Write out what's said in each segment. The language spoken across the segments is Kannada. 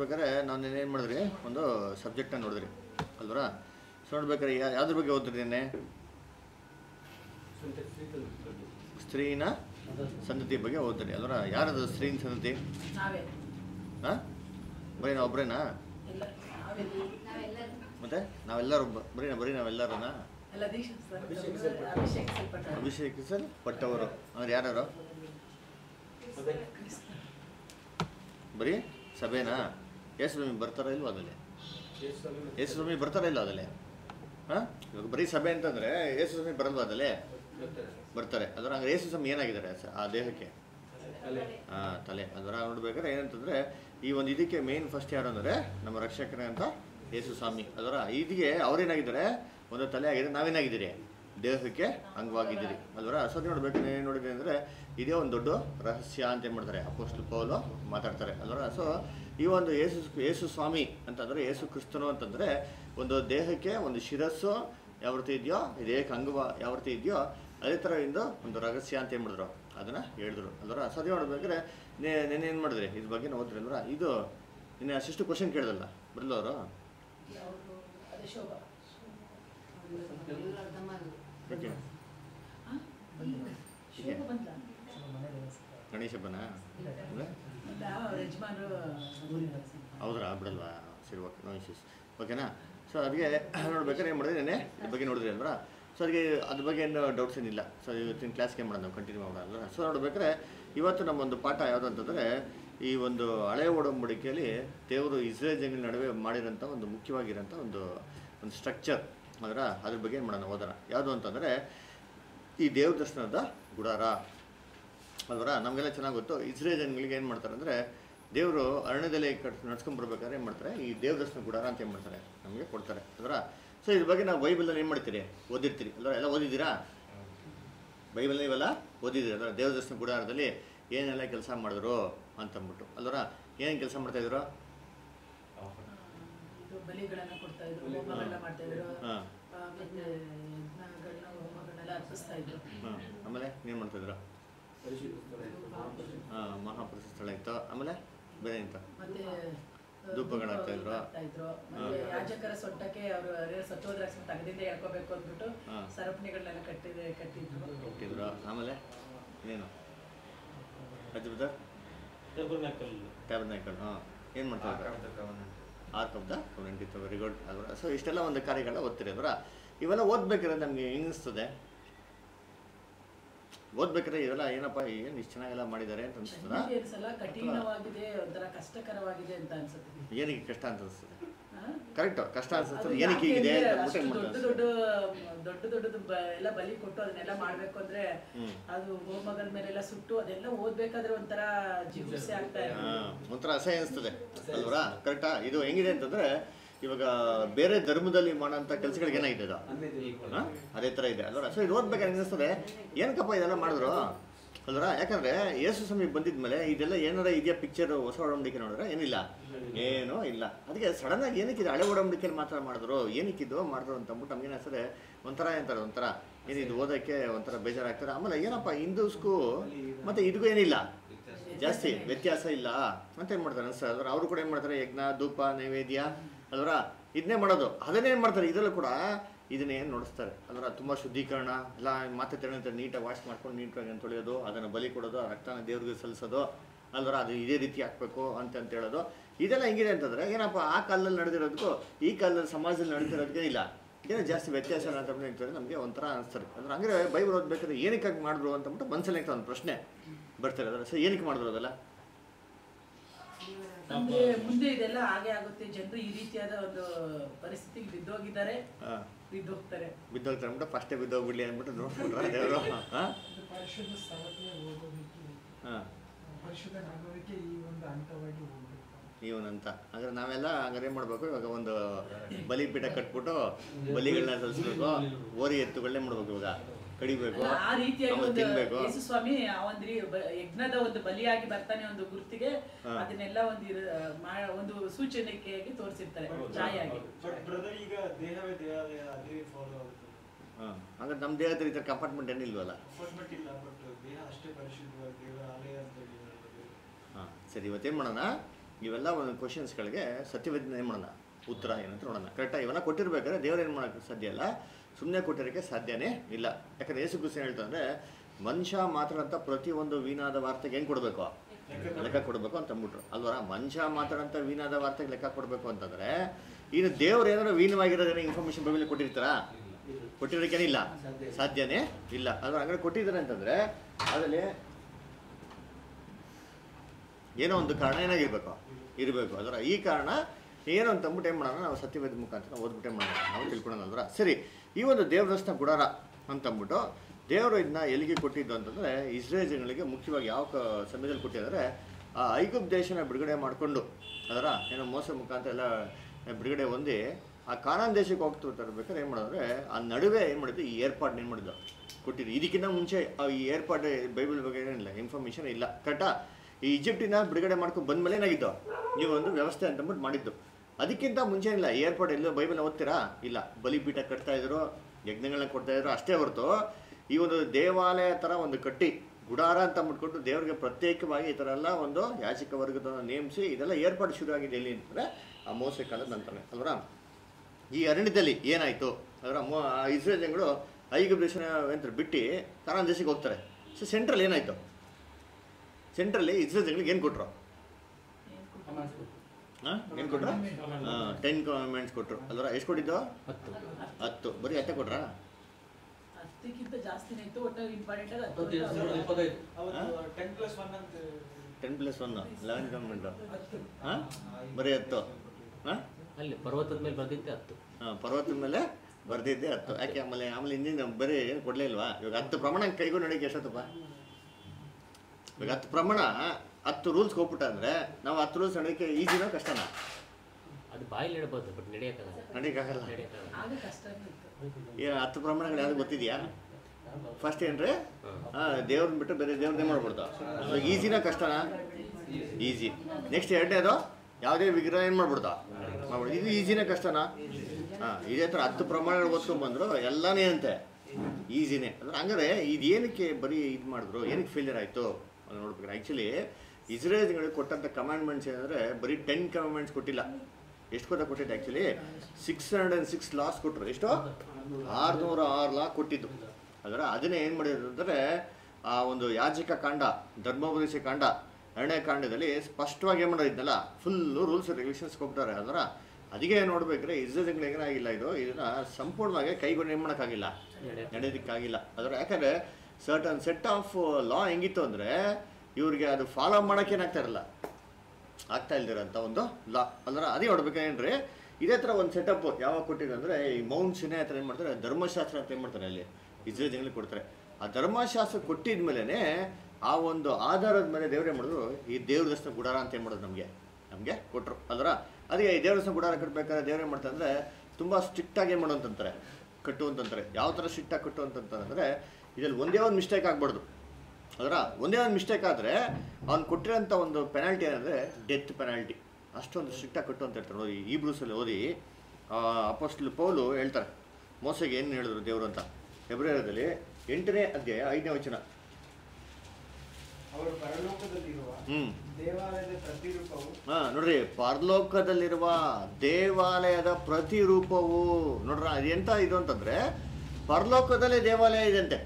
ಬೇಕಾದ್ರೆ ನಾನು ಏನು ಮಾಡಿದ್ರಿ? ಒಂದು ಸಬ್ಜೆಕ್ಟ್ನ ನೋಡಿದ್ರಿ, ಅಲ್ವರ? ಸೊ ನೋಡ್ಬೇಕಾರೆ ಯಾವ್ದ್ರ ಬಗ್ಗೆ ಓದ್ರಿ ನಿನ್ನೆ? ಸ್ತ್ರೀನ ಸಂತತಿ ಬಗ್ಗೆ ಓದ್ತೀರಿ ಅಲ್ವರ? ಯಾರದು ಸ್ತ್ರೀನ ಸಂತತಿ? ಹಾಂ? ಬರೀ ನಾವು ಒಬ್ಬರೇನಾ ಮತ್ತೆ ನಾವೆಲ್ಲರೂ ಬರೀ ಬರೀ ನಾವೆಲ್ಲರೂ ಅಭಿಷೇಕಿಸಲ್ ಪಟ್ಟವರು ಅಂದ್ರೆ ಯಾರು ಬರೀ ಸಭೆನಾ? ಯೇಸು ಸ್ವಾಮಿ ಬರ್ತಾರ ಇಲ್ವ ಅದಲ್ಲೇ ಯೇಸು ಸ್ವಾಮಿ ಬರ್ತಾರ ಇಲ್ಲ ಅದರಲ್ಲಿ? ಹಾಂ? ಇವಾಗ ಬರೀ ಸಭೆ ಅಂತಂದರೆ ಯೇಸು ಸ್ವಾಮಿ ಬರಲ್ವಾ ಅದಲ್ಲೇ ಬರ್ತಾರೆ. ಅದರ ಹಂಗೆ ಯೇಸು ಸ್ವಾಮಿ ಏನಾಗಿದ್ದಾರೆ ಆ ದೇಹಕ್ಕೆ? ಹಾಂ ತಲೆ. ಅದರ ನೋಡ್ಬೇಕಾದ್ರೆ ಏನಂತಂದರೆ ಈ ಒಂದು ಇದಕ್ಕೆ ಮೇನ್ ಫಸ್ಟ್ ಯಾರು ಅಂದರೆ ನಮ್ಮ ರಕ್ಷಕನೇ ಅಂತ ಯೇಸು ಸ್ವಾಮಿ. ಅದರ ಇದಿಗೆ ಅವರೇನಾಗಿದ್ದಾರೆ? ಒಂದು ತಲೆ ಆಗಿದೆ ನಾವೇನಾಗಿದ್ದೀರಿ? ದೇಹಕ್ಕೆ ಅಂಗವಾಗಿದ್ದೀರಿ. ಅದರ ಸದ್ಯ ನೋಡ್ಬೇಕು ಏನು ನೋಡಿದೆ ಅಂದರೆ ಇದೇ ಒಂದು ದೊಡ್ಡ ರಹಸ್ಯ ಅಂತ ಏನು ಮಾಡ್ತಾರೆ? ಅಪೋಸ್ಟಲ್ ಪೌಲು ಮಾತಾಡ್ತಾರೆ. ಅದರ ಸೊ ಈ ಒಂದು ಯೇಸು ಯೇಸು ಸ್ವಾಮಿ ಅಂತಂದರೆ ಯೇಸು ಕ್ರಿಸ್ತನು ಅಂತಂದರೆ ಒಂದು ದೇಹಕ್ಕೆ ಒಂದು ಶಿರಸ್ಸು ಯಾವ ರೀತಿ ಇದೆಯೋ ಇದೇ ದೇಹಕ್ಕೆ ಅಂಗವ ಯಾವ ರೀತಿ ಇದೆಯೋ ಅದೇ ಥರ ಇಂದು ಒಂದು ರಹಸ್ಯ ಅಂತ ಏನು ಮಾಡಿದ್ರು? ಅದನ್ನು ಹೇಳಿದ್ರು. ಅಂದ್ರೆ ಸದ್ಯ ನೋಡ್ಬೇಕಾದ್ರೆ ನೆನ್ನೆ ಏನು ಮಾಡಿದ್ರಿ? ಇದ್ರ ಬಗ್ಗೆ ಓದ್ರಿ ಅಂದ್ರೆ ಇದು ನಿನ್ನೆ ಅಷ್ಟು ಕ್ವಶನ್ ಕೇಳಿದಲ್ಲ ಬರಲ್ಲ ಅವರು? ಗಣೇಶ ಹಬ್ಬನ ಹೌದ್ರಾ? ಬಿಡಲ್ವಾ? ಸರಿ, ಓಕೆ. ನೋ? ಇಶ್ಯೂಸ್ ಓಕೆನಾ ಸೊ ಅದಕ್ಕೆ ನೋಡ್ಬೇಕಾದ್ರೆ ಏನು ಮಾಡಿದ್ರೆ ನೆನೆ ಇದ್ರ ಬಗ್ಗೆ ನೋಡಿದ್ರಿ ಅಲ್ವಾ? ಸೊ ಅದಕ್ಕೆ ಅದ್ರ ಬಗ್ಗೆ ಏನು ಡೌಟ್ಸ್ ಏನಿಲ್ಲ. ಸೊ ಇವತ್ತಿನ ಕ್ಲಾಸ್ಗೆ ಮಾಡೋಣ ನಾವು ಕಂಟಿನ್ಯೂ ಮಾಡೋಣ ಅಲ್ವಾ? ಸೊ ನೋಡ್ಬೇಕಾದ್ರೆ ಇವತ್ತು ನಮ್ಮೊಂದು ಪಾಠ ಯಾವುದು ಅಂತಂದರೆ, ಈ ಒಂದು ಹಳೆ ಒಡಂಬಡಿಕೆಯಲ್ಲಿ ದೇವರು ಇಸ್ರೇಲ್ ಜನಗಳ ನಡುವೆ ಮಾಡಿರೋಂಥ ಒಂದು ಮುಖ್ಯವಾಗಿರೋಂಥ ಒಂದು ಒಂದು ಸ್ಟ್ರಕ್ಚರ್ ಅದರ ಅದ್ರ ಬಗ್ಗೆ ಏನು ಮಾಡೋಣ? ಓದೋಣ. ಯಾವುದು ಅಂತಂದರೆ, ಈ ದೇವ್ರ ದರ್ಶನದ ಗುಡಾರ. ಅಲ್ವರ ನಮಗೆಲ್ಲ ಚೆನ್ನಾಗಿ ಗೊತ್ತು. ಇಸ್ರೇ ಜನಗಳಿಗೆ ಏನು ಮಾಡ್ತಾರೆ ಅಂದರೆ ದೇವರು ಅರಣ್ಯದಲ್ಲಿ ಕಟ್ ನಡ್ಸ್ಕೊಂಡ್ಬರ್ಬೇಕಾದ್ರೆ ಏನು ಮಾಡ್ತಾರೆ? ಈ ದೇವದರ್ಶನ ಗುಡಾರ ಅಂತ ಏನು ಮಾಡ್ತಾರೆ? ನಮಗೆ ಕೊಡ್ತಾರೆ. ಅಲ್ವರ? ಸೊ ಇದ್ರ ಬಗ್ಗೆ ನಾವು ಬೈಬಲಲ್ಲಿ ಏನು ಮಾಡ್ತೀರಿ? ಓದಿರ್ತೀರಿ. ಅಲ್ವ ಎಲ್ಲ ಓದಿದ್ದೀರಾ? ಬೈಬಲ್ ಇವೆಲ್ಲ ಓದಿದ್ದೀರಿ. ಅಲ್ವ ದೇವದರ್ಶನ ಗುಡಾರದಲ್ಲಿ ಏನೆಲ್ಲ ಕೆಲಸ ಮಾಡಿದ್ರು ಅಂತಂದ್ಬಿಟ್ಟು. ಅಲ್ವರ? ಏನು ಕೆಲಸ ಮಾಡ್ತಾಯಿದ್ರು ಆಮೇಲೆ ಏನು ಮಾಡ್ತಾಯಿದ್ರು ಹಾಂ ಮಹಾಪುರುಷ ಸ್ಥಳ ಇತ್ತು. ಆಮೇಲೆ ಬೇರೆ ಆ, ಧೂಪಗಳನ್ನ ಹಾಕ್ತಾ ಇದ್ರು. ಯಾಜಕರ ಸೊಟ್ಟಕ್ಕೆ ಅವರು ಸತ್ತೋದ್ರ ತಗದಿಂದ ಹೇಳ್ಕೋಬೇಕು ಅಂದ್ಬಿಟ್ಟು. ಸರಪಣಿಗಳನ್ನೆಲ್ಲ ಕಟ್ಟಿದೆ ಕಟ್ಟಿದ್ರು. ಕೊಟ್ಟಿದ್ರು. ಆಮೇಲೆ ಏನು? ಅಜ್ಜ ಟ್ಯಾಬ್ ನಾಯ್ಕೊಂಡು ಹಾಂ. ಏನು ಮಾಡ್ತಾರೆ ಆರ್ಕ್ ಆಫ್ ದ ಇತ್ತು. ವೆರಿ ಗುಡ್ ಅಲ್ವಾ ಸೊ ಇಷ್ಟೆಲ್ಲ ಒಂದು ಕಾರ್ಯಗಳ ಓದ್ತಿರೋದ್ರ ಇವೆಲ್ಲ ಓದ್ಬೇಕಾದ್ರೆ ನಮಗೆ ಹೆಂಗಿಸ್ತದೆ ಓದ್ಬೇಕಾದ್ರೆ ಇವೆಲ್ಲ ಏನಪ್ಪ ಏನು ಇಷ್ಟು ಚೆನ್ನಾಗೆಲ್ಲ ಮಾಡಿದ್ದಾರೆ ಅಂತ ಅನಿಸ್ತದ ಕಠಿಣವಾಗಿದೆ ಒಂಥರ ಕಷ್ಟಕರವಾಗಿದೆ ಅಂತ ಅನ್ಸುತ್ತೆ. ಏನಕ್ಕೆ ಕಷ್ಟ ಅಂತ ಅನಿಸ್ತದೆ ಕರೆಕ್ಟ್ ಕಷ್ಟ ಅನ್ಸುತ್ತೆ. ಏನಕ್ಕೆ ಹೀಗಿದೆ ದೊಡ್ಡ ದೊಡ್ಡ ದೊಡ್ಡ ದೊಡ್ಡದು ಬ- ಎಲ್ಲ ಬಲಿ ಕೊಟ್ಟು ಅದನ್ನೆಲ್ಲ ಮಾಡ್ಬೇಕು ಅಂದ್ರೆ ಅದು ಹೋಮಗಳ ಮೇಲೆಲ್ಲ ಸುಟ್ಟು ಅದೆಲ್ಲ ಓದ್ಬೇಕಾದ್ರೆ ಒಂಥರ ಜಿಗುಸೆ ಆಗ್ತಾ ಇದೆ ಒಂಥರ ಅಸಹ್ಯ ಅನಿಸ್ತದೆ ಅಲ್ವರಾ? ಕರೆಕ್ಟಾ ಇದು ಹೆಂಗಿದೆ ಅಂತಂದ್ರೆ ಇವಾಗ ಬೇರೆ ಧರ್ಮದಲ್ಲಿ ಮಾಡೋಂಥ ಕೆಲಸಗಳಿಗೆ ಏನಾಗಿದೆ ಹಾ? ಅದೇ ಥರ ಇದೆ. ಅಲ್ವರ ಸೊ ಇದು ಓದ್ಬೇಕಾದ್ರೆ ಅನಿಸ್ತದೆ? ಇದೆಲ್ಲ ಮಾಡಿದ್ರು? ಅಲ್ವರ ಯಾಕಂದ್ರೆ ಯೇಸು ಸ್ವಾಮಿ ಬಂದಿದ್ಮೇಲೆ ಇದೆಲ್ಲ ಏನಾರ ಇದೆಯಾ ಪಿಕ್ಚರ್ ಹೊಸ ಒಡಂಬಡಿಕೆ ನೋಡಿದ್ರೆ ಏನಿಲ್ಲ. ಏನೂ ಇಲ್ಲ. ಅದಕ್ಕೆ ಸಡನ್ ಆಗಿ ಏನಕ್ಕಿದೆ ಹಳೆ ಒಡಂಬಡಿಕೆಯಲ್ಲಿ ಮಾತ್ರ ಮಾಡಿದ್ರು? ಏನಕ್ಕಿದ್ದು ಮಾಡಿದ್ರು ಅಂತ ಅಂದ್ಬಿಟ್ಟು ನಮ್ಗೆ ಏನಿಸ್ತದೆ ಒಂಥರ ಏನಂತಾರೆ ಒಂಥರ. ಏನಿದು ಓದೋಕ್ಕೆ ಒಂಥರ ಬೇಜಾರಾಗ್ತಾರೆ? ಆಮೇಲೆ ಏನಪ್ಪ, ಹಿಂದೂಸ್ಗೂ ಮತ್ತೆ ಇದಕ್ಕೂ ಏನಿಲ್ಲ. ಜಾಸ್ತಿ ವ್ಯತ್ಯಾಸ ಇಲ್ಲ. ಅಂತ ಏನು ಮಾಡ್ತಾರೆ ಅನ್ಸರ್ ಅವರು ಕೂಡ ಏನು ಮಾಡ್ತಾರೆ? ಯಜ್ಞ, ಧೂಪ, ನೈವೇದ್ಯ ಅಲ್ವರ? ಇದನ್ನೇ ಮಾಡೋದು. ಅದನ್ನೇನು ಮಾಡ್ತಾರೆ? ಇದರಲ್ಲೂ ಕೂಡ ಇದನ್ನೇ ನೋಡಿಸ್ತಾರೆ. ಅಲ್ವರ? ತುಂಬ ಶುದ್ಧೀಕರಣ, ಎಲ್ಲ ಮಾತೆ ತೆರಳಿಂತ ನೀಟಾಗಿ ವಾಶ್ ಮಾಡ್ಕೊಂಡು, ನೀಟಾಗಿ ತೊಳೆಯೋದು, ಅದನ್ನು ಬಲಿ ಕೊಡೋದು ಆ ರಕ್ತನ ದೇವ್ರಿಗೆ ಸಲ್ಲಿಸೋದು. ಅಲ್ವರ? ಅದು ಇದೇ ರೀತಿ ಹಾಕ್ಬೇಕು ಅಂತ ಅಂತ ಹೇಳೋದು. ಇದೆಲ್ಲ ಹೆಂಗಿದೆ ಅಂತಂದರೆ, ಏನಪ್ಪ, ಆ ಕಾಲದಲ್ಲಿ ನಡೆದಿರೋದಕ್ಕೂ, ಈ ಕಾಲದಲ್ಲಿ ಸಮಾಜದಲ್ಲಿ ನಡೆದಿರೋದಕ್ಕೆ ಇಲ್ಲ. ಏನೋ ಜಾಸ್ತಿ ವ್ಯತ್ಯಾಸ ಅಂತ ಹೇಳ್ತಾರೆ ನಮಗೆ ಒಂಥರ ಅನಿಸ್ತಾರೆ ಅಂದ್ರೆ ಹಂಗೆ ಬೈಬಲ್ ಓದ್ಬೇಕಾದ್ರೆ ಏನಕ್ಕೆ ಹಂಗೆ ಮಾಡಿದ್ರು ಅಂತಂದ್ಬಿಟ್ಟು ಮನಸ್ಸಲ್ಲಿ ಒಂದು ಪ್ರಶ್ನೆ ಬರ್ತಾರೆ ಅದರ ಸರ್, ಏನಕ್ಕೆ ಮಾಡಿದ್ರು ಅದೆಲ್ಲ? ಅಂದ್ರೆ ಮುಂದೆ ಇದೆಲ್ಲ ಹಾಗೆ ಆಗುತ್ತೆ. ಜನರು ಈ ರೀತಿಯಾದ ಒಂದು ಪರಿಸ್ಥಿತಿಗೆ ಬಿದ್ದೋಗಿದ್ದಾರೆ. ಬಿದ್ದೋಗ್ತಾರೆ. ಬಿದ್ದೋಗ್ತಾರೆ ಅಂದ್ಬಿಟ್ಟು ಫಸ್ಟೇ ಬಿದ್ದೋಗ್ಬಿಡ್ಲಿ ಅಂದ್ಬಿಟ್ಟು ನೋಡ್ಕೊಂಡ್ರೆ ದೇವರು. ಪರಿಶುದ್ಧ ಸ್ಥಳಕ್ಕೆ ಹೋಗೋದಕ್ಕೆ ಪರಿಶುದ್ಧ ನಗರಕ್ಕೆ ಈ ಒಂದು ಹಂತವಾಗಿ ಹೋಗ್ಬೇಕು. ಇವನಂತ ಅಂದ್ರೆ ನಾವೆಲ್ಲ ಹಂಗಾರೆ ಏನು ಮಾಡಬೇಕು? ಇವಾಗ ಒಂದು ಬಲಿಪೀಠ ಕಟ್ಬಿಟ್ಟು ಬಲಿಗಳನ್ನ ಸಲ್ಲಿಸ್ಬೇಕು. ಓರಿ ಎತ್ತುಗಳನ್ನೇ ಮಾಡ್ಬೇಕು ಇವಾಗ. ಕಡಿಬೇಕು. ಆ ರೀತಿಯಾಗಿ ಒಂದು ಯೇಸು ಸ್ವಾಮಿ ಆ ಒಂದು ಯಜ್ಞದ ಒಂದು ಬಲಿಯಾಗಿ ಬರ್ತಾನೆ ಒಂದು ಗುರುತಿಗೆ. ಅದನ್ನೆಲ್ಲ ಒಂದು ಇರ- ಮಾ- ಒಂದು ಸೂಚನೆಯಾಗಿ ತೋರಿಸಿರ್ತಾರೆ ಛಾಯಾಗಿ ಬಟ್ ಬ್ರದರ್ ಈಗ ದೇಹವೇ ದೇವಾಲಯ ಅದೇ ಫಾಲೋ ಆಗುತ್ತೆ. ಹಾಂ. ಹಂಗಾರೆ ನಮ್ಮ ದೇಹದ ರೀತಿ ಕಂಪಾರ್ಟ್ಮೆಂಟ್ ಏನಿಲ್ವಲ್ಲ? ಅಪಾರ್ಟ್ಮೆಂಟ್ ಇಲ್ಲ ಬಟ್ ದೇಹ ಅಷ್ಟೇ ಪರಿಶುದ್ಧವಾಗಿ ದೇವಾಲಯ ಅಂತ. ಹಾಂ. ಸರಿ ಇವತ್ತೇನು ಮಾಡೋಣ? ಇವೆಲ್ಲ ಒಂದು ಕ್ವಶನ್ಸ್ಗಳಿಗೆ ಸತ್ಯವೇದನೆ ಏನು ಮಾಡೋಣ? ಉತ್ತರ ಏನಂತ ನೋಡೋಣ. ಕರೆಕ್ಟಾಗಿ ಇವೆಲ್ಲ ಕೊಟ್ಟಿರ್ಬೇಕಾದ್ರೆ ದೇವ್ರು ಏನು ಮಾಡೋಕ್ಕೆ ಸಾಧ್ಯ ಇಲ್ಲ? ಸುಮ್ಮನೆ ಕೊಟ್ಟಿರೋಕ್ಕೆ ಸಾಧ್ಯನೇ ಇಲ್ಲ. ಯಾಕಂದ್ರೆ ಯೇಸು ಕೃಷ್ಣ ಹೇಳ್ತಾರೆ ಮನುಷ್ಯ ಮಾತಾಡಂತ ಪ್ರತಿಯೊಂದು ವೀಣಾದ ವಾರ್ತೆಗೆ ಏನು ಕೊಡಬೇಕು? ಲೆಕ್ಕ ಕೊಡಬೇಕು ಅಂತ ಅಂದ್ಬಿಟ್ರು. ಅಲ್ವರ? ಮನುಷ್ಯ ಮಾತಾಡಂತ ವೀಣಾದ ವಾರ್ತೆಗೆ ಲೆಕ್ಕ ಕೊಡಬೇಕು ಅಂತಂದ್ರೆ, ಇನ್ನು ದೇವ್ರು ಏನಾದ್ರು ವೀಣವಾಗಿರೋದೇನೋ ಇನ್ಫಾರ್ಮೇಶನ್ ಬೈಬಲ್ ಕೊಟ್ಟಿರ್ತಾರಾ? ಇಲ್ಲ. ಸಾಧ್ಯನೇ ಇಲ್ಲ. ಅದ್ರ ಹಂಗಾರೆ ಕೊಟ್ಟಿದ್ದಾರೆ ಅಂತಂದ್ರೆ, ಅದರಲ್ಲಿ ಏನೋ ಒಂದು ಕಾರಣ ಏನಾಗಿರ್ಬೇಕು? ಇರಬೇಕು. ಅದರ ಈ ಕಾರಣ ಏನು ಅಂತ ಅಂದ್ಬಿಟ್ಟು ಏನು ಮಾಡೋಣ? ನಾವು ಸತ್ಯವೇದ ಮುಖಾಂತರ ಓದ್ಬಿಟ್ಟು ಏನು ಮಾಡೋಣ? ನಾವು ತಿಳ್ಕೊಳೋಣ ಅಲ್ವರ? ಸರಿ. ಈ ಒಂದು ದೇವರಸ್ನ ಗುಡಾರ ಅಂತಂದ್ಬಿಟ್ಟು ದೇವರು ಇದನ್ನ ಎಲ್ಲಿಗೆ ಕೊಟ್ಟಿದ್ದು ಅಂತಂದರೆ ಇಸ್ರೇಲ್ ಜನಗಳಿಗೆ ಮುಖ್ಯವಾಗಿ ಯಾವ ಕ ಸಮಯದಲ್ಲಿ ಕೊಟ್ಟಿದ್ದಾರೆ? ಆ ಐಗುಪ್ ದೇಶನ ಬಿಡುಗಡೆ ಮಾಡಿಕೊಂಡು ಅದರ ಏನೋ ಮೋಸ ಮುಖಾಂತರ ಎಲ್ಲ ಬಿಡುಗಡೆ ಹೊಂದಿ ಆ ಕಾನಾನ್ ದೇಶಕ್ಕೆ ಹೋಗ್ತಾ ತರಬೇಕಾದ್ರೆ ಏನು ಮಾಡಿದ್ರೆ ಆ ನಡುವೆ ಏನು ಮಾಡಿದ್ದು ಈ ಏರ್ಪಾಡ್ನ ಏನು ಮಾಡಿದ್ದು ಕೊಟ್ಟಿದ್ದು ಇದಕ್ಕಿಂತ ಮುಂಚೆ ಆ ಈ ಏರ್ಪಾಡು ಬೈಬಲ್ ಬಗ್ಗೆ ಏನಿಲ್ಲ ಇನ್ಫಾರ್ಮೇಷನ್ ಇಲ್ಲ. ಕರೆಕ್ಟಾ ಈ ಈಜಿಪ್ಟಿನ ಬಿಡುಗಡೆ ಮಾಡ್ಕೊಂಡು ಬಂದ್ಮೇಲೆ ಏನಾಗಿದ್ದು? ನೀವು ಒಂದು ವ್ಯವಸ್ಥೆ ಅಂತಂದ್ಬಿಟ್ಟು ಮಾಡಿದ್ದು. ಅದಕ್ಕಿಂತ ಮುಂಚೆ ಇಲ್ಲ ಏರ್ಪಾಡ್ ಎಲ್ಲೋ ಬೈಬಲ್ ಓದ್ತೀರಾ? ಇಲ್ಲ ಬಲಿಪೀಠ ಕಟ್ತಾ ಇದ್ರು, ಯಜ್ಞಗಳನ್ನ ಕೊಡ್ತಾ ಇದ್ರು, ಅಷ್ಟೇ ಹೊರತು ಈ ಒಂದು ದೇವಾಲಯ ಥರ ಒಂದು ಕಟ್ಟಿ, ಗುಡಾರ ಅಂತ ಮುಟ್ಕೊಂಡು ದೇವರಿಗೆ ಪ್ರತ್ಯೇಕವಾಗಿ ಈ ಥರ ಎಲ್ಲ ಒಂದು ಯಾಚಿಕ ವರ್ಗದನ್ನು ನೇಮಿಸಿ ಇದೆಲ್ಲ ಏರ್ಪಾಡು ಶುರು ಆಗಿದೆ ಎಲ್ಲಿ ಅಂತಂದರೆ ಆ ಮೋಸೆ ಕಾಲದ ನಂತರ ಅಲ್ವರ? ಈ ಅರಣ್ಯದಲ್ಲಿ ಏನಾಯಿತು? ಅದರ ಮೋ ಇಸ್ರೇಲ್ ಜನಗಳು ದೇಶನ ಅಂತ ಬಿಟ್ಟು ಕಾನಾನ್ ದೇಶಕ್ಕೆ ಹೋಗ್ತಾರೆ. ಸೊ ಸೆಂಟ್ರಲ್ ಏನಾಯಿತು? ಸೆಂಟ್ರಲ್ಲಿ ಇಸ್ರೇಲ್ ಜನಗಳಿಗೆ ಏನು ಕೊಟ್ಟರು ಏನು ಕೊಟ್ರು? ಟೆನ್ ಕಮೆಂಟ್ಸ್ ಕೊಟ್ಟರು ಅಲ್ವರ? ಎಷ್ಟು ಕೊಟ್ಟಿದ್ದು? ಹತ್ತು. ಹತ್ತು. ಬರೀ ಹತ್ತೆ ಕೊಟ್ರಾ? Ten plus one eleven comment ಹಾಂ? ಬರೀ ಹತ್ತು. ಹಾಂ? ಅಲ್ಲಿ ಪರ್ವತದ ಮೇಲೆ ಬರ್ದಿದ್ದೆ ಹತ್ತು. ಹಾಂ ಪರ್ವತದ ಮೇಲೆ ಬರ್ದಿದ್ದೆ ಹತ್ತು. ಯಾಕೆ? ಆಮೇಲೆ ಆಮೇಲೆ ಹಿಂದಿನ ಬರೀ ಏನು ಕೊಡಲೇ ಇಲ್ವಾ? ಇವಾಗ ಹತ್ತು ಪ್ರಮಾಣ ಕೈಗೂ ನಡೀಕೆ ಎಷ್ಟಪ್ಪ ಇವಾಗ ಹತ್ತು ಪ್ರಮಾಣ ಹತ್ತು ರೂಲ್ಸ್ ಹೋಗ್ಬಿಟ್ಟ ಅಂದರೆ ನಾವು ಹತ್ತು ರೂಲ್ಸ್ ನಡೆಯೋಕ್ಕೆ ಈಸಿನೋ ಕಷ್ಟನಾ? ಅದು ಬಾಯಲ್ಲಿ ಇಡಬಹುದು ಬಟ್ ನಡೆಯಕ್ಕಾಗಲ್ಲ ಏನು ಹತ್ತು ಪ್ರಮಾಣಗಳು ಯಾವ್ದು ಗೊತ್ತಿದೆಯಾ? ಫಸ್ಟ್ ಏನ್ರಿ? ಹಾಂ ದೇವ್ರನ್ನ ಬಿಟ್ಟು ಬೇರೆ ದೇವ್ರನ್ನೇ ಮಾಡ್ಬಿಡ್ತಾವ ಈಸಿನೋ ಈಸಿನ ಕಷ್ಟನಾ? ಈಸಿ. ನೆಕ್ಸ್ಟ್ ಎರಡನೇದು ಯಾವುದೇ ವಿಗ್ರಹ ಏನು ಮಾಡ್ಬಿಡ್ತಾವ ಮಾಡ್ಬಿಡು ಇದು ಈಸಿನೇ ಕಷ್ಟನಾ? ಹಾಂ ಇದೇ ಥರ ಹತ್ತು ಪ್ರಮಾಣಗಳು ಓದ್ಕೊಂಡ್ಬಂದ್ರು ಎಲ್ಲನೇ ಅಂತೆ. ಈಸಿನೇ. ಅಂದ್ರೆ ಹಂಗಾರೆ ಇದೇನಕ್ಕೆ ಬರೀ ಇದು ಮಾಡಿದ್ರು? ಏನಕ್ಕೆ ಫೇಲಿಯರ್ ಆಯಿತು? ನೋಡ್ಬೇಕು. ಆ್ಯಕ್ಚುಲಿ ಇಸ್ರೇಲ್ಗಳಿಗೆ ಕೊಟ್ಟಂಥ ಕಮಾಂಡ್ಮೆಂಟ್ಸ್ ಏನಂದರೆ ಬರೀ ಟೆನ್ ಕಮಾಂಡ್ಮೆಂಟ್ಸ್ ಕೊಟ್ಟಿಲ್ಲ. ಎಷ್ಟು ಕೊಟ್ಟ ಕೊಟ್ಟಿದ್ದು actually six hundred and six loss ಕೊಟ್ಟರು ಎಷ್ಟು? ಆರುನೂರ ಆರು ಲಾ ಕೊಟ್ಟಿದ್ದು. ಅದರ ಅದನ್ನೇ ಏನು ಮಾಡಿದ್ರು ಅಂದರೆ ಆ ಒಂದು ಯಾಜಕ ಕಾಂಡ, ಧರ್ಮೋಪದೇಶ ಕಾಂಡ, ಎರಡನೇ ಕಾಂಡದಲ್ಲಿ ಸ್ಪಷ್ಟವಾಗಿ ಏನು ಮಾಡೋದಿದ್ದಲ್ಲ ಫುಲ್ಲು ರೂಲ್ಸ್ ರೆಗ್ಯುಲೇಷನ್ಸ್ ಕೊಟ್ಟಾರೆ ಅದರ ಅದಕ್ಕೆ ನೋಡ್ಬೇಕ್ರೆ ಇಸ್ರೇಲ್ಗಳಿಗೆ ಆಗಿಲ್ಲ ಇದು. ಇದನ್ನು ಸಂಪೂರ್ಣವಾಗಿ ಕೈಗೊಂಡು ಏನು ಮಾಡೋಕ್ಕಾಗಿಲ್ಲ. ನಡೆಯೋದಕ್ಕಾಗಿಲ್ಲ. ಅದರ ಯಾಕಂದರೆ ಸರ್ಟನ್ ಸೆಟ್ ಆಫ್ ಲಾ ಹೆಂಗಿತ್ತು ಅಂದರೆ ಇವ್ರಿಗೆ ಅದು ಫಾಲೋ ಮಾಡೋಕೆ ಏನಾಗ್ತಾ ಇರಲ್ಲ. ಆಗ್ತಾ ಇಲ್ದಿರೋಂಥ ಒಂದು ಲಾ ಅಂದ್ರೆ ಅದೇ ಹೊಡ್ಬೇಕೇನ್ರಿ ಇದೇ ಥರ ಒಂದು ಸೆಟಪ್ ಯಾವಾಗ ಕೊಟ್ಟಿದೆ ಅಂದರೆ, ಈ ಮೌನ್ ಸಿನೆ ಹತ್ರ ಏನು ಮಾಡ್ತಾರೆ, ಧರ್ಮಶಾಸ್ತ್ರ ಅಂತ ಏನು ಮಾಡ್ತಾರೆ ಅಲ್ಲಿ ಇಸ್ರೇಲ್ ಜನಗಳಿಗೆ ಕೊಡ್ತಾರೆ. ಆ ಧರ್ಮಶಾಸ್ತ್ರ ಕೊಟ್ಟಿದ ಮೇಲೇ ಆ ಒಂದು ಆಧಾರದ ಮೇಲೆ ದೇವ್ರೇನು ಮಾಡಿದ್ರು, ಈ ದೇವ್ರ ದರ್ಶನ ಗುಡಾರ ಅಂತ ಏನು ಮಾಡೋದು ನಮಗೆ ನಮಗೆ ಕೊಟ್ಟರು ಅಲ್ಲರ? ಅದಕ್ಕೆ ಈ ದೇವ್ರ ದರ್ಶನ ಗುಡಾರ ಕಟ್ಟಬೇಕಾದ್ರೆ ದೇವ್ರೇನು ಮಾಡ್ತಾರೆ ಅಂದರೆ, ತುಂಬ ಸ್ಟ್ರಿಕ್ಟಾಗಿ ಏನು ಮಾಡೋಂತಂತಾರೆ ಕಟ್ಟು ಅಂತಂತಾರೆ ಯಾವ ಥರ ಸ್ಟ್ರಿಕ್ಟಾಗಿ ಕಟ್ಟು ಅಂತಂತಂದರೆ ಇದರಲ್ಲಿ ಒಂದೇ ಒಂದು ಮಿಸ್ಟೇಕ್ ಆಗ್ಬಾರ್ದು. ಅದರ ಒಂದೇ ಒಂದು ಮಿಸ್ಟೇಕ್ ಆದರೆ ಅವ್ನು ಕೊಟ್ಟಿರೋಂಥ ಒಂದು ಪೆನಾಲ್ಟಿ ಏನಂದರೆ ಡೆತ್ ಪೆನಾಲ್ಟಿ ಅಷ್ಟೊಂದು ಸ್ಟ್ರಿಕ್ಟಾಗಿ ಕೊಟ್ಟು ಅಂತ ಹೇಳ್ತಾರೆ ನೋಡಿ ಈ ಬ್ರೂಸಲ್ಲಿ ಓದಿ ಅಪೋಸ್ಟಲ್ ಪೌಲು ಹೇಳ್ತಾರೆ ಮೋಸಗೆ ಏನು ಹೇಳಿದ್ರು ದೇವರು ಅಂತ? ಫೆಬ್ರವರಿಯಲ್ಲಿ ಎಂಟನೇ ಅಧ್ಯಾಯ ಐದನೇ ವಚನ. ಹ್ಞೂ ಹಾಂ ನೋಡ್ರಿ ಪರಲೋಕದಲ್ಲಿರುವ ದೇವಾಲಯದ ಪ್ರತಿರೂಪವು ನೋಡ್ರ ಅದೆಂತ ಇದು ಅಂತಂದ್ರೆ ಪರಲೋಕದಲ್ಲೇ ದೇವಾಲಯ ಇದೆಂತೆ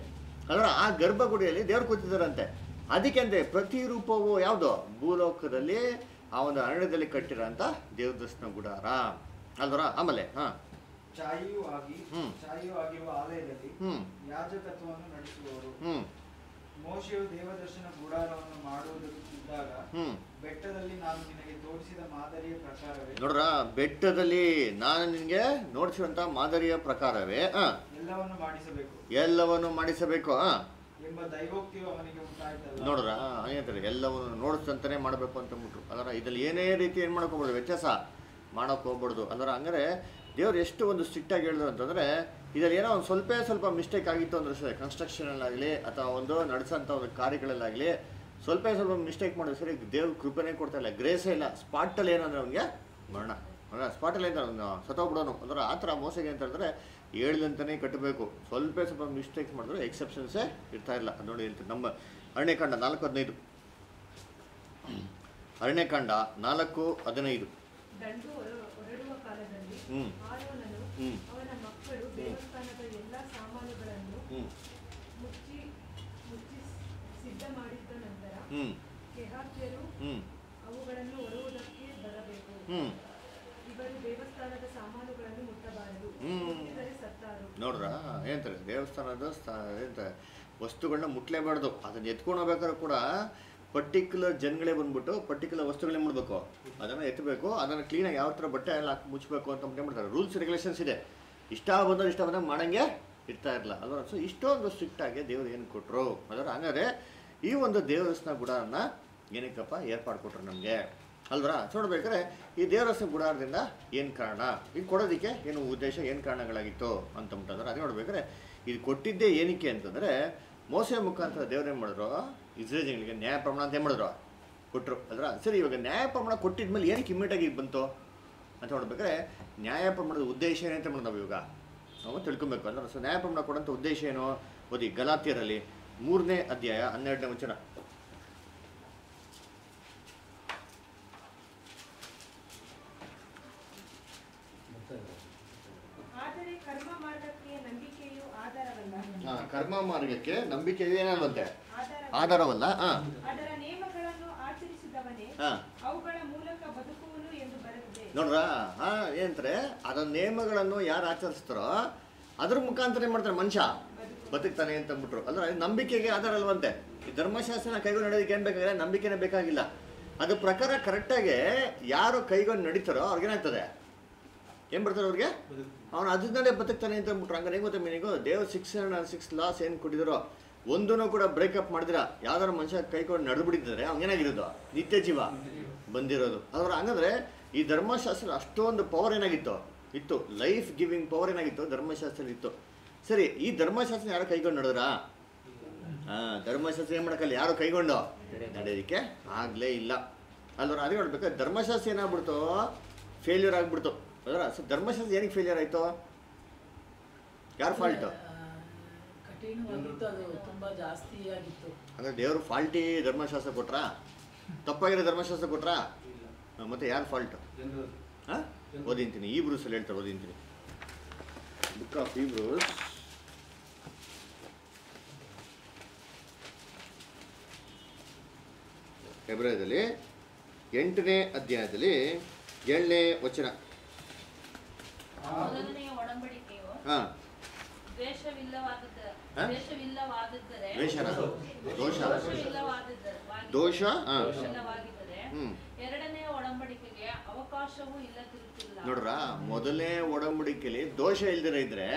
ಅಂದ್ರೆ ಆ ಗರ್ಭಗುಡಿಯಲ್ಲಿ ದೇವರು ಕೂತಿದ್ದಾರಂತೆ. ಅದಕ್ಕೆ ಪ್ರತಿ ರೂಪವು ಯಾವುದು? ಭೂಲೋಕದಲ್ಲಿ ಆ ಒಂದು ಅರಣ್ಯದಲ್ಲಿ ಕಟ್ಟಿರೋಂಥ ದೇವದರ್ಶನ ಗುಡಾರ. ಅಲ್ವರ? ಆಮೇಲೆ ಹಾಂ. ಆಲಯದಲ್ಲಿ ಯಾಜಕತ್ವವನ್ನು ನಡೆಸುವವರು. ಹ್ಞೂ ಮೋಶೆಯು ದೇವದರ್ಶನ ಗುಡಾರವನ್ನು ಮಾಡುವುದಕ್ಕಿದ್ದಾಗ ಹ್ಞೂ ಬೆಟ್ಟದಲ್ಲಿ ನಾನು ನಿನಗೆ ತೋರಿಸಿದ ಮಾದರಿಯ ಪ್ರಕಾರವೇ? ನೋಡ್ರ ಬೆಟ್ಟದಲ್ಲಿ ನಾನು ನಿನಗೆ ನೋಡಿಸುವಂತ ಮಾದರಿಯ ಪ್ರಕಾರವೇ ಹಾಂ. ಎಲ್ಲವನ್ನು ಮಾಡಿಸಬೇಕು. ಎಲ್ಲವನ್ನು ಮಾಡಿಸಬೇಕು ನೋಡ್ರ ಏನಂತಾರೆ ಎಲ್ಲವನ್ನು ನೋಡಿಸ್ತಂತಾನೆ ಮಾಡಬೇಕು ಅಂತ ಅಂದ್ಬಿಟ್ರು ಅದರ ಇದ್ರಲ್ಲಿ ಏನೇ ರೀತಿ ಏನು ಹೋಗ್ಬಾರ್ದು ವ್ಯತ್ಯಾಸ ಮಾಡೋಕೆ ಹೋಗ್ಬಾರ್ದು. ಅಂದ್ರೆ ಹಂಗಾರೆ ದೇವ್ರು ಎಷ್ಟು ಒಂದು ಸ್ಟ್ರಿಕ್ಟಾಗಿ ಹೇಳಿದ್ರು ಅಂತಂದರೆ ಇದರಲ್ಲಿ ಏನೋ ಒಂದು ಸ್ವಲ್ಪ ಸ್ವಲ್ಪ ಮಿಸ್ಟೇಕ್ ಆಗಿತ್ತು ಅಂದ್ರೆ ಸರಿ ಕನ್ಸ್ಟ್ರಕ್ಷನಲ್ಲಾಗಲಿ ಅಥವಾ ಒಂದು ನಡೆಸೋಂಥ ಒಂದು ಕಾರ್ಯಗಳಲ್ಲಾಗಲಿ ಸ್ವಲ್ಪ ಸ್ವಲ್ಪ ಮಿಸ್ಟೇಕ್ ಮಾಡಿದ್ರೆ ಸರಿ ದೇವ್ರ ಕೃಪೆನೇ ಕೊಡ್ತಾ ಇಲ್ಲ ಗ್ರೇಸೇ ಇಲ್ಲ. ಸ್ಪಾಟಲ್ಲಿ ಏನಂದ್ರೆ ಅವನಿಗೆ ಮರಣ. ಸ್ಪಾಟ್ ಸ್ಪಾಟಲ್ಲಿ ಏನಂದ್ರೆ ಅವನು ಸತ್ತೋಗ್ಬಿಡೋನು. ಅಂದ್ರೆ ಆ ಥರ ಮೋಸಗೆ ಅಂತ ಹೇಳಿದ್ರೆ ಹೇಳ್ದಂತಾನೆ ಕಟ್ಟಬೇಕು. ಸ್ವಲ್ಪ ಸ್ವಲ್ಪ ಮಿಸ್ಟೇಕ್ಸ್ ಮಾಡಿದ್ರೆ ಎಕ್ಸೆಪ್ಷನ್ಸೇ ಇರ್ತಾ ಇಲ್ಲ. ಅದು ನೋಡಿ ಹೇಳ್ತೀನಿ. ನಮ್ಮ ಅರಣ್ಯಕಾಂಡ ನಾಲ್ಕು ಹದಿನೈದು. ಅರಣ್ಯಕಾಂಡ ನಾಲ್ಕು ಹದಿನೈದು. ಹ್ಞೂ ಹ್ಞೂ ಹ್ಞೂ ಹ್ಞೂ. ಆರೋನನು ಹ್ಮ್. ಅವನ ಮಕ್ಕಳು ದೇವಸ್ಥಾನದ ಎಲ್ಲ ಸಾಮಾನುಗಳನ್ನು ಹ್ಞೂ ಮುಚ್ಚಿ ಮುಚ್ಚಿ ಸಿದ್ಧ ಮಾಡಿದ್ದ ನಂತರ ಹ್ಞೂ ಕೆಹಾತ್ಯರು ಹ್ಞೂ ಅವುಗಳನ್ನು ಹೊರುವುದಕ್ಕೆ ಬರಬೇಕು ಹ್ಞೂ ಇವರು ದೇವಸ್ಥಾನದ ಸಾಮಾನುಗಳನ್ನು ಮುಟ್ಟಬಾರದು ಹ್ಮ್. ಮುಟ್ಟಿದರೆ ಸತ್ತಾರು ನೋಡ್ರ? ಏನಂತಾರೆ ದೇವಸ್ಥಾನದ ಸ್ಥಾ ಏನಂತಾರೆ ವಸ್ತುಗಳನ್ನ ಮುಟ್ಲೇಬಾರ್ದು ಅದನ್ನ ಎತ್ಕೊಂಡು ಹೋಗ್ಬೇಕಾದ್ರೆ ಕೂಡ ಪರ್ಟಿಕ್ಯುಲರ್ ಜನಗಳೇ ಬಂದ್ಬಿಟ್ಟು ಪರ್ಟಿಕ್ಯುಲರ್ ವಸ್ತುಗಳೇ ಮಾಡಬೇಕು ಅದನ್ನು ಎತ್ತಬೇಕು ಅದನ್ನು ಕ್ಲೀನಾಗಿ ಯಾವ ಥರ ಬಟ್ಟೆ ಎಲ್ಲ ಹಾಕಿ ಮುಚ್ಚಬೇಕು ಅಂತ ಮಾಡ್ತಾರೆ? ರೂಲ್ಸ್ ರೆಗ್ಯುಲೇಷನ್ಸ್ ಇದೆ. ಇಷ್ಟ ಬಂದ್ರೆ ಇಷ್ಟ ಬಂದಾಗ ಮಾಡಂಗೆ ಇರ್ತಾ ಇರಲ್ಲ ಅದರ ಸೊ ಇಷ್ಟೊಂದು ಸ್ಟ್ರಿಕ್ಟಾಗಿ ದೇವರು ಏನು ಕೊಟ್ಟರು ಅದರ ಹಂಗಾದ್ರೆ ಈ ಒಂದು ದೇವಸ್ಥಾನ ಗುಡಾರನ್ನ ಏನಕ್ಕಪ್ಪ? ಏರ್ಪಾಡು ಕೊಟ್ರು ನಮಗೆ. ಅಲ್ವರಾ? ನೋಡ್ಬೇಕಾದ್ರೆ ಈ ದೇವರಸ್ಥ ಗುಡಾರದಿಂದ ಏನು ಕಾರಣ? ಈಗ ಕೊಡೋದಕ್ಕೆ ಏನು ಉದ್ದೇಶ, ಏನು ಕಾರಣಗಳಾಗಿತ್ತು ಅಂತಂದ್ರೆ ಅದೇ ನೋಡ್ಬೇಕಾದ್ರೆ ಇದು ಕೊಟ್ಟಿದ್ದೇ ಏನಕ್ಕೆ ಅಂತಂದರೆ ಮೋಸೆ ಮುಖಾಂತರ ದೇವ್ರು ಏನು ಮಾಡಿದ್ರು? ಇಸ್ರೇಜಿಗಳಿಗೆ ನ್ಯಾಯ ಪ್ರಮಾಣ ಅಂತ ಏನು ಮಾಡಿದ್ರು? ಕೊಟ್ಟರು ಅದರ ಸರಿ, ಇವಾಗ ನ್ಯಾಯ ಪ್ರಮಾಣ ಕೊಟ್ಟಿದ್ಮೇಲೆ ಏನಕ್ಕೆ ಇಮ್ಮಿಡಿಯಾಗಿ ಈಗ ಬಂತು? ಅಂತ ನೋಡ್ಬೇಕಾದ್ರೆ ನ್ಯಾಯ ಪ್ರಮಾಣದ ಉದ್ದೇಶ ಏನಂತ ಮಾಡೋದು ನಾವು ಇವಾಗ ನಾವು ತಿಳ್ಕೊಬೇಕು. ಅಂದ್ರೆ ಸೊ ನ್ಯಾಯ ಪ್ರಮಾಣ ಕೊಡೋಂಥ ಉದ್ದೇಶ ಏನು? ಓದಿ ಗಲಾತಿಯರಲ್ಲಿ ಮೂರನೇ ಅಧ್ಯಾಯ ಹನ್ನೆರಡನೇ ವಚನ ಆದರೆ ಕರ್ಮ ಮಾರ್ಗಕ್ಕೆ ನಂಬಿಕೆಯು ಆಧಾರವಲ್ಲ ಆ, ಕರ್ಮ ಮಾರ್ಗಕ್ಕೆ ನಂಬಿಕೆ ಏನಲ್ವಂತೆ ಆಧಾರ ಆಧಾರವಲ್ಲ? ಹಾಂ. ಹಾಂ. ನೋಡ್ರ ಹಾ ಏನಂತಾರೆ? ಅದರ ನಿಯಮಗಳನ್ನು ಯಾರು ಆಚರಿಸ್ತಾರೋ ಅದ್ರ ಮುಖಾಂತರ ಏನ್ ಮಾಡ್ತಾರೆ? ಮನುಷ್ಯ ಬದುಕ್ತಾನೆ. ಅಂತ ಅಂದ್ಬಿಟ್ರು ಅಂದ್ರೆ ನಂಬಿಕೆಗೆ ಆಧಾರ ಅಲ್ವಂತೆ. ಈ ಧರ್ಮಶಾಸ್ತ್ರನ ಕೈಗೊಂಡು ನಡೆಯೋದಕ್ಕೆ ಏನ್ ಬೇಕಾಗಿಲ್ಲ? ನಂಬಿಕೆನೇ ಬೇಕಾಗಿಲ್ಲ. ಅದ್ರ ಪ್ರಕಾರ ಕರೆಕ್ಟಾಗಿ ಯಾರು ಕೈಗೊಂಡು ನಡೀತಾರೋ ಅವ್ರಿಗೇನಾಗ್ತದೆ? ಏನ್ ಬರ್ತಾರೆ ಅವ್ರಿಗೆ? ಅವನು ಅದನ್ನೇ ಬದುಕ್ತಾನೆ ಅಂತ ಅಂದ್ಬಿಟ್ರು. ಹಂಗಾರೆ ಹೆಂಗ್ ಗೊತ್ತಾ ಮೀನಿಗೂ? ದೇವ್ ಸಿಕ್ಸ್ ಸಿಕ್ಸ್ ಲಾಸ್ ಏನು ಕೊಟ್ಟಿದ್ರು ಒಂದೂ ಕೂಡ ಬ್ರೇಕಪ್ ಮಾಡಿದ್ರ. ಯಾವ್ದಾರು ಮನುಷ್ಯ ಕೈಕೊಂಡು ನಡೆದ್ಬಿಟ್ಟಿದ್ದಾರೆ. ಅವ್ನಿಗೇನಾಗಿರೋದು ನಿತ್ಯ ಜೀವ ಬಂದಿರೋದು. ಅದ್ರ ಹಂಗಂದ್ರೆ ಈ ಧರ್ಮಶಾಸ್ತ್ರ ಅಷ್ಟೊಂದು ಪವರ್ ಏನಾಗಿತ್ತು? ಇತ್ತು. ಲೈಫ್ ಗಿವಿಂಗ್ ಪವರ್ ಏನಾಗಿತ್ತು? ಧರ್ಮಶಾಸ್ತ್ರ ಇತ್ತು. ಸರಿ, ಈ ಧರ್ಮಶಾಸ್ತ್ರ ಯಾರು ಕೈಗೊಂಡು ನಡೆದ್ರಾ? ಹಾ, ಧರ್ಮಶಾಸ್ತ್ರ ಏನು ಮಾಡಕ್ಕಲ್ಲ? ಯಾರು ಕೈಗೊಂಡು? ನಡೆಯೋದಕ್ಕೆ ಆಗಲೇ ಇಲ್ಲ. ಅಲ್ವರ, ಅದೇ ನೋಡ್ಬೇಕು ಧರ್ಮಶಾಸ್ತ್ರ ಏನಾಗ್ಬಿಡ್ತು? ಫೇಲ್ಯೂರ್ ಆಗ್ಬಿಡ್ತು. ಅದರ ಸೊ ಧರ್ಮಶಾಸ್ತ್ರ ಏನಕ್ಕೆ ಫೇಲಿಯರ್ ಆಯಿತು? ಯಾರು ಫಾಲ್ಟು ಅಂದ್ರೆ ಅದು ತುಂಬಾ ಜಾಸ್ತಿ ಆಗಿತ್ತು ಅಂದರೆ ದೇವರು ಫಾಲ್ಟಿ ಧರ್ಮಶಾಸ್ತ್ರ ಕೊಟ್ರಾ? ತಪ್ಪಾಗಿರೋ ಧರ್ಮಶಾಸ್ತ್ರ ಕೊಟ್ರಾ? ಹಾ, ಮತ್ತೆ ಯಾರು ಫಾಲ್ಟ್ ಹಾಂ? ಓದಿಂತೀನಿ ಈ ಬ್ರೂಸಲ್ಲಿ ಹೇಳ್ತಾರೆ ಓದಿಂತೀನಿ. ಬುಕ್ ಆಫ್ ಈ ಬ್ರೂಸ್ ಫೆಬ್ರವರಿದಲ್ಲಿ ಎಂಟನೇ ಅಧ್ಯಾಯದಲ್ಲಿ ಏಳನೇ ವಚನ. ಹಾಂ. ದೋಷ? ದೋಷ? ನೋಡ್ರ ಮೊದಲನೇ ಒಡಂಬಡಿಕೆಲಿ ದೋಷ ಇಲ್ದಿರ ಇದ್ರೆ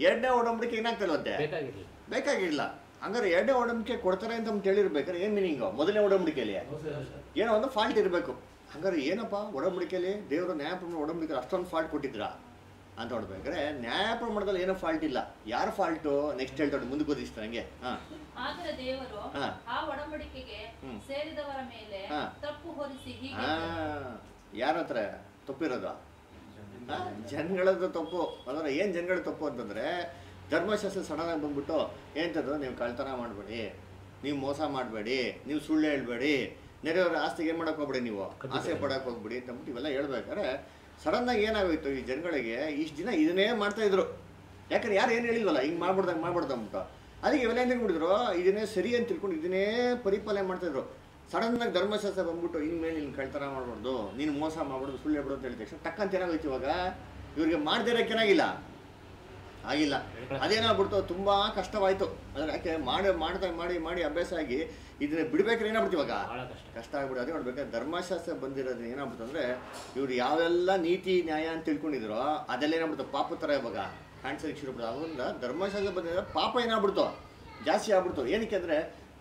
ಎರಡನೇ ಒಡಂಬಡಿಕೆ ಏನಾಗ್ತಲ್ವಂತೆ ಬೇಕಾಗಿರ್ಲಿಲ್ಲ. ಬೇಕಾಗಿಲ್ಲ ಹಂಗಾರೆ ಎರಡನೇ ಒಡಂಬಡಿಕೆ ಕೊಡ್ತಾರೆ ಅಂತ ಅಂತ ಹೇಳಿರ್ಬೇಕಾದ್ರೆ ಏನ್ ಮೀನಿಂಗ್ ಮೊದಲನೇ ಒಡಂಬಡಿಕೆಲಿ? ಏನೋ ಒಂದು ಫಾಲ್ಟ್ ಇರಬೇಕು. ಹಂಗಾರೆ ಏನಪ್ಪ ಒಡಂಬಡಿಕೆಲಿ ದೇವರ ನ್ಯಾಯಪೂರ್ಣ ಒಡಂಬಡಿಕೆ ಅಷ್ಟೊಂದು ಫಾಲ್ಟ್ ಕೊಟ್ಟಿದ್ರಾ ಅಂತ ನೋಡ್ಬೇಕಾದ್ರೆ ನ್ಯಾಯ ಪ್ರಮಾಣದಲ್ಲಿ ಏನೋ ಫಾಲ್ಟ್ ಇಲ್ಲ. ಯಾರು ಫಾಲ್ಟು ನೆಕ್ಸ್ಟ್ ಹೇಳ್ತಾರೆ ಮುಂದೆ ಓದಿಸ್ತಾರೆ ಹಂಗೆ. ಹಾಂ. ಆದರೆ ದೇವರು ಹ. ಆ ಒಡಂಬಡಿಕೆಗೆ ಸೇರಿದವರ ಮೇಲೆ ತಪ್ಪು ಹೊರಿಸಿ ಹೀಗೆ ಹಾಂ. ಯಾರ ಹತ್ರ? ತಪ್ಪಿರೋದು? ಜನಗಳದ್ದು ತಪ್ಪು. ಅಂದ್ರೆ ಏನು ಜನಗಳ ತಪ್ಪು ಅಂತಂದ್ರೆ ಧರ್ಮಶಾಸ್ತ್ರ ಸಡನ್ನಾಗಿ ಬಂದ್ಬಿಟ್ಟು ಏನಂತದ್ದು? ನೀವು ಕಳ್ತನ ಮಾಡಬೇಡಿ. ನೀವು ಮೋಸ ಮಾಡಬೇಡಿ. ನೀವು ಸುಳ್ಳು ಹೇಳ್ಬೇಡಿ. ನೆರೆಯವ್ರ ಆಸ್ತಿಗೆ ಏನು ಹೋಗ್ಬೇಡಿ ನೀವು? ಆಸೆ ಪಡಕ್ಕೆ ಹೋಗ್ಬಿಡಿ ಅಂತ ಅಂದ್ಬಿಟ್ಟು ಇವೆಲ್ಲ ಹೇಳ್ಬೇಕಾದ್ರೆ ಸಡನ್ನಾಗಿ ಏನಾಗೋಯ್ತು ಈ ಜನಗಳಿಗೆ? ಇಷ್ಟು ದಿನ ಇದನ್ನೇ ಮಾಡ್ತಾ ಇದ್ರು. ಯಾಕಂದ್ರೆ ಯಾರು ಏನು ಹೇಳಿಲ್ವಲ್ಲ, ಹಿಂಗೆ ಮಾಡ್ಬಿಡ್ದಂಗೆ ಮಾಡ್ಬಿಡ್ದು ಅಂದ್ಬಿಟ್ಟು. ಅದಕ್ಕೆ ಇವೆಲ್ಲ ಏನು ತಿಳ್ಕೊಂಡಿದ್ರು? ಇದನ್ನೇ ಸರಿ ಅಂತ ತಿಳ್ಕೊಂಡು ಇದನ್ನೇ ಪರಿಪಾಲನೆ ಮಾಡ್ತಾ ಇದ್ರು. ಸಡನ್ನಾಗಿ ಧರ್ಮಶಾಸ್ತ್ರ ಬಂದ್ಬಿಟ್ಟು ಇನ್ಮೇಲೆ ನೀನು ಕಳ್ತನ ಮಾಡ್ಬಾರ್ದು, ನೀನು ಮೋಸ ಮಾಡ್ಬಾರ್ದು, ಸುಳ್ಳು ಹೇಳ್ಬಿಡು ಅಂತ ಹೇಳಿದ ತಕ್ಷಣ ಟಕ್ಕಂತ ಏನಾಗೋಯ್ತು ಇವಾಗ? ಇವ್ರಿಗೆ ಮಾಡದೇ ಇರೋಕೆ ಏನಾಗಿಲ್ಲ. ಆಗಿಲ್ಲ. ಅದೇನಾಗ್ಬಿಡ್ತು? ತುಂಬ ಕಷ್ಟವಾಯಿತು. ಅದಕ್ಕೆ ಯಾಕೆ? ಮಾಡಿ, ಮಾಡ್ತಾ, ಮಾಡಿ ಮಾಡಿ ಅಭ್ಯಾಸ ಆಗಿ ಇದನ್ನ ಬಿಡ್ಬೇಕಾದ್ರೆ ಏನಾಗ್ಬಿಡ್ತು ಇವಾಗ? ಕಷ್ಟ. ಆಗ್ಬಿಡ ಅದೇ ನೋಡ್ಬೇಕಾದ್ರೆ ಧರ್ಮಶಾಸ್ತ್ರ ಬಂದಿರೋದು ಏನಾಗ್ಬಿಡ್ತು ಅಂದ್ರೆ ಇವ್ರು ಯಾವೆಲ್ಲ ನೀತಿ ನ್ಯಾಯ ಅಂತ ತಿಳ್ಕೊಂಡಿದ್ರು ಅದೆಲ್ಲ ಏನಾಗ್ಬಿಡ್ತು? ಪಾಪ ಥರ ಇವಾಗ. ಕಾಣಿಸೋದಕ್ಕೆ ಶುರು ಬಿಡ್ತು ಅದರಿಂದ ಧರ್ಮಶಾಸ್ತ್ರ ಬಂದಿದ್ರೆ ಪಾಪ ಏನಾಗ್ಬಿಡ್ತು? ಜಾಸ್ತಿ ಆಗ್ಬಿಡ್ತು. ಏನಕ್ಕೆ ಅಂದ್ರೆ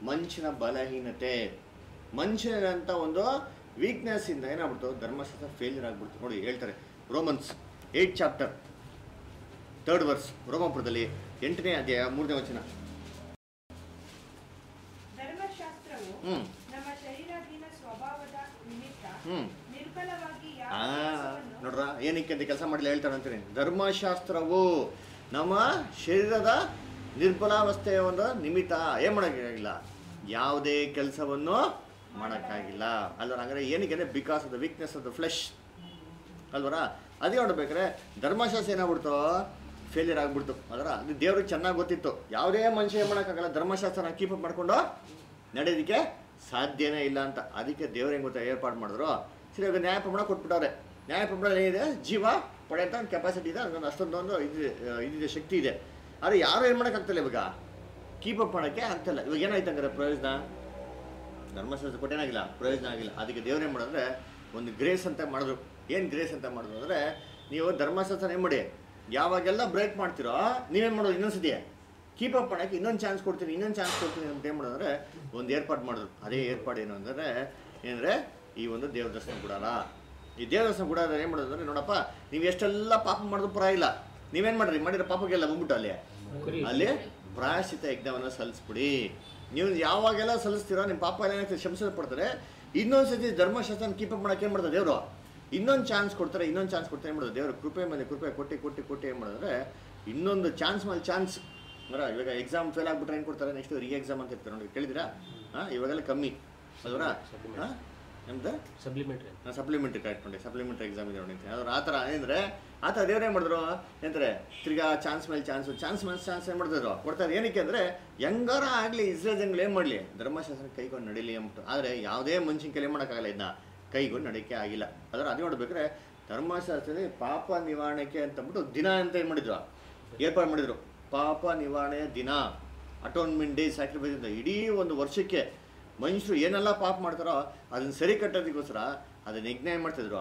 ಮನುಷ್ಯನ ಬಲಹೀನತೆ. ಮನುಷ್ಯನಂತ ಒಂದು ವೀಕ್ನೆಸ್ ಇಂದ ಏನಾಗ್ಬಿಡ್ತು? ಧರ್ಮಶಾಸ್ತ್ರ ಫೇಲ್ಯೂರ್ ಆಗ್ಬಿಡ್ತು. ನೋಡಿ ಹೇಳ್ತಾರೆ. Romans eight chapter third verse ರೋಮಪುರದಲ್ಲಿ ಎಂಟನೇ ಅಧ್ಯಾಯ ಮೂರನೇ ವಚನ ಧರ್ಮಶಾಸ್ತ್ರವು ಹ್ಮ್ ನಮ್ಮ ಶರೀರಾಧೀನ ಸ್ವಭಾವದ ನಿಮಿತ್ತ ನಿರ್ಬಲವಾಗಿ ನೋಡ್ರ ಏನಕ್ಕೆ ಅಂತ ಕೆಲಸ ಮಾಡಲಿ ಹೇಳ್ತಾರೆ ಅಂತೀನಿ. ಧರ್ಮಶಾಸ್ತ್ರವು ನಮ್ಮ ಶರೀರದ ನಿರ್ಬಲಾವಸ್ಥೆಯ ಒಂದು ನಿಮಿತ್ತ. ಏನು ಮಾಡೋಕ್ಕಾಗಿಲ್ಲ? ಯಾವುದೇ ಕೆಲಸವನ್ನು ಮಾಡೋಕ್ಕಾಗಿಲ್ಲ. ಅಲ್ವರ? ಹಂಗಾರೆ ಏನಕ್ಕೆ ಅಂದರೆ because of the weakness of the flesh ಅಲ್ವರ? ಅದೇ ನೋಡ್ಬೇಕಾದ್ರೆ ಧರ್ಮಶಾಸ್ತ್ರ ಏನಾಗ್ಬಿಡ್ತು ಫೇಲಿಯರ್ ಆಗ್ಬಿಡ್ತು. ಅದರ ಅದು ದೇವ್ರಿಗೆ ಚೆನ್ನಾಗಿ ಗೊತ್ತಿತ್ತು. ಯಾವುದೇ ಮನುಷ್ಯ ಏನು ಮಾಡೋಕ್ಕಾಗಲ್ಲ ಧರ್ಮಶಾಸ್ತ್ರನ ಕೀಪ್ ಅಪ್ ಮಾಡ್ಕೊಂಡು ನಡೆಯೋದಕ್ಕೆ ಸಾಧ್ಯನೇ ಇಲ್ಲ ಅಂತ. ಅದಕ್ಕೆ ದೇವ್ರ ಹೆಂಗೆ ಏರ್ಪಾಡು ಮಾಡಿದ್ರು? ಸರಿ ಇವಾಗ ನ್ಯಾಯ ಪ್ರಮಾಣ ಕೊಟ್ಬಿಟ್ಟವ್ರೆ. ನ್ಯಾಯ ಪ್ರಮಾಣ ಏನಿದೆ? ಜೀವ ಪಡೆಯಂತ ಒಂದು ಕೆಪಾಸಿಟಿ ಇದೆ. ಅದೊಂದು ಅಷ್ಟೊಂದೊಂದು ಇದು, ಇದಿದೆ, ಶಕ್ತಿ ಇದೆ. ಆದರೆ ಯಾರು ಏನು ಮಾಡೋಕ್ಕಾಗ್ತಿಲ್ಲ ಇವಾಗ? ಕೀಪ್ ಅಪ್ ಮಾಡೋಕ್ಕೆ ಆಗ್ತಿಲ್ಲ. ಇವಾಗ ಏನಾಯ್ತು ಅಂದರೆ ಪ್ರಯೋಜನ? ಧರ್ಮಶಾಸ್ತ್ರ ಕೊಟ್ಟೇನಾಗಿಲ್ಲ ಪ್ರಯೋಜನ ಆಗಿಲ್ಲ. ಅದಕ್ಕೆ ದೇವ್ರೇನು ಮಾಡಿದ್ರೆ ಒಂದು ಗ್ರೇಸ್ ಅಂತ ಮಾಡಿದ್ರು. ಏನು ಗ್ರೇಸ್ ಅಂತ ಮಾಡಿದ್ರು ಅಂದರೆ ನೀವು ಧರ್ಮಶಾಸ್ತ್ರ ಏನು ಮಾಡಿ? ಯಾವಾಗೆಲ್ಲ ಬ್ರೇಕ್ ಮಾಡ್ತೀರೋ, ನೀವೇನು ಮಾಡೋದು ಇನ್ನೊಂದ್ಸತಿ? ಕೀಪ್ ಅಪ್ ಮಾಡೋಕ್ಕೆ ಇನ್ನೊಂದು ಚಾನ್ಸ್ ಕೊಡ್ತೀನಿ ಇನ್ನೊಂದು ಚಾನ್ಸ್ ಕೊಡ್ತೀನಿ ಅಂತ ಏನು ಮಾಡಿದ್ರೆ ಒಂದು ಏರ್ಪಾಡು ಮಾಡಿದ್ರು ಅದೇ ಏರ್ಪಾಡು ಏನು ಅಂದರೆ ಏನಂದರೆ ಈ ಒಂದು ದೇವ್ರ ದರ್ಶನ ಕೊಡಲ್ಲ ಈ ದೇವ್ರ ದರ್ಶನ ಗುಡಾರ ಏನು ಮಾಡೋದಂದ್ರೆ ನೋಡಪ್ಪ ನೀವು ಎಷ್ಟೆಲ್ಲ ಪಾಪ ಮಾಡಿದ್ರು ಪರ ಇಲ್ಲ ನೀವೇನು ಮಾಡ್ರಿ? ಮಾಡಿರೋ ಪಾಪಕ್ಕೆಲ್ಲ ಬಂದ್ಬಿಟ್ಟು ಅಲ್ಲಿ. ಅಲ್ಲಿ ಪ್ರಾಯಶ್ಚಿತ ಯಜ್ಞವನ್ನು ಸಲ್ಲಿಸ್ಬಿಡಿ. ನೀವು ಯಾವಾಗೆಲ್ಲ ಸಲ್ಲಿಸ್ತೀರೋ ನಿಮ್ಮ ಪಾಪ ಎಲ್ಲ ಏನಾಗ್ತದೆ ಶಂಸದ ಪಡ್ತಾರೆ. ಇನ್ನೊಂದು ಸತಿ ಧರ್ಮಶಾಸ್ತ್ರನ ಕೀಪ್ ಅಪ್ ಮಾಡಕ್ಕೆ ಏನು ಮಾಡ್ತಾರೆ ದೇವರು? ಇನ್ನೊಂದು ಚಾನ್ಸ್ ಕೊಡ್ತಾರೆ ಇನ್ನೊಂದು ಚಾನ್ಸ್ ಕೊಡ್ತಾರೆ ಏನು ಮಾಡೋದು ದೇವರು? ಕೃಪೆ ಮೇಲೆ ಕೃಪೆ ಕೊಟ್ಟು ಕೊಟ್ಟು ಕೊಟ್ಟು ಏನು ಮಾಡಿದ್ರೆ ಇನ್ನೊಂದು ಚಾನ್ಸ್ ಮೇಲೆ ಚಾನ್ಸ್ ಅಂದ್ರೆ ಇವಾಗ ಎಕ್ಸಾಮ್ ಫೇಲ್ ಆಗ್ಬಿಟ್ರೆ ಏನು ಕೊಡ್ತಾರೆ? ನೆಕ್ಸ್ಟ್ ರೀ ಎಕ್ಸಾಮ್ ಅಂತ ಇರ್ತಾರೆ ನೋಡಿ ಕೇಳಿದಿರಾ ಹಾಂ ಇವಾಗೆಲ್ಲ ಕಮ್ಮಿ. ಅದರ ಹಾಂ ನಮ್ದು? ಸಪ್ಲಿಮೆಂಟ್ರಿ ನಾನು ಸಪ್ಲಿಮೆಂಟ್ರಿ ಕರೆಕ್ಟ್ ನೋಡಿ ಸಪ್ಲಿಮೆಂಟ್ರಿ ಎಕ್ಸಾಮ್ ಇದೆ ನೋಡಿ ಅದ್ರ ಆ ಥರ ಏನಂದ್ರೆ ಆ ಥರ ದೇವ್ರು ಏನು ಮಾಡಿದ್ರು? ಏನಂತಾರೆ ತಿರ್ಗಾ ಚಾನ್ಸ್ ಮೇಲೆ ಚಾನ್ಸ್ ಚಾನ್ಸ್ ಮೇಲೆ ಚಾನ್ಸ್ ಏನು ಮಾಡಿದ್ರು ಕೊಡ್ತಾರೆ. ಏನಕ್ಕೆ ಅಂದರೆ ಹೆಂಗಾರ ಆಗಲಿ ಇಸ್ರೇಲ್ ಜನಗಳು ಏನು ಮಾಡಲಿ? ಧರ್ಮಶಾಸ್ತ್ರ ಕೈಗೊಂಡು ನಡೀಲಿ ಅಂದ್ಬಿಟ್ಟು. ಆದರೆ ಯಾವುದೇ ಮನುಷ್ಯನ ಕೈಲಿ ಮಾಡೋಕ್ಕಾಗಲ್ಲ ಇದನ್ನ ಕೈಗೊಂಡು ನಡೀಕೆ ಆಗಿಲ್ಲ. ಅದರ ಅದು ನೋಡ್ಬೇಕಾದ್ರೆ ಧರ್ಮಶಾಸ್ತ್ರದಲ್ಲಿ ಪಾಪ ನಿವಾರಣೆಗೆ ಅಂತಂದ್ಬಿಟ್ಟು ದಿನ ಅಂತ ಏನು ಮಾಡಿದ್ರು? ಏರ್ಪಾಡು ಮಾಡಿದ್ರು. ಪಾಪ ನಿವಾರಣೆಯ ದಿನ. ಅಟೋನ್ಮೆಂಟ್ ಡೇ ಸ್ಯಾಕ್ರಿಫೈಸ್ ಅಂತ ಇಡೀ ಒಂದು ವರ್ಷಕ್ಕೆ ಮನುಷ್ಯರು ಏನೆಲ್ಲ ಪಾಪ ಮಾಡ್ತಾರೋ ಅದನ್ನು ಸರಿ ಕಟ್ಟೋದಕ್ಕೋಸ್ಕರ ಅದನ್ನ ಯಜ್ಞ ಮಾಡ್ತಿದ್ರು?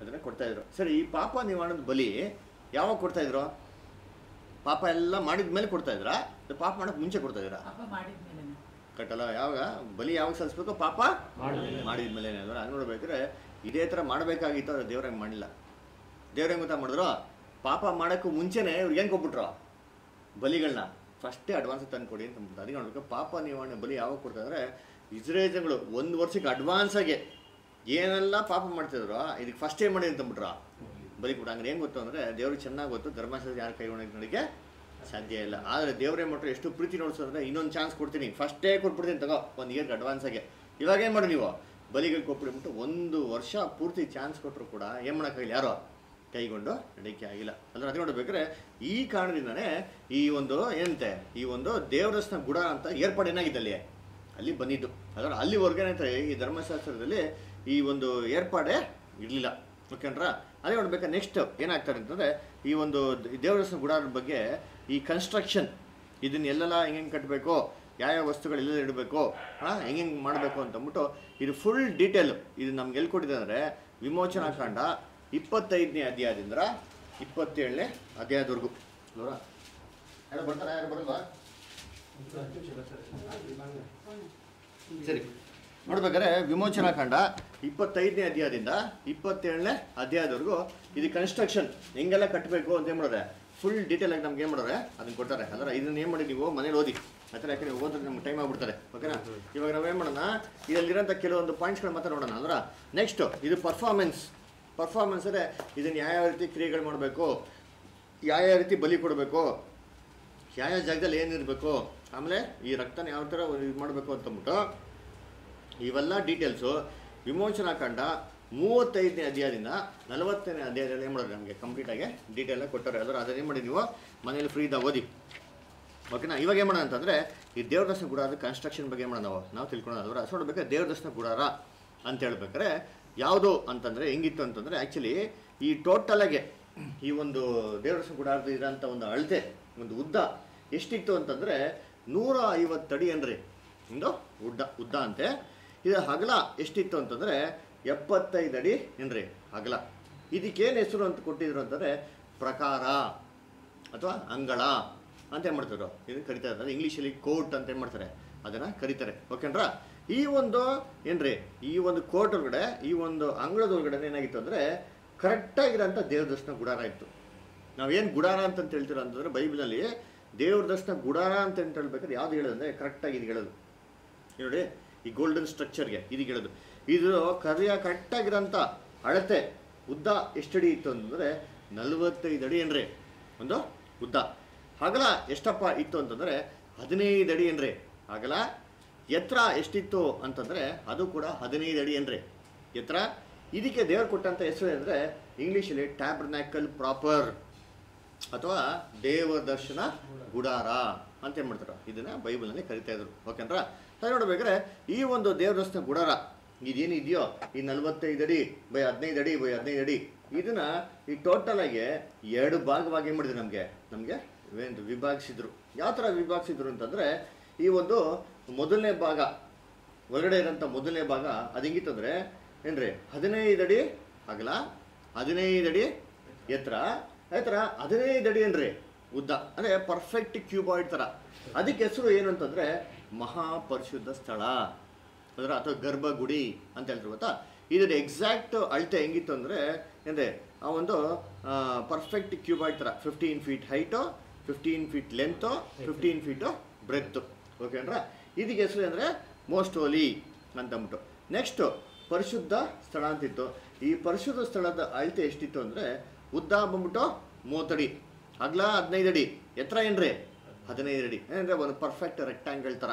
ಅದನ್ನ ಕೊಡ್ತಾ ಇದ್ರು. ಸರಿ ಈ ಪಾಪ ನಿವಾರಣದ ಬಲಿ ಯಾವಾಗ ಕೊಡ್ತಾ ಇದ್ರು? ಪಾಪ ಎಲ್ಲ ಮಾಡಿದ ಮೇಲೆ ಕೊಡ್ತಾ ಇದ್ರಾ? ಪಾಪ ಮಾಡಕ್ ಮುಂಚೆ ಕೊಡ್ತಾ ಇದ್ರಾ? ಪಾಪ ಮಾಡಿದ್ಮೇಲೆ ಕಟ್ಟಲ್ಲ ಯಾವಾಗ? ಬಲಿ ಯಾವಾಗ ಸಲ್ಲಿಸ್ಬೇಕು? ಪಾಪ ಮಾಡಿದ್ಮೇಲೆ. ಮಾಡಿದ ಮೇಲೆ ಅಂದ್ರೆ ಹಂಗೆ ನೋಡ್ಬೇಕಾದ್ರೆ ಇದೇ ಥರ ಮಾಡಬೇಕಾಗಿತ್ತು ಅದು ದೇವ್ರಂಗೆ ಮಾಡಿಲ್ಲ. ದೇವ್ರಂಗೆ ಗೊತ್ತಾ ಮಾಡಿದ್ರು? ಪಾಪ ಮಾಡೋಕ್ಕೂ ಮುಂಚೆನೇ ಇವ್ರಿಗೆ ಹೆಂಗೆ ಕೊಟ್ಬಿಟ್ರು? ಬಲಿಗಳನ್ನ ಫಸ್ಟೇ ಅಡ್ವಾನ್ಸ್ ತಂದು ಕೊಡಿ ಅಂತ ಅದಕ್ಕೆ ನೋಡ್ಬೇಕು, ಪಾಪ ನಿವಾರಣೆ ಬಲಿ ಯಾವಾಗ ಕೊಡ್ತಾರೆ ಜನಗಳು ಒಂದು ವರ್ಷಕ್ಕೆ ಅಡ್ವಾನ್ಸಾಗೆ ಏನೆಲ್ಲ ಪಾಪ ಮಾಡ್ತಿದ್ರು, ಇದಕ್ಕೆ ಫಸ್ಟೇ ಮಾಡಿ ಅಂತ ಅಂದ್ಬಿಟ್ರು? ಬಲಿ ಕೊಡ. ಹಂಗೆ ಏನು ಗೊತ್ತು ಅಂದರೆ, ದೇವ್ರಿಗೆ ಚೆನ್ನಾಗಿ ಗೊತ್ತು ಧರ್ಮಶಾಸ್ತ್ರ ಯಾರು ಕೈ ನೋಡೋಕ್ಕೆ ಸಾಧ್ಯ ಇಲ್ಲ. ಆದರೆ ದೇವರೇ ಮಾಡ್ರೆ ಎಷ್ಟು ಪ್ರೀತಿ ನೋಡ್ಸೋದ್ರೆ ಇನ್ನೊಂದು ಚಾನ್ಸ್ ಕೊಡ್ತೀನಿ. ಫಸ್ಟೇ ಕೊಟ್ಬಿಡ್ತೀನಿ ತಗೋ, ಒಂದು ಇಯರ್ಗೆ ಅಡ್ವಾನ್ಸಾಗೆ ಇವಾಗ ಏನು ಮಾಡಿ ನೀವು? ಬಲಿಗೆ ಕೊಟ್ಬಿಟ್ಬಿಟ್ಟು ಒಂದು ವರ್ಷ ಪೂರ್ತಿ ಚಾನ್ಸ್ ಕೊಟ್ಟರು ಕೂಡ ಏನು ಮಾಡೋಕ್ಕಾಗಿಲ್ಲ? ಯಾರೋ? ಕೈಗೊಂಡು ನಡಿಕೆ ಆಗಿಲ್ಲ. ಅಂದ್ರೆ ಅದೇ ನೋಡ್ಬೇಕ್ರೆ ಈ ಕಾರಣದಿಂದನೇ ಈ ಒಂದು ಏನಂತೆ, ಈ ಒಂದು ದೇವರಸ್ನ ಗುಡ ಅಂತ ಏರ್ಪಾಡು ಏನಾಗಿದೆ ಅಲ್ಲಿ ಅಲ್ಲಿ ಬಂದಿದ್ದು. ಅಲ್ಲಿ ಅಲ್ಲಿವರೆಗೆ ಏನಂತಾರೆ ಈ ಧರ್ಮಶಾಸ್ತ್ರದಲ್ಲಿ ಈ ಒಂದು ಏರ್ಪಾಡೇ ಇರಲಿಲ್ಲ. ಓಕೆನ್ರ ಅದೇ ನೋಡ್ಬೇಕಾ ನೆಕ್ಸ್ಟ್ ಏನಾಗ್ತಾರೆ ಅಂತಂದರೆ ಈ ಒಂದು ದೇವರಸ್ನ ಗುಡಾರದ ಬಗ್ಗೆ ಈ ಕನ್ಸ್ಟ್ರಕ್ಷನ್ ಇದನ್ನ ಎಲ್ಲೆಲ್ಲ ಹೆಂಗೆ ಕಟ್ಟಬೇಕು ಯಾವ್ಯಾವ ವಸ್ತುಗಳು ಎಲ್ಲೆಲ್ಲ ಇಡಬೇಕು, ಹಾಂ ಹೆಂಗೆ ಹೆಂಗೆ ಮಾಡಬೇಕು ಅಂತಂದ್ಬಿಟ್ಟು ಇದು ಫುಲ್ ಡೀಟೇಲ್ ಇದು ನಮ್ಗೆ ಎಲ್ಲಿ ಕೊಟ್ಟಿದೆ ಅಂದರೆ ವಿಮೋಚನಾ ಕಾಂಡ ಇಪ್ಪತ್ತೈದನೇ ಅಧ್ಯಾಯದಿಂದ ಇಪ್ಪತ್ತೇಳನೇ ಅಧ್ಯಾಯದವರೆಗೂ. ನೋಡ ಯಾರು ಬರ್ತಾರ, ಯಾರು ಬರಲ್ವಾ? ಸರಿ. ನೋಡ್ಬೇಕಾದ್ರೆ ವಿಮೋಚನಾ ಕಾಂಡ ಇಪ್ಪತ್ತೈದನೇ ಅಧ್ಯಾಯದಿಂದ ಇಪ್ಪತ್ತೇಳನೇ ಅಧ್ಯಾಯದವರೆಗೂ ಇದು ಕನ್ಸ್ಟ್ರಕ್ಷನ್ ಹೆಂಗೆಲ್ಲ ಕಟ್ಟಬೇಕು ಅಂತ ಏನು ಮಾಡೋರೆ ಫುಲ್ ಡೀಟೇಲ್ ಆಗಿ ನಮ್ಗೆ ಏನು ಮಾಡೋರೆ ಅದನ್ನ ಕೊಡ್ತಾರೆ. ಅದರ ಇದನ್ನ ಏನು ಮಾಡಿ ನೀವು ಮನೇಲಿ ಓದಿ. ಆ ಥರ ಯಾಕಂದ್ರೆ ನಮ್ಗೆ ಟೈಮ್ ಆಗ್ಬಿಡ್ತಾರೆ ಓಕೆನಾ ಇವಾಗ ನಾವೇನು ಮಾಡೋಣ? ಇದರಲ್ಲಿರೋಂಥ ಕೆಲವೊಂದು ಪಾಯಿಂಟ್ಸ್ಗಳು ಮಾತ್ರ ನೋಡೋಣ. ಅಂದ್ರೆ ನೆಕ್ಸ್ಟ್ ಇದು ಪರ್ಫಾರ್ಮೆನ್ಸ್ ಪರ್ಫಾರ್ಮೆನ್ಸ್ ಅಂದರೆ ಇದನ್ನು ಯಾವ ಯಾವ ರೀತಿ ಕ್ರಿಯೆಗಳು ಮಾಡಬೇಕು, ಯಾವ ಯಾವ ರೀತಿ ಬಲಿ ಕೊಡಬೇಕು, ಯಾವ ಯಾವ ಜಾಗದಲ್ಲಿ ಏನಿರಬೇಕು ಆಮೇಲೆ ಈ ರಕ್ತನ ಯಾವ ಥರ ಇದು ಮಾಡಬೇಕು ಅಂತಂದ್ಬಿಟ್ಟು ಇವೆಲ್ಲ ಡೀಟೇಲ್ಸು ವಿಮೋಚನಾ ಕಂಡ ಮೂವತ್ತೈದನೇ ಅಧ್ಯಾಯದಿಂದ ನಲವತ್ತನೇ ಅಧ್ಯಾಯದಲ್ಲಿ ಏನು ಮಾಡೋದು ನಮಗೆ ಕಂಪ್ಲೀಟಾಗಿ ಡೀಟೇಲಾಗಿ ಕೊಟ್ಟಾರೆ ಅದರ ಅದನ್ನೇನು ಮಾಡಿ ನೀವು ಮನೇಲಿ ಫ್ರೀ ಇದ್ದಾಗ ಓದಿ. ಓಕೆನಾ ಇವಾಗ ಏನು ಮಾಡೋಣ ಅಂತಂದರೆ ಈ ದೇವ್ರ ದರ್ಶನ ಗುಡಾರದ ಕನ್ಸ್ಟ್ರಕ್ಷನ್ ಬಗ್ಗೆ ಏನು ಮಾಡೋಣ ನಾವು? ನಾವು ತಿಳ್ಕೊಳ್ಳೋಣ. ಅದರ ನೋಡ್ಬೇಕಾದ್ರೆ ದೇವ್ರ ದರ್ಶನ ಗುಡಾರ ಅಂತ ಹೇಳ್ಬೇಕಾದ್ರೆ ಯಾವುದು ಅಂತಂದರೆ ಹೆಂಗಿತ್ತು ಅಂತಂದರೆ ಆ್ಯಕ್ಚುಲಿ ಈ ಟೋಟಲಾಗೆ ಈ ಒಂದು ದೇವರಸು ಗುಡಾರದ ಇರೋಂಥ ಒಂದು ಅಳತೆ, ಒಂದು ಉದ್ದ ಎಷ್ಟಿತ್ತು ಅಂತಂದರೆ ನೂರ ಅಡಿ ಏನ್ರಿ? ಒಂದು ಉದ್ದ ಉದ್ದ ಅಂತೆ. ಇದು ಹಗಲ ಎಷ್ಟಿತ್ತು ಅಂತಂದರೆ ಎಪ್ಪತ್ತೈದು ಅಡಿ ಏನ್ರಿ ಹಗಲ. ಇದಕ್ಕೇನು ಹೆಸರು ಅಂತ ಕೊಟ್ಟಿದ್ರು ಅಂತಂದರೆ ಪ್ರಕಾರ ಅಥವಾ ಅಂಗಳ ಅಂತ ಏನು ಮಾಡ್ತಾರೆ ಇದನ್ನು ಕರಿತಾ ಇರ್ತಾರೆ ಇಂಗ್ಲೀಷಲ್ಲಿ ಕೋರ್ಟ್ ಅಂತ ಏನು ಮಾಡ್ತಾರೆ? ಅದನ್ನು ಕರೀತಾರೆ. ಓಕೆನ್ರಾ ಈ ಒಂದು ಏನ್ರಿ, ಈ ಒಂದು ಕೋರ್ಟ್ ಒಳಗಡೆ ಈ ಒಂದು ಅಂಗಳದ ಒಳಗಡೆ ಏನಾಗಿತ್ತು ಅಂದರೆ, ಕರೆಕ್ಟಾಗಿರೋಂಥ ದೇವ್ರ ದರ್ಶನ ಗುಡಾರ ಇತ್ತು. ನಾವೇನು ಗುಡಾರ ಅಂತ ಹೇಳ್ತೀರ ಅಂತಂದರೆ, ಬೈಬಲಲ್ಲಿ ದೇವ್ರ ದರ್ಶನ ಗುಡಾರ ಅಂತ ಹೇಳ್ಬೇಕಾದ್ರೆ, ಯಾವ್ದು ಹೇಳೋದಂದ್ರೆ ಕರೆಕ್ಟಾಗಿ ಇದು ಹೇಳೋದು. ನೋಡಿ, ಈ ಗೋಲ್ಡನ್ ಸ್ಟ್ರಕ್ಚರ್ಗೆ ಇದು ಹೇಳೋದು. ಇದು ಕರಿಯ ಕರೆಕ್ಟಾಗಿರೋಂಥ ಅಳತೆ, ಉದ್ದ ಎಷ್ಟಡಿ ಇತ್ತು ಅಂತಂದರೆ, ನಲವತ್ತೈದು ಅಡಿ ಏನ್ರಿ, ಒಂದು ಉದ್ದ. ಅಗಲ ಎಷ್ಟಪ್ಪ ಇತ್ತು ಅಂತಂದರೆ, ಹದಿನೈದು ಅಡಿ ಏನ್ರಿ ಅಗಲ ಎತ್ತರ ಎಷ್ಟಿತ್ತು ಅಂತಂದರೆ ಅದು ಕೂಡ ಹದಿನೈದು ಅಡಿ ಅಂದರೆ. ಎತ್ತರ? ಇದಕ್ಕೆ ದೇವರು ಕೊಟ್ಟಂಥ ಹೆಸರು ಅಂದರೆ ಇಂಗ್ಲೀಷಲ್ಲಿ ಟ್ಯಾಬ್ರನ್ಯಾಕಲ್ ಪ್ರಾಪರ್ ಅಥವಾ ದೇವ ದರ್ಶನ ಗುಡಾರ ಅಂತ ಏನು ಮಾಡ್ತಾರೆ? ಇದನ್ನು ಬೈಬಲ್ನಲ್ಲಿ ಕರಿತಾ ಇದ್ರು. ಓಕೆಂದ್ರ ಸರಿ ನೋಡ್ಬೇಕಾದ್ರೆ ಈ ಒಂದು ದೇವ್ರ ದರ್ಶನ ಗುಡಾರ ಇದೇನಿದೆಯೋ? ಈ ನಲವತ್ತೈದು ಅಡಿ ಬೈ ಹದಿನೈದು ಅಡಿ ಬೈ ಹದಿನೈದು ಅಡಿ. ಇದನ್ನು ಈ ಟೋಟಲಾಗಿ ಎರಡು ಭಾಗವಾಗಿ ಏನು ಮಾಡಿದ್ರು ನಮಗೆ? ನಮಗೆ ವಿಭಾಗಿಸಿದ್ರು. ಯಾವ ಥರ ವಿಭಾಗಿಸಿದ್ರು ಅಂತಂದರೆ ಈ ಒಂದು ಮೊದಲನೇ ಭಾಗ, ಹೊರಗಡೆ ಇರೋಂಥ ಮೊದಲನೇ ಭಾಗ, ಅದು ಹೆಂಗಿತ್ತಂದ್ರೆ ಏನ್ರಿ, ಹದಿನೈದು ಅಡಿ ಅಗಲ, ಹದಿನೈದು ಅಡಿ ಎತ್ತರ. ಎತ್ತರ ಹದಿನೈದು ಅಡಿ ಏನ್ರಿ? ಉದ್ದ. ಅಂದರೆ ಪರ್ಫೆಕ್ಟ್ ಕ್ಯೂಬಾಯ್ಡ್ ಥರ ಅದಕ್ಕೆ ಹೆಸರು ಏನು ಅಂತಂದರೆ, ಮಹಾಪರಿಶುದ್ಧ ಸ್ಥಳ. ಅದರ ಅಥವಾ ಗರ್ಭಗುಡಿ ಅಂತ ಹೇಳ್ತಾರೆ ಗೊತ್ತಾ? ಇದರ ಎಕ್ಸಾಕ್ಟ್ ಅಳತೆ ಹೆಂಗಿತ್ತು ಅಂದರೆ, ಏನ್ರಿ, ಆ ಒಂದು ಪರ್ಫೆಕ್ಟ್ ಕ್ಯೂಬಾಯ್ಡ್ ಥರ fifteen feet height fifteen feet length fifteen feet breadth ಓಕೆನ್ರಾ ಇದಕ್ಕೆ ಹೆಸರು ಅಂದರೆ ಮೋಸ್ಟ್ ಓಲಿ ಅಂತಂದ್ಬಿಟ್ಟು ನೆಕ್ಸ್ಟು ಪರಿಶುದ್ಧ ಸ್ಥಳ ಅಂತಿತ್ತು. ಈ ಪರಿಶುದ್ಧ ಸ್ಥಳದ ಅಳತೆ ಎಷ್ಟಿತ್ತು ಅಂದರೆ ಉದ್ದ ಬಂದ್ಬಿಟ್ಟು ಮೂವತ್ತಡಿ ಅಗಲ ಹದಿನೈದು ಅಡಿ, ಎತ್ತರ ಏನ್ರಿ? ಹದಿನೈದು ಅಡಿ. ಏನಂದರೆ ಒಂದು ಪರ್ಫೆಕ್ಟ್ ರೆಕ್ಟ್ಯಾಂಗಲ್ ಥರ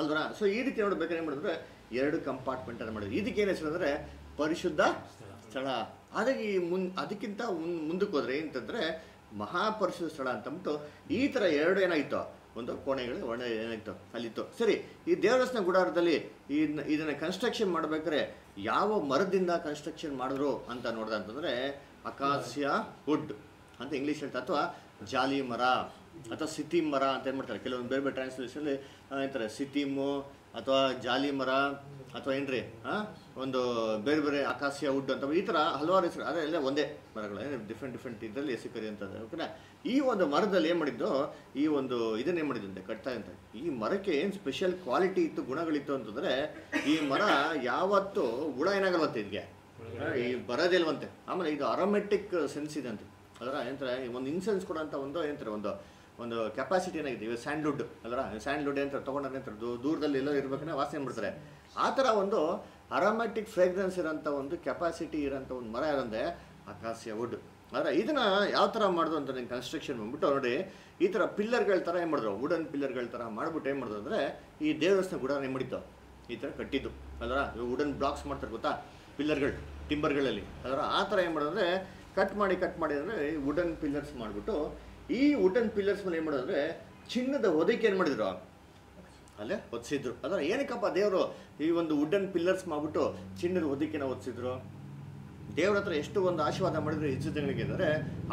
ಅಲ್ವರ? ಸೊ ಈ ರೀತಿ ನೋಡ್ಬೇಕಾದ್ರೆ ಏನು ಮಾಡಿದ್ರೆ? ಎರಡು ಕಂಪಾರ್ಟ್ಮೆಂಟ್ ಅನ್ನು ಮಾಡಿದ್ರು. ಇದಕ್ಕೆ ಏನು ಹೆಸರು ಅಂದರೆ ಪರಿಶುದ್ಧ ಸ್ಥಳ. ಅದಕ್ಕೆ ಈ ಮುನ್, ಅದಕ್ಕಿಂತ ಮುಂದಕ್ಕೆ ಹೋದರೆ ಏನಂತಂದರೆ ಮಹಾಪರಿಶುದ್ಧ ಸ್ಥಳ ಅಂತಂದ್ಬಿಟ್ಟು ಈ ಥರ ಎರಡು ಏನಾಗಿತ್ತು ಒಂದು ಕೋಣೆಗಳು ಒಣ ಏನಾಗಿತ್ತು ಅಲ್ಲಿತ್ತು. ಸರಿ, ಈ ದೇವರಸ್ನ ಗುಡಾರದಲ್ಲಿ ಇದನ್ನ ಇದನ್ನು ಕನ್ಸ್ಟ್ರಕ್ಷನ್ ಮಾಡ್ಬೇಕಾದ್ರೆ ಯಾವ ಮರದಿಂದ ಕನ್ಸ್ಟ್ರಕ್ಷನ್ ಮಾಡಿದ್ರು ಅಂತ ನೋಡ್ದೆ ಅಂತಂದರೆ ಅಕಾಸ್ಯ ವುಡ್ ಅಂತ ಇಂಗ್ಲೀಷ್ ಹೇಳ್ತಾ ಅಥವಾ ಜಾಲಿ ಮರ ಅಥವಾ ಸಿತಿ ಮರ ಅಂತ ಏನು ಮಾಡ್ತಾರೆ? ಕೆಲವೊಂದು ಬೇರೆ ಬೇರೆ ಟ್ರಾನ್ಸ್ಲೇಷನಲ್ಲಿ ಏನಂತಾರೆ ಸಿತಿಮು ಅಥವಾ ಜಾಲಿ ಮರ ಅಥವಾ ಏನ್ರಿ ಒಂದು ಬೇರೆ ಬೇರೆ ಆಕಾಶೀಯ ವುಡ್ ಅಂತ, ಈ ಥರ ಹಲವಾರು ಹೆಸರು ಅದೆಲ್ಲ ಒಂದೇ ಮರಗಳು ಡಿಫ್ರೆಂಟ್ ಡಿಫ್ರೆಂಟ್ ಇದರಲ್ಲಿ ಹೆಸರು ಅಂತಂದ್ರೆ ಓಕೆನಾ ಈ ಒಂದು ಮರದಲ್ಲಿ ಏನು ಮಾಡಿದ್ದು, ಈ ಒಂದು ಇದನ್ನ ಏನ್ ಮಾಡಿದಂತೆ ಕಟ್ತಾ ಅಂತ. ಈ ಮರಕ್ಕೆ ಏನು ಸ್ಪೆಷಲ್ ಕ್ವಾಲಿಟಿ ಇತ್ತು, ಗುಣಗಳಿತ್ತು ಅಂತಂದರೆ, ಈ ಮರ ಯಾವತ್ತೂ ಹುಳ ಏನಾಗಲ್ವಂತೆ ಇದಕ್ಕೆ ಈ ಬರೋದಿಲ್ವಂತೆ ಆಮೇಲೆ ಇದು ಅರೋಮೆಟಿಕ್ ಸೆನ್ಸ್ ಇದೆ ಅಂತೆ. ಅದರ ಏನಂತಾರೆ ಒಂದು ಇನ್ಸೆನ್ಸ್ ಕೊಡೋಂಥ ಒಂದು ಏನಂತಾರೆ ಒಂದು ಒಂದು ಕೆಪಾಸಿಟಿ ಏನಾಗಿದೆ, ಇವಾಗ ಸ್ಯಾಂಡ್ಲುಡ್ ಅದರ ಸ್ಯಾಂಡ್ಲುಡ್ ಏನಂತಾರೆ ತೊಗೊಂಡ್ರೆ ಏನಂತಾರೆ ದೂರದಲ್ಲಿ ಎಲ್ಲೋ ಇರ್ಬೇಕಂದ್ರೆ ವಾಸನೆ ಮಾಡ್ತಾರೆ. ಆ ಥರ ಒಂದು ಅರೋಮ್ಯಾಟಿಕ್ ಫ್ರೇಗ್ರೆನ್ಸ್ ಇರೋಂಥ ಒಂದು ಕೆಪಾಸಿಟಿ ಇರೋಂಥ ಒಂದು ಮರ ಇರೋದೆ ಅಕಾಸಿಯ ವುಡ್ ಆದರೆ ಇದನ್ನು ಯಾವ ಥರ ಮಾಡಿದ್ರು ಅಂತ ನಿಮ್ಗೆ ಕನ್ಸ್ಟ್ರಕ್ಷನ್ ಬಂದ್ಬಿಟ್ಟು ನೋಡಿ, ಈ ಥರ ಪಿಲ್ಲರ್ಗಳ ಥರ ಏನು ಮಾಡಿದ್ರು? ವುಡನ್ ಪಿಲ್ಲರ್ಗಳ ಥರ ಮಾಡಿಬಿಟ್ಟು ಏನು ಮಾಡಿದ್ರು ಅಂದರೆ, ಈ ದೇವಸ್ಥಾನ ಕೂಡ ಏನು ಮಾಡಿತ್ತು ಈ ಥರ ಕಟ್ಟಿದ್ದು. ಅದರ ವುಡನ್ ಬ್ಲಾಕ್ಸ್ ಮಾಡ್ತಾರೆ ಗೊತ್ತಾ? ಪಿಲ್ಲರ್ಗಳು ಟಿಂಬರ್ಗಳಲ್ಲಿ ಅದರ ಆ ಥರ ಏನು ಮಾಡೋದಂದ್ರೆ ಕಟ್ ಮಾಡಿ ಕಟ್ ಮಾಡಿ ಅಂದರೆ ವುಡನ್ ಪಿಲ್ಲರ್ಸ್ ಮಾಡಿಬಿಟ್ಟು, ಈ ವುಡನ್ ಪಿಲ್ಲರ್ಸ್ ಮೇಲೆ ಏನು ಮಾಡೋದಂದ್ರೆ ಚಿನ್ನದ ಹೊದಿಕೆ ಏನು ಮಾಡಿದ್ರು? ಅಲ್ಲೇ ಹೊದಿಸಿದ್ರು ಅಂದ್ರೆ ಏನಕ್ಕಪ್ಪ ದೇವರು ಈ ಒಂದು ವುಡನ್ ಪಿಲ್ಲರ್ಸ್ ಮಾಡ್ಬಿಟ್ಟು ಚಿನ್ನದ ಹೊದಿಕೆನ ಹೊದಿಸಿದ್ರು ದೇವ್ರ ಹತ್ರ ಎಷ್ಟು ಒಂದು ಆಶೀರ್ವಾದ ಮಾಡಿದ್ರು ಇಜ್ಜುಗಳಿಗೆ ಅಂದರೆ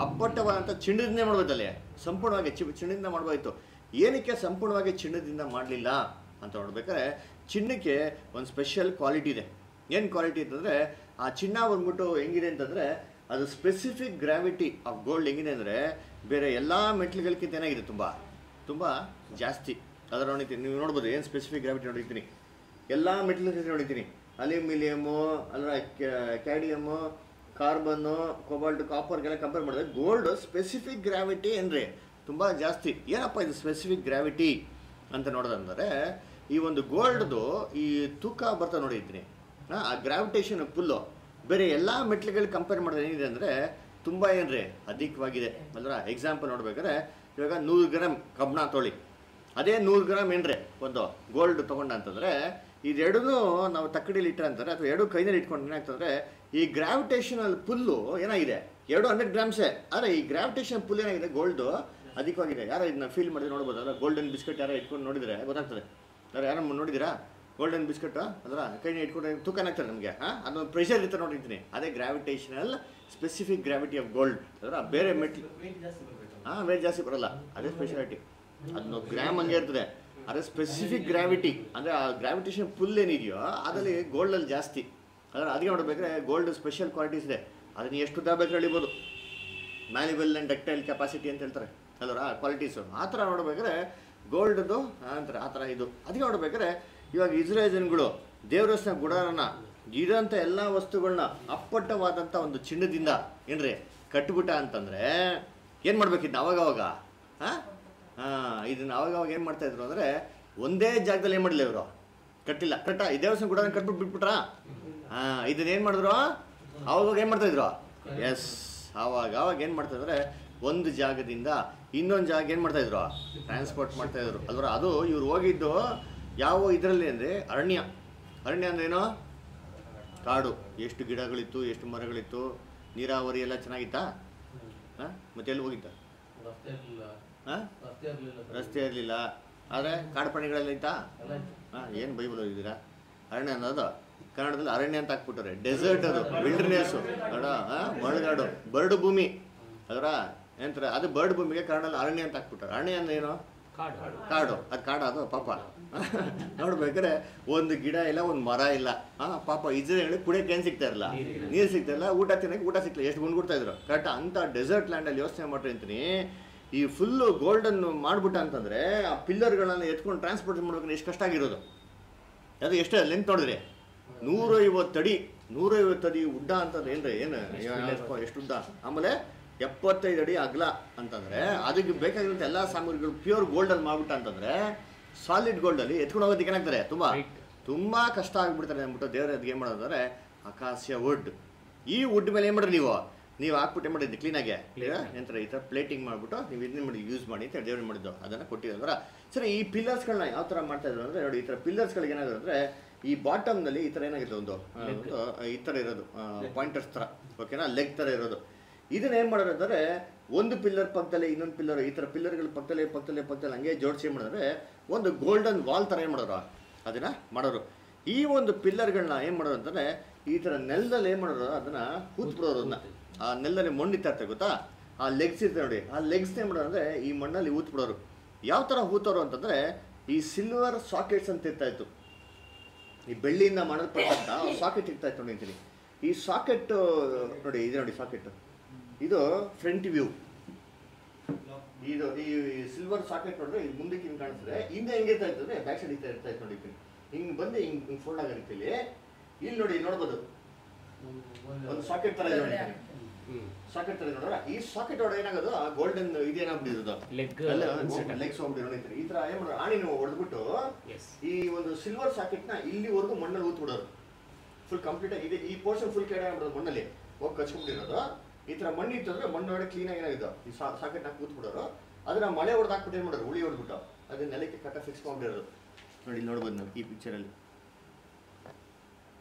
ಅಪ್ಪಟ್ಟವಾದಂತ ಚಿಣ್ಣದಿಂದ ಮಾಡ್ಬೋದಲ್ಲೇ ಸಂಪೂರ್ಣವಾಗಿ ಚಿ ಚಿನ್ನದಿಂದ ಮಾಡ್ಬೋದಿತ್ತು ಏನಕ್ಕೆ ಸಂಪೂರ್ಣವಾಗಿ ಚಿನ್ನದಿಂದ ಮಾಡಲಿಲ್ಲ ಅಂತ ನೋಡ್ಬೇಕಾದ್ರೆ ಚಿನ್ನಕ್ಕೆ ಒಂದು ಸ್ಪೆಷಲ್ ಕ್ವಾಲಿಟಿ ಇದೆ. ಏನು ಕ್ವಾಲಿಟಿ ಅಂತಂದರೆ ಆ ಚಿನ್ನ ಬಂದ್ಬಿಟ್ಟು ಹೆಂಗಿದೆ ಅಂತಂದರೆ ಅದು ಸ್ಪೆಸಿಫಿಕ್ ಗ್ರಾವಿಟಿ ಆಫ್ ಗೋಲ್ಡ್ ಹೆಂಗಿದೆ ಅಂದರೆ ಬೇರೆ ಎಲ್ಲ ಮೆಟ್ಲ್ಗಳಿಗಿಂತ ಏನಾಗಿದೆ ತುಂಬ. ತುಂಬ ಜಾಸ್ತಿ. ಅದರ ನೋಡಿದ್ದೀನಿ ನೀವು ನೋಡ್ಬೋದು ಏನು ಸ್ಪೆಸಿಫಿಕ್ ಗ್ರಾವಿಟಿ ನೋಡಿದ್ದೀನಿ ಎಲ್ಲ ಮೆಟೀರಿಯಲ್ಸ್ ನೋಡಿದ್ದೀನಿ ಅಲ್ಯೂಮಿನಿಯಮು ಅಲ್ಲ ಕ್ಯಾಡಿಯಮು ಕಾರ್ಬನ್ನು ಕೊಬಾಲ್ಟ್ ಕಾಪರ್ಗೆಲ್ಲ ಕಂಪೇರ್ ಮಾಡಿದ್ರೆ ಗೋಲ್ಡ್ ಸ್ಪೆಸಿಫಿಕ್ ಗ್ರಾವಿಟಿ ಅಂದರೆ ತುಂಬ ಜಾಸ್ತಿ. ಏನಪ್ಪ ಇದು ಸ್ಪೆಸಿಫಿಕ್ ಗ್ರಾವಿಟಿ ಅಂತ ನೋಡೋದಂದರೆ, ಈ ಒಂದು ಗೋಲ್ಡ್ದು ಈ ತೂಕ ಬರ್ತಾ ನೋಡಿದ್ದೀನಿ ಆ ಗ್ರಾವಿಟೇಷನ್ ಫುಲ್ಲು ಬೇರೆ ಎಲ್ಲ ಮೆಟ್ಲ್ಗಳು ಕಂಪೇರ್ ಮಾಡಿದ್ರೆ ಏನಿದೆ ಅಂದರೆ ತುಂಬ ಏನ್ರಿ? ಅಧಿಕವಾಗಿದೆ. ಅಲ್ರ ಎಕ್ಸಾಂಪಲ್ ನೋಡ್ಬೇಕಾದ್ರೆ ಇವಾಗ ನೂರು ಗ್ರಾಮ್ ಕಬ್ಬಣ ತೊಳಿ. ಅದೇ ನೂರು ಗ್ರಾಮ್ ಏನ್ರೆ? ಒಂದು ಗೋಲ್ಡ್ ತೊಗೊಂಡ ಅಂತಂದರೆ ಇದೆರಡೂ ನಾವು ತಕ್ಕಡಿಲಿ ಇಟ್ಟರೆ ಅಂತಾರೆ ಅಥವಾ ಎರಡು ಕೈನಲ್ಲಿ ಇಟ್ಕೊಂಡು ಏನಾಗ್ತಂದ್ರೆ ಈ ಗ್ರಾವಿಟೇಷನಲ್ ಪುಲ್ಲು ಏನಾಗಿದೆ? ಎರಡು ಹಂಡ್ರೆಡ್ ಗ್ರಾಮ್ಸೇ ಆದರೆ ಈ ಗ್ರಾವಿಟೇಷನ್ ಪುಲ್ ಏನಾಗಿದೆ? ಗೋಲ್ಡು ಅಧಿಕವಾಗಿದೆ. ಯಾರು ಇದನ್ನ ಫೀಲ್ ಮಾಡಿದ್ರೆ ನೋಡ್ಬೋದಲ್ಲ ಗೋಲ್ಡನ್ ಬಿಸ್ಕೆಟ್ ಯಾರೋ ಇಟ್ಕೊಂಡು ನೋಡಿದರೆ ಗೊತ್ತಾಗ್ತದೆ. ಯಾರು ಯಾರು ನೋಡಿದ್ದೀರಾ? ಗೋಲ್ಡನ್ ಬಿಸ್ಕೆಟ್ ಅದರ ಕೈನ ಇಟ್ಕೊಂಡು ತೂಕ ಏನಾಗ್ತದೆ ನಮಗೆ? ಹಾಂ? ಅದೊಂದು ಪ್ರೆಷರ್ ಇರ್ತಾರೆ ನೋಡಿರ್ತೀನಿ ಅದೇ gravitational specific gravity of gold ಅದರ ಬೇರೆ ಮೆಟ್ಲ್ ಹಾಂ ವೇಟ್ ಜಾಸ್ತಿ ಬರಲ್ಲ. ಅದೇ ಸ್ಪೆಷಾಲಿಟಿ ಅದನ್ನು ಗ್ರಾಮ್ ಹಂಗೆ ಇರ್ತದೆ. ಅದೇ ಸ್ಪೆಸಿಫಿಕ್ ಗ್ರಾವಿಟಿ ಅಂದರೆ ಆ ಗ್ರಾವಿಟೇಷನ್ ಫುಲ್ ಏನಿದೆಯೋ ಅದರಲ್ಲಿ ಗೋಲ್ಡಲ್ಲಿ ಜಾಸ್ತಿ. ಅದರ ಅದಕ್ಕೆ ನೋಡಬೇಕ್ರೆ ಗೋಲ್ಡ್ ಸ್ಪೆಷಲ್ ಕ್ವಾಲಿಟೀಸ್ ಇದೆ. ಅದನ್ನು ಎಷ್ಟು ಉದ್ದ ಬೇಕಾದ್ರೆ ಎಳಿಬೋದು? ಮ್ಯಾಲಿಬಲ್ ಆ್ಯಂಡ್ ಡಕ್ಟೈಲ್ ಕೆಪಾಸಿಟಿ ಅಂತ ಹೇಳ್ತಾರೆ. ಅಲ್ವರ? ಕ್ವಾಲಿಟೀಸು ಆ ಥರ ನೋಡ್ಬೇಕಾದ್ರೆ ಗೋಲ್ಡ್ದು ಅಂತಾರೆ ಆ ಥರ ಇದು. ಅದಕ್ಕೆ ನೋಡ್ಬೇಕಾದ್ರೆ ಇವಾಗ ಇಸ್ರೇಜನ್ಗಳು ಜನಗಳು ದೇವರಸ್ನ ಗುಡಾರನ ಇರೋಂಥ ಎಲ್ಲ ವಸ್ತುಗಳನ್ನ ಅಪ್ಪಟ್ಟವಾದಂಥ ಒಂದು ಚಿನ್ನದಿಂದ ಏನ್ರಿ ಕಟ್ಬಿಟ್ಟ ಅಂತಂದರೆ ಏನು ಮಾಡ್ಬೇಕಿದ್ನ ಅವಾಗವಾಗ? ಹಾಂ ಹಾಂ ಅವಾಗ ಅವಾಗ ಏನು ಮಾಡ್ತಾಯಿದ್ರು ಅಂದರೆ ಒಂದೇ ಜಾಗದಲ್ಲಿ ಏನು ಮಾಡಲಿಲ್ಲ ಇವರು? ಕಟ್ಟಿಲ್ಲ. ಕಟ್ಟ ಈ ದೇವಸ್ಥಾನ ಕೂಡ ಕಟ್ಬಿಟ್ಟು ಬಿಟ್ಬಿಟ್ರಾ? ಹಾಂ, ಇದನ್ನ ಏನು ಮಾಡಿದ್ರು? ಅವಾಗ ಏನು ಮಾಡ್ತಾಯಿದ್ರು ಎಸ್ ಆವಾಗ ಅವಾಗ ಏನು ಮಾಡ್ತಾಯಿದ್ರೆ ಒಂದು ಜಾಗದಿಂದ ಇನ್ನೊಂದು ಜಾಗ ಏನು ಮಾಡ್ತಾಯಿದ್ರು ಟ್ರಾನ್ಸ್ಪೋರ್ಟ್ ಮಾಡ್ತಾಯಿದ್ರು ಅಲ್ವರ? ಅದು ಇವ್ರು ಹೋಗಿದ್ದು ಯಾವ ಇದರಲ್ಲಿ ಅಂದರೆ ಅರಣ್ಯ. ಅರಣ್ಯ ಅಂದ್ರೇನು ಕಾಡು. ಎಷ್ಟು ಗಿಡಗಳಿತ್ತು, ಎಷ್ಟು ಮರಗಳಿತ್ತು? ನೀರಾವರಿ ಎಲ್ಲ ಚೆನ್ನಾಗಿತ್ತಾ? ಹಾಂ, ಮತ್ತೆ ಎಲ್ಲಿ ಹೋಗಿತ್ತ ರಸ್ತೆ ಇರಲಿಲ್ಲ ಹಾಂ ರಸ್ತೆ ಇರಲಿಲ್ಲ. ರಸ್ತೆ ಇರಲಿಲ್ಲ ಆದರೆ ಕಾಡುಪ್ರಾಣಿಗಳೆಲ್ಲ ಇತ್ತಾ ಹಾಂ ಏನು ಬೈಬಲ್ ಓದಿದ್ದೀರಾ ಅರಣ್ಯ ಅನ್ನೋದು ಕನ್ನಡದಲ್ಲಿ ಅರಣ್ಯ ಅಂತ ಹಾಕ್ಬಿಟ್ಟಾರೆ. ಡೆಸರ್ಟ್ ಅದು ವಿಲ್ಡರ್ನೆಸ್ಸು ಹಾಂ ಮಳೆಗಾಡು. ಬರ್ಡ್ ಭೂಮಿ. ಅದರ ಏನಂತಾರೆ? ಅದು ಬರ್ಡ್ ಭೂಮಿಗೆ ಕನ್ನಡದಲ್ಲಿ ಅರಣ್ಯ ಅಂತ ಹಾಕ್ಬಿಟ್ಟಾರೆ. ಅರಣ್ಯ ಅಂದ್ರೆ ಏನು? ಕಾಡು. ಅದು ಕಾಡು ಅದು ಪಾಪ. ನೋಡ್ಬೇಕಾದ್ರೆ ಒಂದು ಗಿಡ ಇಲ್ಲ ಒಂದು ಮರ ಇಲ್ಲ. ಹಾ ಪಾಪ ಇಜ್ರೇಲ್ ಕುಡಿಯಕ್ಕೆ ಏನು ಸಿಗ್ತಾ ಇರಲ್ಲ? ನೀರು ಸಿಗ್ತಾ ಇಲ್ಲ ಊಟ ತಿನ್ನಕ್ಕೆ ಊಟ ಸಿಗ್ಲಿಲ್ಲ ಎಷ್ಟು ಗುಂಡ್ಬಿಡ್ತಾ ಇದ್ರು. ಕರೆಕ್ಟ್ ಅಂತ ಡೆಸರ್ಟ್ ಲ್ಯಾಂಡಲ್ಲಿ ಯೋಚನೆ ಮಾಡ್ರಿ ಅಂತೀನಿ ಈ ಫುಲ್ಲು ಗೋಲ್ಡನ್ ಮಾಡಿಬಿಟ್ಟ ಅಂತಂದ್ರೆ ಆ ಪಿಲ್ಲರ್ಗಳನ್ನು ಎತ್ಕೊಂಡು ಟ್ರಾನ್ಸ್ಪೋರ್ಟ್ ಮಾಡ್ಬೇಕಂದ್ರೆ ಎಷ್ಟು ಕಷ್ಟ ಆಗಿರೋದು. ಅದು ಎಷ್ಟು ಲೆಂತ್ ನೋಡಿದ್ರೆ. ನೂರೈವತ್ತು ಅಡಿ ನೂರೈವತ್ತು ಅಡಿ ಉಡ್ಡ ಅಂತಂದ್ರೆ ಏನ್ರಿ ಏನು? ಎಷ್ಟು ಉದ್ದ? ಆಮೇಲೆ ಎಪ್ಪತ್ತೈದು ಅಡಿ ಅಗಲ ಅಂತಂದ್ರೆ ಅದಕ್ಕೆ ಬೇಕಾಗಿರುವಂಥ ಎಲ್ಲ ಸಾಮಗ್ರಿಗಳು ಪ್ಯೂರ್ ಗೋಲ್ಡಲ್ಲಿ ಮಾಡ್ಬಿಟ್ಟ ಅಂತಂದ್ರೆ ಸಾಲಿಡ್ ಗೋಲ್ಡಲ್ಲಿ ಎತ್ಕೊಂಡು ಹೋಗೋದಕ್ಕೆ ಏನಾಗ್ತಾರೆ ತುಂಬ ತುಂಬ ತುಂಬಾ ಕಷ್ಟ ಆಗಿಬಿಡ್ತಾರೆ ಅಂದ್ಬಿಟ್ಟು ದೇವರ ಅದಕ್ಕೆ ಏನು ಮಾಡೋದಂದರೆ ಅಕಾಸ್ಯ ವುಡ್ ಈ ವುಡ್ ಮೇಲೆ ಏನು ಮಾಡ್ರಿ ನೀವು? ನೀವು ಹಾಕ್ಬಿಟ್ಟು ಏನು ಮಾಡಿದ್ದು? ಕ್ಲೀನಾಗೆ ನಂತರ ಈ ಥರ ಪ್ಲೇಟಿಂಗ್ ಮಾಡಿಬಿಟ್ಟು ನೀವು ಇದನ್ನ ಮಾಡಿ ಯೂಸ್ ಮಾಡಿ ಅಂತ ಹೇಳಿ ಮಾಡಿದ್ದು. ಅದನ್ನು ಕೊಟ್ಟಿದ್ದಾರೆ ಸರಿ ಈ ಪಿಲ್ಲರ್ಸ್ಗಳನ್ನ ಯಾವ ಥರ ಮಾಡ್ತಾ ಇದ್ರು ಅಂದರೆ ನೋಡಿ ಈ ಥರ ಪಿಲ್ಲರ್ಸ್ಗಳಿಗೆ ಏನಾದ್ರು ಅಂದರೆ ಈ ಬಾಟಮ್ನಲ್ಲಿ ಈ ಥರ ಏನಾಗಿದೆ ಒಂದು ಈ ಥರ ಇರೋದು ಪಾಯಿಂಟರ್ಸ್ ಥರ ಓಕೆನಾ ಲೆಗ್ ಥರ ಇರೋದು. ಇದನ್ನ ಏನು ಮಾಡೋರು ಅಂದರೆ ಒಂದು ಪಿಲ್ಲರ್ ಪಕ್ಕದಲ್ಲಿ ಇನ್ನೊಂದು ಪಿಲ್ಲರ್ ಈ ಥರ ಪಿಲ್ಲರ್ಗಳ ಪಕ್ಕದಲ್ಲಿ ಪಕ್ಕದಲ್ಲಿ ಪಕ್ಕದಲ್ಲಿ ಹಂಗೆ ಜೋಡಿಸಿ ಮಾಡಿದ್ರೆ ಒಂದು ಗೋಲ್ಡನ್ ವಾಲ್ ಥರ ಏನು ಮಾಡೋರು? ಅದನ್ನ ಮಾಡೋರು. ಈ ಒಂದು ಪಿಲ್ಲರ್ಗಳನ್ನ ಏನು ಮಾಡೋರು ಅಂತಂದರೆ ಈ ಥರ ನೆಲದಲ್ಲಿ ಏನು ಮಾಡೋರು? ಅದನ್ನ ಕೂತ್ಬಿಡೋರು ಅದನ್ನ. ಆ ನೆಲ್ಲಲ್ಲಿ ಮಣ್ಣು ಇತ್ತಾರ್ತೆ ಗೊತ್ತಾ? ಆ ಲೆಗ್ಸ್ ಇರ್ತದೆ ನೋಡಿ. ಆ ಲೆಗ್ಸ್ ಏನು ಅಂದರೆ ಈ ಮಣ್ಣಲ್ಲಿ ಊತ್ಬಿಡೋರು. ಯಾವ ಥರ ಊತೋರು ಅಂತಂದರೆ ಈ ಸಿಲ್ವರ್ ಸಾಕೆಟ್ಸ್ ಅಂತ ಇರ್ತಾ ಇತ್ತು. ಈ ಬೆಳ್ಳಿಯಿಂದ ಮಾಡಲ್ಪಟ್ಟಂಥ ಸಾಕೆಟ್ ಇರ್ತಾ ಇತ್ತು ನೋಡಿ ಅಂತೀನಿ. ಈ ಸಾಕೆಟ್ ನೋಡಿ, ಇದು ನೋಡಿ ಸಾಕೆಟ್ ಇದು ಫ್ರಂಟ್ ವ್ಯೂ ಇದು ಈ ಸಿಲ್ವರ್ ಸಾಕೆಟ್ ನೋಡಿದ್ರೆ ಇದು ಮುಂದಕ್ಕೆ ಹಿಂಗೆ ಕಾಣಿಸ್ತದೆ. ಹಿಂದೆ ಹೆಂಗಿರ್ತಾ ಇರ್ತದೆ ಬ್ಯಾಕ್ ಸೈಡ್ ಇರ್ತಾ ಇರ್ತಾ ಇತ್ತು ನೋಡಿ ಹಿಂಗೆ ಬಂದು ಹಿಂಗೆ ಫೋಲ್ಡ್ ಆಗಿರ್ತೀವಿ ಇಲ್ಲಿ. ನೋಡಿ, ನೋಡ್ಬೋದು. ಒಂದು ಸಾಕೆಟ್ ತರ ಇದೆ ನೋಡಿ. ಸಾಕೆಟ್ ತರ ನೋಡ್ರ ಈ ಸಾಕೆಟ್ ಒಳಗೆ ಏನಾಗೋದು? ಆ ಗೋಲ್ಡನ್ ಇದೇನಾಗ್ಬಿಟ್ಟಿರೋದು ಲೆಗ್ ಲೆಗ್ಸ್ ಹೋಗ್ಬಿಟ್ಟು ನೋಡಿ ಈ ತರ ಏನ್ ಮಾಡೋದು ಆಣಿನ ಹೊಡೆದ್ಬಿಟ್ಟು ಈ ಒಂದು ಸಿಲ್ವರ್ ಸಾಕೆಟ್ನ ಇಲ್ಲಿವರೆಗೂ ಮಣ್ಣಲ್ಲಿ ಊತ್ಬಿಡೋರು ಫುಲ್ ಕಂಪ್ಲೀಟ್ ಆಗಿ ಇದೆ. ಈ ಪೋರ್ಷನ್ ಫುಲ್ ಕೆಡೆ ಆಗ್ಬಿಡೋದು ಮಣ್ಣಲ್ಲಿ. ಹೋಗಿ ಕಚ್ಕೊಂಡ್ಬಿಟ್ಟಿರೋದು. ಈ ತರ ಮಣ್ಣು ಇತ್ತಂದ್ರೆ ಅಂದ್ರೆ ಮಣ್ಣು ಒಳಗೆ ಕ್ಲೀನ್ ಆಗಿ ಏನಾಗಿದ್ದು ಈ ಸಾಕೆಟ್ ನಾಕ್ ಕೂತ್ ಬಿಡೋರು ಅದನ್ನ ಮಳೆ ಹೊಡೆದು ಹಾಕ್ಬಿಟ್ಟು ಏನ್ ಮಾಡೋರು ಉಳಿ ಹೊಡೆದ್ಬಿಟ್ಟು ಅದನ್ನ ನೆಲಕ್ಕೆ ಕಟ್ಟ ಫಿಕ್ಸ್ ಮಾಡ್ಬಿಡೋರು ನೋಡಿ ನೋಡ್ಬೋದು ನಾವು ಈ ಪಿಕ್ಚರಲ್ಲಿ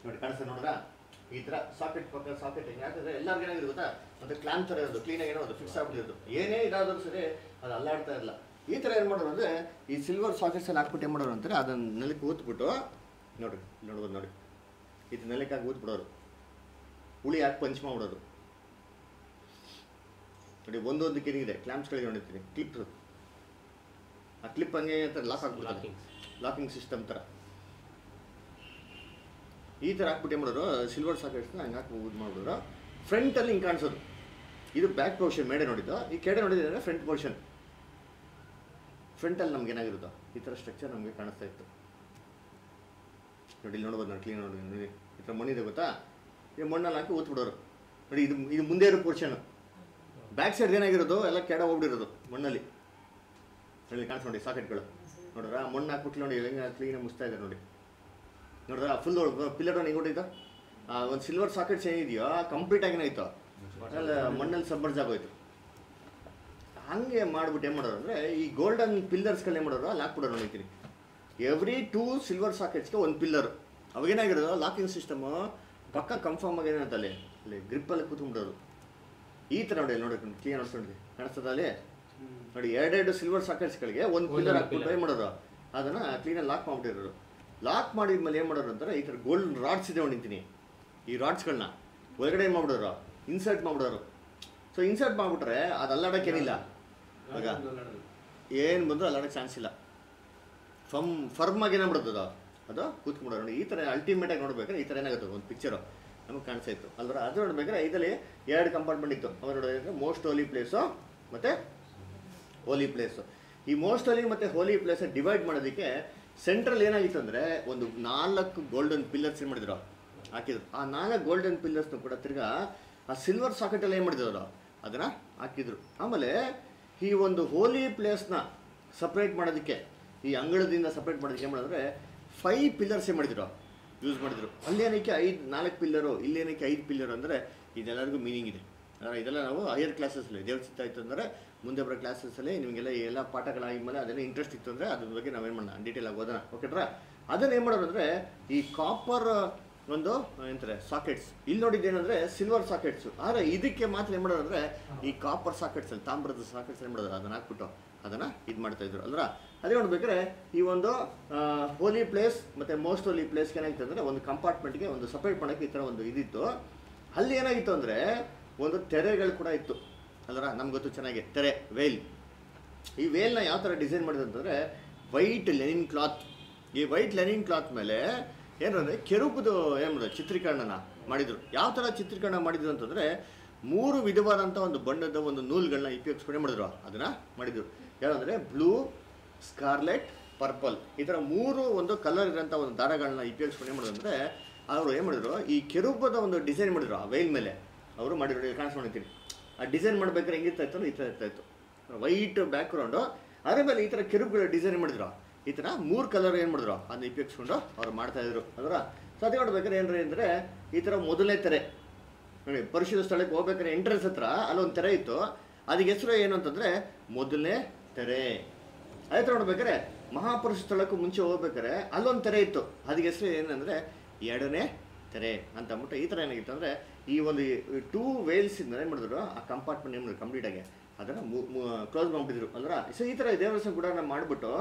ನೋಡಿ ಕಾಣಿಸ್ತಾ ನೋಡ್ರಾ ಈ ತರ ಸಾಕೆಟ್ ಪಕ್ಕ ಸಾಕೆಟ್ ಯಾಕಂದ್ರೆ ಎಲ್ಲರಿಗೂ ಏನಾಗಿದೆ ಗೊತ್ತಾ? ಮತ್ತೆ ಕ್ಲಾನ್ ಥರ ಇರೋದು ಕ್ಲೀನ್ ಆಗಿ ಅದು ಫಿಕ್ಸ್ ಆಗ್ಬಿಟ್ಟಿರೋದು. ಏನೇ ಇದಾದರೂ ಸರಿ ಅದು ಅಲ್ಲಾಡ್ತಾ ಇರಲ್ಲ. ಈ ತರ ಏನು ಮಾಡೋರು ಅಂದ್ರೆ ಈ ಸಿಲ್ವರ್ ಸಾಕೆಟ್ಸ್ ಅಲ್ಲಿ ಹಾಕ್ಬಿಟ್ಟು ಏನು ಮಾಡೋರು ಅಂತಾರೆ ಅದನ್ನ ನೆಲಕ್ಕೆ ಊತ್ಬಿಟ್ಟು ನೋಡಿ ನೋಡ್ಬೋದು ನೋಡಿ. ಇದು ನೆಲಕ್ಕೆ ಹಾಕಿ ಊತ್ಬಿಡೋರು ಹುಳಿ ಹಾಕಿ ಪಂಚ್ ಮಾಡ್ಬಿಡೋರು ನೋಡಿ ಒಂದೊಂದಕ್ಕೆ ಇದೆ. ಕ್ಲಾಂಪ್ಸ್ಗಳಿಗೆ ನೋಡಿರ್ತೀನಿ. ಕ್ಲಿಪ್ ಆ ಕ್ಲಿಪ್ ಹಂಗೆ ಅಂತ ಲಾಕ್ ಹಾಕ್ಬಿಡೋದು ಲಾಕಿಂಗ್ ಲಾಕಿಂಗ್ ಸಿಸ್ಟಮ್ ಥರ ಈ ಥರ ಹಾಕ್ಬಿಟ್ಟು ಏನು ಮಾಡೋರು? ಸಿಲ್ವರ್ ಸಾಕೆಟ್ಸ್ನ ಹಂಗೆ ಹಾಕಿ ಇದು ಮಾಡಿಬಿಡೋರು. ಫ್ರಂಟಲ್ಲಿ ಹಿಂಗೆ ಕಾಣಿಸೋದು. ಇದು ಬ್ಯಾಕ್ ಪೋರ್ಷನ್ ಮೇಡೆ ನೋಡಿದ್ದು? ಈ ಕೆಡೆ ನೋಡಿದ್ರೆ ಫ್ರಂಟ್ ಪೋರ್ಷನ್ ಫ್ರಂಟಲ್ಲಿ ನಮ್ಗೆ ಏನಾಗಿರುತ್ತೋ? ಈ ಥರ ಸ್ಟ್ರಕ್ಚರ್ ನಮಗೆ ಕಾಣಿಸ್ತಾ ಇತ್ತು. ನೋಡಿ, ಇಲ್ಲಿ ನೋಡ್ಬೋದು ನಾನು ಕ್ಲೀನ್ ನೋಡಿ ನೋಡಿ ಈ ಥರ ಮಣ್ಣಿದೆ ಗೊತ್ತಾ? ಈ ಮಣ್ಣಲ್ಲಿ ಹಾಕಿ ಊತ್ಬಿಡೋರು. ನೋಡಿ, ಇದು ಇದು ಮುಂದೆ ಇರೋ ಪೋರ್ಷನ್ ಬ್ಯಾಕ್ ಸೈಡ್ ಏನಾಗಿರೋದು? ಎಲ್ಲ ಕೆಡ ಹೋಗ್ಬಿಡಿರೋದು ಮಣ್ಣಲ್ಲಿ. ಕಾಣಿಸ್ ನೋಡಿ ಸಾಕೆಟ್ಗಳು ನೋಡ್ರ ಮಣ್ಣು ಹಾಕ್ಬಿಟ್ಟು ನೋಡಿ ಹೆಂಗೆ ಕ್ಲೀನಾಗಿ ಮುಸ್ತಾ ಇದ್ದಾರೆ ನೋಡಿ. ನೋಡ್ರ ಫುಲ್ ಪಿಲ್ಲರ್ ಹಿಂಗೆ ಹೊಟ್ಟಿತ್ತು ಒಂದು ಸಿಲ್ವರ್ ಸಾಕೆಟ್ಸ್ ಏನಿದೆಯೋ ಕಂಪ್ಲೀಟ್ ಆಯ್ತು ಅಲ್ಲ ಮಣ್ಣಲ್ಲಿ ಸಬ್ಬರ್ಜ್ ಆಗೋಯ್ತು. ಹಂಗೆ ಮಾಡ್ಬಿಟ್ಟು ಏನು ಮಾಡೋರು ಅಂದರೆ ಈ ಗೋಲ್ಡನ್ ಪಿಲ್ಲರ್ಸ್ಗಳು ಏನು ಮಾಡೋರು ಅಲ್ಲಿ ಹಾಕ್ಬಿಡೋರು ನೋಡ್ತೀನಿ ಎವ್ರಿ ಟೂ ಸಿಲ್ವರ್ ಸಾಕೆಟ್ಸ್ಗೆ ಒಂದು ಪಿಲ್ಲರ್ ಅವಾಗೇನಾಗಿರೋದು ಲಾಕಿಂಗ್ ಸಿಸ್ಟಮು ಪಕ್ಕ ಕನ್ಫರ್ಮ್ ಆಗಿ ಏನಂತ ಅಲ್ಲಿ? ಅಲ್ಲಿ ಗ್ರಿಪ್ಪಲ್ಲಿ ಕೂತ್ಕೊಂಡ್ಬಿಡೋರು ಈ ಥರ ನೋಡಿ ನೋಡಿ ಕ್ಲೀನ್ ನೋಡ್ಸ್ಕೊಂಡ್ರಿ ಕಾಣಿಸ್ತದ ಅಲ್ಲಿ? ನೋಡಿ ಎರಡೆರಡು ಸಿಲ್ವರ್ ಸಾಕೆಟ್ಸ್ಗಳಿಗೆ ಒಂದು ಪಿಲ್ಲರ್ ಹಾಕ್ಬಿಟ್ಟು. ಏನು ಮಾಡೋರು? ಅದನ್ನು ಕ್ಲೀನಾಗಿ ಲಾಕ್ ಮಾಡ್ಬಿಟ್ಟಿರೋರು. ಲಾಕ್ ಮಾಡಿದ ಮೇಲೆ ಏನು ಮಾಡೋರು ಅಂತಾರೆ ಈ ಥರ ಗೋಲ್ಡ್ ರಾಡ್ಸ್ ಇದೆ ನಿಂತೀನಿ. ಈ ರಾಡ್ಸ್ಗಳನ್ನ ಒಳಗಡೆ ಏನು ಮಾಡ್ಬಿಡೋರು? ಇನ್ಸರ್ಟ್ ಮಾಡ್ಬಿಡೋರು. ಸೊ ಇನ್ಸರ್ಟ್ ಮಾಡಿಬಿಟ್ರೆ ಅದು ಅಲ್ಲಾಡೋಕ್ಕೇನಿಲ್ಲ ಆಗ ಏನು ಬಂದರೂ ಅಲ್ಲಾಡೋಕ್ಕೆ ಚಾನ್ಸ್ ಇಲ್ಲ. ಫಮ್ ಫರ್ಮ್ ಆಗಿ ಏನಾಗ್ಬಿಡುತ್ತದ ಅದು? ಕೂತ್ಕೊಂಡ್ಬಿಡೋರು. ನೋಡಿ ಈ ಥರ ಅಲ್ಟಿಮೇಟಾಗಿ ನೋಡ್ಬೇಕಾದ್ರೆ ಈ ಥರ ಏನಾಗುತ್ತೆ ಒಂದು ಪಿಕ್ಚರು ನಮಗೆ ಕಾಣಿಸ್ತಾ ಇತ್ತು. ಅಲ್ವರ? ಅದು ನೋಡ್ಬೇಕಾದ್ರೆ ಇದರಲ್ಲಿ ಎರಡು ಕಂಪಾರ್ಟ್ಮೆಂಟ್ ಇತ್ತು. ಅವ್ರು ನೋಡಿದ್ರೆ ಮೋಸ್ಟ್ ಹೋಲಿ ಪ್ಲೇಸು ಮತ್ತು ಹೋಲಿ ಪ್ಲೇಸು ಈ ಮೋಸ್ಟ್ ಹೋಲಿ ಮತ್ತು ಹೋಲಿ ಪ್ಲೇಸನ್ನು ಡಿವೈಡ್ ಮಾಡೋದಕ್ಕೆ ಸೆಂಟ್ರಲ್ ಏನಾಗಿತ್ತು ಅಂದರೆ ಒಂದು ನಾಲ್ಕು ಗೋಲ್ಡನ್ ಪಿಲ್ಲರ್ಸ್ ಏನು ಮಾಡಿದ್ರು? ಹಾಕಿದ್ರು. ಆ ನಾಲ್ಕು ಗೋಲ್ಡನ್ ಪಿಲ್ಲರ್ಸ್ನು ಕೂಡ ತಿರ್ಗಾ ಆ ಸಿಲ್ವರ್ ಸಾಕೆಟಲ್ಲಿ ಏನು ಮಾಡಿದ್ರು ಅದನ್ನು ಹಾಕಿದ್ರು. ಆಮೇಲೆ ಈ ಒಂದು ಹೋಲಿ ಪ್ಲೇಸ್ನ ಸಪ್ರೇಟ್ ಮಾಡೋದಕ್ಕೆ, ಈ ಅಂಗಳದಿಂದ ಸಪ್ರೇಟ್ ಮಾಡೋದಕ್ಕೆ ಏನು ಮಾಡಿದ್ರೆ ಫೈವ್ ಪಿಲ್ಲರ್ಸ್ ಏನು ಮಾಡಿದ್ರು? ಯೂಸ್ ಮಾಡಿದ್ರು. ಅಲ್ಲೇನಕ್ಕೆ ಐದು, ನಾಲ್ಕು ಪಿಲ್ಲರು ಇಲ್ಲೇನಕ್ಕೆ ಐದು ಪಿಲ್ಲರು ಅಂದರೆ ಇದೆಲ್ಲರಿಗೂ ಮೀನಿಂಗ್ ಇದೆ. ಇದೆಲ್ಲ ನಾವು ಹೈಯರ್ ಕ್ಲಾಸಸ್ಲಿ ದೇವ್ರ ಇತ್ತು ಅಂದರೆ ಮುಂದೆ ಬರೋ ಕ್ಲಾಸಸ್ಸಲ್ಲಿ ನಿಮಗೆಲ್ಲ ಎಲ್ಲ ಪಾಠಗಳಾಗಿದ್ಮೇಲೆ ಅದೆಲ್ಲ ಇಂಟ್ರೆಸ್ಟ್ ಇತ್ತು ಅಂದರೆ ಅದ್ರ ಬಗ್ಗೆ ನಾವೇನು ಮಾಡೋಣ? ಡೀಟೇಲ್ ಆಗಿ ಓದೋಣ. ಓಕೆಟ್ರಾ ಅದನ್ನ ಏನು ಮಾಡೋದು ಅಂದರೆ ಈ ಕಾಪರ್ ಒಂದು ಏನಂತಾರೆ ಸಾಕೆಟ್ಸ್ ಇಲ್ಲಿ ನೋಡಿದ್ದೇನೆಂದ್ರೆ ಸಿಲ್ವರ್ ಸಾಕೆಟ್ಸು ಆದರೆ ಇದಕ್ಕೆ ಮಾತ್ರ ಏನು ಮಾಡೋದು ಅಂದರೆ ಈ ಕಾಪರ್ ಸಾಕೆಟ್ಸಲ್ಲಿ ತಾಮ್ರದ ಸಾಕೆಟ್ಸ್ ಏನು ಮಾಡೋದು ಅದನ್ನು ಹಾಕ್ಬಿಟ್ಟು ಅದನ್ನು ಇದು ಮಾಡ್ತಾಯಿದ್ರು ಅಲ್ರ ಅದೇ ನೋಡ್ಬೇಕಾದ್ರೆ ಈ ಒಂದು ಹೋಲಿ ಪ್ಲೇಸ್ ಮತ್ತು ಮೋಸ್ಟ್ ಹೋಲಿ ಪ್ಲೇಸ್ಗೆ ಏನಾಗಿತ್ತು ಅಂದರೆ ಒಂದು ಕಂಪಾರ್ಟ್ಮೆಂಟ್ಗೆ ಒಂದು ಸಪ್ರೇಟ್ ಮಾಡೋಕ್ಕೆ ಈ ಥರ ಒಂದು ಇದಿತ್ತು. ಅಲ್ಲಿ ಏನಾಗಿತ್ತು ಅಂದರೆ ಒಂದು ತೆರೆಗಳು ಕೂಡ ಇತ್ತು. ಅಲ್ರ ನಮ್ಗೆ ಗೊತ್ತು ಚೆನ್ನಾಗಿ. ತೆರೆ, ವೇಲ್. ಈ ವೇಲ್ನ ಯಾವ ಥರ ಡಿಸೈನ್ ಮಾಡಿದೆ ಅಂತಂದರೆ, ವೈಟ್ ಲೆನಿನ್ ಕ್ಲಾತ್. ಈ ವೈಟ್ ಲೆನಿನ್ ಕ್ಲಾತ್ ಮೇಲೆ ಏನಂದರೆ ಕೆರುಪುದು ಏನು ಚಿತ್ರೀಕರಣನ ಮಾಡಿದರು. ಯಾವ ಥರ ಚಿತ್ರೀಕರಣ ಮಾಡಿದ್ರು ಅಂತಂದರೆ, ಮೂರು ವಿಧವಾದಂಥ ಒಂದು ಬಣ್ಣದ ಒಂದು ನೂಲ್ಗಳನ್ನ ಉಪಯೋಗಿಸ್ಕೊಂಡೆ ಮಾಡಿದ್ರು. ಅದನ್ನು ಮಾಡಿದರು. ಯಾರಂದರೆ ಬ್ಲೂ, ಸ್ಕಾರ್ಲೆಟ್, ಪರ್ಪಲ್. ಈ ಥರ ಮೂರು ಒಂದು ಕಲರ್ ಇರೋಂಥ ಒಂದು ದಾರಗಳನ್ನ ಉಪಯೋಗಿಸ್ಕೊಂಡು ಮಾಡಿದ್ರು ಅಂದರೆ, ಅವರು ಏನು ಮಾಡಿದ್ರು, ಈ ಕೆರುಬದ ಒಂದು ಡಿಸೈನ್ ಮಾಡಿದ್ರು ಆ ವೈಲ್ ಮೇಲೆ. ಅವರು ಮಾಡಿದ್ರು. ಕಾಣಿಸ್ಕೊಂಡಿರ್ತೀನಿ ಆ ಡಿಸೈನ್ ಮಾಡ್ಬೇಕಾದ್ರೆ ಹೆಂಗಿರ್ತಾ ಇತ್ತು ಅಂದ್ರೆ ಈ ಥರ ಇರ್ತಾ ಇತ್ತು. ವೈಟ್ ಬ್ಯಾಕ್ಗ್ರೌಂಡು ಅದ್ರ ಮೇಲೆ ಈ ಥರ ಕಿರುಕುಳ ಡಿಸೈನ್ ಮಾಡಿದ್ರು. ಈ ಥರ ಮೂರು ಕಲರ್ ಏನು ಮಾಡಿದ್ರು? ಅದನ್ನ ಉಪಯೋಗಿಸ್ಕೊಂಡು ಅವ್ರು ಮಾಡ್ತಾ ಇದ್ರು. ಅದರ ಸೊ ಅದೇ ನೋಡ್ಬೇಕಾದ್ರೆ ಏನ್ರಿ ಅಂದರೆ ಈ ಥರ ಮೊದಲನೇ ತೆರೆ. ನೋಡಿ ಪರಿಶುದ್ಧ ಸ್ಥಳಕ್ಕೆ ಹೋಗ್ಬೇಕಾದ್ರೆ ಎಂಟ್ರೆನ್ಸ್ ಹತ್ರ ಅಲ್ಲೊಂದು ತೆರೆ ಇತ್ತು. ಅದಕ್ಕೆ ಹೆಸರು ಏನು ಅಂತಂದರೆ ಮೊದಲನೇ ತೆರೆ. ಅದೇ ಥರ ನೋಡ್ಬೇಕಾದ್ರೆ ಮಹಾಪುರುಷ ಸ್ಥಳಕ್ಕೂ ಮುಂಚೆ ಹೋಗ್ಬೇಕಾದ್ರೆ ಅಲ್ಲೊಂದು ತೆರೆ ಇತ್ತು. ಅದಕ್ಕೆ ಹೆಸರು ಏನಂದರೆ ಎರಡನೇ ತೆರೆ ಅಂತ ಅಂದ್ಬಿಟ್ಟು ಈ ಥರ ಏನಾಗಿತ್ತು ಅಂದರೆ ಈ ಒಂದು ಟೂ ವೇಲ್ಸ್ ಇಂದ ಏನು ಮಾಡಿದ್ರು? ಆ ಕಂಪಾರ್ಟ್ಮೆಂಟ್ ಏನ್ ಮಾಡಿದ್ರು? ಕಂಪ್ಲೀಟಾಗಿ ಅದನ್ನ ಕ್ಲೋಸ್ ಮಾಡಿಬಿಟ್ಟಿದ್ರು. ಅಂದ್ರೆ ಸೊ ಈ ತರ ದೇವರಸ್ಥಾನ ಗುಡ ಮಾಡಿಬಿಟ್ಟು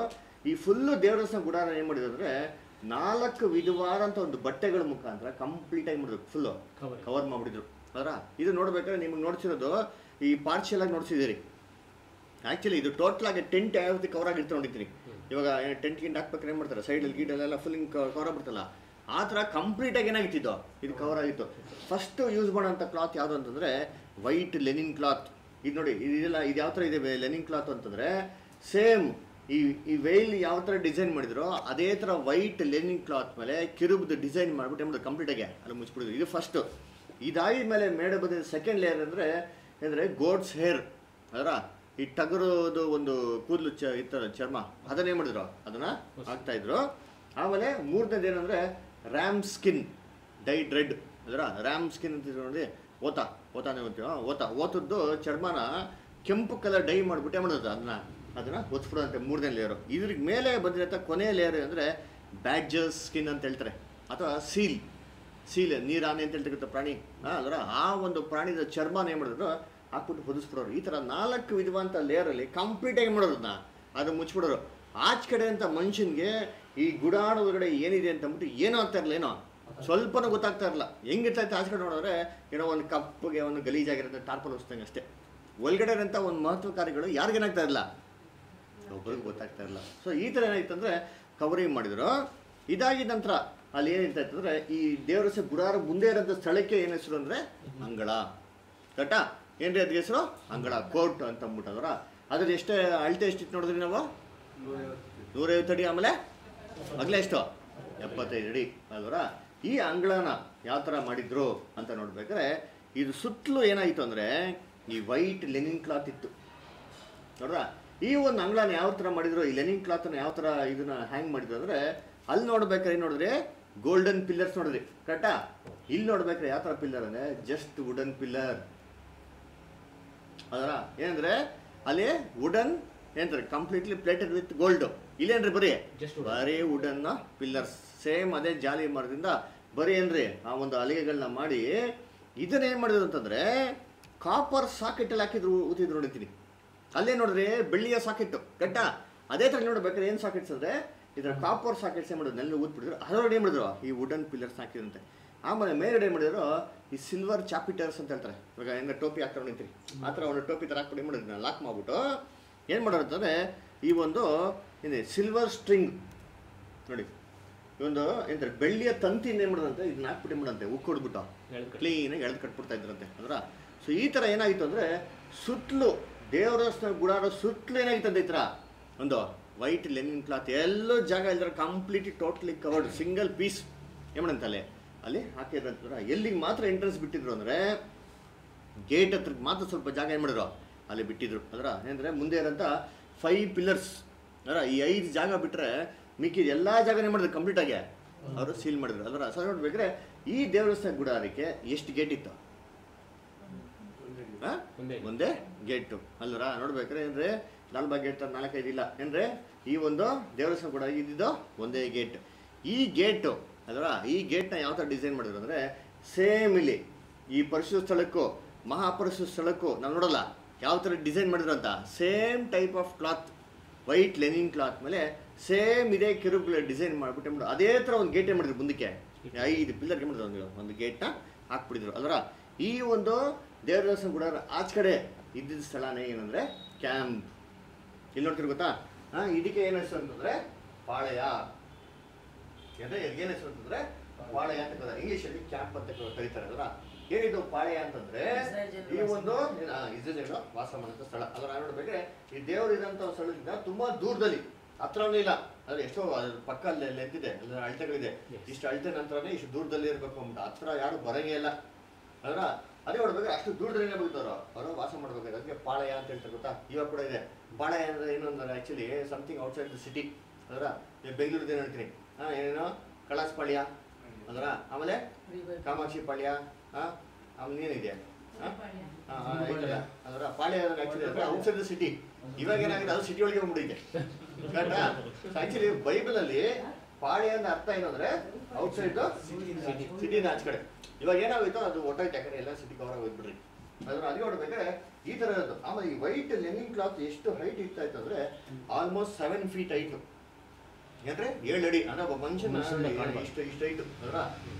ಈ ಫುಲ್ಲು ದೇವರಸ್ಥಾನ ಗುಡ ಏನು ಮಾಡಿದ್ರು ಅಂದ್ರೆ ನಾಲ್ಕು ವಿಧವಾದಂಥ ಒಂದು ಬಟ್ಟೆಗಳ ಮುಖಾಂತರ ಕಂಪ್ಲೀಟಾಗಿ ಮಾಡಿದ್ರು ಫುಲ್ಲು Cover. ಕವರ್ ಮಾಡಿಬಿಟ್ಟಿದ್ರು. ಅದರ ಇದು ನೋಡ್ಬೇಕಾದ್ರೆ ನಿಮಗೆ ನೋಡ್ಸಿರೋದು ಈ ಪಾರ್ಷಿಯಲ್ ಆಗಿ ನೋಡ್ಸಿದ್ದೀರಿ. ಆಕ್ಚುಲಿ ಇದು ಟೋಟಲ್ ಆಗಿ ಟೆಂಟ್ ಯಾವ ರೀತಿ ಕವರ್ ಆಗಿರ್ತಾ ನೋಡಿದ್ದೀನಿ. ಇವಾಗ ಟೆಂಟ್ ಗಿಂಟ್ ಹಾಕ್ಬೇಕಾದ್ರೆ ಏನು ಮಾಡ್ತಾರೆ? ಸೈಡಲ್ಲಿ ಗೀಡಲ್ಲೆಲ್ಲ ಫುಲ್ ಕವರ್ ಆಗ್ಬಿಡ್ತಲ್ಲ. ಆ ಥರ ಕಂಪ್ಲೀಟಾಗಿ ಏನಾಗಿತ್ತಿದ್ದು ಇದು ಕವರ್ ಆಗಿತ್ತು. ಫಸ್ಟ್ ಯೂಸ್ ಮಾಡೋಂಥ ಕ್ಲಾತ್ ಯಾವುದು ಅಂತಂದರೆ ವೈಟ್ ಲೆನಿನ್ ಕ್ಲಾತ್ ಇದು ನೋಡಿ ಇದೆಲ್ಲ, ಇದು ಯಾವ ಥರ ಇದೆ ಲೆನಿನ್ ಕ್ಲಾತ್ ಅಂತಂದರೆ ಸೇಮ್ ಈ ಈ ವೈಲ್ ಯಾವ ಥರ ಡಿಸೈನ್ ಮಾಡಿದ್ರು, ಅದೇ ಥರ ವೈಟ್ ಲೆನಿನ್ ಕ್ಲಾತ್ ಮೇಲೆ ಕಿರುಬ್ದು ಡಿಸೈನ್ ಮಾಡಿಬಿಟ್ಟು ಏನು ಕಂಪ್ಲೀಟಾಗಿ ಅಲ್ಲಿ ಮುಚ್ಚಿಬಿಡಿದ್ರು ಇದು ಫಸ್ಟು ಇದಾದ ಮೇಲೆ ಮೇಡ ಬಂದಿದ್ದ ಸೆಕೆಂಡ್ ಲೇಯರ್ ಅಂದರೆ ಅಂದರೆ ಗೋಡ್ಸ್ ಹೇರ್ ಅದರ ಈ ಟಗರದು ಒಂದು ಕೂದಲು ಚ ಇತ್ತಲ್ಲ ಚರ್ಮ. ಅದನ್ನೇ ಮಾಡಿದ್ರು? ಅದನ್ನು ಹಾಕ್ತಾಯಿದ್ರು ಆಮೇಲೆ ಮೂರನೇದು ಏನಂದ್ರೆ ರ್ಯಾಮ್ ಸ್ಕಿನ್ ಡೈಡ್ ರೆಡ್ ಅದರ ರ್ಯಾಮ್ ಸ್ಕಿನ್ ಅಂತ ನೋಡಿ, ಓತ ಓತಾನೆ ಅಂತೀವ ಓತ. ಓತದ್ದು ಚರ್ಮನ ಕೆಂಪು ಕಲರ್ ಡೈ ಮಾಡಿಬಿಟ್ಟೆ ಮಾಡೋದು ಅದನ್ನ? ಅದನ್ನ ಒತ್ಬಿಡೋದಂತೆ ಮೂರನೇ ಲೇಯರು ಇದ್ರ ಮೇಲೆ ಬಂದಿರೋ ಕೊನೆಯ ಲೇಯರ್ ಅಂದರೆ ಬ್ಯಾಡ್ಜರ್ ಸ್ಕಿನ್ ಅಂತ ಹೇಳ್ತಾರೆ. ಅಥವಾ ಸೀಲ್ ಸೀಲ್ ನೀರಾನೆ ಅಂತ ಹೇಳ್ತಕ್ಕಂಥ ಪ್ರಾಣಿ. ಅದರ ಆ ಒಂದು ಪ್ರಾಣಿದ ಚರ್ಮನ ಏನು ಮಾಡಿದ್ರು ಹಾಕ್ಬಿಟ್ಟು ಹೊದಿಸ್ಬಿಡೋರು. ಈ ಥರ ನಾಲ್ಕು ವಿಧವಂತ ಲೇಯರಲ್ಲಿ ಕಂಪ್ಲೀಟಾಗಿ ಮಾಡೋದನ್ನ ಅದು ಮುಚ್ಚಿಬಿಡೋರು ಆಚ ಕಡೆ ಅಂತ ಮನುಷ್ಯನಿಗೆ ಈ ಗುಡಾಣ ಒಳಗಡೆ ಏನಿದೆ ಅಂತ ಅಂದ್ಬಿಟ್ಟು ಏನೋ ಅಂತ ಇರಲಿಲ್ಲ, ಏನೋ. ಸ್ವಲ್ಪನೂ ಗೊತ್ತಾಗ್ತಾ ಇರಲಿಲ್ಲ. ಹೆಂಗಿರ್ತೈತೆ ಆಚೆ ಕಡೆ ನೋಡಿದ್ರೆ, ಏನೋ ಒಂದು ಕಪ್ಪಗೆ ಒಂದು ಗಲೀಜಾಗಿರುತ್ತೆ ಟಾರ್ಪಲ್ ಹೊಸ್ತಂಗೆ ಅಷ್ಟೇ. ಒಳಗಡೆ ಇರೋಂಥ ಒಂದು ಮಹತ್ವ ಕಾರ್ಯಗಳು ಯಾರಿಗೇನಾಗ್ತಾ ಇರಲಿಲ್ಲ. ಒಬ್ಬರಿಗೂ ಗೊತ್ತಾಗ್ತಾ ಇರಲಿಲ್ಲ. ಸೊ ಈ ಥರ ಏನಾಯ್ತು ಅಂದರೆ ಕವರಿಂಗ್ ಮಾಡಿದ್ರು? ಇದಾಗಿದ ನಂತರ ಅಲ್ಲಿ ಏನಿರ್ತಾ ಅಂದರೆ, ಈ ದೇವರ ಹೆಸರು ಗುಡಾರ ಮುಂದೆ ಇರೋಂಥ ಸ್ಥಳಕ್ಕೆ ಏನು ಹೆಸರು ಅಂದರೆ, ಅಂಗಳ. ಕಟ್ಟಾ ಏನ್ರಿ ಅದಕ್ಕೆ ಹೆಸರು? ಅಂಗಳ. ಕೋರ್ಟ್ ಅಂತ ಅಂದ್ಬಿಟ್ಟದ್ರ ಅದ್ರ. ಎಷ್ಟೇ ಅಳತೆ ಎಷ್ಟಿತ್ತು ನೋಡಿದ್ರಿ ನಾವು? ನೂರೈವತ್ತು ಅಡಿ ಆಮೇಲೆ? ಅಗಲ ಎಷ್ಟು ಎಪ್ಪತ್ತೈದು ಅಡಿ, ಅಲ್ವರ? ಈ ಅಂಗಳನ ಯಾವ ಥರ ಮಾಡಿದ್ರು ಅಂತ ನೋಡ್ಬೇಕಾದ್ರೆ, ಇದು ಸುತ್ತಲೂ ಏನಾಯಿತು ಅಂದರೆ, ಈ ವೈಟ್ ಲೆನಿನ್ ಕ್ಲಾತ್ ಇತ್ತು. ನೋಡ್ರ ಈ ಒಂದು ಅಂಗಳನ ಯಾವ ಥರ ಮಾಡಿದ್ರು, ಈ ಲೆನಿನ್ ಕ್ಲಾತನ್ನು ಯಾವ ಥರ ಇದನ್ನ ಹ್ಯಾಂಗ್ ಮಾಡಿದ್ರು ಅಂದರೆ, ಅಲ್ಲಿ ನೋಡ್ಬೇಕಾದ್ರೆ ಏನು ನೋಡಿದ್ರೆ? ಗೋಲ್ಡನ್ ಪಿಲ್ಲರ್ಸ್ ನೋಡಿದ್ರಿ. ಕರೆಕ್ಟಾ ಇಲ್ಲಿ ನೋಡ್ಬೇಕಾದ್ರೆ ಯಾವ ಥರ ಪಿಲ್ಲರ್ ಅಂದರೆ ಜಸ್ಟ್ ವುಡನ್ ಪಿಲ್ಲರ್ ಅದರ ಏನಂದ್ರೆ, ಅಲ್ಲಿ ವುಡನ್ ಏನಂತಾರೆ ಕಂಪ್ಲೀಟ್ಲಿ ಪ್ಲೇಟೆಡ್ ವಿತ್ ಗೋಲ್ಡ್ ಇಲ್ಲೇನ್ರಿ ಬರೀ. ಬರೀ ವುಡನ್ನ ಪಿಲ್ಲರ್ಸ್ ಸೇಮ್ ಅದೇ ಜಾಲಿ ಮರದಿಂದ ಬರೀ ಏನ್ರಿ? ಆ ಒಂದು ಅಲಿಗೆಗಳನ್ನ ಮಾಡಿ ಇದನ್ನ ಏನ್ ಮಾಡಿದ್ರು ಅಂತಂದ್ರೆ ಕಾಪರ್ ಸಾಕೆಟ್ ಅಲ್ಲಿ ಹಾಕಿದ್ರು ಊತಿದ್ರು ನೋಡಿತೀನಿ ಅಲ್ಲೇ ನೋಡ್ರಿ ಬೆಳ್ಳಿಯ ಸಾಕೆಟ್ ಗಡ್ಡ ಅದೇ ತರ ನೋಡ್ಬೇಕಾದ್ರೆ ಏನ್ ಸಾಕೆಟ್ಸ್ ಅಂದ್ರೆ ಇದ್ರ ಕಾಪರ್ ಸಾಕೆಟ್ಸ್ ಏನ್ ಮಾಡಿದ್ರು ನೆಲ್ಲ ಊದ್ಬಿಟ್ಟಿದ್ರು ಅದರೊಳಗೆ ಏನ್ ಮಾಡಿದ್ರು? ಈ ವುಡನ್ ಪಿಲ್ಲರ್ಸ್ ಹಾಕಿದಂತೆ. ಆಮೇಲೆ ಮೇಲ್ಗಡೆ ಏನ್ ಮಾಡಿದ್ರು? ಈ ಸಿಲ್ವರ್ ಚಾಪಿಟರ್ಸ್ ಅಂತ ಹೇಳ್ತಾರೆ. ಇವಾಗ ಹೆಂಗ ಟೋಪಿ ಹಾಕ್ತಾರೆ ನಿಂತೀರಿ ಆ ಥರ ಒಂದು ಟೋಪಿ ಥರ ಹಾಕ್ಬಿಟ್ಟು ಏನು ಮಾಡಿದ್ರು? ಲಾಕ್ ಮಾಡ್ಬಿಟ್ಟು ಏನು ಮಾಡೋರು ಅಂತಂದ್ರೆ ಈ ಒಂದು ಇದೆ ಸಿಲ್ವರ್ ಸ್ಟ್ರಿಂಗ್ ನೋಡಿ ಒಂದು ಏನಂತಾರೆ ಬೆಳ್ಳಿಯ ತಂತಿ ಏನು ಮಾಡೋದಂತೆ? ಇದನ್ನ ಹಾಕ್ಬಿಟ್ಟು ಏನು ಮಾಡಂತೆ ಉಕ್ಕೊಡ್ಬಿಟ್ಟು ಕ್ಲೀನಾಗಿ ಎಳೆದು ಕಟ್ಬಿಡ್ತಾ ಇದ್ರಂತೆ ಅಂದ್ರೆ ಸೊ ಈ ಥರ ಏನಾಗಿತ್ತು ಅಂದರೆ ಸುತ್ತಲೂ ದೇವರಸ್ಥಾನ ಗುಡಾಡೋ ಸುತ್ತಲೂ ಏನಾಗಿತ್ತು ಈ ಥರ ಒಂದು ವೈಟ್ ಲೆನಿನ್ ಕ್ಲಾತ್ ಎಲ್ಲೋ ಜಾಗ ಇಲ್ದ್ರೆ completely totally covered single piece ಏನಂತ ಅಲ್ಲಿ? ಅಲ್ಲಿ ಹಾಕಿದ್ರಂತಂದ್ರೆ ಎಲ್ಲಿಗೆ ಮಾತ್ರ ಎಂಟ್ರೆನ್ಸ್ ಬಿಟ್ಟಿದ್ರು ಅಂದರೆ ಗೇಟ್ ಹತ್ರಕ್ಕೆ ಮಾತ್ರ ಸ್ವಲ್ಪ ಜಾಗ ಏನು ಮಾಡಿದ್ರು? ಅಲ್ಲಿ ಬಿಟ್ಟಿದ್ರು ಅದರ ಏನಂದರೆ ಮುಂದೆ ಇರೋಂಥ ಫೈವ್ ಪಿಲ್ಲರ್ಸ್ ಅದರ ಈ ಐದು ಜಾಗ ಬಿಟ್ಟರೆ ಮಿಕ್ಕಿದ ಎಲ್ಲ ಜಾಗನೇ ಮಾಡಿದ್ರು ಕಂಪ್ಲೀಟಾಗಿ ಅವರು ಸೀಲ್ ಮಾಡಿದ್ರು. ಅದರ ಸರ್ ನೋಡ್ಬೇಕಾದ್ರೆ ಈ ದೇವಸ್ಥಾನ ಗುಡಾರಕ್ಕೆ ಎಷ್ಟು ಗೇಟ್ ಇತ್ತು? ಒಂದೇ. ಗೇಟು ಅಲ್ಲರ ನೋಡ್ಬೇಕಾದ್ರೆ ಏನ್ರಿ ಲಾಲ್ಬಾಗ್ ಗೇಟ್ ನಾಲ್ಕೈದು ಇಲ್ಲ. ಏನ್ರಿ ಈ ಒಂದು ದೇವಸ್ಥಾನ ಗುಡ ಇದ್ದಿದ್ದು ಒಂದೇ ಗೇಟ್ ಈ ಗೇಟು ಅಲ್ವರ? ಈ ಗೇಟ್ನ ಯಾವ ಥರ ಡಿಸೈನ್ ಮಾಡಿದ್ರು ಅಂದರೆ ಸೇಮ್ ಇಲ್ಲಿ. ಈ ಪರಿಶು ಸ್ಥಳಕ್ಕೂ ಮಹಾಪರಿಶು ಸ್ಥಳಕ್ಕೂ ನಾವು ನೋಡಲ್ಲ. ಯಾವ ಥರ ಡಿಸೈನ್ ಮಾಡಿದ್ರು ಅಂತ? Same type of cloth white linen cloth ಮೇಲೆ ಸೇಮ್ ಇದೇ ಕಿರುಬ್ ಡಿಸೈನ್ ಮಾಡಿಬಿಟ್ಟು ಮಾಡು ಅದೇ ಥರ ಒಂದು ಗೇಟೇ ಮಾಡಿದ್ರು ಮುಂದಕ್ಕೆ. ಐದು ಪಿಲ್ಲರ್ಗೆ ಮಾಡಿದ್ರು ಒಂದು ಒಂದು ಗೇಟ್ನ ಹಾಕ್ಬಿಟ್ಟಿದ್ರು. ಅದರ ಈ ಒಂದು ದೇವರ ದರ್ಶನ ಕೂಡ ಆಚೆ ಕಡೆ ಇದ್ದಿದ್ದ ಸ್ಥಳನೇ ಏನಂದರೆ ಕ್ಯಾಂಪ್. ಇಲ್ಲಿ ನೋಡ್ತೀರಿ ಗೊತ್ತಾ? ಹಾಂ ಇದಕ್ಕೆ ಏನು ಹೆಸರು ಅಂತಂದರೆ ಪಾಳೆಯ. ಅಂದರೆ ಏನು ಹೆಸರು ಅಂತಂದರೆ ಪಾಳೆಯ ಅಂತ ಇಂಗ್ಲೀಷಲ್ಲಿ ಕ್ಯಾಂಪ್ ಅಂತ ಕರೀತಾರೆ ಅಲ್ವಾ ಏನಿದು ಪಾಳೆ ಅಂತಂದ್ರೆ ಈ ಒಂದು ಇಸ್ರೇಲ್ ವಾಸ ಮಾಡುವಂತ ಸ್ಥಳ. ಅದರ ನೋಡ್ಬೇಕ್ರೆ ಈ ದೇವರು ಇದಂತ ಸ್ಥಳದಿಂದ ತುಂಬಾ ದೂರದಲ್ಲಿ. ಹತ್ರನೂ ಇಲ್ಲ. ಅಂದ್ರೆ ಎಷ್ಟೋ ಅದ್ರ ಪಕ್ಕ ಅಲ್ಲಿ ಎಂತಿದೆ ಅಂದ್ರೆ ಅಳತೆಗಳಿದೆ. ಇಷ್ಟು ಅಳತೆ ನಂತರನೇ ಇಷ್ಟು ದೂರದಲ್ಲಿ ಇರಬೇಕು ಅಂತ ಹತ್ರ ಯಾರು ಬರಂಗೇ ಇಲ್ಲ. ಅದರ ಅದೇ ನೋಡ್ಬೇಕು ಅಷ್ಟು ದೂರದಲ್ಲೇ ಬದುಕ್ತಾರೋ ಅವರು ವಾಸ ಮಾಡ್ಬೇಕಾದ್ರೆ ಅದಕ್ಕೆ ಪಾಳಯ ಅಂತ ಹೇಳ್ತಾರೆ ಗೊತ್ತಾ? ಇವಾಗ ಕೂಡ ಇದೆ. ಪಾಳಯ ಅಂದ್ರೆ ಏನು ಅಂದ್ರೆ actually something outside the city ಅದರ ಬೆಂಗಳೂರು ಏನು ಹೇಳ್ತೀನಿ? ಏನೇನೋ? ಕಳಾಸ್ ಪಾಳ್ಯ ಅದರ ಆಮೇಲೆ ಕಾಮಾಕ್ಷಿ ಪಾಳ್ಯ. ಹಾ ಆಮೇಲೆ ಏನಿದೆ. ಅದರ ಪಾಳ್ಯ ಆಕ್ಚುಲಿ ಔಟ್ಸೈಡ್ ದ ಸಿಟಿ ಇವಾಗ ಏನಾಗಿದೆ ಅದು ಸಿಟಿ ಒಳಗೆ ಬಂದ್ಬಿಟ್ಟಿದೆ ಆಕ್ಚುಲಿ ಬೈಬಲ್ ಅಲ್ಲಿ ಪಾಳ್ಯ ಅಂತ ಅರ್ಥ ಏನಂದ್ರೆ ಔಟ್ಸೈಡ್ ಸಿಟಿನ ಆಚೆ ಕಡೆ. ಇವಾಗ ಏನಾಗೋಯ್ತು ಅದು ಒಟ್ಟಾಯ್ತು ಯಾಕಂದ್ರೆ ಎಲ್ಲ ಸಿಟಿ ಕವರ್ ಹೋಗ್ಬಿಡ್ರಿ ಅದ್ರ ಅದೇ ನೋಡ್ಬೇಕಾದ್ರೆ ಈ ತರ ಇರೋದು ಆಮೇಲೆ ಈ ವೈಟ್ ಲೆನಿಂಗ್ ಕ್ಲಾತ್ ಎಷ್ಟು ಹೈಟ್ ಇರ್ತಾ ಇತ್ತು ಅಂದ್ರೆ ಆಲ್ಮೋಸ್ಟ್ ಸೆವೆನ್ ಫೀಟ್ ಹೈಟ್ ಏಳು ಅಡಿ ಅಂದ್ರೆ ಒಬ್ಬ ಮನುಷ್ಯನ ಇಷ್ಟ ಇಷ್ಟು ಇಟ್ಟು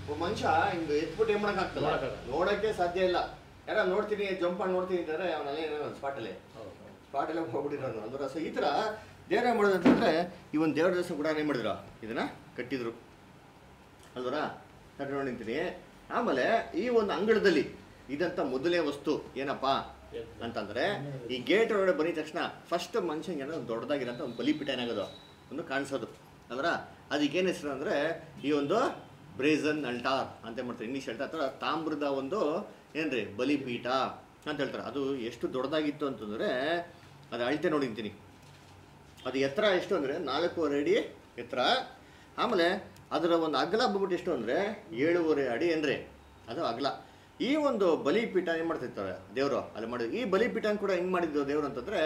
ಒಬ್ಬ ಮನುಷ್ಯ ಹಿಂಗ್ ಎತ್ಬಿಟ್ಟು ಏನ್ ಮಾಡಕ್ ಆಗ್ತಲ್ಲ? ನೋಡಕ್ಕೆ ಸಾಧ್ಯ ಇಲ್ಲ. ಯಾರ ನೋಡ್ತೀನಿ ಜಂಪ್ ಮಾಡಿ ನೋಡ್ತೀನಿ ಅಂತಂದ್ರೆ ಅವನೆಲ್ಲ ಏನೋ ಸ್ಪಾಟಲ್ಲೇ ಸ್ಪಾಟ್ ಸ್ಪಾಟಲ್ಲೇ ಹೋಗ್ಬಿಟ್ಟಿರೋನು ಅಂದ್ರೆ ಸೊ ಈ ತರ ದೇವ್ರ ಏನು ಮಾಡೋದು ಅಂತಂದ್ರೆ ಈ ಒಂದು ದೇವ್ರ ದಿವಸ ಕೂಡ ಏನ್ ಮಾಡಿದ್ರು? ಇದನ್ನ ಕಟ್ಟಿದ್ರು. ಅಲ್ವರ? ನೋಡಿ ನಿಂತೀನಿ ಆಮೇಲೆ ಈ ಒಂದು ಅಂಗಳದಲ್ಲಿ ಇದಂತ ಮೊದಲೇ ವಸ್ತು ಏನಪ್ಪಾ ಅಂತಂದ್ರೆ ಈ ಗೇಟ್ ಒಳಗಡೆ ಬಂದಿದ ತಕ್ಷಣ ಫಸ್ಟ್ ಮನುಷ್ಯಂಗೆ ಏನೋ ದೊಡ್ಡದಾಗಿರೋ ದೊಡ್ಡದಾಗಿರೋಂಥ ಒಂದು ಬಲಿಪೀಠ ಏನಾಗೋದು? ಒಂದು ಕಾಣಿಸೋದು. ಅಲ್ವರ ಅದಕ್ಕೇನು ಹೆಸರು ಅಂದರೆ ಈ ಒಂದು ಬ್ರೇಸನ್ ಅಲ್ಟಾರ್ ಅಂತ ಮಾಡ್ತಾರೆ. ಇಂಗ್ಲೀಷ್ ಹೇಳ್ತಾರೆ ಅಥವಾ ತಾಮ್ರದ ಒಂದು ಏನ್ರಿ, ಬಲಿಪೀಠ ಅಂತ ಹೇಳ್ತಾರೆ. ಅದು ಎಷ್ಟು ದೊಡ್ಡದಾಗಿತ್ತು ಅಂತಂದರೆ ಅದು ಅಳತೆ ನೋಡಿಂತೀನಿ ಅದು ಎತ್ತರ ಎಷ್ಟು ಅಂದರೆ, ನಾಲ್ಕೂವರೆ ಅಡಿ ಎತ್ತರ. ಆಮೇಲೆ ಅದರ ಒಂದು ಅಗಲ ಬಂದ್ಬಿಟ್ಟು ಎಷ್ಟು ಅಂದರೆ, ಏಳುವರೆ ಅಡಿ ಅಂದರೆ ಅದು ಅಗಲ. ಈ ಒಂದು ಬಲಿಪೀಠ ಏನು ಮಾಡ್ತಿರ್ತಾರೆ ದೇವರು? ಅಲ್ಲಿ ಮಾಡಿದ್ರು ಈ ಬಲಿಪೀಠನ ಕೂಡ ಹೆಂಗೆ ಮಾಡಿದ್ದು ದೇವರು ಅಂತಂದರೆ,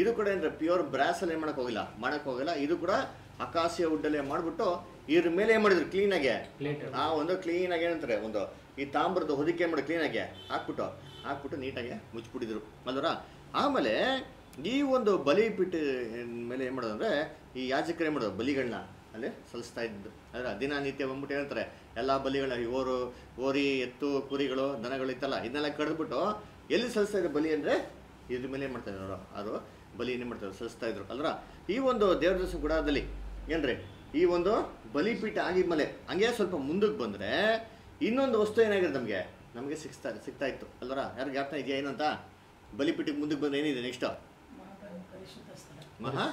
ಇದು ಕೂಡ ಅಂದರೆ ಪ್ಯೂರ್ ಬ್ರಾಸಲ್ಲಿ ಏನು ಮಾಡೋಕ್ಕೋಗಿಲ್ಲ ಮಾಡೋಕ್ಕೋಗಿಲ್ಲ ಇದು ಕೂಡ ಅಕಾಸಿಯ ಉಡ್ಡಲ್ಲೇ ಮಾಡಿಬಿಟ್ಟು ಇದ್ರ ಮೇಲೆ ಏನು ಮಾಡಿದ್ರು? ಕ್ಲೀನಾಗೆ ಪ್ಲೇಟ್ ಆ ಒಂದು ಕ್ಲೀನಾಗಿ ಏನಂತಾರೆ? ಒಂದು ಈ ತಾಮ್ರದ ಹೊದಿಕೆ ಮಾಡಿ ಕ್ಲೀನಾಗೆ ಹಾಕ್ಬಿಟ್ಟು ಹಾಕ್ಬಿಟ್ಟು ನೀಟಾಗಿ ಮುಚ್ಚಿಬಿಟ್ಟಿದ್ರು. ಅಲ್ವರ? ಆಮೇಲೆ ಈ ಒಂದು ಬಲಿ ಬಿಟ್ಟು ಮೇಲೆ ಏನು ಮಾಡೋದು ಅಂದರೆ ಈ ಯಾಜಕರು ಏನು ಮಾಡೋದು? ಬಲಿಗಳನ್ನ ಅಲ್ಲಿ ಸಲ್ಲಿಸ್ತಾ ಇದ್ದು ಅದರ ದಿನನಿತ್ಯ ಬಂದ್ಬಿಟ್ಟು ಹೇಳ್ತಾರೆ ಎಲ್ಲ ಬಲಿಗಳನ್ನ ಈ ಓರು ಓರಿ ಎತ್ತು ಕುರಿಗಳು ದನಗಳು ಇತ್ತಲ್ಲ ಇದನ್ನೆಲ್ಲ ಕಡಿದ್ಬಿಟ್ಟು ಎಲ್ಲಿ ಸಲ್ಲಿಸ್ತಾ ಇದ್ರು ಬಲಿ ಅಂದರೆ ಇದ್ರ ಮೇಲೆ ಏನು ಮಾಡ್ತಾ ಅವರು ಅವರು ಬಲಿ ಏನು ಮಾಡ್ತಾರೆ ಸಲ್ಲಿಸ್ತಾ ಇದ್ರು. ಅಲ್ರ ಈ ಒಂದು ದೇವ್ರ ಗುಡಾದಲ್ಲಿ ಏನ್ರಿ? ಈ ಒಂದು ಬಲಿಪೀಠ ಆಗಿದ್ಮೇಲೆ ಹಂಗೆ ಸ್ವಲ್ಪ ಮುಂದಕ್ಕೆ ಬಂದರೆ ಇನ್ನೊಂದು ವಸ್ತು ಏನಾಗಿದೆ ನಮಗೆ? ನಮಗೆ ಸಿಗ್ತಾ ಸಿಗ್ತಾ ಇತ್ತು. ಅಲ್ವರ? ಯಾರು ಜ್ಞಾಪನ ಇದೆಯಾ ಏನಂತ ಬಲಿಪೀಠಕ್ಕೆ ಮುಂದಕ್ಕೆ ಬಂದ್ರೆ ಏನಿದೆ ನೆಕ್ಸ್ಟ್ ಮಹಾ?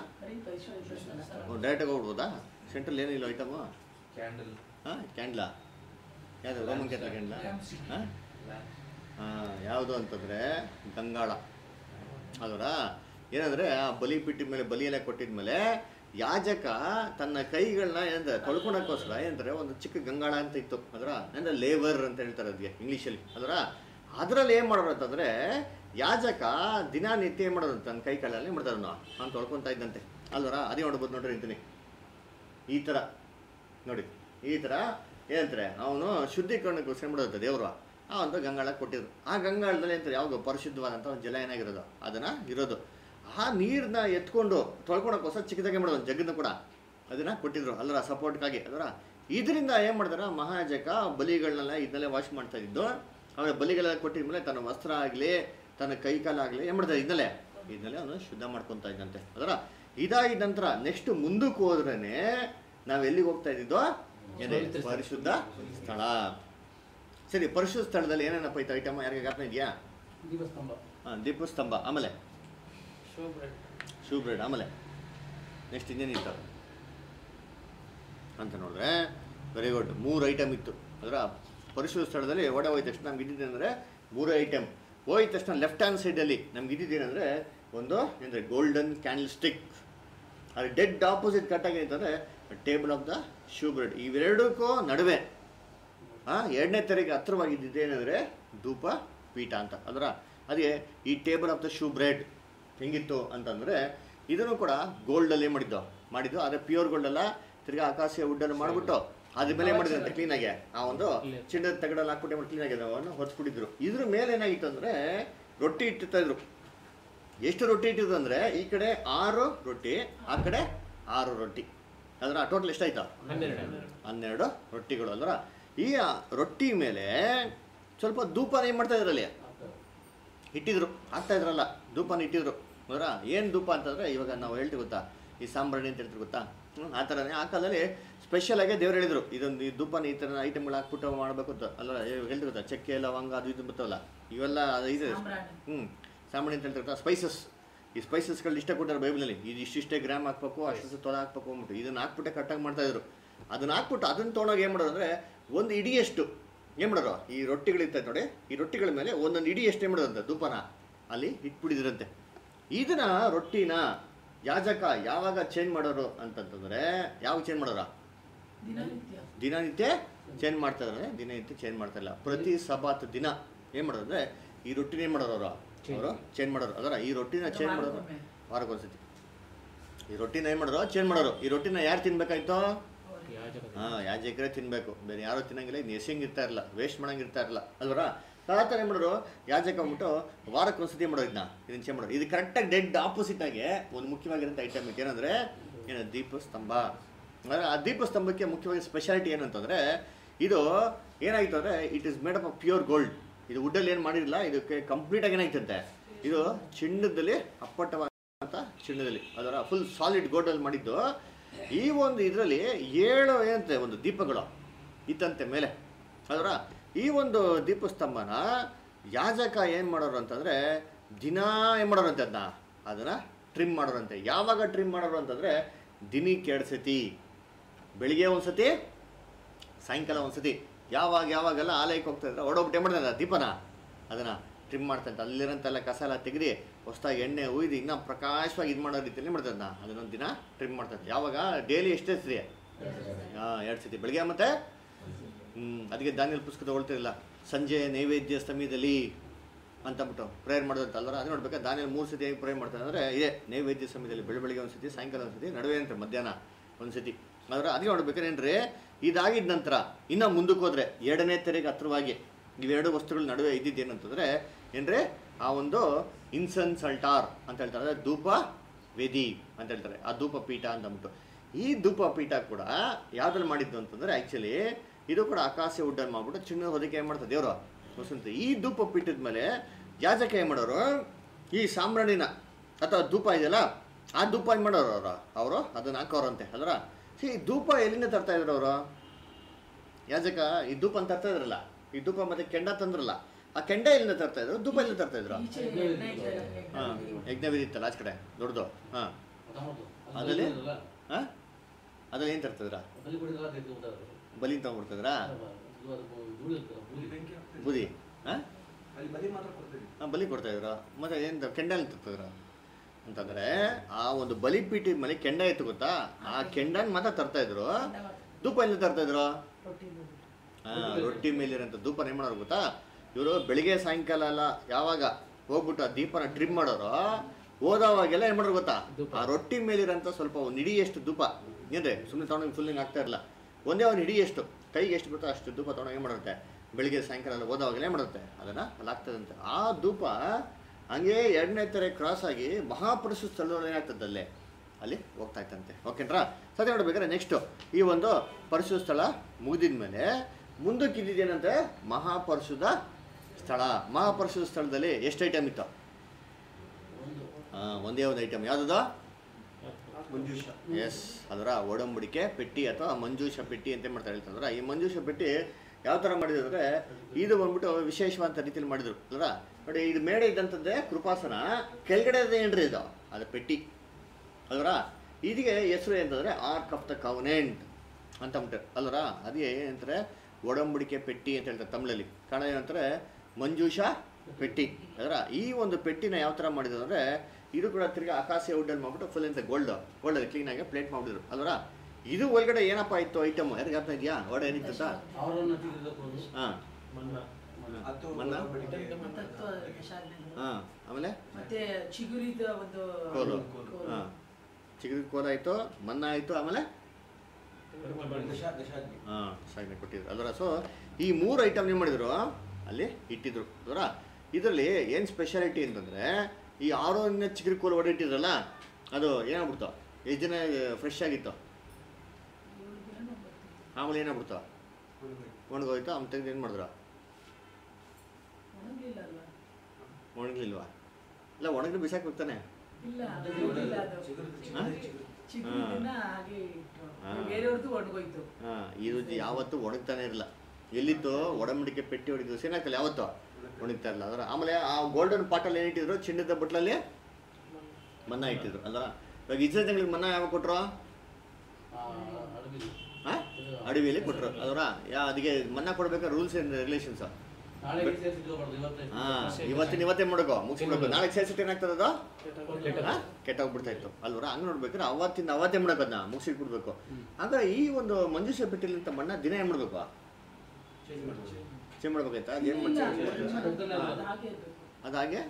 ಡೈರೆಕ್ಟಾಗಿ ಹೋಗ್ಬೋದಾ ಸೆಂಟ್ರಲ್ ಏನಿಲ್ಲ ಐಟಮು ಕ್ಯಾಂಡಲ್ ಹಾಂ ಕ್ಯಾಂಡ್ಲಾ ಯಾವುದು ರೋಮನ್ ಕ್ಯಾಂಡಲ್ ಕ್ಯಾಂಡ್ಲಾ ಹಾಂ? ಹಾಂ ಯಾವುದು ಅಂತಂದರೆ ಗಂಗಾಳ. ಅದರ ಏನಂದರೆ ಆ ಬಲಿಪೀಠದ ಮೇಲೆ ಬಲಿಯೆಲ್ಲ ಕೊಟ್ಟಿದ್ಮೇಲೆ ಯಾಜಕ ತನ್ನ ಕೈಗಳನ್ನ ಏನಂದ್ರೆ ತೊಳ್ಕೊಳಕ್ಕೋಸ್ಕರ ಏನಂದ್ರೆ ಒಂದು ಚಿಕ್ಕ ಗಂಗಾಳ ಅಂತ ಇತ್ತು ಅದರ ಅಂದರೆ ಲೇಬರ್ ಅಂತ ಹೇಳ್ತಾರೆ ಅದಕ್ಕೆ ಇಂಗ್ಲೀಷಲ್ಲಿ. ಅದರ, ಅದರಲ್ಲಿ ಏನು ಮಾಡೋರು ಅಂತಂದರೆ, ಯಾಜಕ ದಿನನಿತ್ಯ ಏನು ಮಾಡೋದು, ತನ್ನ ಕೈ ಕಾಲಲ್ಲಿ ಮಾಡ್ತಾರೆ ನಾವು ಅವ್ನು ತೊಳ್ಕೊತಾ ಇದ್ದಂತೆ. ಅಲ್ವರ? ಅದೇ ನೋಡ್ಬೋದು ನೋಡ್ರಿ ಅಂತೀನಿ. ಈ ಥರ, ನೋಡಿ, ಈ ಥರ ಏನಂತಾರೆ, ಅವನು ಶುದ್ಧೀಕರಣಕ್ಕೋಸ್ಕರ ಮಾಡೋದು ದೇವರು, ಆ ಒಂದು ಗಂಗಾಳ ಕೊಟ್ಟಿದ್ರು. ಆ ಗಂಗಾಳದಲ್ಲಿ ಏನಂತಾರೆ ಯಾವಾಗ ಪರಿಶುದ್ಧವಾದಂಥ ಒಂದು ಜಲ ಏನಾಗಿರೋದು, ಅದನ್ನು ಇರೋದು. ಆ ನೀರನ್ನ ಎತ್ಕೊಂಡು ತೊಳ್ಕೊಳಕ್ಕೋಸ್ಕರ ಚಿಕ್ಕದಾಗಿ ಮಾಡೋದು ಜಗ್ಗದ ಜಗ್ಗನ್ನು ಕೂಡ ಅದನ್ನು ಕೊಟ್ಟಿದ್ರು ಅಲ್ಲರ ಸಪೋರ್ಟ್ಗಾಗಿ. ಅದರ ಇದರಿಂದ ಏನು ಮಾಡಿದಾರೆ ಮಹಾಜಕ ಬಲಿಗಳನ್ನೆಲ್ಲ ಇದನ್ನೆಲ್ಲ ವಾಶ್ ಮಾಡ್ತಾ ಇದ್ದು ಆಮೇಲೆ ಬಲಿಗಳೆಲ್ಲ ಕೊಟ್ಟಿದ್ಮೇಲೆ ತನ್ನ ವಸ್ತ್ರ ಆಗಲಿ ತನ್ನ ಕೈ ಕಾಲಾಗಲಿ ಏನು ಮಾಡ್ತಾರೆ ಇದನ್ನಲ್ಲೇ ಇದನ್ನೆಲ್ಲ ಅವನು ಶುದ್ಧ ಮಾಡ್ಕೊತಾ ಇದ್ದಂತೆ. ಅದರ ಇದಾಗಿದ ನಂತರ ನೆಕ್ಸ್ಟ್ ಮುಂದಕ್ಕೆ ಹೋದ್ರೇನೆ ನಾವು ಎಲ್ಲಿಗೆ ಹೋಗ್ತಾ ಇದ್ದಿದ್ದೋ? ಏನೇ ಪರಿಶುದ್ಧ ಸ್ಥಳ. ಸರಿ ಪರಿಶುದ್ಧ ಸ್ಥಳದಲ್ಲಿ ಏನೇನಪ್ಪ ಐತ ಐಟಮ್ ಯಾರಿಗೆ ಜ್ಞಾಪನ ಇದೆಯಾ? ದೀಪಸ್ತಂಭ. ಹಾಂ ದೀಪಸ್ತಂಭ. ಆಮೇಲೆ ಶೋ ಬ್ರೆಡ್ ಆಮೇಲೆ ನೆಕ್ಸ್ಟ್ ಇನ್ನೇನಿತ್ತು ಅಂತ ನೋಡಿದ್ರೆ ವೆರಿ ಗುಡ್ ಮೂರು ಐಟಮ್ ಇತ್ತು. ಅದರ ಪರಿಶುದ್ಧ ಸ್ಥಳದಲ್ಲಿ ಒಡೆ ಹೋಯ್ದ ತಕ್ಷಣ ನಮ್ಗೆ ಇದ್ದಿದ್ದೇನೆಂದರೆ ಮೂರು ಐಟಮ್ ಹೋಯ್ ತಕ್ಷಣ ಲೆಫ್ಟ್ ಹ್ಯಾಂಡ್ ಸೈಡಲ್ಲಿ ನಮ್ಗೆ ಇದ್ದಿದ್ದೇನೆಂದರೆ ಒಂದು ಏನಂದರೆ ಗೋಲ್ಡನ್ ಕ್ಯಾಂಡಲ್ ಸ್ಟಿಕ್ ಅದು ಡೆಡ್ ಆಪೋಸಿಟ್ ಕಟ್ಟಾಗಿ ಅಂತಂದರೆ table of the showbread ಇವೆರಡಕ್ಕೂ ನಡುವೆ ಹಾಂ ಎರಡನೇ ತಾರೀಕು ಹತ್ರವಾಗಿದ್ದಿದ್ದು ಏನಂದರೆ ಧೂಪ ಪೀಠ ಅಂತ. ಅದರ, ಅದೇ ಈ table of the showbread ಹೆಂಗಿತ್ತು ಅಂತಂದರೆ ಇದನ್ನು ಕೂಡ ಗೋಲ್ಡಲ್ಲೇ ಮಾಡಿದ್ದು ಮಾಡಿದ್ದು. ಆದರೆ ಪ್ಯೂರ್ ಗೋಲ್ಡ್ ಅಲ್ಲ. ತಿರ್ಗಾ ಆಕಾಶೀಯ ವುಡ್ಡನ್ನು ಮಾಡಿಬಿಟ್ಟು ಅದ್ರ ಮೇಲೆ ಮಾಡಿದಂತೆ ಕ್ಲೀನಾಗಿ ಆ ಒಂದು ಚಿನ್ನದ ತಗಡಲ್ಲಿ ಹಾಕ್ಬಿಟ್ಟು ಕ್ಲೀನಾಗಿ ಅದನ್ನು ಹೊತ್ಬಿಟ್ಟಿದ್ರು. ಇದ್ರ ಮೇಲೆ ಏನಾಗಿತ್ತು ಅಂದರೆ ರೊಟ್ಟಿ ಇಟ್ಟಿರ್ತಾ ಇದ್ರು. ಎಷ್ಟು ರೊಟ್ಟಿ ಇಟ್ಟಿದ್ರು ಅಂದರೆ ಈ ಕಡೆ ಆರು ರೊಟ್ಟಿ ಆ ಕಡೆ ಆರು ರೊಟ್ಟಿ. ಅದರ ಟೋಟಲ್ ಎಷ್ಟಾಯ್ತು? ಹನ್ನೆರಡು. ರೊಟ್ಟಿಗಳು ಅಂದ್ರೆ ಈ ರೊಟ್ಟಿ ಮೇಲೆ ಸ್ವಲ್ಪ ಧೂಪನ ಏನು ಮಾಡ್ತಾ ಇದ್ರಲ್ಲಿ? ಇಟ್ಟಿದ್ರು. ಹಾಕ್ತಾ ಇದ್ರಲ್ಲ ಧೂಪನ ಇಟ್ಟಿದ್ರು. ಅದರ ಏನು ಧೂಪ ಅಂತಂದರೆ ಇವಾಗ ನಾವು ಹೇಳ್ತೀವಿ ಗೊತ್ತಾ? ಈ ಸಾಂಬ್ರಾಣಿ ಅಂತ ಹೇಳ್ತೀವಿ ಗೊತ್ತಾ? ಆ ಥರನೇ. ಆ ಕಾಲದಲ್ಲಿ ಸ್ಪೆಷಲ್ ಆಗಿ ದೇವ್ರು ಹೇಳಿದ್ರು ಇದೊಂದು ಈ ಧೂಪನ ಈ ಥರ ಐಟಮ್ಗಳು ಹಾಕ್ಬಿಟ್ಟು ಮಾಡಬೇಕು ಅಂತ. ಅಲ್ಲ ಹೇಳ್ತೀವಿ ಗೊತ್ತಾ? ಚಕ್ಕೆ ಲವಂಗ ಅದು ಇದು ಬರ್ತವಲ್ಲ? ಇವೆಲ್ಲ ಇದೆ. ಹ್ಞೂ ಸಾಂಬ್ರಾಣಿ ಅಂತ ಹೇಳ್ತಾರೆ ಸ್ಪೈಸಸ್ ಈ ಸ್ಪೈಸಸ್ಗಳು ಇಷ್ಟ ಕೊಟ್ಟಾರೆ ಬೈಬಲಲ್ಲಿ ಇದು ಇಷ್ಟಿಷ್ಟೇ ಗ್ರಾಮ್ ಹಾಕ್ಬೇಕು ಅಷ್ಟು ತೊಳೆ ಹಾಕ್ಬೇಕು ಅಂದ್ಬಿಟ್ಟು. ಇದನ್ನು ಹಾಕ್ಬಿಟ್ಟೆ ಕಟ್ಟಾಗಿ ಮಾಡ್ತಾ ಇದ್ರು. ಅದನ್ನ ಹಾಕ್ಬಿಟ್ಟು ಅದನ್ನು ತೊಗೊಂಡೋಗಿ ಏನು ಮಾಡೋದು ಅಂದರೆ ಒಂದು ಇಡಿಯಷ್ಟು ಏನು ಮಾಡೋರು ಈ ರೊಟ್ಟಿಗಳಿರ್ತೈತೆ ನೋಡಿ ಈ ರೊಟ್ಟಿಗಳ ಮೇಲೆ ಒಂದೊಂದು ಇಡಿ ಎಷ್ಟು ಏನು ಮಾಡೋದಂತೆ ಧೂಪನ. ಅಲ್ಲಿ ಇಟ್ಬಿಟ್ಟಿದ್ರಂತೆ. ಇದನ್ನ ರೊಟ್ಟಿನ ಯಾಜಕ ಯಾವಾಗ ಚೇಂಜ್ ಮಾಡೋರು ಅಂತಂತಂದ್ರೆ ಯಾವಾಗ ಚೇಂಜ್ ಮಾಡೋರ? ದಿನನಿತ್ಯ. ಚೇಂಜ್ ಮಾಡ್ತಾ ಇದ್ದಾರೆ ದಿನನಿತ್ಯ ಚೇಂಜ್ ಮಾಡ್ತಾ ಇಲ್ಲ. ಪ್ರತಿ ಸಬಾತ್ ದಿನ ಏನು ಮಾಡೋದು ಅಂದರೆ ಈ ರೊಟ್ಟಿನ ಏನು ಮಾಡೋರು ಅವರು? ಅವರು ಚೇಂಜ್ ಮಾಡೋರು. ಅದರ ಈ ರೊಟ್ಟಿನ ಚೇಂಜ್ ಮಾಡೋರು. ವಾರಕ್ಕೊಂದ್ಸತಿ. ಈ ರೊಟ್ಟಿನ ಏನು ಮಾಡೋರು? ಚೇಂಜ್ ಮಾಡೋರು. ಈ ರೊಟ್ಟಿನ ಯಾರು ತಿನ್ಬೇಕಾಯ್ತು? ಹಾಂ ಯಾಜಕರೇ ತಿನ್ನಬೇಕು ಬೇರೆ ಯಾರು ತಿನ್ನಂಗಿಲ್ಲ. ಇನ್ನು ಎಸೆಂಗಿರ್ತಾ ಇರಲ್ಲ. ವೇಸ್ಟ್ ಮಾಡಂಗಿರ್ತಾ ಇರಲ್ಲ. ಅಲ್ವರ? ಆ ಏನು ಮಾಡೋರು ಯಾಜಕ ವಾರಕ್ಕೆ ಒಂದ್ಸತಿ ಮಾಡೋದು ಇದನ್ನ? ಇದನ್ನ ಚೇಂಜ್ ಮಾಡೋದು ಇದು ಕರೆಕ್ಟಾಗಿ ಡೆಡ್ ಆಪೋಸಿಟ್ ಆಗಿ ಒಂದು ಮುಖ್ಯವಾಗಿರೋಂಥ ಐಟಮ್ ಇತ್ತು ಏನಂದರೆ, ಏನು, ದೀಪಸ್ತಂಭ. ಅಂದರೆ ಆ ದೀಪಸ್ತಂಭಕ್ಕೆ ಮುಖ್ಯವಾಗಿ ಸ್ಪೆಷಾಲಿಟಿ ಏನಂತಂದರೆ ಇದು ಏನಾಯಿತು ಅಂದರೆ it is made up of pure gold ಇದು ವುಡ್ಡಲ್ಲಿ ಏನು ಮಾಡಿರಲಿಲ್ಲ, ಇದಕ್ಕೆ ಕಂಪ್ಲೀಟಾಗಿ ಏನಾಯ್ತಂತೆ? ಇದು ಚಿನ್ನದಲ್ಲಿ ಅಪ್ಪಟ್ಟವಾದಂಥ ಚಿಣ್ಣದಲ್ಲಿ, ಅದರ ಫುಲ್ ಸಾಲಿಡ್ ಗೋಲ್ಡಲ್ಲಿ ಮಾಡಿದ್ದು. ಈ ಒಂದು ಇದರಲ್ಲಿ ಏಳು ಏನಂತೆ, ಒಂದು ದೀಪಗಳು? ಇತ್ತಂತೆ ಮೇಲೆ. ಅದರ ಈ ಒಂದು ದೀಪಸ್ತಂಭನ ಯಾಜಕ ಏನು ಮಾಡೋರು ಅಂತಂದರೆ ದಿನ ಏನು ಮಾಡೋರಂತೆ ಅದನ್ನ ಅದನ್ನು ಟ್ರಿಮ್ ಮಾಡೋರಂತೆ. ಯಾವಾಗ ಟ್ರಿಮ್ ಮಾಡೋರು ಅಂತಂದರೆ ದಿನಕ್ಕೆ ಎರಡು ಸತಿ ಬೆಳಿಗ್ಗೆ ಒಂದು ಸತಿ ಸಾಯಂಕಾಲ ಒಂದು ಸತಿ ಯಾವಾಗ ಯಾವಾಗೆಲ್ಲ ಆಲಯಕ್ಕೆ ಹೋಗ್ತಾ ಇದ್ರೆ ಹೊಡೋಗ್ಬಿಟ್ಟು ಮಾಡ್ತಾರೆ ದೀಪನ? ಅದನ್ನು ಟ್ರಿಮ್ ಮಾಡ್ತಾರೆ ಅಲ್ಲಿರೋಂತೆಲ್ಲ ಕಸ ಎಲ್ಲ ತೆಗೆದು, ಹೊಸ್ದಾಗಿ ಎಣ್ಣೆ ಉಯ್ದು ಇನ್ನೂ ಪ್ರಕಾಶವಾಗಿ ಇದು ಮಾಡೋ ರೀತಿಯಲ್ಲಿ ಮಾಡ್ತದ ಅದನ್ನ ಅದನ್ನೊಂದು ದಿನ ಟ್ರಿಮ್ ಮಾಡ್ತಾಯಿದ್ದೆ ಯಾವಾಗ? ಡೈಲಿ ಎಷ್ಟೇ ಸರಿ ಹಾಂ, ಎರಡು ಸತಿ. ಬೆಳಿಗ್ಗೆ ಮತ್ತೆ ಅದಕ್ಕೆ ದಾನಿಯಲ್ ಪುಸ್ತಕ ತಗೊಳ್ತಿರಲಿಲ್ಲ ಸಂಜೆ ನೈವೇದ್ಯ ಸಮಯದಲ್ಲಿ ಅಂತಂದ್ಬಿಟ್ಟು ಪ್ರೇಯರ್ ಮಾಡೋದಂತ ಅಲ್ವರ ಅದು ನೋಡ್ಬೇಕಾ ದಾನಿಯಲ್ಲಿ ಮೂರು ಸತಿ ಹೇಗೆ ಪ್ರೇಯರ್ ಮಾಡ್ತಾರೆ ಅಂದರೆ, ಇದೇ ನೈವೇದ್ಯ ಸಮಯದಲ್ಲಿ ಬೆಳಗ್ಗೆ ಒಂದು ಸತಿ, ಸಾಯಂಕಾಲ ಒಂದು ಸತಿ, ನಡುವೆ ಅಂತ ಮಧ್ಯಾಹ್ನ ಒಂದು ಸತಿ. ಅದರ ಅದಕ್ಕೆ ನೋಡ್ಬೇಕಾರೇನ್ರಿ ಇದಾಗಿದ್ದ ನಂತರ ಇನ್ನೂ ಮುಂದಕ್ಕೆ ಹೋದರೆ ಎರಡನೇ ತೆರೆಗೆ ಹತ್ರವಾಗಿ ಇವೆರಡು ವಸ್ತುಗಳ ನಡುವೆ ಇದ್ದಿದ್ದೇನಂತಂದರೆ ಏನ್ರಿ, ಆ ಒಂದು ಇನ್ಸನ್ಸ್ ಅಲ್ಟಾರ್ ಅಂತ ಹೇಳ್ತಾರೆ. ಅಂದರೆ ಧೂಪ ವೇದಿ ಅಂತ ಹೇಳ್ತಾರೆ. ಆ ಧೂಪ ಪೀಠ ಅಂತಂದ್ಬಿಟ್ಟು ಈ ಧೂಪ ಪೀಠ ಕೂಡ ಯಾವ್ದ್ರಲ್ಲಿ ಮಾಡಿದ್ದು ಅಂತಂದರೆ ಆ್ಯಕ್ಚುಲಿ ಇದು ಕೂಡ ಆಕಾಶ ಉಡ್ಡನ್ ಮಾಡ್ಬಿಟ್ಟು ಚಿನ್ನದ ಹೊದಿಕೆ ಏನು ಮಾಡ್ತಾರೆ ದೇವರು ವಸಂತ ಈ ಧೂಪ ಬಿಟ್ಟಿದ ಮೇಲೆ ಯಾಜಕ ಏನು ಮಾಡೋರು? ಈ ಸಾಮ್ರಾಣಿನ ಅಥವಾ ಧೂಪ ಇದೆಯಲ್ಲ ಆ ಧೂಪ ಏನು ಮಾಡೋರು ಅವರು? ಅವರು ಅದನ್ನು ಹಾಕೋರಂತೆ ಅಲ್ರ ಈ ಧೂಪ ಎಲ್ಲಿಂದ ತರ್ತಾ ಇದ್ರು ಅವರು? ಯಾಜಕ ಈ ಧೂಪ ಅಂತ ತರ್ತಾ ಇದ್ರಲ್ಲ ಈ ಧೂಪ ಮತ್ತೆ ಕೆಂಡ ತಂದ್ರಲ್ಲ ಆ ಕೆಂಡ ಎಲ್ಲಿಂದ ತರ್ತಾ ಇದ್ರು? ಧೂಪ ಎಲ್ಲಿಂದ ತರ್ತಾ ಇದ್ರು? ಹಾಂ. ಯಜ್ಞವಿಧಿ ಇತ್ತಲ್ಲ ಆಚೆ ಕಡೆ ದೊಡ್ಡದು ಹಾಂ. ಅದ್ರಲ್ಲಿ? ಹಾಂ? ಅದ್ರಲ್ಲಿ ಏನು ತರ್ತಿದ್ರಾ ಬಲಿ ತಗೊಂಡ್ಬಿಡ್ತದ್ರ? ಬುದಿ. ಹಾಂ? ಬಲಿ ಮಾತ್ರ ಕೊಡ್ತೀವಿ ಹಾಂ ಬಲಿ ಕೊಡ್ತಾ ಇದ್ರ ಮತ್ತೆ ಏನು ಕೆಂಡ ತರ್ತಿದ್ರು? ಅಂತಂದ್ರೆ ಆ ಒಂದು ಬಲಿಪೀಠದ ಮೇಲೆ ಕೆಂಡ ಇತ್ತು ಗೊತ್ತಾ? ಆ ಕೆಂಡನ ಮಾತ್ರ ತರ್ತಾ ಇದ್ರು ಧೂಪ ಎಲ್ಲಿ ತರ್ತಾ ಇದ್ರು ರೊಟ್ಟಿ ಮೇಲೆ ಹಾ, ರೊಟ್ಟಿ ಮೇಲಿರೋಂಥ ಧೂಪನ ಏನು ಮಾಡೋರು ಗೊತ್ತಾ? ಇವರು ಬೆಳಿಗ್ಗೆ ಸಾಯಂಕಾಲ ಎಲ್ಲ ಯಾವಾಗ ಹೋಗ್ಬಿಟ್ಟು ಆ ದೀಪನ ಟ್ರಿಮ್ ಮಾಡೋರು ಹೋದವಾಗೆಲ್ಲ ಏನು ಮಾಡೋರು ಗೊತ್ತಾ? ಆ ರೊಟ್ಟಿ ಮೇಲಿರೋಂಥ ಸ್ವಲ್ಪ ಒಂದು ಎಷ್ಟು ಧೂಪ. ಏನ್ರಿ? ಸುಮ್ಮನೆ ತಗೊಂಡೋಗಿ ಫುಲ್ ಹಿಂಗೆ ಆಗ್ತಾ ಇರಲ್ಲ. ಒಂದೇ ಒಂದು ಇಡಿಯಷ್ಟು ಕೈಗೆ ಎಷ್ಟು ಬರುತ್ತೋ ಅಷ್ಟು ಧೂಪ ತೊಗೊಂಡು ಏನು ಮಾಡುತ್ತೆ. ಬೆಳಿಗ್ಗೆ ಸಾಯಂಕಾಲ ಓದೋವಾಗಲೇ ಏನು ಮಾಡುತ್ತೆ. ಅದನ್ನು ಅಲ್ಲಿ ಆಗ್ತದಂತೆ ಆ ಧೂಪ ಹಂಗೆ ಎರಡನೇ ತರ ಕ್ರಾಸ್ ಆಗಿ ಮಹಾಪುರುಷ ಸ್ಥಳದಲ್ಲಿ ಏನಾಗ್ತದೆ ಅಲ್ಲೇ ಹೋಗ್ತಾ ಇತ್ತಂತೆ. ಓಕೆನ್ರಾ? ಸದ್ಯ ನೋಡ್ಬೇಕಾದ್ರೆ ನೆಕ್ಸ್ಟು ಈ ಒಂದು ಪರಿಶುದ್ಧ ಸ್ಥಳ ಮುಗಿದಿದ ಮೇಲೆ ಮುಂದಕ್ಕೆ ಇದ್ದಿದ್ದೇನಂತೆ ಮಹಾಪರಿಶುದ್ಧ ಸ್ಥಳ. ಮಹಾಪರಿಶುದ್ಧ ಸ್ಥಳದಲ್ಲಿ ಎಷ್ಟು ಐಟಮ್ ಇತ್ತು? ಆ, ಒಂದೇ ಒಂದು ಐಟಮ್ ಯಾವುದದು? ಎಸ್ ಅದರ ಒಡಂಬಡಿಕೆ, ಪೆಟ್ಟಿ ಅಥವಾ ಮಂಜೂಷ ಪೆಟ್ಟಿ ಅಂತ ಮಾಡ್ತಾರೆ ಹೇಳ್ತಾರೆ ಈ ಮಂಜೂಷ ಪೆಟ್ಟಿ ಯಾವ ಥರ ಮಾಡಿದ್ರು ಅಂದರೆ, ಇದು ಬಂದ್ಬಿಟ್ಟು ವಿಶೇಷವಾದ ರೀತಿಯಲ್ಲಿ ಮಾಡಿದ್ರು ಅಲ್ರ ನೋಡಿ, ಇದು ಮೇಡೆ ಇದ್ದಂಥದ್ದೇ ಕೃಪಾಸನ, ಕೆಳಗಡೆ ಏನ್ರಿ ಇದು? ಅದು ಪೆಟ್ಟಿ ಅಲ್ವರ ಇದಿಗೆ ಹೆಸರು ಏನಂತಂದರೆ, ಆರ್ಕ್ ಆಫ್ ದ ಕವನೆಂಟ್ ಅಂತ ಅಂದ್ಬಿಟ್ಟು ಅಲ್ವರ ಅದೇ ಏನಂತಾರೆ, ಒಡಂಬಡಿಕೆ ಪೆಟ್ಟಿ ಅಂತ ಹೇಳ್ತಾರೆ ತಮಿಳಲ್ಲಿ. ಕಾರಣ ಏನಂತಾರೆ ಮಂಜೂಷ ಪೆಟ್ಟಿ ಅದರ ಈ ಒಂದು ಪೆಟ್ಟಿನ ಯಾವ ಥರ ಮಾಡಿದ್ರು ಅಂದರೆ ಇದು ಕೂಡ ತಿರ್ಗಿ ಆಕಾಶ ವುಡ್ಡಲ್ಲಿ ಮಾಡ್ಬಿಟ್ಟು ಫುಲ್ ಅಂತ ಗೋಲ್ಡ್ ಗೋಲ್ಡಲ್ಲಿ ಕ್ಲೀನಾಗಿ ಪ್ಲೇಟ್ ಮಾಡಿದ್ರು ಅಲ್ವರ? ಇದು ಒಳಗಡೆ ಏನಪ್ಪ ಇತ್ತು ಐಟಮ್ ಯಾರಿಗೆ ಅರ್ಥ ಇದೆಯಾ? ಒಡೆ ಏನಿತ್ತು ಸರ್? ಹಾಂ. ಆಮೇಲೆ? ಕೋಲು. ಹಾಂ. ಚಿಗುರಿ ಕೋಲು ಆಯಿತು ಮನ್ನ ಆಯಿತು ಆಮೇಲೆ. ಹಾಂ ಸಾಗಣೆ ಕೊಟ್ಟಿದ್ರು. ಅದರ ಸೊ ಈ ಮೂರು ಐಟಮ್ ಏನು ಮಾಡಿದ್ರು ಅಲ್ಲಿ ಇಟ್ಟಿದ್ರು. ಅದರ ಇದರಲ್ಲಿ ಏನು ಸ್ಪೆಷಾಲಿಟಿ ಅಂತಂದರೆ ಈ ಆರೋನ್ಯ ಚಿಗುರು ಕೋಲು ಹೊಡೆಯಿಟ್ಟಿದ್ರಲ್ಲ ಅದು ಏನಾಗ್ಬಿಡ್ತಾವ ಎಷ್ಟು ದಿನ ಫ್ರೆಶ್ ಆಗಿತ್ತು. ಆಮೇಲೆ ಏನಾಗ್ಬಿಡ್ತಾವ ಒಣಗೋಯ್ತು. ಅವ್ನು ತೆಗೆದು ಏನು ಮಾಡಿದ್ರ? ಒಣಗ್ಲಿಲ್ವಾ? ಇಲ್ಲ ಒಣಗಿ ಬಿಸಾಕಿ ಹೋಗ್ತಾನೆ. ಇದು ಯಾವತ್ತೂ ಒಣಗ್ತಾನೆ ಇರಲ್ಲ ಎಲ್ಲಿತ್ತು ಒಡಂಬಡಿಕೆ ಪೆಟ್ಟಿ ಹೊಡಿದ್ರು ಸೇನಾಕಲ್ಲಿ ಯಾವತ್ತು? ಒಣಗ್ತಾ ಇರಲ್ಲ ಅದರ ಆಮೇಲೆ ಆ ಗೋಲ್ಡನ್ ಪಾಟಲ್ಲಿ ಏನಿಟ್ಟಿದ್ರು? ಚಿನ್ನದ ಬಟ್ಲಲ್ಲಿ ಮನ್ನ ಇಟ್ಟಿದ್ರು. ಅಲ್ವಾ ಇವಾಗ ತಿಂಗಳಿಗೆ ಮನ್ನ ಯಾವಾಗ ಹಾಂ ಅಡವಿಯಲ್ಲಿ ಕೊಟ್ರು. ಅದರ? ಯಾ ಅದಕ್ಕೆ ಮನ್ನ ಕೊಡ್ಬೇಕಾದ್ರೆ ರೂಲ್ಸ್ ಆ್ಯಂಡ್ ರೆಗ್ಯುಲೇಷನ್ಸ್ ಹಾಂ ಇವತ್ತಿನ ಇವತ್ತೇ ಮಾಡ್ಕೋ ಮುಗಿಸ್ಬಿಡ್ಬೇಕು. ನಾಳೆ ಸೇರ್ಸಿಟ್ಟು ಏನಾಗ್ತದ ಅದು ಕೆಟ್ಟೋಗ್ಬಿಡ್ತಾ ಇತ್ತು. ಅಲ್ವರ? ಹಂಗೆ ನೋಡ್ಬೇಕಾದ್ರೆ ಅವತ್ತಿಂದ ಅವತ್ತೇ ಮಾಡೋಕೆ ಅದನ್ನ ಮುಗಿಸಿಟ್ಬಿಡ್ಬೇಕು ಅಂದ್ರೆ ಈ ಒಂದು ಮಂಜುಷ ಪೆಟ್ಟಿಲಿ ಅಂತ ಮಣ್ಣ ದಿನ ಏನು ಮಾಡಬೇಕು? ಚೇಂಜ್ ಮಾಡ್ಬೋದು. ಮಾಡ್ಬೇಕಾಯ್ತಾ ಅದು ಮಾಡ್ತೀವಿ ಅದು ಹಾಗೆ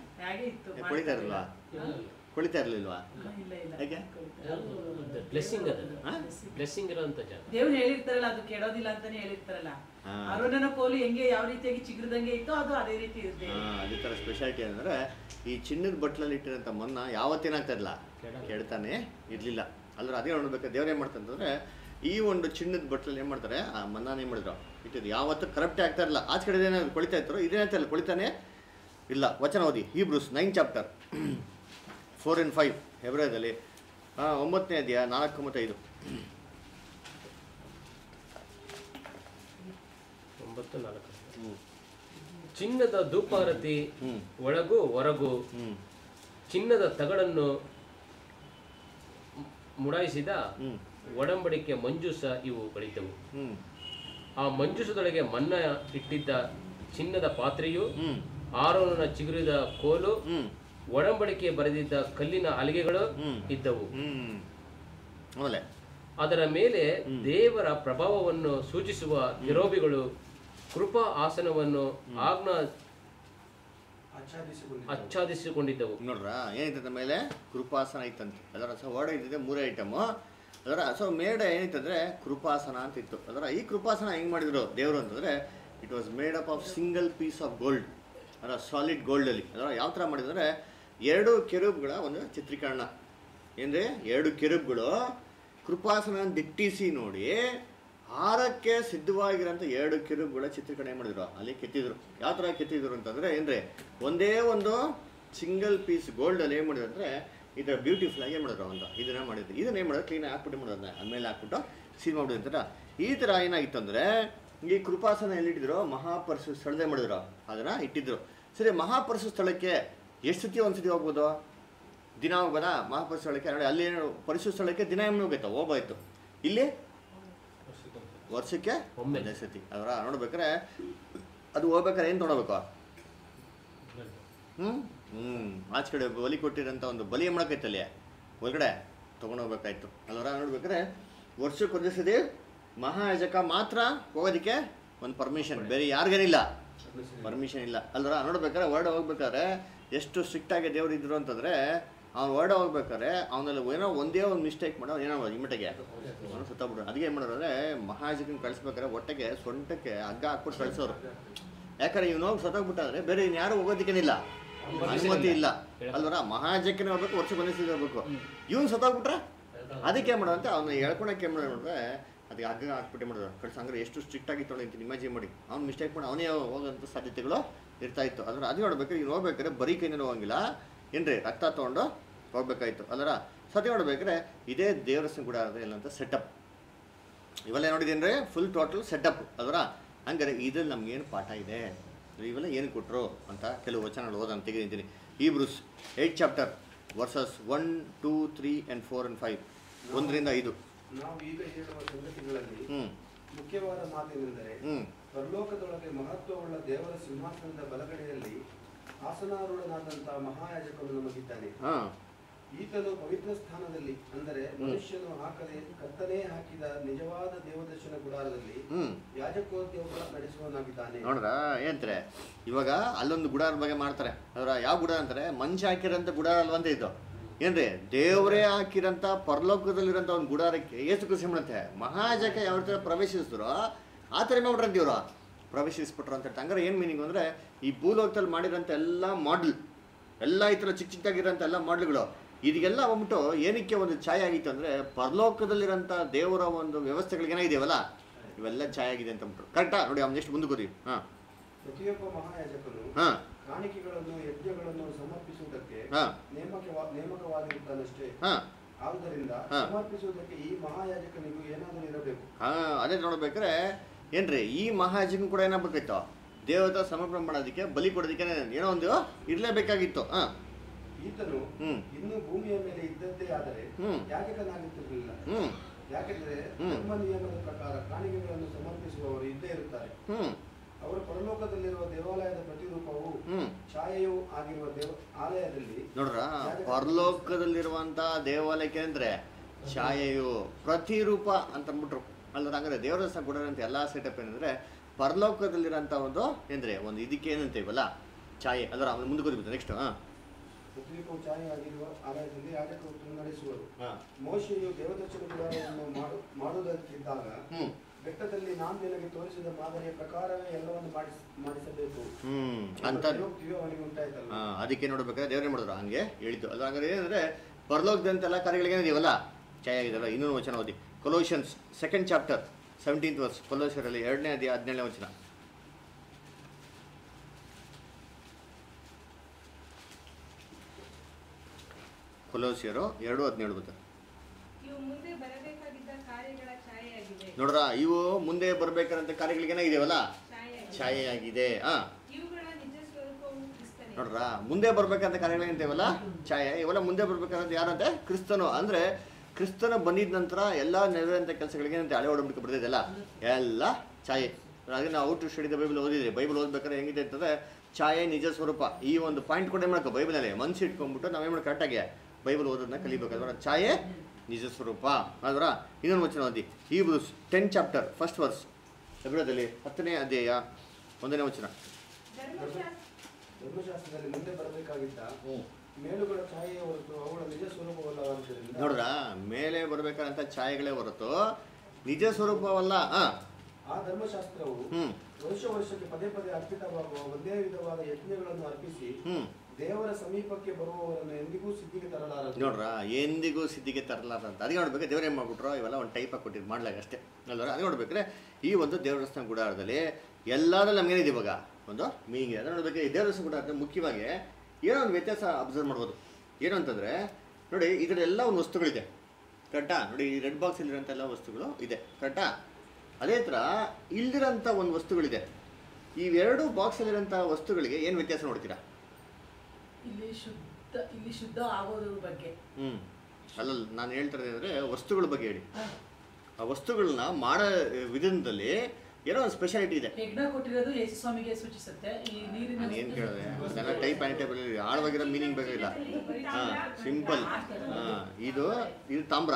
ಕೊಳಿತಾ ಇರಲ್ವಾ ಕೊಳಿತಾ ಇರಲಿಲ್ವಾ? ಇಲ್ಲ ಇಲ್ಲ. ಹೇಗೆ? ಬ್ಲೆಸ್ಸಿಂಗ್? ಬ್ಲೆಸ್ಸಿಂಗ್ ಇರೋಂಥ ಜಾಗ. ದೇವ್ರು ಹೇಳಿರ್ತಾರಲ್ಲ ಅದು ಕೆಡೋದಿಲ್ಲ ಅಂತಾನೆ ಹೇಳಿರ್ತಾರಲ್ಲ. ಅರುಣನ ಕೋಲು ಹೆಂಗೆ ಯಾವ ರೀತಿಯಾಗಿ ಚಿಗುರ್ದಂಗೆ ಇತ್ತು ಅದು ಅದೇ ರೀತಿ ಇರುತ್ತೆ. ಅದೇ ಥರ ಸ್ಪೆಷಾಲಿಟಿ ಅಂದ್ರೆ ಈ ಚಿನ್ನದ ಬಟ್ಲಲ್ಲಿ ಇಟ್ಟಿರೋಂಥ ಮನ್ನ ಯಾವತ್ತೇನಾಗ್ತಾ ಇರಲ್ಲ ಕೆಡ್ತಾನೆ ಇರ್ಲಿಲ್ಲ. ಅಲ್ಲ ಅದೇ ನೋಡ್ಬೇಕು ದೇವ್ರು ಏನು ಮಾಡ್ತಂತಂದ್ರೆ ಅಂತಂದ್ರೆ ಈ ಒಂದು ಚಿನ್ನದ ಬಟ್ಟಲು ಏನು ಮಾಡ್ತಾರೆ? ಆ ಮನ್ನಾನ ಏನು ಮಾಡಿದ್ರು? ಇಟ್ಟಿದ್ದು ಯಾವತ್ತೂ ಕರಪ್ಟೇ ಆಗ್ತಾ ಇರಲ್ಲ ಆಚೆ ಕಡೆ ಏನಾದ್ರು ಕೊಳಿತಾ ಇತ್ತು ಇದೇನಾಯ್ತಲ್ಲ ಕೊಳಿತಾನೆ ಇಲ್ಲ. ವಚನ ಓದಿ. Hebrews nine chapter four and five ಹೆಬ್ರಾಯದಲ್ಲಿ. ಒಂಬತ್ತನೇ ಇದೆಯಾ ನಾಲ್ಕು ಮತ್ತು ಐದು. ಒಂಬತ್ತು ನಾಲ್ಕು. ಹ್ಞೂ ಚಿನ್ನದ ಧೂಪಾರತಿ ಒಳಗೂ ಹೊರಗೂ ಚಿನ್ನದ ತಗಳನ್ನು ಮುಡಾಯಿಸಿದ ಒಡಂಬಡಿಕೆ ಮಂಜುಸ ಇವು ಬೆಳೀತವು ಹ್ಞೂ ಆ ಮಂಜುಸದೊಳಗೆ ಮನ್ನ ಇಟ್ಟಿದ್ದ ಚಿನ್ನದ ಪಾತ್ರೆಯು ಹ್ಞೂ ಆರೋನನ ಚಿಗುರಿದ ಕೋಲು ಹ್ಞೂ ಒಡಂಬಡಿಕೆ ಬರೆದಿದ್ದ ಕಲ್ಲಿನ ಅಲಿಗೆಗಳು ಇದ್ದವು. ಆಮೇಲೆ? ಅದರ ಮೇಲೆ ದೇವರ ಪ್ರಭಾವವನ್ನು ಸೂಚಿಸುವ ನಿರೋಬಿಗಳು ಕೃಪಾ ಆಸನವನ್ನು ಆಜ್ಞಾ ಆಚ್ಛಾದಿಸಿಕೊಂಡಿದ್ದು. ಆಚ್ಛಾದಿಸಿಕೊಂಡಿದ್ದವು. ನೋಡ್ರ ಏನೈತೆ ಮೇಲೆ? ಕೃಪಾಸನ ಐತಂತೆ ಅದರ ಸಹ ವರ್ಡ್ ಇದ್ದಿದೆ ಮೂರೇ ಐಟಮು ಅದರ ಸೊ ಮೇಡ್ ಏನಿತ್ತಂದ್ರೆ ಕೃಪಾಸನ ಅಂತ ಇತ್ತು ಅದರ ಈ ಕೃಪಾಸನ ಹೆಂಗ್ ಮಾಡಿದ್ರು ದೇವರು ಅಂತಂದ್ರೆ it was made up of single piece of gold ಅದರ ಸಾಲಿಡ್ ಗೋಲ್ಡಲ್ಲಿ ಅದರ ಯಾವ ಥರ ಮಾಡಿದ್ರೆ ಎರಡು ಕೆರೂಬ್ಗಳ ಒಂದು ಚಿತ್ರೀಕರಣ. ಏನ್ರಿ? ಎರಡು ಕೆರೂಬ್ಗಳು ಕೃಪಾಸನ ದಿಟ್ಟಿಸಿ ನೋಡಿ ಆರಕ್ಕೆ ಸಿದ್ಧವಾಗಿರೋಂಥ ಎರಡು ಕಿರುಬುಗಳ ಚಿತ್ರೀಕರಣ ಏನ್ ಮಾಡಿದ್ರು? ಅಲ್ಲಿ ಕೆತ್ತಿದ್ರು. ಯಾವ ಥರ ಕೆತ್ತಿದ್ರು ಅಂತಂದ್ರೆ ಏನ್ರಿ? ಒಂದೇ ಒಂದು ಸಿಂಗಲ್ ಪೀಸ್ ಗೋಲ್ಡಲ್ಲಿ ಏನು ಮಾಡಿದ್ರು ಅಂದರೆ ಇದರ ಬ್ಯೂಟಿಫುಲ್ ಆಗಿ ಏನು ಮಾಡಿದ್ರು ಒಂದು ಇದನ್ನ ಮಾಡಿದ್ರು. ಇದನ್ನ ಏನು ಮಾಡಿದ್ರು? ಕ್ಲೀನಾಗಿ ಹಾಕ್ಬಿಟ್ಟು ಮಾಡೋದನ್ನ ಅದ್ಮೇಲೆ ಹಾಕ್ಬಿಟ್ಟು ಸೀಲ್ ಮಾಡಿದ್ರು ಅಂತ ಈ ಥರ ಏನಾಗಿತ್ತು ಅಂದರೆ ಈ ಕೃಪಾಸನ ಎಲ್ಲಿಟ್ಟಿದ್ರು? ಮಹಾಪರಶು ಸ್ಥಳದೇ ಮಾಡಿದ್ರು? ಅದನ್ನು ಇಟ್ಟಿದ್ರು. ಸರಿ ಮಹಾಪರಶು ಸ್ಥಳಕ್ಕೆ ಎಷ್ಟು ಸತಿ ಒಂದ್ಸತಿ ಹೋಗ್ಬೋದು? ದಿನ ಹೋಗ್ಬೋದಾ ಮಹಾಪರಶು ಸ್ಥಳಕ್ಕೆ? ನೋಡಿ ಅಲ್ಲಿ ಏನು ಪರಿಶು ಸ್ಥಳಕ್ಕೆ ದಿನ ಏನು ಹೋಗೈತೆ ಹೋಗೋಯ್ತು. ಇಲ್ಲಿ ವರ್ಷಕ್ಕೆ ಒಮ್ಮೆ. ಒಂದೇ ಸತಿ. ಅದರ ನೋಡ್ಬೇಕಾರೆ ಅದು ಹೋಗ್ಬೇಕಾರೆ ಏನು ತೊಗೊಳ್ಬೇಕು? ಹ್ಞೂ ಹ್ಞೂ ಆಚೆ ಕಡೆ ಬಲಿ ಕೊಟ್ಟಿರೋಂಥ ಒಂದು ಬಲಿ ಮಾಡಕೈತಲ್ಲಿ ಒಳಗಡೆ ತೊಗೊಂಡೋಗ್ಬೇಕಾಯ್ತು ಅಲ್ವರ ನೋಡ್ಬೇಕಾದ್ರೆ ವರ್ಷಕ್ಕೆ ಒಂದೇ ಸತಿ ಮಹಾಯಾಜಕ ಮಾತ್ರ ಹೋಗೋದಕ್ಕೆ ಒಂದು ಪರ್ಮಿಷನ್ ಬೇರೆ ಯಾರಿಗೇನಿಲ್ಲ. ಪರ್ಮಿಷನ್ ಇಲ್ಲ. ಅಲ್ವರ ನೋಡ್ಬೇಕಾದ್ರೆ ಹೊರಡೆ ಹೋಗ್ಬೇಕಾದ್ರೆ ಎಷ್ಟು ಸ್ಟ್ರಿಕ್ಟ್ ಆಗಿ ದೇವ್ರು ಇದ್ರು ಅಂತಂದ್ರೆ ಅವ್ನು ಹೊರಡೆ ಹೋಗ್ಬೇಕಾದ್ರೆ ಅವನಲ್ಲಿ ಏನೋ ಒಂದೇ ಒಂದು ಮಿಸ್ಟೇಕ್ ಮಾಡೋ ಏನೋ ಇಮಟೆಗೆ ಅವನು ಸುತ್ತಬಿಡು ಅದಕ್ಕೆ ಏನು ಮಾಡೋರಂದರೆ ಮಹಾಜಕನ ಮಹಾಯಾಜಕನ ಕಳಿಸ್ಬೇಕಾದ್ರೆ ಹೊಟ್ಟೆಗೆ ಸೊಂಟಕ್ಕೆ ಹಗ್ಗ ಹಾಕ್ಬಿಟ್ಟು ಕಳಿಸೋರು. ಯಾಕಂದ್ರೆ ಇವನು ಹೋಗಿ ಸತ್ತೋಗ್ಬಿಟ್ಟಾದ್ರೆ ಬೇರೆ ಇನ್ನು ಯಾರು ಹೋಗೋದಕ್ಕೇನಿಲ್ಲ. ಅನುಮತಿ ಇಲ್ಲ. ಅಲ್ವರ ಮಹಾಜಕ್ಕನೇ ಹೋಗ್ಬೇಕು ವರ್ಷ ಒಂದೇ ಸತಿ ಹೋಗ್ಬೇಕು ಇವ್ನು ಸತ್ತೋಗ್ಬಿಟ್ರೆ? ಅದಕ್ಕೆ ಏನು ಮಾಡೋದಂತೆ? ಅವ್ನು ಹೇಳ್ಕೊಳಕ್ಕೆ ಏನು ಮಾಡಿದ್ರೆ ಅದಕ್ಕೆ ಹಗ್ಗ ಹಾಕ್ಬಿಟ್ಟು ಮಾಡೋದು? ಕಡೆ ಅಂದ್ರೆ ಎಷ್ಟು ಸ್ಟ್ರಿಕ್ಟ್ ಆಗಿ ಅಂತ ಇಮ್ಯಾಜಿನ್ ಮಾಡಿ ಅವ್ನು ಮಿಸ್ಟೇಕ್ ಮಾಡಿ ಅವನೇ ಹೋಗೋಂಥ ಸಾಧ್ಯತೆಗಳು ಇರ್ತಾ ಇತ್ತು. ಅದ್ರ ಅದು ನೋಡ್ಬೇಕು ಇವ್ನು ಹೋಗ್ಬೇಕಾದ್ರೆ ಬರೀ ಕೈನಲ್ಲಿ ಹೋಗಂಗಿಲ್ಲ. ಏನ್ರಿ ರಕ್ತ ತೊಗೊಂಡು ಹೋಗ್ಬೇಕಾಯ್ತು. ಅಲ್ಲರ ಸತಿ ನೋಡ್ಬೇಕ್ರೆ ಇದೇ ದೇವರಸ್ನ ಕೂಡ ಇಲ್ಲ ಅಂತ ಸೆಟಪ್ ಇವೆಲ್ಲ ನೋಡಿದೇನ್ರಿ ಫುಲ್ ಟೋಟಲ್ ಸೆಟಪ್ ಅದರ ಹಂಗಾರೆ ಇದ್ರಲ್ಲಿ ನಮ್ಗೇನು ಪಾಠ ಇದೆ? ಇವೆಲ್ಲ ಏನು ಕೊಟ್ಟರು ಅಂತ ಕೆಲವು ವಚನಗಳು ಓದೋಣ ತೆಗೆದಿದ್ದೀನಿ Hebrews eight chapter verses one two three and four and five. ಒಂದರಿಂದ ಐದು. ನಾವು ಈಗ ಹೇಳುವ ಸಂಗತಿಗಳಲ್ಲಿ ಹ್ಞೂ ಮುಖ್ಯವಾದ ಮಾತೇನೆಂದರೆ ಪರಲೋಕದೊಳಗೆ ಮಹತ್ವವುಳ್ಳ ದೇವರ ಸಿಂಹಾಸನದ ಬಲಗಡೆಯಲ್ಲಿ ಆಸನಾರೂಢನಾದಂತಹ ಮಹಾಯಾಜಕರು ನಮಗಿದ್ದಾನೆ. ಹಾಂ. ಈತನು ಪವಿತ್ರ ಸ್ಥಾನದಲ್ಲಿ ಅಂದರೆ ಮನುಷ್ಯನು ಹಾಕದೆ ಕತ್ತನೆ ಹಾಕಿದ ನಿಜವಾದ ದೇವದರ್ಶನ ಗುಡಾರದಲ್ಲಿ ಯಾಜಕೋದ್ಯೋಗ ನಡೆಸುವನಾಗಿದ್ದಾನೆ ನೋಡ್ರ ಏನ್ರೆ ಇವಾಗ ಅಲ್ಲೊಂದು ಗುಡಾರ ಬಗ್ಗೆ ಮಾಡ್ತಾರೆ. ಅದರ ಯಾವ ಗುಡಾರ ಅಂತಾರೆ? ಮನುಷ್ಯ ಹಾಕಿರಂತ ಗುಡಾರ ಅಲ್ವಂತ ಇದು. ಏನ್ರಿ? ದೇವರೇ ಹಾಕಿರಂತ ಪರಲೋಕದಲ್ಲಿರೋಂಥ ಒಂದು ಗುಡಾರಕ್ಕೆ ಏಸು ಕೃಷಿ ಮಾಡುತ್ತೆ ಮಹಾಜಕ ಯಾವ ಥರ ಪ್ರವೇಶಿಸಿದ್ರು ಆ ಥರ ಮಾಡ್ರಂತ ಇವರು. ಪ್ರವೇಶಿಸ್ಬಿಟ್ರು ಅಂತ ಹೇಳ್ತಾರೆ ಹಂಗಾರೆ ಏನು ಮೀನಿಂಗ್ ಅಂದರೆ ಈ ಭೂಲೋಕದಲ್ಲಿ ಮಾಡಿರೋಂಥ ಎಲ್ಲ ಮಾಡಲ್ ಎಲ್ಲ ಈ ಥರ ಚಿಕ್ಕ ಚಿಕ್ಕದಾಗಿರೋಂಥ ಎಲ್ಲ ಮಾಡ್ಲ್ಗಳು ಇದಕ್ಕೆಲ್ಲ ಬಂದ್ಬಿಟ್ಟು ಏನಕ್ಕೆ ಒಂದು ಛಾಯೆ ಆಗಿತ್ತು ಅಂದರೆ ಪರಲೋಕದಲ್ಲಿರೋಂಥ ದೇವರ ಒಂದು ವ್ಯವಸ್ಥೆಗಳಿಗೆ ಇದೆಯಲ್ಲ? ಇವೆಲ್ಲ ಛಾಯೆ ಆಗಿದೆ ಅಂತ ಅಂದ್ಬಿಟ್ಟು ಕರೆಕ್ಟಾ ನೋಡಿ ಅವ್ನು ಎಷ್ಟು ಮುಂದೆ ಗೊತ್ತಿ ಹಾಂ. ಪ್ರತಿಯೊಬ್ಬ ಮಹಾಯಾಜಕರು ಹಾಂ. ಕಾಣಿಕೆಗಳನ್ನು ಯಜ್ಞಗಳನ್ನು ಸಮರ್ಪಿಸುವುದಕ್ಕೆ ಹಾಂ. ನೇಮಕವಾ ನೇಮಕವಾಗಿರುತ್ತಾನಷ್ಟೇ. ಹಾಂ. ಆದುದರಿಂದ. ಸಮರ್ಪಿಸುವುದಕ್ಕೆ ಈ ಮಹಾಯಾಜಕನಿಗೂ ಏನಾದರೂ ಇರಬೇಕು. ಹಾಂ ಅದೇ ನೋಡ್ಬೇಕಾದ್ರೆ ಏನ್ರಿ ಈ ಮಹಾಜನ್ ಕೂಡ ಏನಾಗಬೇಕಿತ್ತು ದೇವತಾ ಸಮರ್ಪಣೆ ಮಾಡೋದಕ್ಕೆ ಬಲಿ ಕೊಡೋದಕ್ಕೆ ಏನೋ ಒಂದು ಇರಲೇಬೇಕಾಗಿತ್ತು. ಹಾಂ. ಈತನು ಇನ್ನೂ ಭೂಮಿಯ ಮೇಲೆ ಇದ್ದದ್ದೇ ಆದರೆ ಯಾಕೆ ಯಾಜಕನಾಗುತ್ತಿರಲಿಲ್ಲ ಹ್ಞೂ ಯಾಕೆಂದರೆ. ಧರ್ಮ ನಿಯಮದ ಪ್ರಕಾರ ಕಾಣಿಕೆಗಳನ್ನು ಸಮರ್ಪಿಸುವವರು ಇದ್ದೇ ಇರುತ್ತಾರೆ. ಅವರು ಪರಲೋಕದಲ್ಲಿರುವ ದೇವಾಲಯದ ಪ್ರತಿರೂಪವು ಛಾಯೆಯೂ ಆಗಿರುವ ದೇವ ಆಲಯದಲ್ಲಿ ನೋಡ್ರ ಪರಲೋಕದಲ್ಲಿರುವಂಥ ದೇವಾಲಯಕ್ಕೆ ಅಂದ್ರೆ ಛಾಯೆಯು ಪ್ರತಿರೂಪ ಅಂತ ಅಂದ್ಬಿಟ್ರು. ಅಲ್ಲ ಹಂಗಾರೆ ದೇವರ ಸಹ ಕೊಡೋರಂಥ ಎಲ್ಲ ಸೆಟಪ್ ಏನಂದ್ರೆ ಪರಲೋಕದಲ್ಲಿರೋಂಥ ಒಂದು ಅಂದರೆ ಒಂದು ಇದಕ್ಕೆ ಏನಂತೀವಲ್ಲ? ಛಾಯೆ. ಅದರ ಮುಂದೆ ಗೊತ್ತಿರುತ್ತೆ ನೆಕ್ಸ್ಟ್ ಹಾಂ? ಪ್ರತಿರೂಪವು ಛಾಯೆಯಾಗಿರುವ ಆಲಯದಲ್ಲಿ ಯಾಜಕರು ನಡೆಸುವರು ಹಾಂ. ಮೋಶೆಯು ದೇವದರ್ಶನ ಗುಡಾರವನ್ನು ಮಾಡು ಮಾಡುವುದಕ್ಕಿದ್ದಾಗ ಬೆಟ್ಟದಲ್ಲಿ ನಾನು ನಿನಗೆ ತೋರಿಸಿದ ಮಾದರಿಯ ಪ್ರಕಾರವೇ ಎಲ್ಲವನ್ನು ಮಾಡಿಸ್ ಮಾಡಿಸಬೇಕು. ಅಂತ ಅವನಿಗೆ ಉಂಟಾಯ್ತಲ್ಲ. ಅದಕ್ಕೆ ನೋಡ್ಬೇಕಾದ್ರೆ ದೇವ್ರೇ ಮಾಡಿದ್ರು? ಹಂಗೆ ಹೇಳಿದ್ದು. ಅದು ಹಂಗಾರೆ ಏನಂದ್ರೆ ಪರಲೋಕದಂತೆಲ್ಲ ಕಾರ್ಯಗಳಿಗೆ ಇದೆಯಲ್ಲ ಛಾಯೆ ಆಗಿದೆಯಲ್ಲ ಇನ್ನೊಂದು ವಚನ ಓದಿ. Colossians second chapter seventeenth verse ಕೊಲೋಷರಲ್ಲಿ ಎರಡನೇ ಅದೇ ಹದಿನೇಳನೇ ವಚನ. ಕೊಲೋಸಿಯರು ಎರಡು ಹದಿನೇಳು ಬರ್ತಾರೆ ನೋಡ್ರ ಇವು ಮುಂದೆ ಬರಬೇಕಾದಂಥ ಇದೆಯಲ್ಲ ಛಾಯೆಯಾಗಿದೆ. ಛಾಯೆ ಆಗಿದೆ ಹಾಂ ನೋಡ್ರ ಮುಂದೆ ಬರ್ಬೇಕಂತ ಕಾರ್ಯಗಳೇನಂತೇವಲ್ಲ ಛಾಯೆ. ಇವೆಲ್ಲ ಮುಂದೆ ಬರ್ಬೇಕಂತ ಯಾರಂತೆ? ಕ್ರಿಸ್ತನು. ಅಂದ್ರೆ ಕ್ರಿಸ್ತನ ಬಂದಿದ ನಂತರ ಎಲ್ಲ ನೆರವೇರಂತ ಕೆಲಸಗಳಿಗೆ ಏನಂತೆ ಹಳೆ ಒಡಂಬಡಿಕೆ ಬರ್ತಿದೆಯಲ್ಲ ಎಲ್ಲ ಛಾಯೆ. ಹಾಗೆ ನಾವು ಔಟ್ ಸ್ಟಡಿ ಬೈಬಲ್ ಓದಿದ್ರಿ ಬೈಬಲ್ ಓದ್ಬೇಕಾದ್ರೆ ಹೆಂಗಿದೆ ಅಂತಂದ್ರೆ ಛಾಯೆ ನಿಜ ಸ್ವರೂಪ. ಈ ಒಂದು ಪಾಯಿಂಟ್ ಕೂಡ ಏನು ಮಾಡ್ಕೋ? ಬೈಬಲಲ್ಲಿ ಮನಸ್ಸು ಇಟ್ಕೊಂಡ್ಬಿಟ್ಟು ನಾವೇನು ಮಾಡಿ ಕರೆಕ್ಟಾಗಿ ಬೈಬಲ್ ಓದೋದನ್ನ ಕಲಿಬೇಕಾದ್ರೆ ಛಾಯೆ ನಿಜ ಸ್ವರೂಪ. ಅದರ ಇನ್ನೊಂದು ವಚನ ಓದಿ. Hebrews ten chapter first verse. ಎಬ್ರದಲ್ಲಿ ಹತ್ತನೇ ಅಧ್ಯಾಯ ಒಂದನೇ ವಚನ. ನೋಡ್ರ ಮೇಲೆ ಬರಬೇಕಾದಂಥ ಛಾಯೆಗಳೇ ಹೊರತು ನಿಜ ಸ್ವರೂಪವಲ್ಲ. ಆ ಆ ಧರ್ಮಶಾಸ್ತ್ರವು ವರ್ಷ ವರ್ಷಕ್ಕೆ ಪದೇ ಪದೇ ಅರ್ಪಿತವಾಗುವ ಒಂದೇ ವಿಧವಾದ ಯಜ್ಞಗಳನ್ನು ಅರ್ಪಿಸಿ ದೇವರ ಸಮೀಪಕ್ಕೆ ಬರುವವರನ್ನು ಎಂದಿಗೂ ಸಿದ್ಧಿಗೆ ತರಲಾರದು. ನೋಡ್ರ, ಎಂದಿಗೂ ಸಿದ್ಧಿಗೆ ತರಲಾರಂತ ಅದೇ ನೋಡ್ಬೇಕು, ದೇವರೇ ಮಾಡ್ಬಿಟ್ರೋ? ಇವೆಲ್ಲ ಒಂದು ಟೈಪ್ ಕೊಟ್ಟಿದ್ದು ಮಾಡ್ಲಾಗ ಅಷ್ಟೇ. ಅಲ್ವರ? ಅದೇ ನೋಡ್ಬೇಕ್ರೆ, ಈ ಒಂದು ದೇವರಸ್ಥಾನ ಗುಡಾರದಲ್ಲಿ ಎಲ್ಲಾದ್ರೂ ನಮ್ಗೇನಿದೆ ಇವಾಗ? ಒಂದು ಮೀನಿಂಗ್ ಇದೆ ನೋಡ್ಬೇಕು ಈ ದೇವರಸ್ಥಾನ ಗುಡಾರದ ಮುಖ್ಯವಾಗಿ ಏನೋ ಒಂದು ವ್ಯತ್ಯಾಸ ಅಬ್ಸರ್ವ್ ಮಾಡ್ಬೋದು. ಏನು ಅಂತಂದ್ರೆ, ನೋಡಿ ಇದರೆಲ್ಲ ಒಂದು ವಸ್ತುಗಳಿದೆ. ಕರೆಕ್ಟಾ ನೋಡಿ, ಈ ರೆಡ್ ಬಾಕ್ಸಲ್ಲಿರೋಂಥ ಎಲ್ಲ ವಸ್ತುಗಳು ಇದೆ. ಕರೆಕ್ಟಾ ಅದೇ ಥರ ಇಲ್ಲಿರೋಂಥ ಒಂದು ವಸ್ತುಗಳಿದೆ. ಇವೆರಡು ಬಾಕ್ಸಲ್ಲಿರೋಂಥ ವಸ್ತುಗಳಿಗೆ ಏನು ವ್ಯತ್ಯಾಸ ನೋಡ್ತೀರಾ? ಇಲ್ಲಿ ಶುದ್ಧ ಇಲ್ಲಿ ಶುದ್ಧ ಆಗೋದ್ರ ಬಗ್ಗೆ. ಹ್ಮ್. ಅಲ್ಲಲ್ಲ ನಾನು ಹೇಳ್ತಾ ಅಂದ್ರೆ ವಸ್ತುಗಳ ಬಗ್ಗೆ ಹೇಳಿ. ಆ ವಸ್ತುಗಳನ್ನ ಮಾಡೋ ವಿಧಾನದಲ್ಲಿ ಏನೋ ಒಂದು ಸ್ಪೆಷಾಲಿಟಿ ಇದೆ. ಯಜ್ಞ ಕೊಟ್ಟಿರೋದು ಯೇಸು ಸ್ವಾಮಿಗೆ ಸೂಚಿಸುತ್ತೆ. ಈ ನೀರಿನ ನಾನು ಏನು ಕೇಳಿದೆ? ಅದೆಲ್ಲ ಟೈಪ್ ಆ್ಯಂಡ್ ಟೇಬಲ್ ಆಳವಾಗಿರೋ ಮೀನಿಂಗ್ ಬೇಕಾಗಿಲ್ಲ ಹಾಂ ಸಿಂಪಲ್ ಹಾಂ ಇದು ಇದು ತಾಮ್ರ.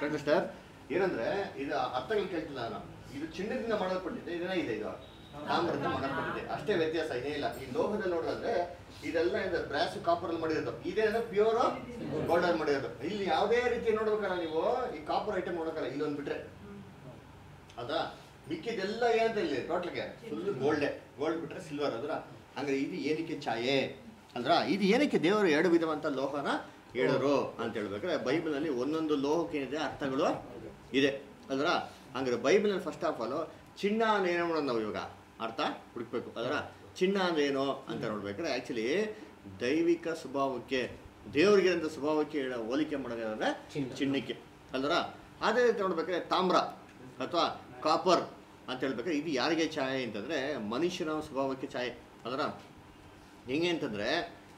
ಕರೆಕ್ಟ್ ಏನಂದ್ರೆ ಇದು ಅರ್ಥಗಳು ಕೇಳ್ತಿಲ್ಲ ನಾನು. ಇದು ಚಿನ್ನದಿಂದ ಮಾಡಲ್ಪಟ್ಟಿದೆ ಇದೆ ಇದು ತಾಮ್ರದಿಂದ ಮಾಡಲ್ಪಟ್ಟಿದೆ. ಅಷ್ಟೇ ವ್ಯತ್ಯಾಸ ಇದೇ ಇಲ್ಲ ಈ ಲೋಹದಲ್ಲಿ ನೋಡಿದ್ರೆ ಇದೆಲ್ಲ ಇದೆ ಬ್ರಾಸ್ ಕಾಪರ್ ಅಲ್ಲಿ ಮಾಡಿರೋದು. ಇದೇನೋ ಪ್ಯೂರ್ ಗೋಲ್ಡ್ ಅಲ್ಲಿ ಮಾಡಿರೋದು. ಇಲ್ಲಿ ಯಾವುದೇ ರೀತಿ ನೋಡ್ಬೇಕಲ್ಲ ನೀವು ಈ ಕಾಪರ್ ಐಟಮ್ ನೋಡೋಕಲ್ಲ ಇಲ್ಲೊಂದು ಬಿಟ್ರೆ. ಅದಾ? ಮಿಕ್ಕಿದೆಲ್ಲ ಏನಂತ ಇಲ್ಲಿ ಟೋಟಲ್ಗೆ ಫುಲ್ ಗೋಲ್ಡೆ ಗೋಲ್ಡ್ ಬಿಟ್ರೆ ಸಿಲ್ವರ್ ಅದ್ರ? ಹಂಗಾರೆ ಇದು ಏನಕ್ಕೆ ಛಾಯೆ? ಅಂದ್ರ? ಇದು ಏನಕ್ಕೆ ದೇವರು ಎರಡು ವಿಧವಂತ ಲೋಹನ ಹೇಳರು ಅಂತ ಹೇಳ್ಬೇಕಾದ್ರೆ ಬೈಬಲ್ನಲ್ಲಿ ಒಂದೊಂದು ಲೋಹಕ್ಕೆ ಏನಿದೆ ಅರ್ಥಗಳು ಇದೆ. ಅದ್ರ? ಹಂಗಾರೆ ಬೈಬಲ್ನಲ್ಲಿ ಫಸ್ಟ್ ಆಫ್ ಆಲ್ ಚಿನ್ನ ಏನು ಮಾಡೋದು ನಾವು ಇವಾಗ ಅರ್ಥ ಹುಡುಕ್ಬೇಕು. ಅದರ? ಚಿನ್ನ ಅಂದ್ರೆ ಏನು ಅಂತ ನೋಡ್ಬೇಕಾದ್ರೆ ಆ್ಯಕ್ಚುಲಿ ದೈವಿಕ ಸ್ವಭಾವಕ್ಕೆ ದೇವರಿಗೆ ಅಂತ ಸ್ವಭಾವಕ್ಕೆ ಹೇಳೋ ಹೋಲಿಕೆ ಮಾಡೋದಾದ್ರೆ ಅಂದ್ರೆ ಚಿನ್ನಕ್ಕೆ ಅಲ್ದರ ಅದೇ ರೀತಿ ನೋಡ್ಬೇಕಾದ್ರೆ ತಾಮ್ರ ಅಥವಾ ಕಾಪರ್ ಅಂತ ಹೇಳ್ಬೇಕಾದ್ರೆ ಇದು ಯಾರಿಗೆ ಛಾಯೆ ಅಂತಂದ್ರೆ ಮನುಷ್ಯನ ಸ್ವಭಾವಕ್ಕೆ ಛಾಯೆ ಅದರ ಹೆಂಗೆ ಅಂತಂದ್ರೆ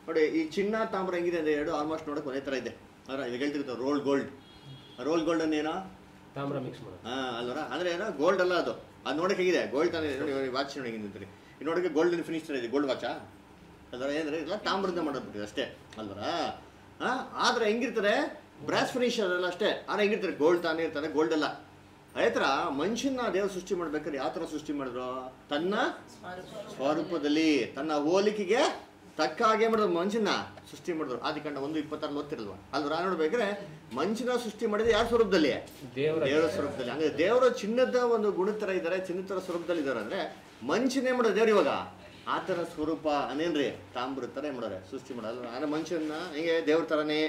ನೋಡಿ ಈ ಚಿನ್ನ ತಾಮ್ರ ಹೆಂಗಿದೆ ಅಂದ್ರೆ ಎರಡು ಆಲ್ಮೋಸ್ಟ್ ನೋಡಕ್ಕೆ ಒಂದೇ ಥರ ಇದೆ ಅದರ ಇದು ಹೇಳ್ತಿರ್ತಾರೆ ರೋಲ್ ಗೋಲ್ಡ್. ರೋಲ್ ಗೋಲ್ಡ್ ಅನ್ನೇನೋ ತಾಮ್ರ ಮಿಕ್ಸ್ ಮಾಡೋದು. ಹಾಂ ಅಲ್ವರ? ಅಂದ್ರೆ ಏನೋ? ಗೋಲ್ಡ್ ಅಲ್ಲ ಅದು. ಅದು ನೋಡಕ್ಕೆ ಹೇಗಿದೆ? ಗೋಲ್ಡ್ ತಾನೇ ನೋಡಿ ವಾಚ್ ನೋಡಿ ಇದು ನೋಡಕ್ಕೆ ಗೋಲ್ಡನ್ ಫಿನಿಶ್ ತರ ಇದೆ. ಗೋಲ್ಡ್ ವಾಚಾ ಅದರ ಏನಂದ್ರೆ ಇಲ್ಲ ತಾಮ್ರದ ಮಾಡಿಬಿಟ್ಟಿದೆ ಅಷ್ಟೇ. ಅಲ್ವರ? ಆ, ಆದ್ರೆ ಹೆಂಗಿರ್ತಾರೆ? ಬ್ರಾಸ್ ಫಿನಿಶರ್ ಅದೆಲ್ಲ ಅಷ್ಟೇ. ಆದ್ರೆ ಹೆಂಗಿರ್ತಾರೆ? ಗೋಲ್ಡ್ ತಾನೇ ಇರ್ತಾರೆ. ಗೋಲ್ಡ್ ಅಲ್ಲ. ಅದೇ ಥರ ಮನುಷ್ಯನ ದೇವ್ರು ಸೃಷ್ಟಿ ಮಾಡ್ಬೇಕಾದ್ರೆ ಯಾವ ತರ ಸೃಷ್ಟಿ ಮಾಡಿದ್ರು? ತನ್ನ ಸ್ವರೂಪದಲ್ಲಿ ತನ್ನ ಹೋಲಿಕೆಗೆ ತಕ್ಕ ಹಾಗೆ ಮಾಡಿದ್ರು ಮನುಷ್ಯನ ಸೃಷ್ಟಿ ಮಾಡಿದ್ರು. ಆದಿಕಾಂಡ ಒಂದು ಇಪ್ಪತ್ತಾರು ಓದ್ತಿರಲ್ವಾ ಅಲ್ವಾ ನೋಡ್ಬೇಕ್ರೆ ಮನುಷ್ಯನ ಸೃಷ್ಟಿ ಮಾಡಿದ್ರೆ ಯಾರ ಸ್ವರೂಪದಲ್ಲಿ? ದೇವರ ಸ್ವರೂಪದಲ್ಲಿ. ಅಂದ್ರೆ ದೇವರು ಚಿನ್ನದ ಒಂದು ಗುಣ ತರ ಇದ್ದಾರೆ ಚಿನ್ನದ ಥರ ಸ್ವರೂಪದಲ್ಲಿ ಇದ್ದಾರೆ ಅಂದ್ರೆ ಮನುಷ್ಯನೇ ಮಾಡೋದು ದೇವ್ರು ಇವಾಗ. ಆ ಥರ ಸ್ವರೂಪ ಅನೇನ್ರಿ ತಾಮ್ರ ಥರ ಏನು ಮಾಡೋರೆ ಸೃಷ್ಟಿ ಮಾಡೋದು ಆದರೆ ಮನುಷ್ಯನ ಹೀಗೆ ದೇವ್ರ ಥರನೇ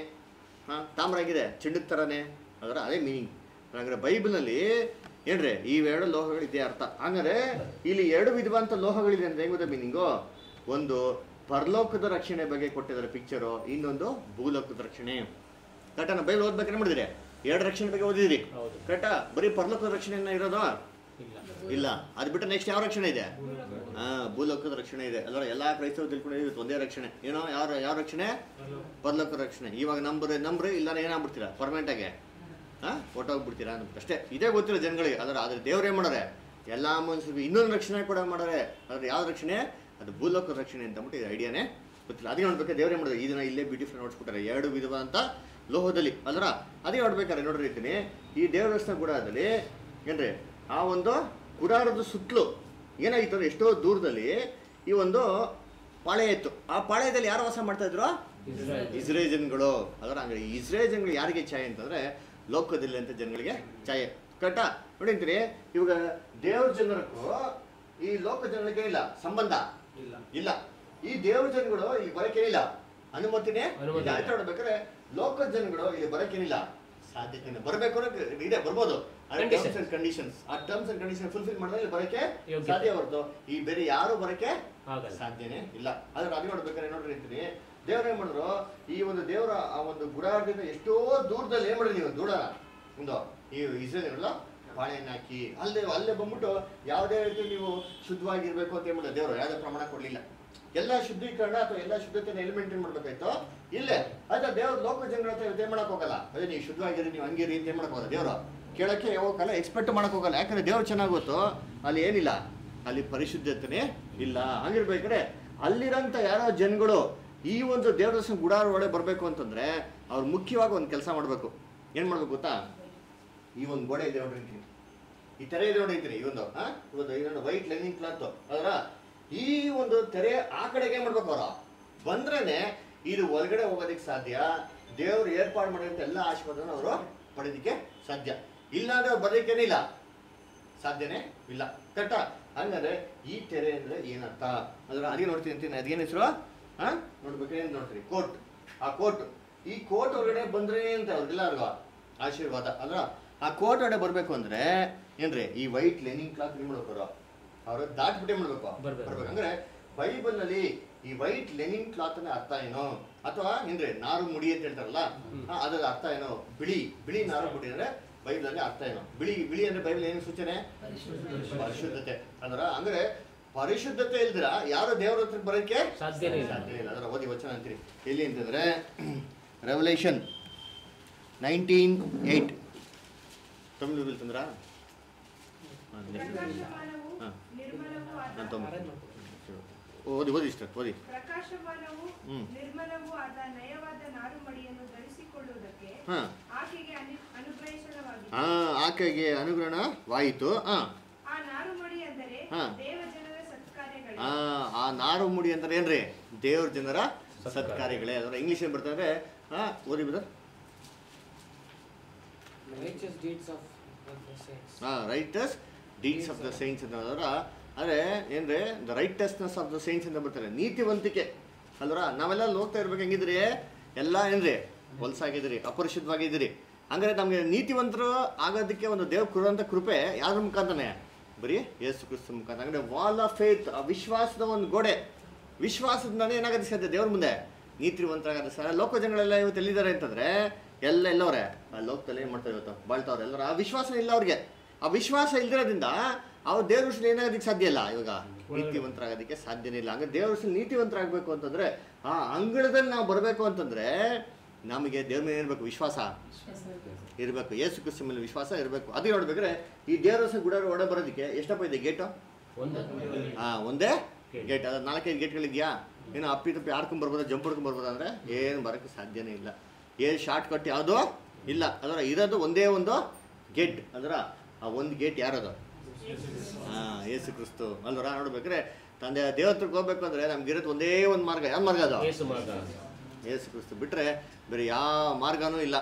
ಹಾಂ ತಾಮ್ರ ಆಗಿದೆ ಚಿನ್ನದ ಥರನೇ ಅದರ ಅದೇ ಮೀನಿಂಗ್ ಹಾಗಾದ್ರೆ ಬೈಬಲ್ನಲ್ಲಿ ಏನ್ರಿ ಇವೆರಡು ಲೋಹಗಳು ಇದೆ ಅರ್ಥ. ಹಂಗಾರೆ ಇಲ್ಲಿ ಎರಡು ವಿಧವಂತ ಲೋಹಗಳಿದೆ ಅಂತ ಹೆಂಗ್ ಗೊತ್ತಾ ಮೀನಿಂಗು ಒಂದು ಪರಲೋಕದ ರಕ್ಷಣೆ ಬಗ್ಗೆ ಕೊಟ್ಟಿದ್ದಾರೆ ಪಿಕ್ಚರು ಇನ್ನೊಂದು ಭೂಲೋಕದ ರಕ್ಷಣೆ. ಕರೆಕ್ಟಾ ನಾ ಬೈಬಲ್ ಓದ್ಬೇಕಾದ್ರೆ ಮಾಡಿದಿರಿ. ಎರಡು ರಕ್ಷಣೆ ಬಗ್ಗೆ ಓದಿದಿರಿ. ಹೌದು. ಕರೆಕ್ಟಾ ಬರೀ ಪರಲೋಕದ ರಕ್ಷಣೆಯನ್ನ ಇರೋದು? ಇಲ್ಲ, ಅದು ಬಿಟ್ಟು ನೆಕ್ಸ್ಟ್ ಯಾವ ರಕ್ಷಣೆ ಇದೆ? ಹಾ, ಭೂಲೋಕದ ರಕ್ಷಣೆ ಇದೆ. ಅಲ್ವಾ ಎಲ್ಲಾ ಕ್ರೈಸ್ತರು ತಿಳ್ಕೊಂಡಿದ್ದು ಒಂದೇ ರಕ್ಷಣೆ. ಏನೋ, ಯಾವ ಯಾವ ರಕ್ಷಣೆ? ಪರಲೋಕದ ರಕ್ಷಣೆ. ಇವಾಗ ನಂಬ್ರೆ ನಂಬ್ರೆ ಇಲ್ಲ ಏನಾಗ್ಬಿಡ್ತೀರಾ? ಆಗಿ. ಹಾ ಹೊಟ್ಟೋಗ್ಬಿಡ್ತೀರಾ ಅಂತ. ಅಷ್ಟೇ, ಇದೇ ಗೊತ್ತಿರೋ ಜನಗಳಿಗೆ. ಅದರ ಆದ್ರೆ ದೇವ್ರೇ ಮಾಡಾರೆ? ಎಲ್ಲಾ ಮನುಷ್ಯರಿಗೆ ಇನ್ನೊಂದು ರಕ್ಷಣೆ ಕೂಡ ಮಾಡಾರೆ. ಅದ್ರ ಯಾವ ರಕ್ಷಣೆ? ಅದು ಭೂಲೋಕದ ರಕ್ಷಣೆ ಅಂತ ಅಂದ್ಬಿಟ್ಟು ಐಡಿಯಾನೇ ಗೊತ್ತಿಲ್ಲ. ಅದೇ ನೋಡ್ಬೇಕು ದೇವರೇ ಮಾಡಿದ್ರೆ? ಇದನ್ನ ಇಲ್ಲೇ ಬ್ಯೂಟಿಫುಲ್ ನೋಡ್ಸ್ಬಿಟ್ಟಾರೆ. ಎರಡು ವಿಧವಾದಂಥ ಲೋಹದಲ್ಲಿ. ಅಲ್ರ ಅದೇ ನೋಡ್ಬೇಕಾದ್ರೆ ನೋಡ್ರಿ ಇರ್ತೀನಿ ಈ ದೇವರಸ್ನ ಗುಡದಲ್ಲಿ ಏನ್ರಿ? ಆ ಒಂದು ಗುಡಾರದ ಸುತ್ತಲೂ ಏನಾಗಿತ್ತು ಎಷ್ಟೋ ದೂರದಲ್ಲಿ ಈ ಒಂದು ಪಾಳೆ ಇತ್ತು. ಆ ಪಾಳೆಯದಲ್ಲಿ ಯಾರು ವಾಸ ಮಾಡ್ತಾ ಇದ್ರು? ಇಸ್ರಾಯೇಲ್. ಇಸ್ರೇಲ್. ಜನಗಳು ಅದರ ಅಂದ್ರೆ ಈ ಇಸ್ರೇಲ್ ಜನಗಳು ಯಾರಿಗೆ ಛಾಯೆ ಅಂತಂದ್ರೆ ಲೋಕದಲ್ಲಿ ಅಂತ ಜನಗಳಿಗೆ ಛಾಯೆ. ಕರೆಕ್ಟಾ? ನೋಡಿ ಅಂತೀರಿ ಇವಾಗ ದೇವ್ರ ಜನರಕ್ಕೂ ಈ ಲೋಕ ಜನಗಳಿಗೆ ಇಲ್ಲ ಸಂಬಂಧ? ಇಲ್ಲ. ಇಲ್ಲ. ಈ ದೇವ್ರ ಜನಗಳು ಇಲ್ಲಿ ಬರಕೇನಿಲ್ಲ ಅನುಮತಿನೇ. ಆಯ್ತು ನೋಡ್ಬೇಕಾದ್ರೆ ಲೋಕ ಜನಗಳು ಇಲ್ಲಿ ಬರಕೇನಿಲ್ಲ ಸಾಧ್ಯತೆ ಬರಬೇಕು ಇದೆ ಬರ್ಬೋದು. ಟರ್ಮ್ಸ್ ಅಂಡ್ ಕಂಡೀಷನ್ಸ್ ಆ ಟರ್ಮ್ಸ್ ಅಂಡ್ ಕಂಡೀಷನ್ ಫುಲ್ಫಿಲ್ ಮಾಡಿದ್ರೆ ಬರಕ್ಕೆ. ಸಾಧ್ಯ ಹೊರತು. ಈ ಬೇರೆ ಯಾರು ಬರಕ್ಕೆ ಸಾಧ್ಯನೇ ಇಲ್ಲ. ಆದ್ರೆ ಅದು ನೋಡ್ಬೇಕಾದ್ರೆ ನೋಡ್ರಿ ಅಂತೀನಿ ದೇವ್ರ ಏನ್ ಮಾಡಿದ್ರು? ಈ ಒಂದು ದೇವರ ಆ ಒಂದು ಗುಡಾರದಿಂದ ಎಷ್ಟೋ ದೂರದಲ್ಲಿ ಏನ್ ಮಾಡಿದ್ರಿ ನೀವು? ದೂರ ಒಂದು ಈ ಇಸ್ರೇಲ್ ಬಾಳೆಹಣ್ಣು ಹಾಕಿ ಅಲ್ಲೇ ಅಲ್ಲೇ ಬಂದ್ಬಿಟ್ಟು ಯಾವುದೇ ರೀತಿ ನೀವು ಶುದ್ಧವಾಗಿರ್ಬೇಕು ಅಂತ ಏನ್ ಮಾಡಿದ್ರು? ದೇವರು ಯಾವುದೇ ಪ್ರಮಾಣ ಕೊಡ್ಲಿಲ್ಲ. ಎಲ್ಲ ಶುದ್ಧೀಕರಣ ಅಥವಾ ಎಲ್ಲ ಶುದ್ಧತೆನ ಎಲ್ಲಿ ಮೇಂಟೈನ್ ಮಾಡ್ಬೇಕಾಯ್ತು? ಇಲ್ಲೇ. ಆಯ್ತಾ ದೇವ್ರ ಲೋಕ ಜನಗಳ ಇದೇ ಮಾಡಕ್ ಹೋಗಲ್ಲ? ಅದೇ ನೀವು ಶುದ್ಧವಾಗಿರಿ ನೀವು ಹಂಗಿರಿ ಅಂತ ಏನ್ ಮಾಡಕ್ ಹೋಗಲ್ಲ ದೇವ್ರು? ಕೇಳಕ್ಕೆ ಹೋಗಲ್ಲ ಎಕ್ಸ್ಪೆಕ್ಟ್ ಮಾಡಕ್ ಹೋಗಲ್ಲ. ಯಾಕಂದ್ರೆ ದೇವ್ರು ಚೆನ್ನಾಗಿ ಗೊತ್ತು. ಅಲ್ಲಿ ಏನಿಲ್ಲ. ಅಲ್ಲಿ ಪರಿಶುದ್ಧತೆನೇ ಇಲ್ಲ. ಹಂಗಿರ್ಬೇಕಾದ್ರೆ ಅಲ್ಲಿರೋಂಥ ಯಾರೋ ಜನಗಳು ಈ ಒಂದು ದೇವ್ರ ದರ್ಶನ ಗುಡಾರ ಒಳಗೆ ಬರಬೇಕು ಅಂತಂದ್ರೆ ಅವ್ರು ಮುಖ್ಯವಾಗಿ ಒಂದು ಕೆಲಸ ಮಾಡಬೇಕು. ಏನು ಮಾಡ್ಬೇಕು ಗೊತ್ತಾ? ಈ ಒಂದು ಗೋಡೆ ಇದೆ ನೋಡ್ರಿ ಈ ತೆರೆ ಇದೆ ನೋಡಿ ಅಂತೀನಿ ಈ ಒಂದು ಇವತ್ತು ಇದೊಂದು ವೈಟ್ ಲೈನಿಂಗ್ ಕ್ಲಾತ್ ಅದರ ಈ ಒಂದು ತೆರೆ ಆ ಕಡೆಗೆ ಮಾಡ್ಬೇಕು ಅವರು? ಬಂದ್ರೇನೆ ಇದು ಒಳಗಡೆ ಹೋಗೋದಕ್ಕೆ ಸಾಧ್ಯ. ದೇವ್ರು ಏರ್ಪಾಡು ಮಾಡಿದಂತ ಎಲ್ಲ ಆಶೀರ್ವಾದನ ಅವರು ಪಡೆಯೋದಕ್ಕೆ ಸಾಧ್ಯ. ಇಲ್ಲ ಅಂದ್ರೆ ಅವ್ರು ಬರೋದಕ್ಕೇನೇ ಇಲ್ಲ. ಸಾಧ್ಯನೇ ಇಲ್ಲ. ಕರೆಕ್ಟಾ ಹಂಗಂದ್ರೆ ಈ ತೆರೆ ಅಂದ್ರೆ ಏನರ್ಥ? ಅಂದ್ರೆ ಅದೇ ನೋಡ್ತೀನಿ ಅಂತೀನಿ. ಅದೇನು ಹೆಸರು? ಹಾ ನೋಡ್ಬೇಕು ಏನ್ ನೋಡ್ತೀರಿ? ಕೋರ್ಟ್. ಆ ಕೋರ್ಟ್. ಈ ಕೋರ್ಟ್ ಒಳಗಡೆ ಬಂದ್ರೆ ಅಂತ ಅವ್ರಿಗೆಲ್ಲರಿಗೂ ಆಶೀರ್ವಾದ ಅಲ್ರ ಆ ಕೋರ್ಟ್ ಒಳಗಡೆ ಬರ್ಬೇಕು ಅಂದ್ರೆ ಏನ್ರಿ? ಈ ವೈಟ್ ಲೆನಿಂಗ್ ಕ್ಲಾತ್ ಏನ್ ಮಾಡ್ಬೇಕು ಅವರು. ದಾಟ್ ದಾಟ್ಬಿಟ್ಟೆ ಮಾಡ್ಬೇಕು. ಬರ್ಬೇಕು. ಅಂದ್ರೆ ಬೈಬಲ್ನಲ್ಲಿ ಈ ವೈಟ್ ಲೆನಿಂಗ್ ಕ್ಲಾತ್ ಅರ್ಥ ಏನು? ಅಥವಾ ಏನ್ರಿ? ನಾರು ಮುಡಿ ಅಂತ ಹೇಳ್ತಾರಲ್ಲ? ಅದರ ಅರ್ಥ ಏನು? ಬಿಳಿ. ಬಿಳಿ ನಾರು ಮುಡಿ ಅಂದ್ರೆ ಬೈಬಲ್ ಅಲ್ಲಿ ಅರ್ಥ ಏನು ಬಿಳಿ ಬಿಳಿ ಅಂದ್ರೆ ಬೈಬಲ್ ಏನು ಸೂಚನೆ? ಪರಿಶುದ್ಧತೆ. ಅಂದ್ರ ಅಂದ್ರೆ ಪರಿಶುದ್ಧತೆ ಇಲ್ದಿರ ಯಾರು ದೇವರ ಹತ್ರ ಬರೋಕ್ಕೆ. ಸಾಧ್ಯ ಇಲ್ಲ. ಅದರ ಓದಿ ವಚನ ಅಂತೀರಿ. ಎಲ್ಲಿ ಅಂತಂದ್ರೆ ರೆವಲ್ಯೂಷನ್ ನೈನ್ಟೀನ್ ಏಯ್ಟ್ ತಮಿಳು ಪ್ರಕಾಶಮಾನವು ಓದಿ ಓದಿ ಓದಿ ಇಷ್ಟ ಓದಿ. ಪ್ರಕಾಶಮಾನವು ನಾರುಮಡಿಯನ್ನು ಆಕೆಗೆ ಅನುಗ್ರಹಣವಾಯಿತು ಆ. ಆ ಆ ನಾರು ಮುಡಿ ಅಂದ್ರೆ ಏನ್ರಿ? ದೇವ್ರ ಜನರ ಸತ್ಕಾರ್ಯ. ಸತ್ಕಾರ್ಯಗಳೇ. ಅದರ ಇಂಗ್ಲಿಷ್ ಏನ್ ಬರ್ತಾರೆ ಹಾ ಓದಿ ಬಿಡ. Righteous deeds of the saints. ಹಾ righteous deeds of the saints ಅಂತ ಅದರ ಆದರೆ ಏನ್ರಿ? The righteousness of the saints ಅಂತ ಬರ್ತಾರೆ ನೀತಿವಂತಿಕೆ. ಅಲ್ವರ? ನಾವೆಲ್ಲ ಹೋಗ್ತಾ ಇರ್ಬೇಕು ಹೆಂಗಿದ್ರಿ ಎಲ್ಲ ಏನ್ರಿ? ಹೊಲ್ಸಾಗಿದ್ದೀರಿ ಅಪರಿಶುದ್ಧವಾಗಿದ್ದೀರಿ. ಹಂಗಾರೆ ನಮಗೆ ನೀತಿವಂತರು ಆಗೋದಕ್ಕೆ ಒಂದು ದೇವ್ ಕೊಡುವಂಥ ಕೃಪೆ ಯಾರ ಮುಖಾಂತನೇ ಬರೀ ಯೇಸು ಕ್ರಿಸ್ತ ಮುಖಾಂತರ. ಅಂದರೆ ವಾಲ್ ಆಫ್ ಫೇತ್ ಆ ವಿಶ್ವಾಸದ ಒಂದು ಗೋಡೆ. ವಿಶ್ವಾಸದಿಂದಾನೇ ಏನಾಗುತ್ತೆ ಸಾಧ್ಯ ದೇವ್ರ ಮುಂದೆ? ನೀತಿವಂತರಾಗತ್ತೆ ಸರ್. ಲೋಕ ಜನಗಳೆಲ್ಲ ಇವತ್ತು ಎಲ್ಲಿದ್ದಾರೆ ಅಂತಂದ್ರೆ, ಎಲ್ಲ ಎಲ್ಲವ್ರೆ. ಆ ಲೋಕದಲ್ಲಿ ಏನು ಮಾಡ್ತಾರೆ ಇವತ್ತು? ಬಾಳ್ತಾವ್ರೆ ಎಲ್ಲರೂ. ಆ ವಿಶ್ವಾಸ ಇಲ್ಲ ಅವ್ರಿಗೆ. ಆ ವಿಶ್ವಾಸ ಇಲ್ದಿರೋದ್ರಿಂದ ಅವ್ರು ದೇವ್ರ ವಿಷಯ ಏನಾಗೋದಕ್ಕೆ ಸಾಧ್ಯ ಇಲ್ಲ ಇವಾಗ? ನೀತಿವಂತರಾಗೋದಕ್ಕೆ ಸಾಧ್ಯನೇ ಇಲ್ಲ. ಹಂಗೆ ದೇವ್ರ ವಿಷಯ ನೀತಿವಂತರಾಗಬೇಕು ಅಂತಂದರೆ, ಆ ಅಂಗಳದಲ್ಲಿ ನಾವು ಬರಬೇಕು ಅಂತಂದ್ರೆ ನಮಗೆ ದೇವ್ರ ಮೇಲೆ ಇರಬೇಕು ವಿಶ್ವಾಸ. ಇರಬೇಕು. ಯೇಸು ಕ್ರಿಸ್ತ ಮೇಲೆ ವಿಶ್ವಾಸ ಇರಬೇಕು. ಅದು ನೋಡ್ಬೇಕಾದ್ರೆ ಈ ದೇವ್ರ ಗುಡ ಒಡೆ ಬರೋದಕ್ಕೆ ಎಷ್ಟಪ್ಪ ಇದೆ? ಗೇಟು? ಹಾಂ ಒಂದೇ? ಗೇಟ್. ಅದ ನಾಲ್ಕೈದು ಗೇಟ್ಗಳಿದೆಯಾ? ಏನು ಅಪ್ಪಿ ತಪ್ಪಿ ಆಡ್ಕೊಂಡು ಬರ್ಬೋದಾ ಜಂಪ್ ಹೊಡ್ಕೊಂಡು ಬರ್ಬೋದ ಅಂದರೆ ಏನು ಬರೋಕ್ಕೆ ಸಾಧ್ಯನೇ ಇಲ್ಲ. ಏನು ಶಾರ್ಟ್ ಕಟ್ ಯಾವುದು ಇಲ್ಲ. ಅದರ ಇರೋದು ಒಂದೇ ಒಂದು ಗೇಟ್. ಅದರ ಆ ಒಂದು ಗೇಟ್ ಯಾರದು? ಹಾಂ ಏಸು ಕ್ರಿಸ್ತು. ಅಲ್ವರ? ನೋಡ್ಬೇಕ್ರೆ ತಂದೆ ದೇವತ್ರಕ್ಕೆ ಹೋಗ್ಬೇಕು ನಮ್ಗೆ ಇರೋದು ಒಂದೇ ಒಂದು ಮಾರ್ಗ. ಯಾವ ಮಾರ್ಗ ಅದು? ಏಸು ಕ್ರಿಸ್ತು ಬಿಟ್ಟರೆ ಬೇರೆ ಯಾವ ಮಾರ್ಗನೂ ಇಲ್ಲ.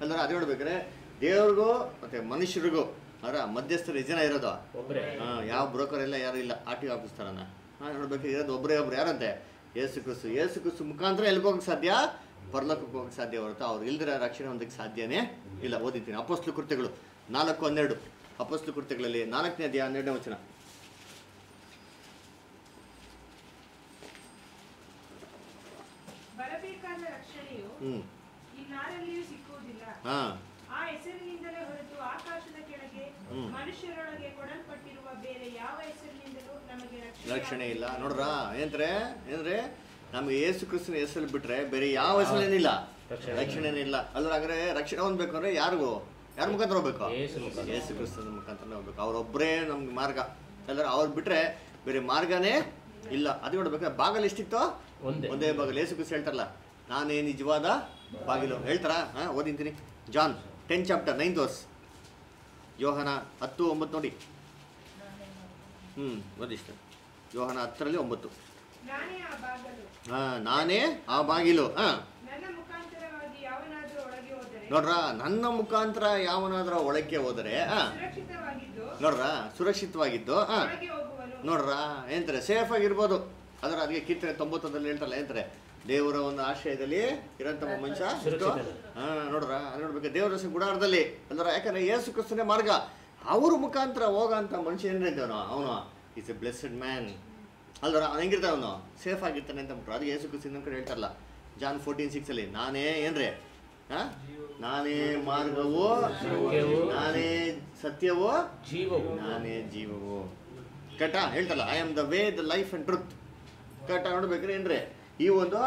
ಅಲ್ಲದ್ರೆ ಅದು ಹೇಳ್ಬೇಕಾದ್ರೆ ದೇವ್ರಿಗೂ ಮತ್ತು ಮನುಷ್ಯರಿಗೂ ಅದರ ಮಧ್ಯಸ್ಥರು ಜನ ಇರೋದು? ಒಬ್ಬರೇ ಹಾಂ ಯಾವ ಬ್ರೋಕರ್ ಎಲ್ಲ ಯಾರು ಇಲ್ಲ ಆರ್ ಟಿ ಆಫೀಸ್ ಥರನ ಹಾಂ ನೋಡ್ಬೇಕು ಇರೋದು ಒಬ್ಬರೇ ಒಬ್ರು ಯಾರಂತೆ? ಏಸು ಕ್ರಿಸ್ತು ಏಸು ಕ್ರಿಸ್ತು ಮುಖಾಂತರ ಎಲ್ಲಿ ಹೋಗಕ್ಕೆ ಸಾಧ್ಯ? ಪರ್ಲೋಕಕ್ಕೆ ಹೋಗಕ್ಕೆ ಸಾಧ್ಯ ಹೊರತು ಅವ್ರು ಇಲ್ದಿರ ರಕ್ಷಣೆ ಹೊಂದಕ್ಕೆ ಸಾಧ್ಯನೇ ಇಲ್ಲ. ಓದಿದ್ದೀನಿ. ಅಪೋಸ್ಲು ಕೃತ್ಯಗಳು ನಾಲ್ಕು ಹನ್ನೆರಡು. ಅಪೋಸ್ಲು ಕೃತ್ಯಗಳಲ್ಲಿ ನಾಲ್ಕನೇ ಅಧ್ಯಾಯ ಹನ್ನೆರಡನೇ ವಚನ. ರಕ್ಷಣೆಯು ಹ್ಞೂ ಇನ್ನಾರಲ್ಲಿಯೂ ಸಿಕ್ಕುವುದಿಲ್ಲ. ಹಾಂ. ಆ ಹೆಸರಿನಿಂದಲೇ ಹೊರತು ಆಕಾಶದ ಕೆಳಗೆ ಹ್ಮ್. ಮನುಷ್ಯರೊಳಗೆ ಕೊಡಲ್ಪಟ್ಟಿರುವ ಬೇರೆ ಯಾವ ಹೆಸರಿನಿಂದಲೂ ನಮಗೆ ರಕ್ಷಣೆ ಇಲ್ಲ. ನೋಡ್ರ ಏನ್ರೆ ಏನ್ರೆ ನಮ್ಗೆ ಏಸು ಕ್ರಿಸ್ತನ ಹೆಸರಲ್ಲಿ ಬಿಟ್ರೆ ಬೇರೆ ಯಾವ ಹೆಸರೇನಿಲ್ಲ ರಕ್ಷಣೆ. ರಕ್ಷಣೆನೇ ಇಲ್ಲ. ಅಲ್ಲ ಹಾಗಾದ್ರೆ ರಕ್ಷಣೆ ಹೊಂದ್ಬೇಕು ಅಂದ್ರೆ ಯಾರಿಗೂ? ಯಾರ ಮುಖಾಂತರ ಹೋಗ್ಬೇಕು? ಯೇಸು. ಏಸು ಕ್ರಿಸ್ತನ ಮುಖಾಂತರ ಹೋಗ್ಬೇಕು. ಅವ್ರೊಬ್ಬರೇ ನಮ್ಗೆ ಮಾರ್ಗ. ಎಲ್ಲರೂ ಅವ್ರು ಬಿಟ್ರೆ ಬೇರೆ ಮಾರ್ಗನೇ ಇಲ್ಲ. ಅದು ನೋಡ್ಬೇಕು ಬಾಗಲ್ ಎಷ್ಟಿತ್ತು? ಒಂದೇ. ಬಾಗಲ್. ಯೇಸು ಏಸು ಕ್ರಿಸ್ತ ಹೇಳ್ತಾರಲ್ಲ ನಾನೇ ನಿಜವಾದ ಬಾಗಿಲು? ಹೇಳ್ತಾರಾ? ಹಾಂ ಓದಿಂತೀನಿ. John ten chapter nine those ಯೋಹನ ಹತ್ತು ಒಂಬತ್ತು ನೋಡಿ. ಹ್ಞೂ ಓದಿಷ್ಟ ಯೋಹನ ಹತ್ತರಲ್ಲಿ ಒಂಬತ್ತು. ನಾನೇ ಆ ಬಾಗಲು. ಹಾಂ ನಾನೇ ಆ ಬಾಗಿಲು. ಹಾಂ. ನೋಡ್ರ ನನ್ನ ಮುಖಾಂತರ ಯಾವನಾದ್ರ ಒಳಕ್ಕೆ ಹೋದರೆ ಹಾಂ. ನೋಡ್ರ ಸುರಕ್ಷಿತವಾಗಿದ್ದು ಹಾಂ. ನೋಡ್ರ ಏನಂತಾರೆ ಸೇಫ್ ಆಗಿರ್ಬೋದು. ಅದರ ಅದಕ್ಕೆ ಕೀರ್ತನೆ ತೊಂಬತ್ತೊಂದರಲ್ಲಿ ಹೇಳ್ತಾರಲ್ಲ ಏನಂತಾರೆ ದೇವರ ಒಂದು ಆಶ್ರಯದಲ್ಲಿ ಇರೋಂಥ ಮನುಷ್ಯ. ಹಾ ನೋಡ್ರ ನೋಡ್ಬೇಕು. ದೇವರ ಗುಡಾರದಲ್ಲಿ. ಅಂದ್ರೆ ಯಾಕಂದ್ರೆ ಯೇಸು ಕ್ರಿಸ್ತನೇ ಮಾರ್ಗ. ಅವ್ರ ಮುಖಾಂತರ ಹೋಗಂತ ಮನುಷ್ಯ ಏನಿದ್ದಾವನು ಅವನು ಇಸ್ ಎ ಬ್ಲೆಸ್ಡ್ ಮ್ಯಾನ್ ಅಲ್ದ್ರ ಅವ್ನು ಹೆಂಗಿರ್ತಾನೆ ಅವನು? ಸೇಫ್ ಆಗಿರ್ತಾನೆ ಅಂತ ಬಿಟ್ರು ಅದು ಯೇಸು ಕ್ರಿಸ್ತ ಇನ್ನೊಂದ್ ಕಡೆ ಹೇಳ್ತಾರಲ್ಲ ಜಾನ್ ಫೋರ್ಟೀನ್ ಸಿಕ್ಸ್ ಅಲ್ಲಿ ನಾನೇ ಏನ್ರಿ? ಹಾ? ನಾನೇ ಮಾರ್ಗವೋ ನಾನೇ ಸತ್ಯವೋ ಜೀವವೋ. ನಾನೇ ಜೀವವೋ. ಕಟ ಹೇಳ್ತಲ್ಲ I am the way the life and truth ಕಟ ನೋಡ್ಬೇಕ್ರಿ ಏನ್ರಿ? ಈ ಒಂದು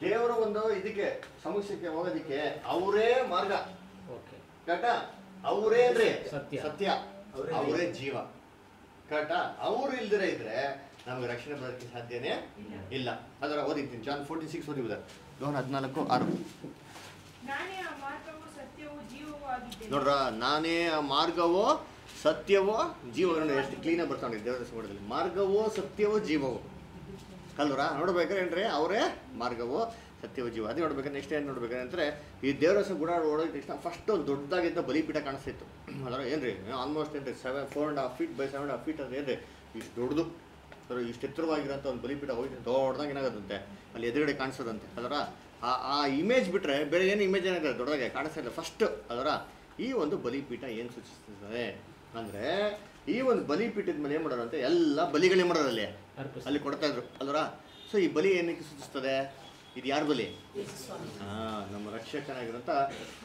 ದೇವರ ಒಂದು ಇದಕ್ಕೆ ಸಮಸ್ಯೆಗೆ ಹೋಗೋದಕ್ಕೆ ಅವರೇ ಮಾರ್ಗ. ಓಕೆ ಕರೆಕ್ಟಾ ಅವರೇ ಅಂದ್ರೆ ಸತ್ಯ. ಸತ್ಯ. ಅವರೇ ಜೀವ. ಕರೆಕ್ಟಾ ಅವ್ರು ಇಲ್ದಿರ ಇದ್ರೆ ನಮಗೆ ರಕ್ಷಣೆ ಬರೋದಕ್ಕೆ ಸಾಧ್ಯನೇ ಇಲ್ಲ. ಅದರ ಓದಿದ್ದೀನಿ ಜಾನ್ ಫೋರ್ಟಿ ಸಿಕ್ಸ್ ಓದಿಬೋದ ಲೋನ್ ಹದಿನಾಲ್ಕು ಆರು. ನಾನೇ ಆ ಮಾರ್ಗವು ಸತ್ಯವು ಜೀವವೂ ಆಗಿದ್ದೇನೆ. ನೋಡ್ರ ನಾನೇ ಆ ಮಾರ್ಗವೋ ಸತ್ಯವೋ ಜೀವ ಎಷ್ಟು ಕ್ಲೀನಾಗಿ ಬರ್ತಾನೆ ದೇವರ ಸಮಯದಲ್ಲಿ ಮಾರ್ಗವೋ ಸತ್ಯವೋ ಜೀವವೋ. ಅಲ್ವರ ನೋಡ್ಬೇಕಾರೆ ಏನ್ರಿ? ಅವರೇ ಮಾರ್ಗವು, ಸತ್ಯವ, ಜೀವ. ಅದೇ ನೋಡ್ಬೇಕಾದ್ರೆ ನೆಕ್ಸ್ಟ್ ಏನು ನೋಡ್ಬೇಕಾದ್ರೆ ಅಂದ್ರೆ, ಈ ದೇವರಸ ಗುಣ ಓಡೋದ್ ತಕ್ಷಣ ಫಸ್ಟ್ ಒಂದು ದೊಡ್ಡದಾಗಿದ್ದ ಬಲಿಪೀಠ ಕಾಣಿಸ್ತಿತ್ತು. ಅದರ ಏನ್ರಿ? ಆಲ್ಮೋಸ್ಟ್ ಏನ್ರಿ seven four and half feet by seven half feet ಅದು ಏನ್ರಿ? ಇಷ್ಟು ದೊಡ್ಡದು. ಅದರ ಇಷ್ಟು ಎತ್ತರವಾಗಿರೋಂಥ ಒಂದು ಬಲಿಪೀಠ ಹೋಗಿ ದೊಡ್ಡದಾಗಿ ಏನಾಗೋದಂತೆ ಅಲ್ಲಿ ಎದುರುಗಡೆ ಕಾಣಿಸೋದಂತೆ. ಅದರ ಆ ಆ ಇಮೇಜ್ ಬಿಟ್ಟರೆ ಬೇರೆ ಏನು ಇಮೇಜ್ ಏನಾಗುತ್ತೆ ದೊಡ್ಡದಾಗೆ ಕಾಣಿಸ್ತಾ ಇಲ್ಲ. ಫಸ್ಟ್ ಅದರ ಈ ಒಂದು ಬಲಿಪೀಠ ಏನು ಸೂಚಿಸ್ತದೆ ಅಂದರೆ, ಈ ಒಂದು ಬಲಿಪೀಠದ ಮೇಲೆ ಏನು ಮಾಡೋರಂತೆ? ಎಲ್ಲ ಬಲಿಗಳೇ ಮಾಡೋರು ಅಲ್ಲಿ ಕೊಡ್ತಾ ಇದ್ರು. ಅಲ್ವರ? ಸೊ ಈ ಬಲಿ ಏನಕ್ಕೆ ಸೂಚಿಸ್ತದೆ? ಇದು ಯಾರ ಬಲಿ? ಹಾ ನಮ್ಮ ರಕ್ಷಕನಾಗಿರೋಂಥ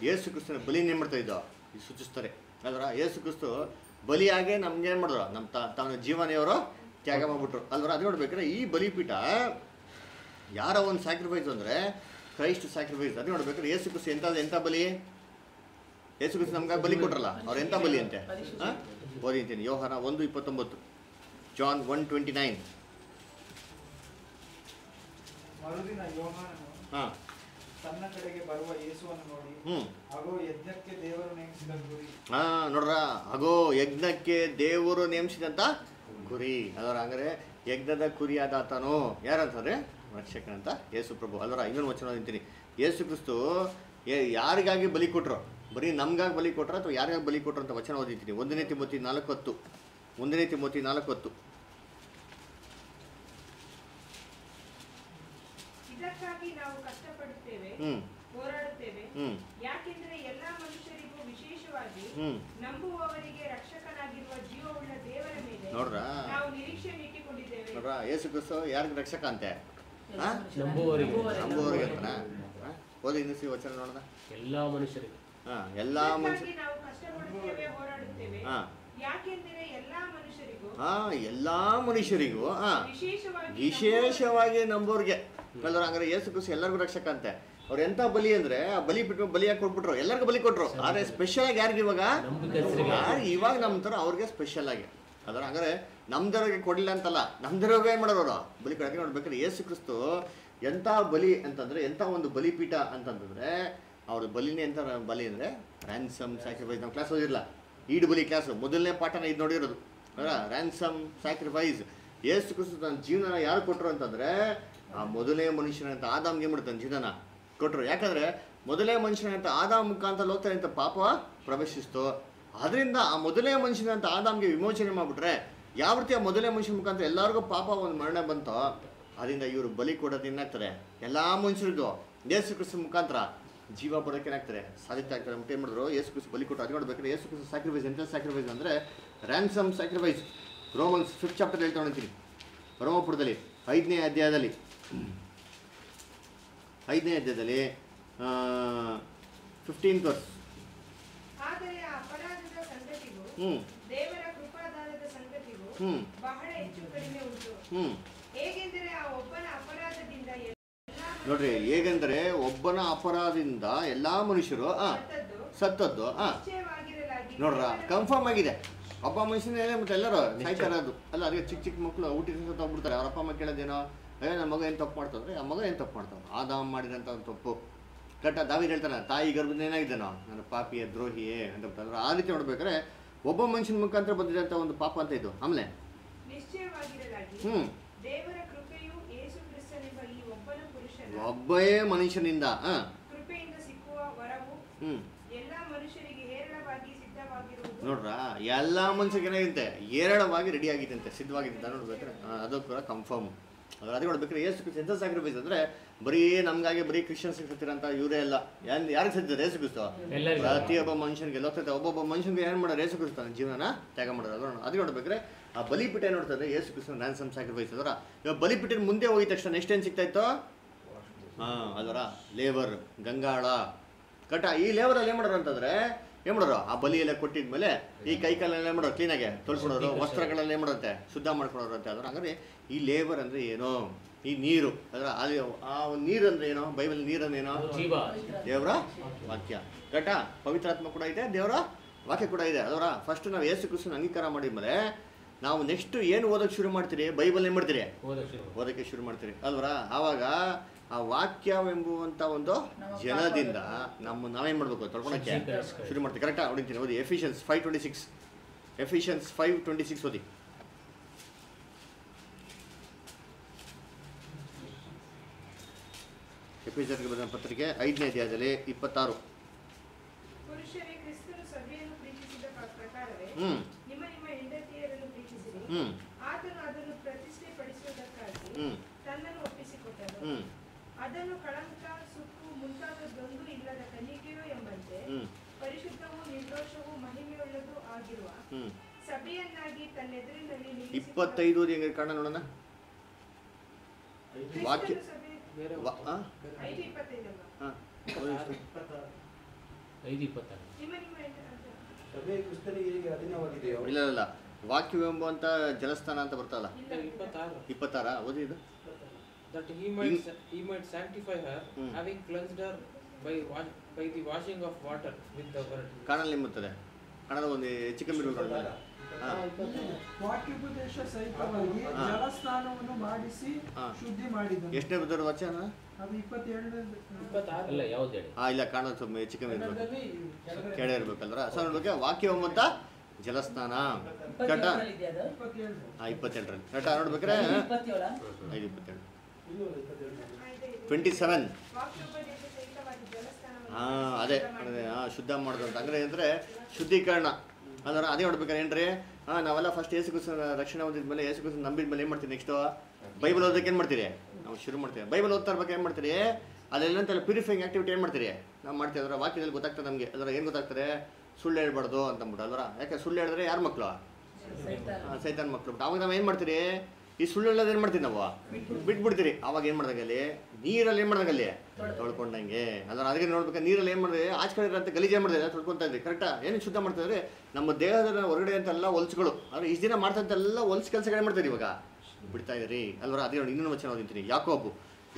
ಯೇಸು ಕ್ರಿಸ್ತನ ಬಲಿ ಏನು ಮಾಡ್ತಾ ಇದ್ದೋ ಇದು ಸೂಚಿಸ್ತಾರೆ. ಅಲ್ವರ? ಯೇಸು ಕ್ರಿಸ್ತು ಬಲಿಯಾಗೆ ನಮ್ಗೆ ಏನು ಮಾಡಿದ್ರು? ನಮ್ಮ ತ ತನ್ನ ಜೀವನೆಯವರು ತ್ಯಾಗ ಮಾಡ್ಬಿಟ್ರು. ಅಲ್ವರ? ಅದು ನೋಡ್ಬೇಕಾದ್ರೆ ಈ ಬಲಿಪೀಠ ಯಾರ ಒಂದು ಸ್ಯಾಕ್ರಿಫೈಸ್ ಅಂದರೆ ಕ್ರೈಸ್ಟ್ ಸ್ಯಾಕ್ರಿಫೈಸ್ ಅದು ನೋಡ್ಬೇಕಾದ್ರೆ ಯೇಸು ಕ್ರಿಸ್ತು ಎಂತ ಎಂಥ ಬಲಿ? ಯೇಸು ಕ್ರಿಸ್ತು ನಮ್ಗೆ ಬಲಿ ಕೊಟ್ರಲ್ಲ? ಅವ್ರು ಎಂಥ ಬಲಿ ಅಂತೆ? ಹಾಂ? ಓದಿಂತೀನಿ ಯೋಹನ ಒಂದು ಇಪ್ಪತ್ತೊಂಬತ್ತು. John one twenty nine. ಮರುದಿನ ಯೋಹಾನನು ಹಾಂ. ತನ್ನ ಕಡೆಗೆ ಬರುವ ಯೇಸುವನ್ನು ನೋಡಿ ಹಾಗೂ ಯಜ್ಞಕ್ಕೆ ದೇವರು ನೇಮಿಸಿದ ಗುರಿ. ಹಾ ನೋಡ್ರ ಹಾಗೋ ಯಜ್ಞಕ್ಕೆ ದೇವರು ನೇಮಿಸಿದಂತ ಕುರಿ ಅದರ ಹಂಗಾರೆ ಯಜ್ಞದ ಕುರಿಯಾದ ಆತನು ಯಾರಂತಾರೆ ರಕ್ಷಕನಂತ ಯೇಸು ಪ್ರಭು. ಅದರ ಇನ್ನೊಂದು ವಚನ ನಿಂತೀನಿ ಯೇಸು ಕ್ರಿಸ್ತು ಯಾರಿಗಾಗಿ ಬಲಿ ಕೊಟ್ರು? ಬರೀ ನಮ್ಗಾಗಿ ಬಲಿ ಕೊಟ್ರ ಅಥವಾ ಯಾರಿಗಾಗಿ ಬಲಿ ಕೊಟ್ರು ಅಂತ ವಚನ ಓದಿದ್ದೀನಿ ಒಂದನೇ ತಿಮ್ಮತಿ ನಾಲ್ಕು ಹತ್ತು. ಒಂದನೇ ತಿಮ್ಮತಿ ನಾಲ್ಕು ಹತ್ತು. ಇದಕ್ಕಾಗಿ ನಾವು ಕಷ್ಟಪಡುತ್ತೇವೆ ಹೋರಾಡುತ್ತೇವೆ. ಯಾಕೆಂದ್ರೆ ಎಲ್ಲಾ ಮನುಷ್ಯರಿಗೂ ವಿಶೇಷವಾಗಿ ನಂಬುವವರಿಗೆ ರಕ್ಷಕನಾಗಿರುವ ಜೀವವುಳ್ಳ ದೇವರ ಮೇಲೆ ನೋಡ್ರಾ? ನಾವು ನಿರೀಕ್ಷೆ ಇಟ್ಟುಕೊಂಡಿದ್ದೇವೆ ನೋಡ್ರ? ಯೇಸು ಕ್ರಿಸ್ತು ಯಾರಿಗೆ ರಕ್ಷಕ ಅಂತೆ? ಹಾಂ? ನಂಬುವವರಿಗೆ. ನಂಬುವವರಿಗೆ. ಅಂತನಾ? ಓದಿ ಇನ್ನಿಸಿ ವಚನ ನೋಡ್ದ? ಎಲ್ಲಾ ಮನುಷ್ಯರಿಗೆ. ಹಾ ಎಲ್ಲಾ ಮನುಷ್ಯರಿಗೆ ನಾವು ಕಷ್ಟಪಡುತ್ತೇವೆ ಹೋರಾಡುತ್ತೇವೆ. ಹಾ. ಯಾಕೆಂದರೆ ಎಲ್ಲಾ ಮನುಷ್ಯರಿಗೂ ಹಾ ಎಲ್ಲ ಮನುಷ್ಯರಿಗೂ ಆ ವಿಶೇಷವಾಗಿ ವಿಶೇಷವಾಗಿ ನಂಬೋರ್ಗೆ ಅಲ್ಲರ ಹಂಗಾರೆ ಏಸು ಕ್ರಿಸ್ತು ಎಲ್ಲರಿಗೂ ರಕ್ಷಕ ಅಂತೆ ಅವ್ರು ಎಂತ ಬಲಿ ಅಂದ್ರೆ ಆ ಬಲಿ ಬಿಟ್ಟು ಬಲಿಯಾಗಿ ಕೊಟ್ಬಿಟ್ರು. ಎಲ್ಲರಿಗೂ ಬಲಿ ಕೊಟ್ರು. ಆದ್ರೆ ಸ್ಪೆಷಲ್ ಆಗಿ ಯಾರಿಗೆ ಇವಾಗ? ಇವಾಗ ನಮ್ಮ ತರ ಅವ್ರಿಗೆ ಸ್ಪೆಷಲ್ ಆಗಿ. ಅದರ ಹಂಗಾರೆ ನಮ್ದವ್ರಿಗೆ ಕೊಡಲಿಲ್ಲ ಅಂತಲ್ಲ ನಮ್ದವ್ರಿಗೆ ಏನ್ ಮಾಡೋರು ಅವ್ರು? ಬಲಿ ಕೊಡಕ್ಕೆ ನೋಡ್ಬೇಕಾದ್ರೆ ಏಸು ಕ್ರಿಸ್ತು ಎಂಥ ಬಲಿ ಅಂತಂದ್ರೆ ಎಂಥ ಒಂದು ಬಲಿಪೀಠ ಅಂತಂದ್ರೆ ಅವ್ರ ಬಲಿನೇ ಎಂತ ಬಲಿ ಅಂದ್ರೆ ರ್ಯಾನ್ಸಮ್ ಸ್ಯಾಕ್ರಿಫೈಸ್ ನಾವು ಕ್ಲಾಸ್ ಓದಿರಲ್ಲ ಈಡ್ ಬಲಿ ಕ್ಲಾಸು ಮೊದಲನೇ ಪಾಠನ ಇದು ನೋಡಿರೋದು. ರ್ಯಾನ್ಸಮ್ ಸ್ಯಾಕ್ರಿಫೈಸ್ ಯೇಸು ಕ್ರಿಸ್ತು ತನ್ನ ಜೀವನ ಯಾರು ಕೊಟ್ಟರು ಅಂತಂದರೆ, ಆ ಮೊದಲನೇ ಮನುಷ್ಯನಂತ ಆದಾಮ್ಗೆ ಮಾಡ್ತಾನೆ ಜೀವನ ಕೊಟ್ಟರು ಯಾಕಂದರೆ ಮೊದಲೇ ಮನುಷ್ಯನಂತ ಆದಾಮ್ ಮುಖಾಂತರ ಲೋಕದಲ್ಲಿ ಅಂತ ಪಾಪ ಪ್ರವೇಶಿಸ್ತು. ಅದರಿಂದ ಆ ಮೊದಲೇ ಮನುಷ್ಯನಂತ ಆದಾಮ್ಗೆ ವಿಮೋಚನೆ ಮಾಡಿಬಿಟ್ರೆ, ಯಾವ ರೀತಿ ಆ ಮೊದಲೇ ಮನುಷ್ಯನ ಮುಖಾಂತರ ಎಲ್ಲರಿಗೂ ಪಾಪ ಒಂದು ಮರಣ ಬಂತೋ ಅದರಿಂದ ಇವರು ಬಲಿ ಕೊಡೋದು ಏನಾಗ್ತಾರೆ ಎಲ್ಲ ಮನುಷ್ಯರದ್ದು ಯೇಸು ಕ್ರಿಸ್ತು ಮುಖಾಂತರ. ಜೀವ ಬರೋಕೆ ಏನಾಗ್ತಾರೆ ಸಾಧ್ಯತೆ ಆಗ್ತಾರೆ ಮತ್ತೆ ಏನು ಮಾಡಿದ್ರು. ಯೇಸು ಕ್ರಿಸ್ತು ಬಲಿ ಕೊಟ್ಟು ಅದು ನೋಡ್ಬೇಕಾದ್ರೆ ಯೇಸು ಕ್ರಿಸ್ತು ಸ್ಯಾಕ್ರಿಫೈಸ್ ಎಂತ ಸ್ಯಾಕ್ರಿಫೈಸ್ ಅಂದರೆ ransom sacrifice Romans fifth chapter ಹೇಳ್ತಾ ಹೊಂತೀನಿ ರೋಮಪುರದಲ್ಲಿ ಐದನೇ ಅಧ್ಯಾಯದಲ್ಲಿ. ಐದನೇ ಅಧ್ಯಾಯದಲ್ಲಿ ಫಿಫ್ಟೀನ್ ವರ್ಸ್ ಹ್ಞೂ ಹ್ಞೂ ಹ್ಞೂ ಹೇಗೆಂದರೆ ಆ ಒಬ್ಬನ ಅಪರಾಧದಿಂದ ಎಲ್ಲಾ ನೋಡ್ರಿ ಹೇಗೆಂದರೆ ಒಬ್ಬನ ಅಪರಾಧದಿಂದ ಎಲ್ಲ ಮನುಷ್ಯರು ಆ, ಸತ್ತದ್ದು ನಿಶ್ಚಯವಾಗಿರಲಾಗಿ ನೋಡ್ರ ಕನ್ಫರ್ಮ್ ಆಗಿದೆ. ಅಪ್ಪ ಮನುಷ್ಯನೇ ಮತ್ತೆ ಎಲ್ಲರೂ ಸಾಯ್ತಾ ಅದು. ಅಲ್ಲ ಅದಕ್ಕೆ ಚಿಕ್ಕ ಚಿಕ್ಕ ಮಕ್ಕಳು ಊಟಕ್ಕೆ ತಗೊಂಡ್ಬಿಡ್ತಾರೆ ಹೋಗ್ಬಿಡ್ತಾರೆ. ಅವ್ರ ಅಪ್ಪ ಅಮ್ಮ ಕೇಳೋದೇನೋ? ಏ ನಮ್ಮ ಮಗ ಏನು ತಪ್ಪು ಮಾಡ್ತಾವ್ರೆ? ಆ ಮಗ ಏನು ತಪ್ಪು ಮಾಡ್ತಾವ ಆದ ಮಾಡಿದಂಥ ಒಂದು ತಪ್ಪು. ಕಟ್ಟ ದಾವಿದ್ ಹೇಳ್ತಾನೆ ತಾಯಿ ಗರ್ಭದ ಏನಾಗಿದ್ದಾನೋ? ನನ್ನ ಪಾಪಿಯೇ ದ್ರೋಹಿಯೇ ಅಂತ ಬಿಡ್ತಾರೆ ಆ ರೀತಿ ನೋಡ್ಬೇಕಾದ್ರೆ ಒಬ್ಬ ಮನುಷ್ಯನ ಮುಖಾಂತರ ಬಂದಿರೋಂಥ ಒಂದು ಪಾಪ ಅಂತ ಇದು. ಆಮೇಲೆ? ಹ್ಞೂ ದೇವರ ಕೃಪೆಯು ಯೇಸು ಕ್ರಿಸ್ತನೆಂಬ ಈ ಒಬ್ಬನ ಪುರುಷನ ಒಬ್ಬೇ ಮನುಷ್ಯನಿಂದ ಹಾಂ ಕೃಪೆಯಿಂದ ಸಿಕ್ಕುವ ವರವು ಹ್ಞೂ ಎಲ್ಲ ಮನುಷ್ಯರಿಗೆ ಮನುಷ್ಯನಿಂದ ಸಿದ್ಧವಾಗಿರುವುದು. ನೋಡ್ರ ಎಲ್ಲ ಮನುಷ್ಯರಿಗೆ ಏನಾಗಿರುತ್ತೆ ಏರಳವಾಗಿ ರೆಡಿ ಆಗಿದ್ದಂತೆ ಸಿದ್ಧವಾಗಿದೆ ಅಂತ ನೋಡ್ಬೇಕಾರೆ ಅದು ಕೂಡ ಕನ್ಫರ್ಮ್ ಅದ್ರ ಅದೇ ನೋಡ್ಬೇಕಾದ್ರೆ ಏಸು ಕ್ರಿಸ್ತು ಎಂತ ಸ್ಯಾಕ್ರಿಫೈಸ್ ಅಂದ್ರೆ ಬರೀ ನಮ್ಗಾಗಿ ಬರೀ ಕ್ರಿಶ್ಚಿಯನ್ಸ್ ಸಿಗ್ತಿರಂತ ಇವರೇ ಎಲ್ಲ ಯಾರು ಯಾರಿಗೆ ರೇಸು ಏಸು ಕ್ರಿಸ್ತು. ಪ್ರತಿಯೊಬ್ಬ ಮನುಷ್ಯನಿಗೆ ಲೋಕತೆ ಒಬ್ಬೊಬ್ಬ ಮನುಷ್ಯನಿಗೆ ಏನ್ ಮಾಡೋ ರೇಸು ಕ್ರಿಸ್ತು ಜೀವನ ತ್ಯಾಗ ಮಾಡೋದು. ಅದು ನೋಡ್- ಅದೇ ನೋಡ್ಬೇಕಾದ್ರೆ ಆ ಬಲಿಪೀಠ ಏನ್ ನೋಡ್ತಾರೆ ಏಸು ಕ್ರಿಸ್ತು ನ್ಯಾನ್ಸಮ್ ಸ್ಯಾಕ್ರಿಫೈಸ್ ಅದರ? ಇವಾಗ ಬಲಿಪೀಠ ಮುಂದೆ ಹೋಗಿದ ತಕ್ಷಣ ನೆಕ್ಸ್ಟ್ ಏನು ಸಿಗ್ತಾ ಇತ್ತು? ಹಾಂ ಅದರ ಲೇಬರ್ ಗಂಗಾಳ. ಕಟ ಈ ಲೇಬರಲ್ಲಿ ಏನು ಮಾಡೋರು ಅಂತಂದ್ರೆ ಏನು ಮಾಡೋರು ಆ ಬಲಿ ಎಲ್ಲ ಕೊಟ್ಟಿದ್ಮೇಲೆ ಈ ಕೈ ಕಾಲೆಲ್ಲ ಏನು ಮಾಡೋರು ಕ್ಲೀನಾಗೆ ತೊಳ್ಕೊಳೋರು ವಸ್ತ್ರಗಳೆಲ್ಲ ಏನು ಮಾಡುತ್ತೆ ಶುದ್ಧ ಮಾಡ್ಕೊಳೋರು ಅಂತ. ಅದ್ರ ಹಾಗಾದ್ರೆ ಈ ಲೇಬರ್ ಅಂದ್ರೆ ಏನು? ಈ ನೀರು. ಅದರ ಅಲ್ಲಿ ಆ ಒಂದು ನೀರು ಅಂದ್ರೆ ಏನೋ? ಬೈಬಲ್ ನೀರ್ ಅಂದ್ರೆ ಏನು? ಜೀವ. ದೇವರ ವಾಕ್ಯ. ಘಟ ಪವಿತ್ರಾತ್ಮ ಕೂಡ ಇದೆ ದೇವರ ವಾಕ್ಯ ಕೂಡ ಇದೆ. ಅದರ ಫಸ್ಟ್ ನಾವು ಯೇಸು ಕೃಷ್ಣ ಅಂಗೀಕಾರ ಮಾಡಿದ್ಮೇಲೆ ನಾವು ನೆಕ್ಸ್ಟ್ ಏನು ಓದೋಕೆ ಶುರು ಮಾಡ್ತೀರಿ? ಬೈಬಲ್ ಏನು ಮಾಡ್ತೀರಿ? ಓದೋಕ್ಕೆ ಓದಕ್ಕೆ ಶುರು ಮಾಡ್ತೀರಿ. ಅಲ್ವರ ಆವಾಗ ಆ ವಾಕ್ಯವೆಂಬುವಂಥ ಒಂದು ಜನದಿಂದ ನಮ್ಮ ನಾವೇನ್ ಮಾಡಬೇಕು ತೊಳ್ಕೊಳಕ್ಕೆ ಶುರು ಮಾಡ್ತೀವಿ. ಕರೆಕ್ಟಾ ಹೊಡಿತೀನಿ ಓದಿ. Ephesians five twenty six Ephesians five twenty six ಓದಿ ಎಫಿಷಿಯನ್ಗೆ ಬಂದ ಪತ್ರಿಕೆ ಐದನೇ ಅಧ್ಯಾಯದಲ್ಲಿ ಇಪ್ಪತ್ತಾರು. ಹ್ಞೂ ನಿಮ್ಮ ನಿಮ್ಮ ಹೆಂಡತಿಯರನ್ನು ಪ್ರೀತಿಸಿರಿ. ಹ್ಞೂ ಹ್ಞೂ ಅದನ್ನು ಕಳಂಕ ಸುಕ್ಕು ಮುಂತಾದದ್ದೊಂದು ಇಲ್ಲದ ಕನ್ನಿಕೆಯೋ ಎಂಬಂತೆ ಹ್ಞೂ ಪರಿಶುದ್ಧವೂ ನಿರ್ದೋಷವೂ ಮಹಿಮೆಯುಳ್ಳದೂ ಆಗಿರುವ ಹ್ಞೂ ಸಭೆಯನ್ನಾಗಿ ತನ್ನೆದುರಿನಲ್ಲಿ ಇಪ್ಪತ್ತೈದು ಓದಿ ಹೆಂಗೆ ಕಾರಣ ನೋಡೋಣ. ವಾಕ್ಯ ಇಲ್ಲ ಇಲ್ಲ ವಾಕ್ಯವೆಂಬಂತ ಜಲಸ್ಥಾನ ಅಂತ ಬರ್ತಲ್ಲ. ಇಪ್ಪತ್ತಾರು. ಇಪ್ಪತ್ತಾರ? ಓದಿ ಇದು. That he might sa- he might sanctify her Hmm. having cleansed her by wa- by the washing of water with the word ಕಾಣಲ್ಲಿ ನಿಮ್ಮುತ್ತದೆ. Kannada ಒಂದು ಹೆಚ್ಚು ಕಮ್ಮಿ ಹಾಂ. ವಾಕ್ಯೋಪದೇಶ ಸಹಿತವಾಗಿ. ಜಲಸ್ನಾನವನ್ನು ಮಾಡಿಸಿ ಶುದ್ಧಿ ಮಾಡಿದನು. ಎಷ್ಟನೇ ಬುದ್ಧರ ವಚನ ಅದು? ಇಪ್ಪತ್ತೇಳನೇ ಅಲ್ಲ ಯಾವ್ದು ಹೇಳಿ? ಆ ಇಲ್ಲ ಕಾಣೋದು ಸುಮ್ಮನೆ ಹೆಚ್ಚು ಕಮ್ಮಿ ಇರ್ಬೇಕು ಕೆಳ ವಾಕ್ಯ ಸೊ ನೋಡ್ಬೇಕು ವಾಕ್ಯವೆಂಬಂಥ ಜಲಸ್ನಾನ. ಕಟ ಇಪ್ಪತ್ತೇಳು ಹಾಂ ಇಪ್ಪತ್ತೆರಡರಲ್ಲಿ ಕಟ ನೋಡ್ಬೇಕ್ರೆ? ಇಪ್ಪತ್ತೇಳ? ಐದು ಇದೆ. ಟ್ವೆಂಟಿ ಸೆವೆನ್ ಹಾಂ ಅದೇ ಅದೇ ಹಾಂ ಶುದ್ಧ ಮಾಡೋದು ಅಂತ ಅಂದರೆ ಅಂದರೆ ಶುದ್ಧೀಕರಣ. ಅಂದ್ರೆ ಅದೇ ಹೊಡ್ಬೇಕಾರೆ ಏನ್ರಿ? ಹಾಂ ನಾವೆಲ್ಲ ಫಸ್ಟ್ ಏಸು ಕುಸ ರಕ್ಷಣೆ ಹೊಂದಿದ್ಮೇಲೆ ಏಸು ಕುಸ ನಂಬಿದ ಮೇಲೆ ಏನು ಮಾಡ್ತೀವಿ ನೆಕ್ಸ್ಟು ಬೈಬಲ್ ಓದಕ್ಕೆ ಏನು ಮಾಡ್ತೀರಿ? ನಾವು ಶುರು ಮಾಡ್ತೀವಿ. ಬೈಬಲ್ ಓದ್ತಾ ಇರ್ಬೇಕು ಏನು ಮಾಡ್ತೀರಿ? ಅದೆಲ್ಲಂತೆಲ್ಲ ಪ್ಯೂರಿಫೈಯಿಂಗ್ ಆಕ್ಟಿವಿಟಿ ಏನು ಮಾಡ್ತೀರಿ? ನಾವು ಮಾಡ್ತೀವಿ. ಅದರ ವಾಕ್ಯದಲ್ಲಿ ಗೊತ್ತಾಗ್ತದೆ ನಮಗೆ. ಅದರ ಏನು ಗೊತ್ತಾಗ್ತದೆ? ಸುಳ್ಳು ಹೇಳ್ಬಾರ್ದು ಅಂತಂದ್ಬಿಟ್ಟು. ಅಲ್ವರ ಯಾಕೆ ಸುಳ್ಳು ಹೇಳಿದ್ರೆ ಯಾರು ಮಕ್ಕಳು ಸೈತಾನ. ಸೈತಾನ್ ಮಕ್ಕಳು ಅವಾಗ ನಾವು ಏನು ಮಾಡ್ತೀರಿ? ಈ ಸುಳ್ಳು ಹೇಳೋದು ಏನು ಮಾಡ್ತೀವಿ ನಾವು? ಬಿಟ್ಬಿಡ್ತೀರಿ. ಅವಾಗ ಏನು ಮಾಡ್ದಾಗಲ್ಲಿ ನೀರಲ್ಲಿ ಏನು ಮಾಡ್ದಾಗಲ್ಲಿ ತೊಳ್ಕೊಂಡಂಗೆ. ಅದರ ಅದಕ್ಕೆ ನೋಡ್ಬೇಕು. ನೀರಲ್ಲಿ ಏನು ಮಾಡಿದೆ? ಆಚೆ ಕಡೆ ಅಂತ ಗಲೀಜು ಏನು ಮಾಡಿದೆ? ತೊಳ್ಕೊತಾ ಇದ್ರಿ ಕರೆಕ್ಟಾ ಏನು ಶುದ್ಧ ಮಾಡ್ತಾ ಇದ್ರೆ ನಮ್ಮ ದೇಹದ ಹೊರಗಡೆ ಅಂತೆಲ್ಲ ಹೊಲ್ಸ್ಗಳು. ಅಂದರೆ ಇಷ್ಟು ದಿನ ಮಾಡ್ತಂತೆಲ್ಲ ಹೊಲ್ಸ್ ಕೆಲಸಗಳು ಮಾಡ್ತಾರೆ ಇವಾಗ. ಬಿಡ್ತಾ ಇದ್ರಿ ಅಲ್ವರ? ಅದೇ ನೋಡಿ, ಇನ್ನೊಂದು ವಚನ ಓದಿಂತೀನಿ ಯಾಕೋಬು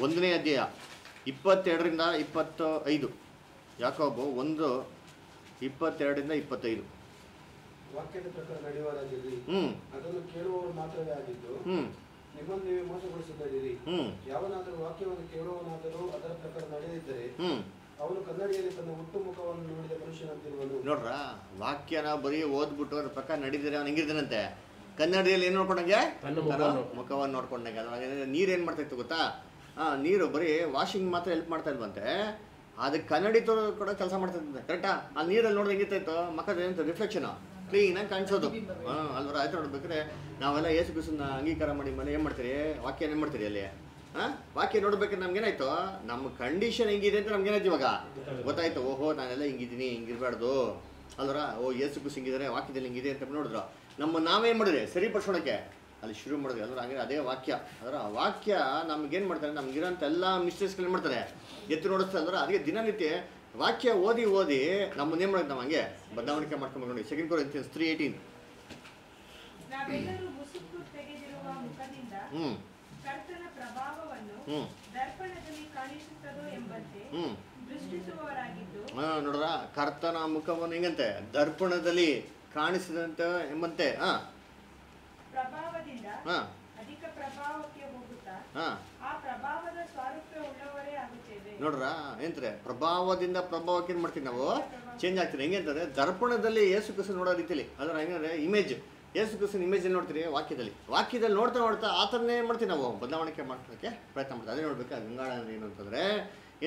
ಒಂದನೇ ಅಧ್ಯಾಯ ಇಪ್ಪತ್ತೆರಡರಿಂದ ಇಪ್ಪತ್ತು ಐದು ಯಾಕೋಬು ಒಂದು ಇಪ್ಪತ್ತೆರಡರಿಂದ ಇಪ್ಪತ್ತೈದು. ವಾಕ್ಯದ ಪ್ರಕಾರ ನಡೆಯುವರಾಗಿರ್ರಿ ಹ್ಞೂ ಅದನ್ನು ಕೇಳುವವರು ಮಾತ್ರವೇ ಆಗಿದ್ದು ಹ್ಞೂ ನಿಮ್ಮನ್ನು ನೀವೇ ಮೋಸಗೊಳಿಸಬೇಡಿರಿ ಹ್ಞೂ ಯಾವನಾದರೂ ವಾಕ್ಯವನ್ನು ಕೇಳುವವನಾದರೂ ಅದರ ಪ್ರಕಾರ ನಡೆದಿದ್ದರೆ ಹ್ಞೂ ಅವನು ಕನ್ನಡಿಯಲ್ಲಿ ತನ್ನ ಹುಟ್ಟು ಮುಖವನ್ನು ನೋಡಿದ ಮನುಷ್ಯನಂತಿರುವನು. ನೋಡ್ರ ವಾಕ್ಯನ ಬರೀ ಓದ್ಬಿಟ್ಟು ಅದ್ರ ಪ್ರಕಾರ ನಡೀತಾರೆ ಅವ್ನು ಹೆಂಗಿರ್ತಾನಂತೆ ಕನ್ನಡಿಯಲ್ಲಿ ಏನು ನೋಡ್ಕೊಂಡಂಗೆ? ಮುಖವನ್ನು. ನೋಡ್ಕೊಂಡಂಗೆ. ಅದ್ರ ನೀರು ಏನು ಮಾಡ್ತಾ ಇತ್ತು ಗೊತ್ತಾ? ಹಾಂ ನೀರು ಬರೀ ವಾಷಿಂಗ್ ಮಾತ್ರ ಹೆಲ್ಪ್ ಮಾಡ್ತಾ ಇಲ್ವಂತೆ? ಅದಕ್ಕೆ ಕನ್ನಡಿ ತೋರೋ ಕೂಡ ಕೆಲಸ ಮಾಡ್ತಾ ಇದ್ದಂತೆ ಕರೆಕ್ಟಾ ಆ? ನೀರಲ್ಲಿ ನೋಡಿದಂಗೆ ಇರ್ತಾಯಿತ್ತು ಮಕ್ಕಳ ಏನಂತ ರಿಫ್ಲೆಕ್ಷನ್ ಕ್ಲೀನಾಗಿ ಕಾಣಿಸೋದು. ಹಾಂ ಅಲ್ವರ ಆಯ್ತು ನೋಡ್ಬೇಕಾದ್ರೆ ನಾವೆಲ್ಲ ಏಸು ಕ್ರಿಸ್ತನ ಅಂಗೀಕಾರ ಮಾಡಿ ಮೇಲೆ ಏನು ಮಾಡ್ತೀರಿ? ವಾಕ್ಯ ಏನು ಮಾಡ್ತೀರಿ ಅಲ್ಲಿ? ಹಾಂ ವಾಕ್ಯ ನೋಡ್ಬೇಕಾದ್ರೆ ನಮ್ಗೇನಾಯ್ತು? ನಮ್ಮ ಕಂಡೀಷನ್ ಹೆಂಗಿದೆ ಅಂತ ನಮ್ಗೇನಾಯ್ತು ಇವಾಗ? ಗೊತ್ತಾಯ್ತು. ಓಹೋ ನಾನೆಲ್ಲ ಹಿಂಗಿದ್ದೀನಿ ಹಿಂಗಿರ್ಬಾರ್ದು. ಅಲ್ವರ ಓ ಏಸು ಕ್ರಿಸ್ ಹಿಂಗಿದ್ದಾರೆ ವಾಕ್ಯದಲ್ಲಿ ಹಿಂಗಿದೆ ಅಂತ ನೋಡಿದ್ರು. ನಮ್ಮ ನಾವೇನು ಮಾಡಿದ್ರೆ? ಸರಿಪಡಿಸೋಣಕ್ಕೆ? ಅಲ್ಲಿ ಶುರು ಮಾಡಿದ್ವಿ. ಅಂದ್ರೆ ಹಂಗೆ ಅದೇ ವಾಕ್ಯ. ಅದರ ಆ ವಾಕ್ಯ ನಮ್ಗೇನು ಮಾಡ್ತಾರೆ? ನಮ್ಗಿರೋಂಥ ಎಲ್ಲ ಮಿಸ್ಟೇಕ್ಸ್ ಏನು ಮಾಡ್ತಾರೆ? ಎತ್ತಿ ನೋಡಿಸ್ತಾ ಅಂದ್ರೆ ಅದಕ್ಕೆ ದಿನನಿತ್ಯ ವಾಕ್ಯ ಓದಿ ಓದಿ ನಮ್ಮ ಮಾಡೋದು ನಾವು ಹಂಗೆ ಬದಲಾವಣೆ ಮಾಡ್ಕೊಂಡು ನೋಡಿ ಸೆಕೆಂಡ್ ಕೋರ್ ತ್ರೀ ಏಯ್ಟೀನ್ ಹ್ಞೂ ಹ್ಞೂ ಹ್ಞೂ ಹಾಂ ನೋಡ್ರ ಕರ್ತನ ಮುಖವನ್ನು ಹೆಂಗಂತೆ? ದರ್ಪಣದಲ್ಲಿ ಕಾಣಿಸಿದಂತೆ ಎಂಬಂತೆ. ಹಾಂ. ಪ್ರಭಾವದಿಂದ ಹಾಂ. ಅಧಿಕ ಪ್ರಭಾವಕ್ಕೆ ಹೋಗುತ್ತಾ ಹಾಂ. ನೋಡ್ರ, ಏನಂತಾರೆ, ಪ್ರಭಾವದಿಂದ ಪ್ರಭಾವಕ್ಕೆ ಏನು ಮಾಡ್ತೀವಿ ನಾವು? ಚೇಂಜ್ ಆಗ್ತೀವಿ ಹೆಂಗೆ ಅಂತಂದ್ರೆ, ದರ್ಪಣದಲ್ಲಿ ಏಸು ಕಸು ನೋಡೋ ರೀತಿಯಲ್ಲಿ ಅದರ ಹೆಂಗಂದ್ರೆ ಇಮೇಜ್ ಏಸು ಕಸಿನ ಇಮೇಜ್ ನೋಡ್ತೀರಿ, ವಾಕ್ಯದಲ್ಲಿ. ವಾಕ್ಯದಲ್ಲಿ ನೋಡ್ತಾ ನೋಡ್ತಾ ಆ ಥರನೇ ಏನು ಮಾಡ್ತೀವಿ ನಾವು ಬದಲಾವಣೆ ಮಾಡೋಕ್ಕೆ ಪ್ರಯತ್ನ ಮಾಡ್ತೀವಿ. ಅದೇ ನೋಡ್ಬೇಕು ಗಂಗಾಳ ಏನು ಅಂತಂದ್ರೆ?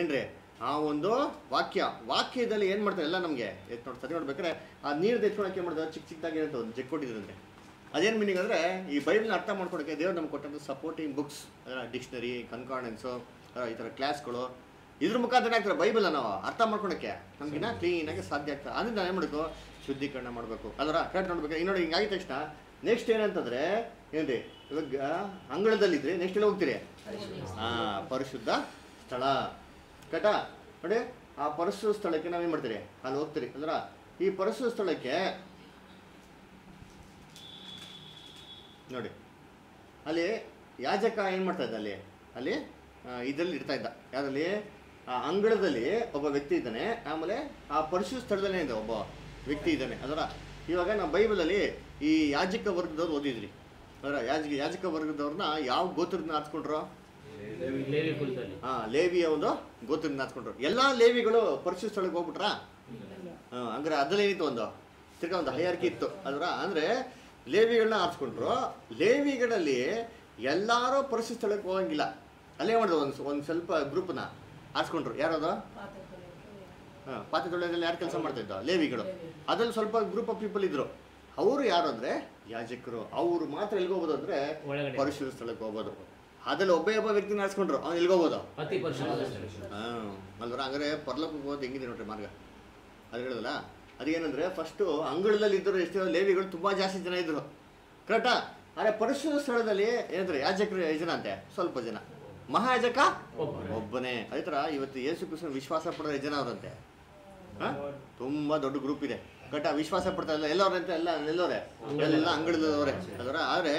ಏನ್ರಿ, ಆ ಒಂದು ವಾಕ್ಯ. ವಾಕ್ಯದಲ್ಲಿ ಏನು ಮಾಡ್ತಾರೆ ಎಲ್ಲ ನಮಗೆ? ಎತ್ ನೋಡ್ತಾರೆ ನೋಡ್ಬೇಕ್ರೆ ಆ ನೀರು ತೆಚ್ಕೊಳಕ್ಕೆ ಏನು ಮಾಡ್ತಾರೆ? ಚಿಕ್ಕ ಚಿಕ್ಕದಾಗಿ ಏನಂತ ಒಂದು ಜಗ್ ಕೊಟ್ಟಿದ್ರಂತೆ. ಅದೇನು ಮೀನಿಂಗ್ ಅಂದರೆ, ಈ ಬೈಬಲ್ನ ಅರ್ಥ ಮಾಡ್ಕೊಳಕ್ಕೆ ದೇವ್ರು ನಮ್ಗೆ ಕೊಟ್ಟಂಥ ಸಪೋರ್ಟಿಂಗ್ ಬುಕ್ಸ್ ಅದರ ಡಿಕ್ಷನರಿ ಕನ್ಕಾರ್ಡೆನ್ಸು ಈ ಥರ ಕ್ಲಾಸ್ಗಳು ಇದ್ರ ಮುಖಾಂತರ ಆಗ್ತಾರೆ? ಬೈಬಲ್ ನಾವು ಅರ್ಥ ಮಾಡ್ಕೊಳಕ್ಕೆ ಕ್ಲೀನ್ ಕ್ಲೀನಾಗಿ ಸಾಧ್ಯ ಆಗ್ತದೆ. ಅದರಿಂದ ಏನು ಮಾಡಬೇಕು? ಶುದ್ಧೀಕರಣ ಮಾಡಬೇಕು. ಅದರ ಕರೆಕ್ಟ್ ನೋಡ್ಬೇಕು. ಈಗ ನೋಡಿ ಹಿಂಗಾಗಿದ ತಕ್ಷಣ ನೆಕ್ಸ್ಟ್ ಏನಂತಂದ್ರೆ ಏನ್ರಿ ಇವಾಗ ಅಂಗಳದಲ್ಲಿದ್ರೆ ನೆಕ್ಸ್ಟ್ ಎಲ್ಲ ಹೋಗ್ತೀರಿ? ಹಾ ಪರಿಶುದ್ಧ ಸ್ಥಳ. ಕಟ ನೋಡಿ, ಆ ಪರಶು ಸ್ಥಳಕ್ಕೆ ನಾವೇನ್ ಮಾಡ್ತೀರಿ? ಅಲ್ಲಿ ಹೋಗ್ತೀರಿ. ಅಂದ್ರ ಈ ಪರಶು ಸ್ಥಳಕ್ಕೆ ನೋಡಿ, ಅಲ್ಲಿ ಯಾಜಕ ಏನು ಮಾಡ್ತಾ ಇದ್ದ ಅಲ್ಲಿ? ಅಲ್ಲಿ ಇದ್ರಲ್ಲಿ ಇರ್ತಾ ಇದ್ದ. ಯಾವ್ದಲ್ಲಿ ಆ ಅಂಗಳದಲ್ಲಿ ಒಬ್ಬ ವ್ಯಕ್ತಿ ಇದ್ದಾನೆ. ಆಮೇಲೆ ಆ ಪರಿಶುದ್ಧ ಸ್ಥಳದಲ್ಲೇ ಇದೆ ಒಬ್ಬ ವ್ಯಕ್ತಿ ಇದ್ದಾನೆ. ಅದರ ಇವಾಗ ನಾವು ಬೈಬಲಲ್ಲಿ ಈ ಯಾಜಕ ವರ್ಗದವ್ರು ಓದಿದ್ರಿ. ಅದರ ಯಾಜಕ ಯಾಜಕ ವರ್ಗದವ್ರನ್ನ ಯಾವ ಗೋತ್ರದಿಂದ ಆರಿಸ್ಕೊಂಡ್ರು? ಹಾ ಲೇವಿಯ ಒಂದು ಗೋತ್ರದಿಂದ ಆರಿಸ್ಕೊಂಡ್ರು. ಎಲ್ಲ ಲೇವಿಗಳು ಪರಿಶುದ್ಧ ಸ್ಥಳಕ್ಕೆ ಹೋಗ್ಬಿಟ್ರಾ? ಹಾಂ ಅಂದ್ರೆ ಅದಲ್ಲೇನಿತ್ತು ಒಂದು. ತಿರ್ಗ ಒಂದು ಹೈಯಾರ್ಕಿ ಇತ್ತು. ಅದರ ಅಂದರೆ ಲೇವಿಗಳನ್ನ ಆರಿಸ್ಕೊಂಡ್ರು. ಲೇವಿಗಳಲ್ಲಿ ಎಲ್ಲರೂ ಪರಿಶುದ್ಧ ಸ್ಥಳಕ್ಕೆ ಹೋಗಂಗಿಲ್ಲ. ಅಲ್ಲೇ ಮಾಡಿದ್ರು ಒಂದು ಒಂದು ಸ್ವಲ್ಪ ಗ್ರೂಪ್ನ ಆರಿಸ್ಕೊಂಡ್ರು ಯಾರದು? ಹಾಂ ಪಾತ್ರೆ ತೊಳೆಯೋದ್ರಲ್ಲಿ ಯಾರು ಕೆಲಸ ಮಾಡ್ತಿದ್ದೋ ಲೇವಿಗಳು. ಅದ್ರಲ್ಲಿ ಸ್ವಲ್ಪ ಗ್ರೂಪ್ ಆಫ್ ಪೀಪಲ್ ಇದ್ರು. ಅವರು ಯಾರು ಅಂದರೆ? ಯಾಜಕರು. ಅವರು ಮಾತ್ರ ಎಲ್ಲಿಗೆ ಹೋಗ್ಬೋದು ಅಂದರೆ ಪರಿಶುದ್ಧ ಸ್ಥಳಕ್ಕೆ ಹೋಗ್ಬೋದು ಅದ್ರಲ್ಲಿ ಒಬ್ಬೇ ಒಬ್ಬ ವ್ಯಕ್ತಿನ ಆರಿಸ್ಕೊಂಡ್ರು ಅವ್ನು ಪರಿಶುದ್ಧ ಹಾಂ ಅಲ್ವರ ಹಂಗಾರೆ ಪರ್ಲಕ್ಕೆ ಹೋಗೋದು ಹೆಂಗಿದೆ ನೋಡ್ರಿ ಮಾರ್ಗ? ಅದು ಹೇಳೋದಲ್ಲ? ಅದೇನಂದ್ರೆ ಫಸ್ಟು ಅಂಗಳದಲ್ಲಿ ಇದ್ದರು ಎಷ್ಟು ಲೇವಿಗಳು ತುಂಬ ಜಾಸ್ತಿ ಜನ ಇದ್ರು. ಕರೆಕ್ಟಾ ಆದರೆ ಪರಿಶುದ್ಧ ಸ್ಥಳದಲ್ಲಿ ಏನಂದ್ರೆ ಯಾಜಕರು ಜನ ಅಂತೆ. ಸ್ವಲ್ಪ ಜನ. ಮಹಾಯಾಜಕ ಒಬ್ಬನೇ. ಥರ ಇವತ್ತು ಯೇಸು ಕೃಷ್ಣ ವಿಶ್ವಾಸ ಪಡೋದ್ರೆ ಜನ ಅವರಂತೆ. ತುಂಬಾ ತುಂಬ ದೊಡ್ಡ ಗ್ರೂಪ್ ಇದೆ. ಕರೆಕ್ಟಾ ವಿಶ್ವಾಸ ಪಡ್ತಾ ಇಲ್ಲ ಎಲ್ಲವ್ರಂತೆ ಎಲ್ಲ ಎಲ್ಲೋರೆ ಎಲ್ಲ ಅಂಗಡಿದವ್ರೆ ಅದರ ಆದರೆ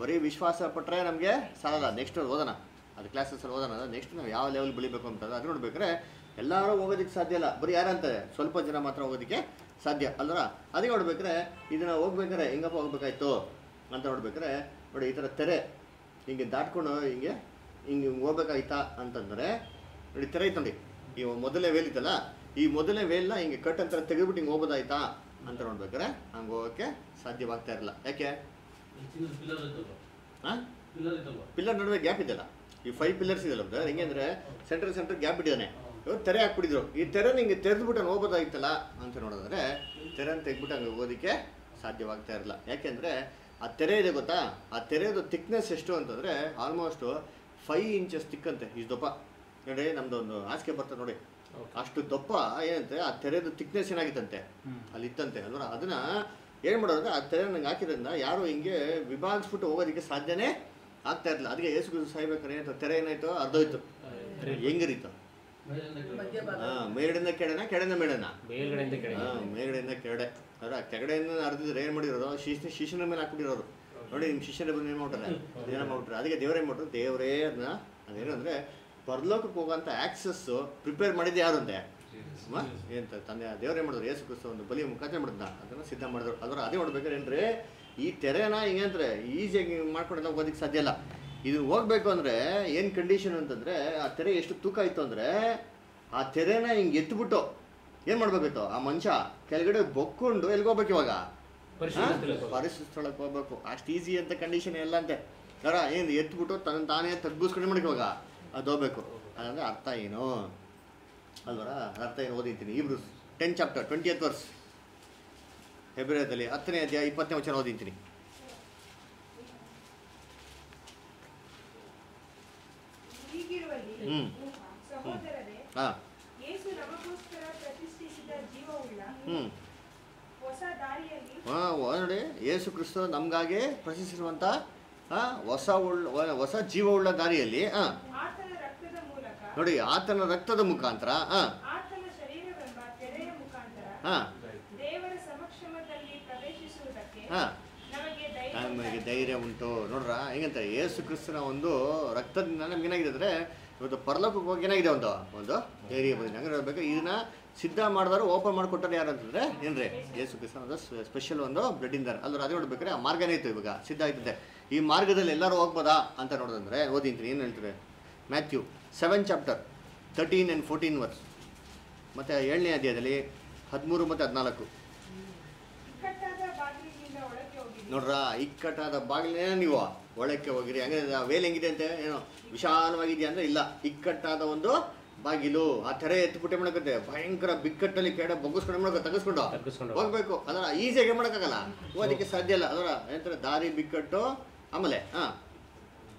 ಬರೀ ವಿಶ್ವಾಸ ಪಟ್ಟರೆ ನಮಗೆ ಸಾಲಲ್ಲ. ನೆಕ್ಸ್ಟ್ ಓದೋಣ. ಅದು ಕ್ಲಾಸಸ್ಸಲ್ಲಿ ಓದೋಣ. ನೆಕ್ಸ್ಟ್ ನಾವು ಯಾವ ಲೆವೆಲ್ ಬೆಳಿಬೇಕು ಅಂತ ಅದು ನೋಡ್ಬೇಕ್ರೆ ಎಲ್ಲರೂ ಹೋಗೋದಕ್ಕೆ ಸಾಧ್ಯ ಇಲ್ಲ. ಬರೀ ಯಾರಂತಾರೆ ಸ್ವಲ್ಪ ಜನ ಮಾತ್ರ ಹೋಗೋದಕ್ಕೆ ಸಾಧ್ಯ. ಅಲ್ವರ? ಅದೇ ನೋಡ್ಬೇಕ್ರೆ ಇದನ್ನ ಹೋಗ್ಬೇಕಾರೆ ಹೆಂಗಪ್ಪ ಹೋಗ್ಬೇಕಾಯ್ತು ಅಂತ ನೋಡ್ಬೇಕ್ರೆ ನೋಡಿ ಈ ಥರ ತೆರೆ ಹಿಂಗೆ ದಾಟ್ಕೊಂಡು ಹಿಂಗೆ ಹಿಂಗೆ ಹೋಗ್ಬೇಕಾಯ್ತಾ ಅಂತಂದರೆ ನೋಡಿ ತೆರೆ ನೋಡಿ ಈ ಮೊದಲೇ ವೇಲ್ ಇತ್ತಲ್ಲ ಈ ಮೊದಲೇ ವೇಲ್ನ ಹಿಂಗೆ ಕಟ್ ಅಂತ ತೆಗೆದ್ಬಿಟ್ಟು ಹಿಂಗೆ ಹೋಗೋದಾಯ್ತಾ ಅಂತ ನೋಡ್ಬೇಕಾರೆ ಹಂಗೆ ಹೋಗೋಕ್ಕೆ ಸಾಧ್ಯವಾಗ್ತಾ ಇರಲ್ಲ. ಯಾಕೆ? ಹಾಂ ಪಿಲ್ಲರ್ ನಡುವೆ ಗ್ಯಾಪ್ ಇದೆಯಲ್ಲ, ಈ ಫೈವ್ ಪಿಲ್ಲರ್ಸ್ ಇದೆಯಲ್ಲ ಬ್ರದರ್, ಹೆಂಗೆ ಅಂದರೆ ಸೆಂಟರ್ ಸೆಂಟರ್ ಗ್ಯಾಪ್ ಇಟ್ಟಿದ್ದಾನೆ. ಇವ್ರು ತೆರೆ ಹಾಕ್ಬಿಟ್ಟಿದ್ರು. ಈ ತೆರೆ ಹಿಂಗೆ ತೆರೆದ್ಬಿಟ್ಟು ಹೋಗ್ಬೋದಾಗಿತ್ತಲ್ಲ ಅಂತ ನೋಡೋದಾದ್ರೆ ತೆರೆನ ತೆಗೆದ್ಬಿಟ್ಟು ಹಂಗೆ ಹೋಗೋದಕ್ಕೆ ಸಾಧ್ಯವಾಗ್ತಾ ಇರಲ್ಲ. ಯಾಕೆಂದರೆ ಆ ತೆರೆ ಇದೆ ಗೊತ್ತಾ? ಆ ತೆರೆದು ಥಿಕ್ನೆಸ್ ಎಷ್ಟು ಅಂತಂದರೆ ಆಲ್ಮೋಸ್ಟು ಫೈವ್ ಇಂಚಸ್ ತಿಕ್ಕಂತೆ ಇಷ್ಟು ದಪ್ಪ. ನೋಡಿ ನಮ್ದು ಒಂದು ಹಾಸಿಗೆ ಬರ್ತದೆ ನೋಡಿ. ಅಷ್ಟು ದಪ್ಪ ಏನಂತೆ ಆ ತೆರೆದು ತಿಕ್ನೆಸ್ ಏನಾಗಿತ್ತಂತೆ? ಅಲ್ಲಿ ಇತ್ತಂತೆ ಅಲ್ವ? ಅದನ್ನ ಏನು ಮಾಡೋದಂದ್ರೆ ಆ ತೆರೆ ನಂಗೆ ಹಾಕಿದ್ರಿಂದ ಯಾರು ಹಿಂಗೆ ವಿಭಾಗಿಸ್ಬಿಟ್ಟು ಹೋಗೋದಕ್ಕೆ ಸಾಧ್ಯನೇ ಆಗ್ತಾ ಇರಲಿಲ್ಲ. ಅದಕ್ಕೆ ಏಸು ಗುರು ಸಾಯ್ಬೇಕಾದ್ರೆ ಏನಾಯ್ತು ತೆರೆ ಏನಾಯ್ತು? ಅರ್ಧೋಯ್ತು. ಹೆಂಗಿರಿತು ಹಾಂ ಮೇಗಡೆಯಿಂದ ಕೆಳನ ಕೆಳನ ಮೇಡನ ಮೇಲ್ಗಡೆಯಿಂದ ಹಾ ಹಾಂ ಮೇಲ್ಗಡೆಯಿಂದ ಕೆಳಗಡೆ ಅದ್ರ ಕೆಗಡೆಯಿಂದ ಅರ್ಧಿದ್ರೆ ಏನು ಮಾಡಿರೋದು ಶೀಶ್ನ ಶೀಶನ ಮೇಲೆ ಹಾಕ್ಬಿಟ್ಟಿರೋರು ನೋಡಿ ನಿಮ್ಮ ಶಿಷ್ಯರೇ ಬಂದು ಏನು ಮಾಡ್ತಾರೆ? ಏನ ಮಾಡ್ಬಿಟ್ರೆ? ಅದಕ್ಕೆ ದೇವರೇ ಮಾಡ್ರು ದೇವರೇ ಅದನ್ನ ಅದೇನಂದ್ರೆ ಪರಲೋಕಕ್ಕೆ ಹೋಗೋಂಥ ಆ್ಯಕ್ಸಸ್ಸು ಪ್ರಿಪೇರ್ ಮಾಡಿದ್ದು ಯಾರು ಅಂತೆ? ಎಂತ ತಂದೆ ದೇವರೇ ಮಾಡಿದ್ರು? ಯೇಸು ಕ್ರಿಸ್ತ ಒಂದು ಬಲಿ ಮುಖಾಂತರ ಮಾಡಿದ್ನ. ಅದನ್ನು ಸಿದ್ಧ ಮಾಡಿದ್ರು. ಅದರ ಅದೇ ನೋಡ್ಬೇಕಾದ್ರೆ ಏನ್ರಿ ಈ ತೆರೆನ ಹಿಂಗಂದ್ರೆ ಈಸಿಯಾಗಿ ಮಾಡ್ಕೊಂಡೆಲ್ಲ ಹೋಗೋದಕ್ಕೆ ಸಾಧ್ಯ ಇಲ್ಲ. ಇದು ಹೋಗ್ಬೇಕು ಅಂದರೆ ಏನು ಕಂಡೀಷನ್ ಅಂತಂದರೆ ಆ ತೆರೆ ಎಷ್ಟು ತೂಕ ಇತ್ತು ಅಂದರೆ ಆ ತೆರೆನ ಹಿಂಗೆ ಎತ್ಬಿಟ್ಟು ಏನು ಮಾಡ್ಬೇಕಿತ್ತು ಆ ಮನುಷ್ಯ ಕೆಳಗಡೆ ಬೊಕ್ಕೊಂಡು ಎಲ್ಲಿಗೆ ಹೋಗ್ಬೇಕು ಇವಾಗ? ಪರಿಶುದ್ಧ ಸ್ಥಳಕ್ಕೆ ಹೋಗ್ಬೇಕು. ಅಷ್ಟು ಈಸಿ ಅಂತ ಕಂಡೀಷನ್ ಎಲ್ಲ ಅಂತೆ ಸರ ಏನು ಎತ್ಬಿಟ್ಟು ತನ್ನ ತಾನೇ ತಗ್ಗಿಸ್ಕೊಂಡು ಮಾಡಕ್ಕೆ ಇವಾಗ? ಅದು ಹೋಗ್ಬೇಕು. ಅದಂದ್ರೆ ಅರ್ಥ ಏನು? ಅಲ್ವರ? ಅರ್ಥ ಏನು ಓದಿದ್ದೀನಿ. Hebrews ten chapter twenty eight verse ಫೆಬ್ರವರಿಯಲ್ಲಿ ಹತ್ತನೇ ಅಧ್ಯಾಯ ಇಪ್ಪತ್ತನೇ ವಚನ ಓದಿದ್ದೀನಿ. ಹ್ಮ್. ಹ್ಮ್. ಸಹೋದರರೇ ಹಾಂ. ಹ್ಞೂ ನೋಡಿ. ಯೇಸು ಕ್ರಿಸ್ತ ನಮಗಾಗಿ ಪ್ರಶ್ನಿಸಿರುವಂಥ ಹಾಂ ಹೊಸ ಉಳ್ಳ ಹೊಸ ಜೀವವುಳ್ಳ ದಾರಿಯಲ್ಲಿ ಹಾಂ ಆತನ ರಕ್ತದ ಮೂಲಕ ನೋಡಿ ಆತನ ರಕ್ತದ ಮುಖಾಂತರ ಹಾಂ ಹಾಂ ಹಾಂ ನಮಗೆ ಧೈರ್ಯ ಉಂಟು. ನೋಡ್ರ ಹೆಂಗಂತ ಯೇಸು ಕ್ರಿಸ್ತನ ಒಂದು ರಕ್ತದಿಂದ ನಮ್ಗೆ ಏನಾಗಿದೆ ಅಂದರೆ ಇವತ್ತು ಪರಲೋಕಕ್ಕೆ ಹೋಗಿ ಏನಾಗಿದೆ ಒಂದು? ಒಂದು ಧೈರ್ಯ ಬಂದಿದೆ. ಹಂಗೆ ಹೇಳ್ಬೇಕು ಇದನ್ನ ಸಿದ್ಧ ಮಾಡಿದಾರು ಓಪನ್ ಮಾಡಿಕೊಟ್ಟಾರೆ ಯಾರು ಅಂತಂದ್ರೆ ಏನ್ರಿ? ಯೇಸು ಕ್ರಿಸ್ತನದ ಸ್ಪೆಷಲ್ ಒಂದು ಬ್ಲಡ್ ಇಂದ. ಅಲ್ಲ ಅದೇ ನೋಡ್ಬೇಕಾರೆ ಆ ಮಾರ್ಗನೇ ಇತ್ತು ಇವಾಗ ಸಿದ್ಧ ಆಯ್ತದೆ ಈ ಮಾರ್ಗದಲ್ಲಿ ಎಲ್ಲರೂ ಹೋಗ್ಬೋದಾ ಅಂತ ನೋಡೋದಂದ್ರೆ ಓದಿಂತೀನಿ ಏನು ಹೇಳ್ತಾರೆ? Matthew seven chapter thirteen and fourteen verse ಮತ್ತು ಏಳನೇ ಅಧ್ಯಾಯದಲ್ಲಿ ಹದಿಮೂರು ಮತ್ತು ಹದಿನಾಲ್ಕು. ನೋಡ್ರ ಇಕ್ಕಟ್ಟಾದ ಬಾಗಿಲೇ ನೀವು ಒಳಕ್ಕೆ ಹೋಗಿರಿ. ಹಂಗೆ ವೇಲ್ ಹೆಂಗಿದೆ ಅಂತ? ಏನೋ? ವಿಶಾಲವಾಗಿದೆಯಾ ಅಂದರೆ ಇಲ್ಲ. ಇಕ್ಕಟ್ಟಾದ ಒಂದು ಬಾಗಿಲು ಆ ತೆರೆ ಎತ್ಬಿಟ್ಟೆ ಮಾಡಕತ್ತೆ. ಭಯಂಕರ ಬಿಕ್ಕಟ್ಟಲ್ಲಿ ಕೆಡ ಬಗ್ಗಿಸ್ಕೊಂಡು ಮಾಡಕ ತಗಸ್ಕೊಂಡು ಹೋಗ್ಬೇಕು. ಅದರ ಈಸಿಯಾಗಿ ಮಾಡಕ್ಕಾಗಲ್ಲ. ಹೋಗೋದಕ್ಕೆ ಸಾಧ್ಯ ಇಲ್ಲ. ಅದರ ಏನಂತಾರೆ ದಾರಿ ಬಿಕ್ಕಟ್ಟು ಆಮೇಲೆ ಹಾ.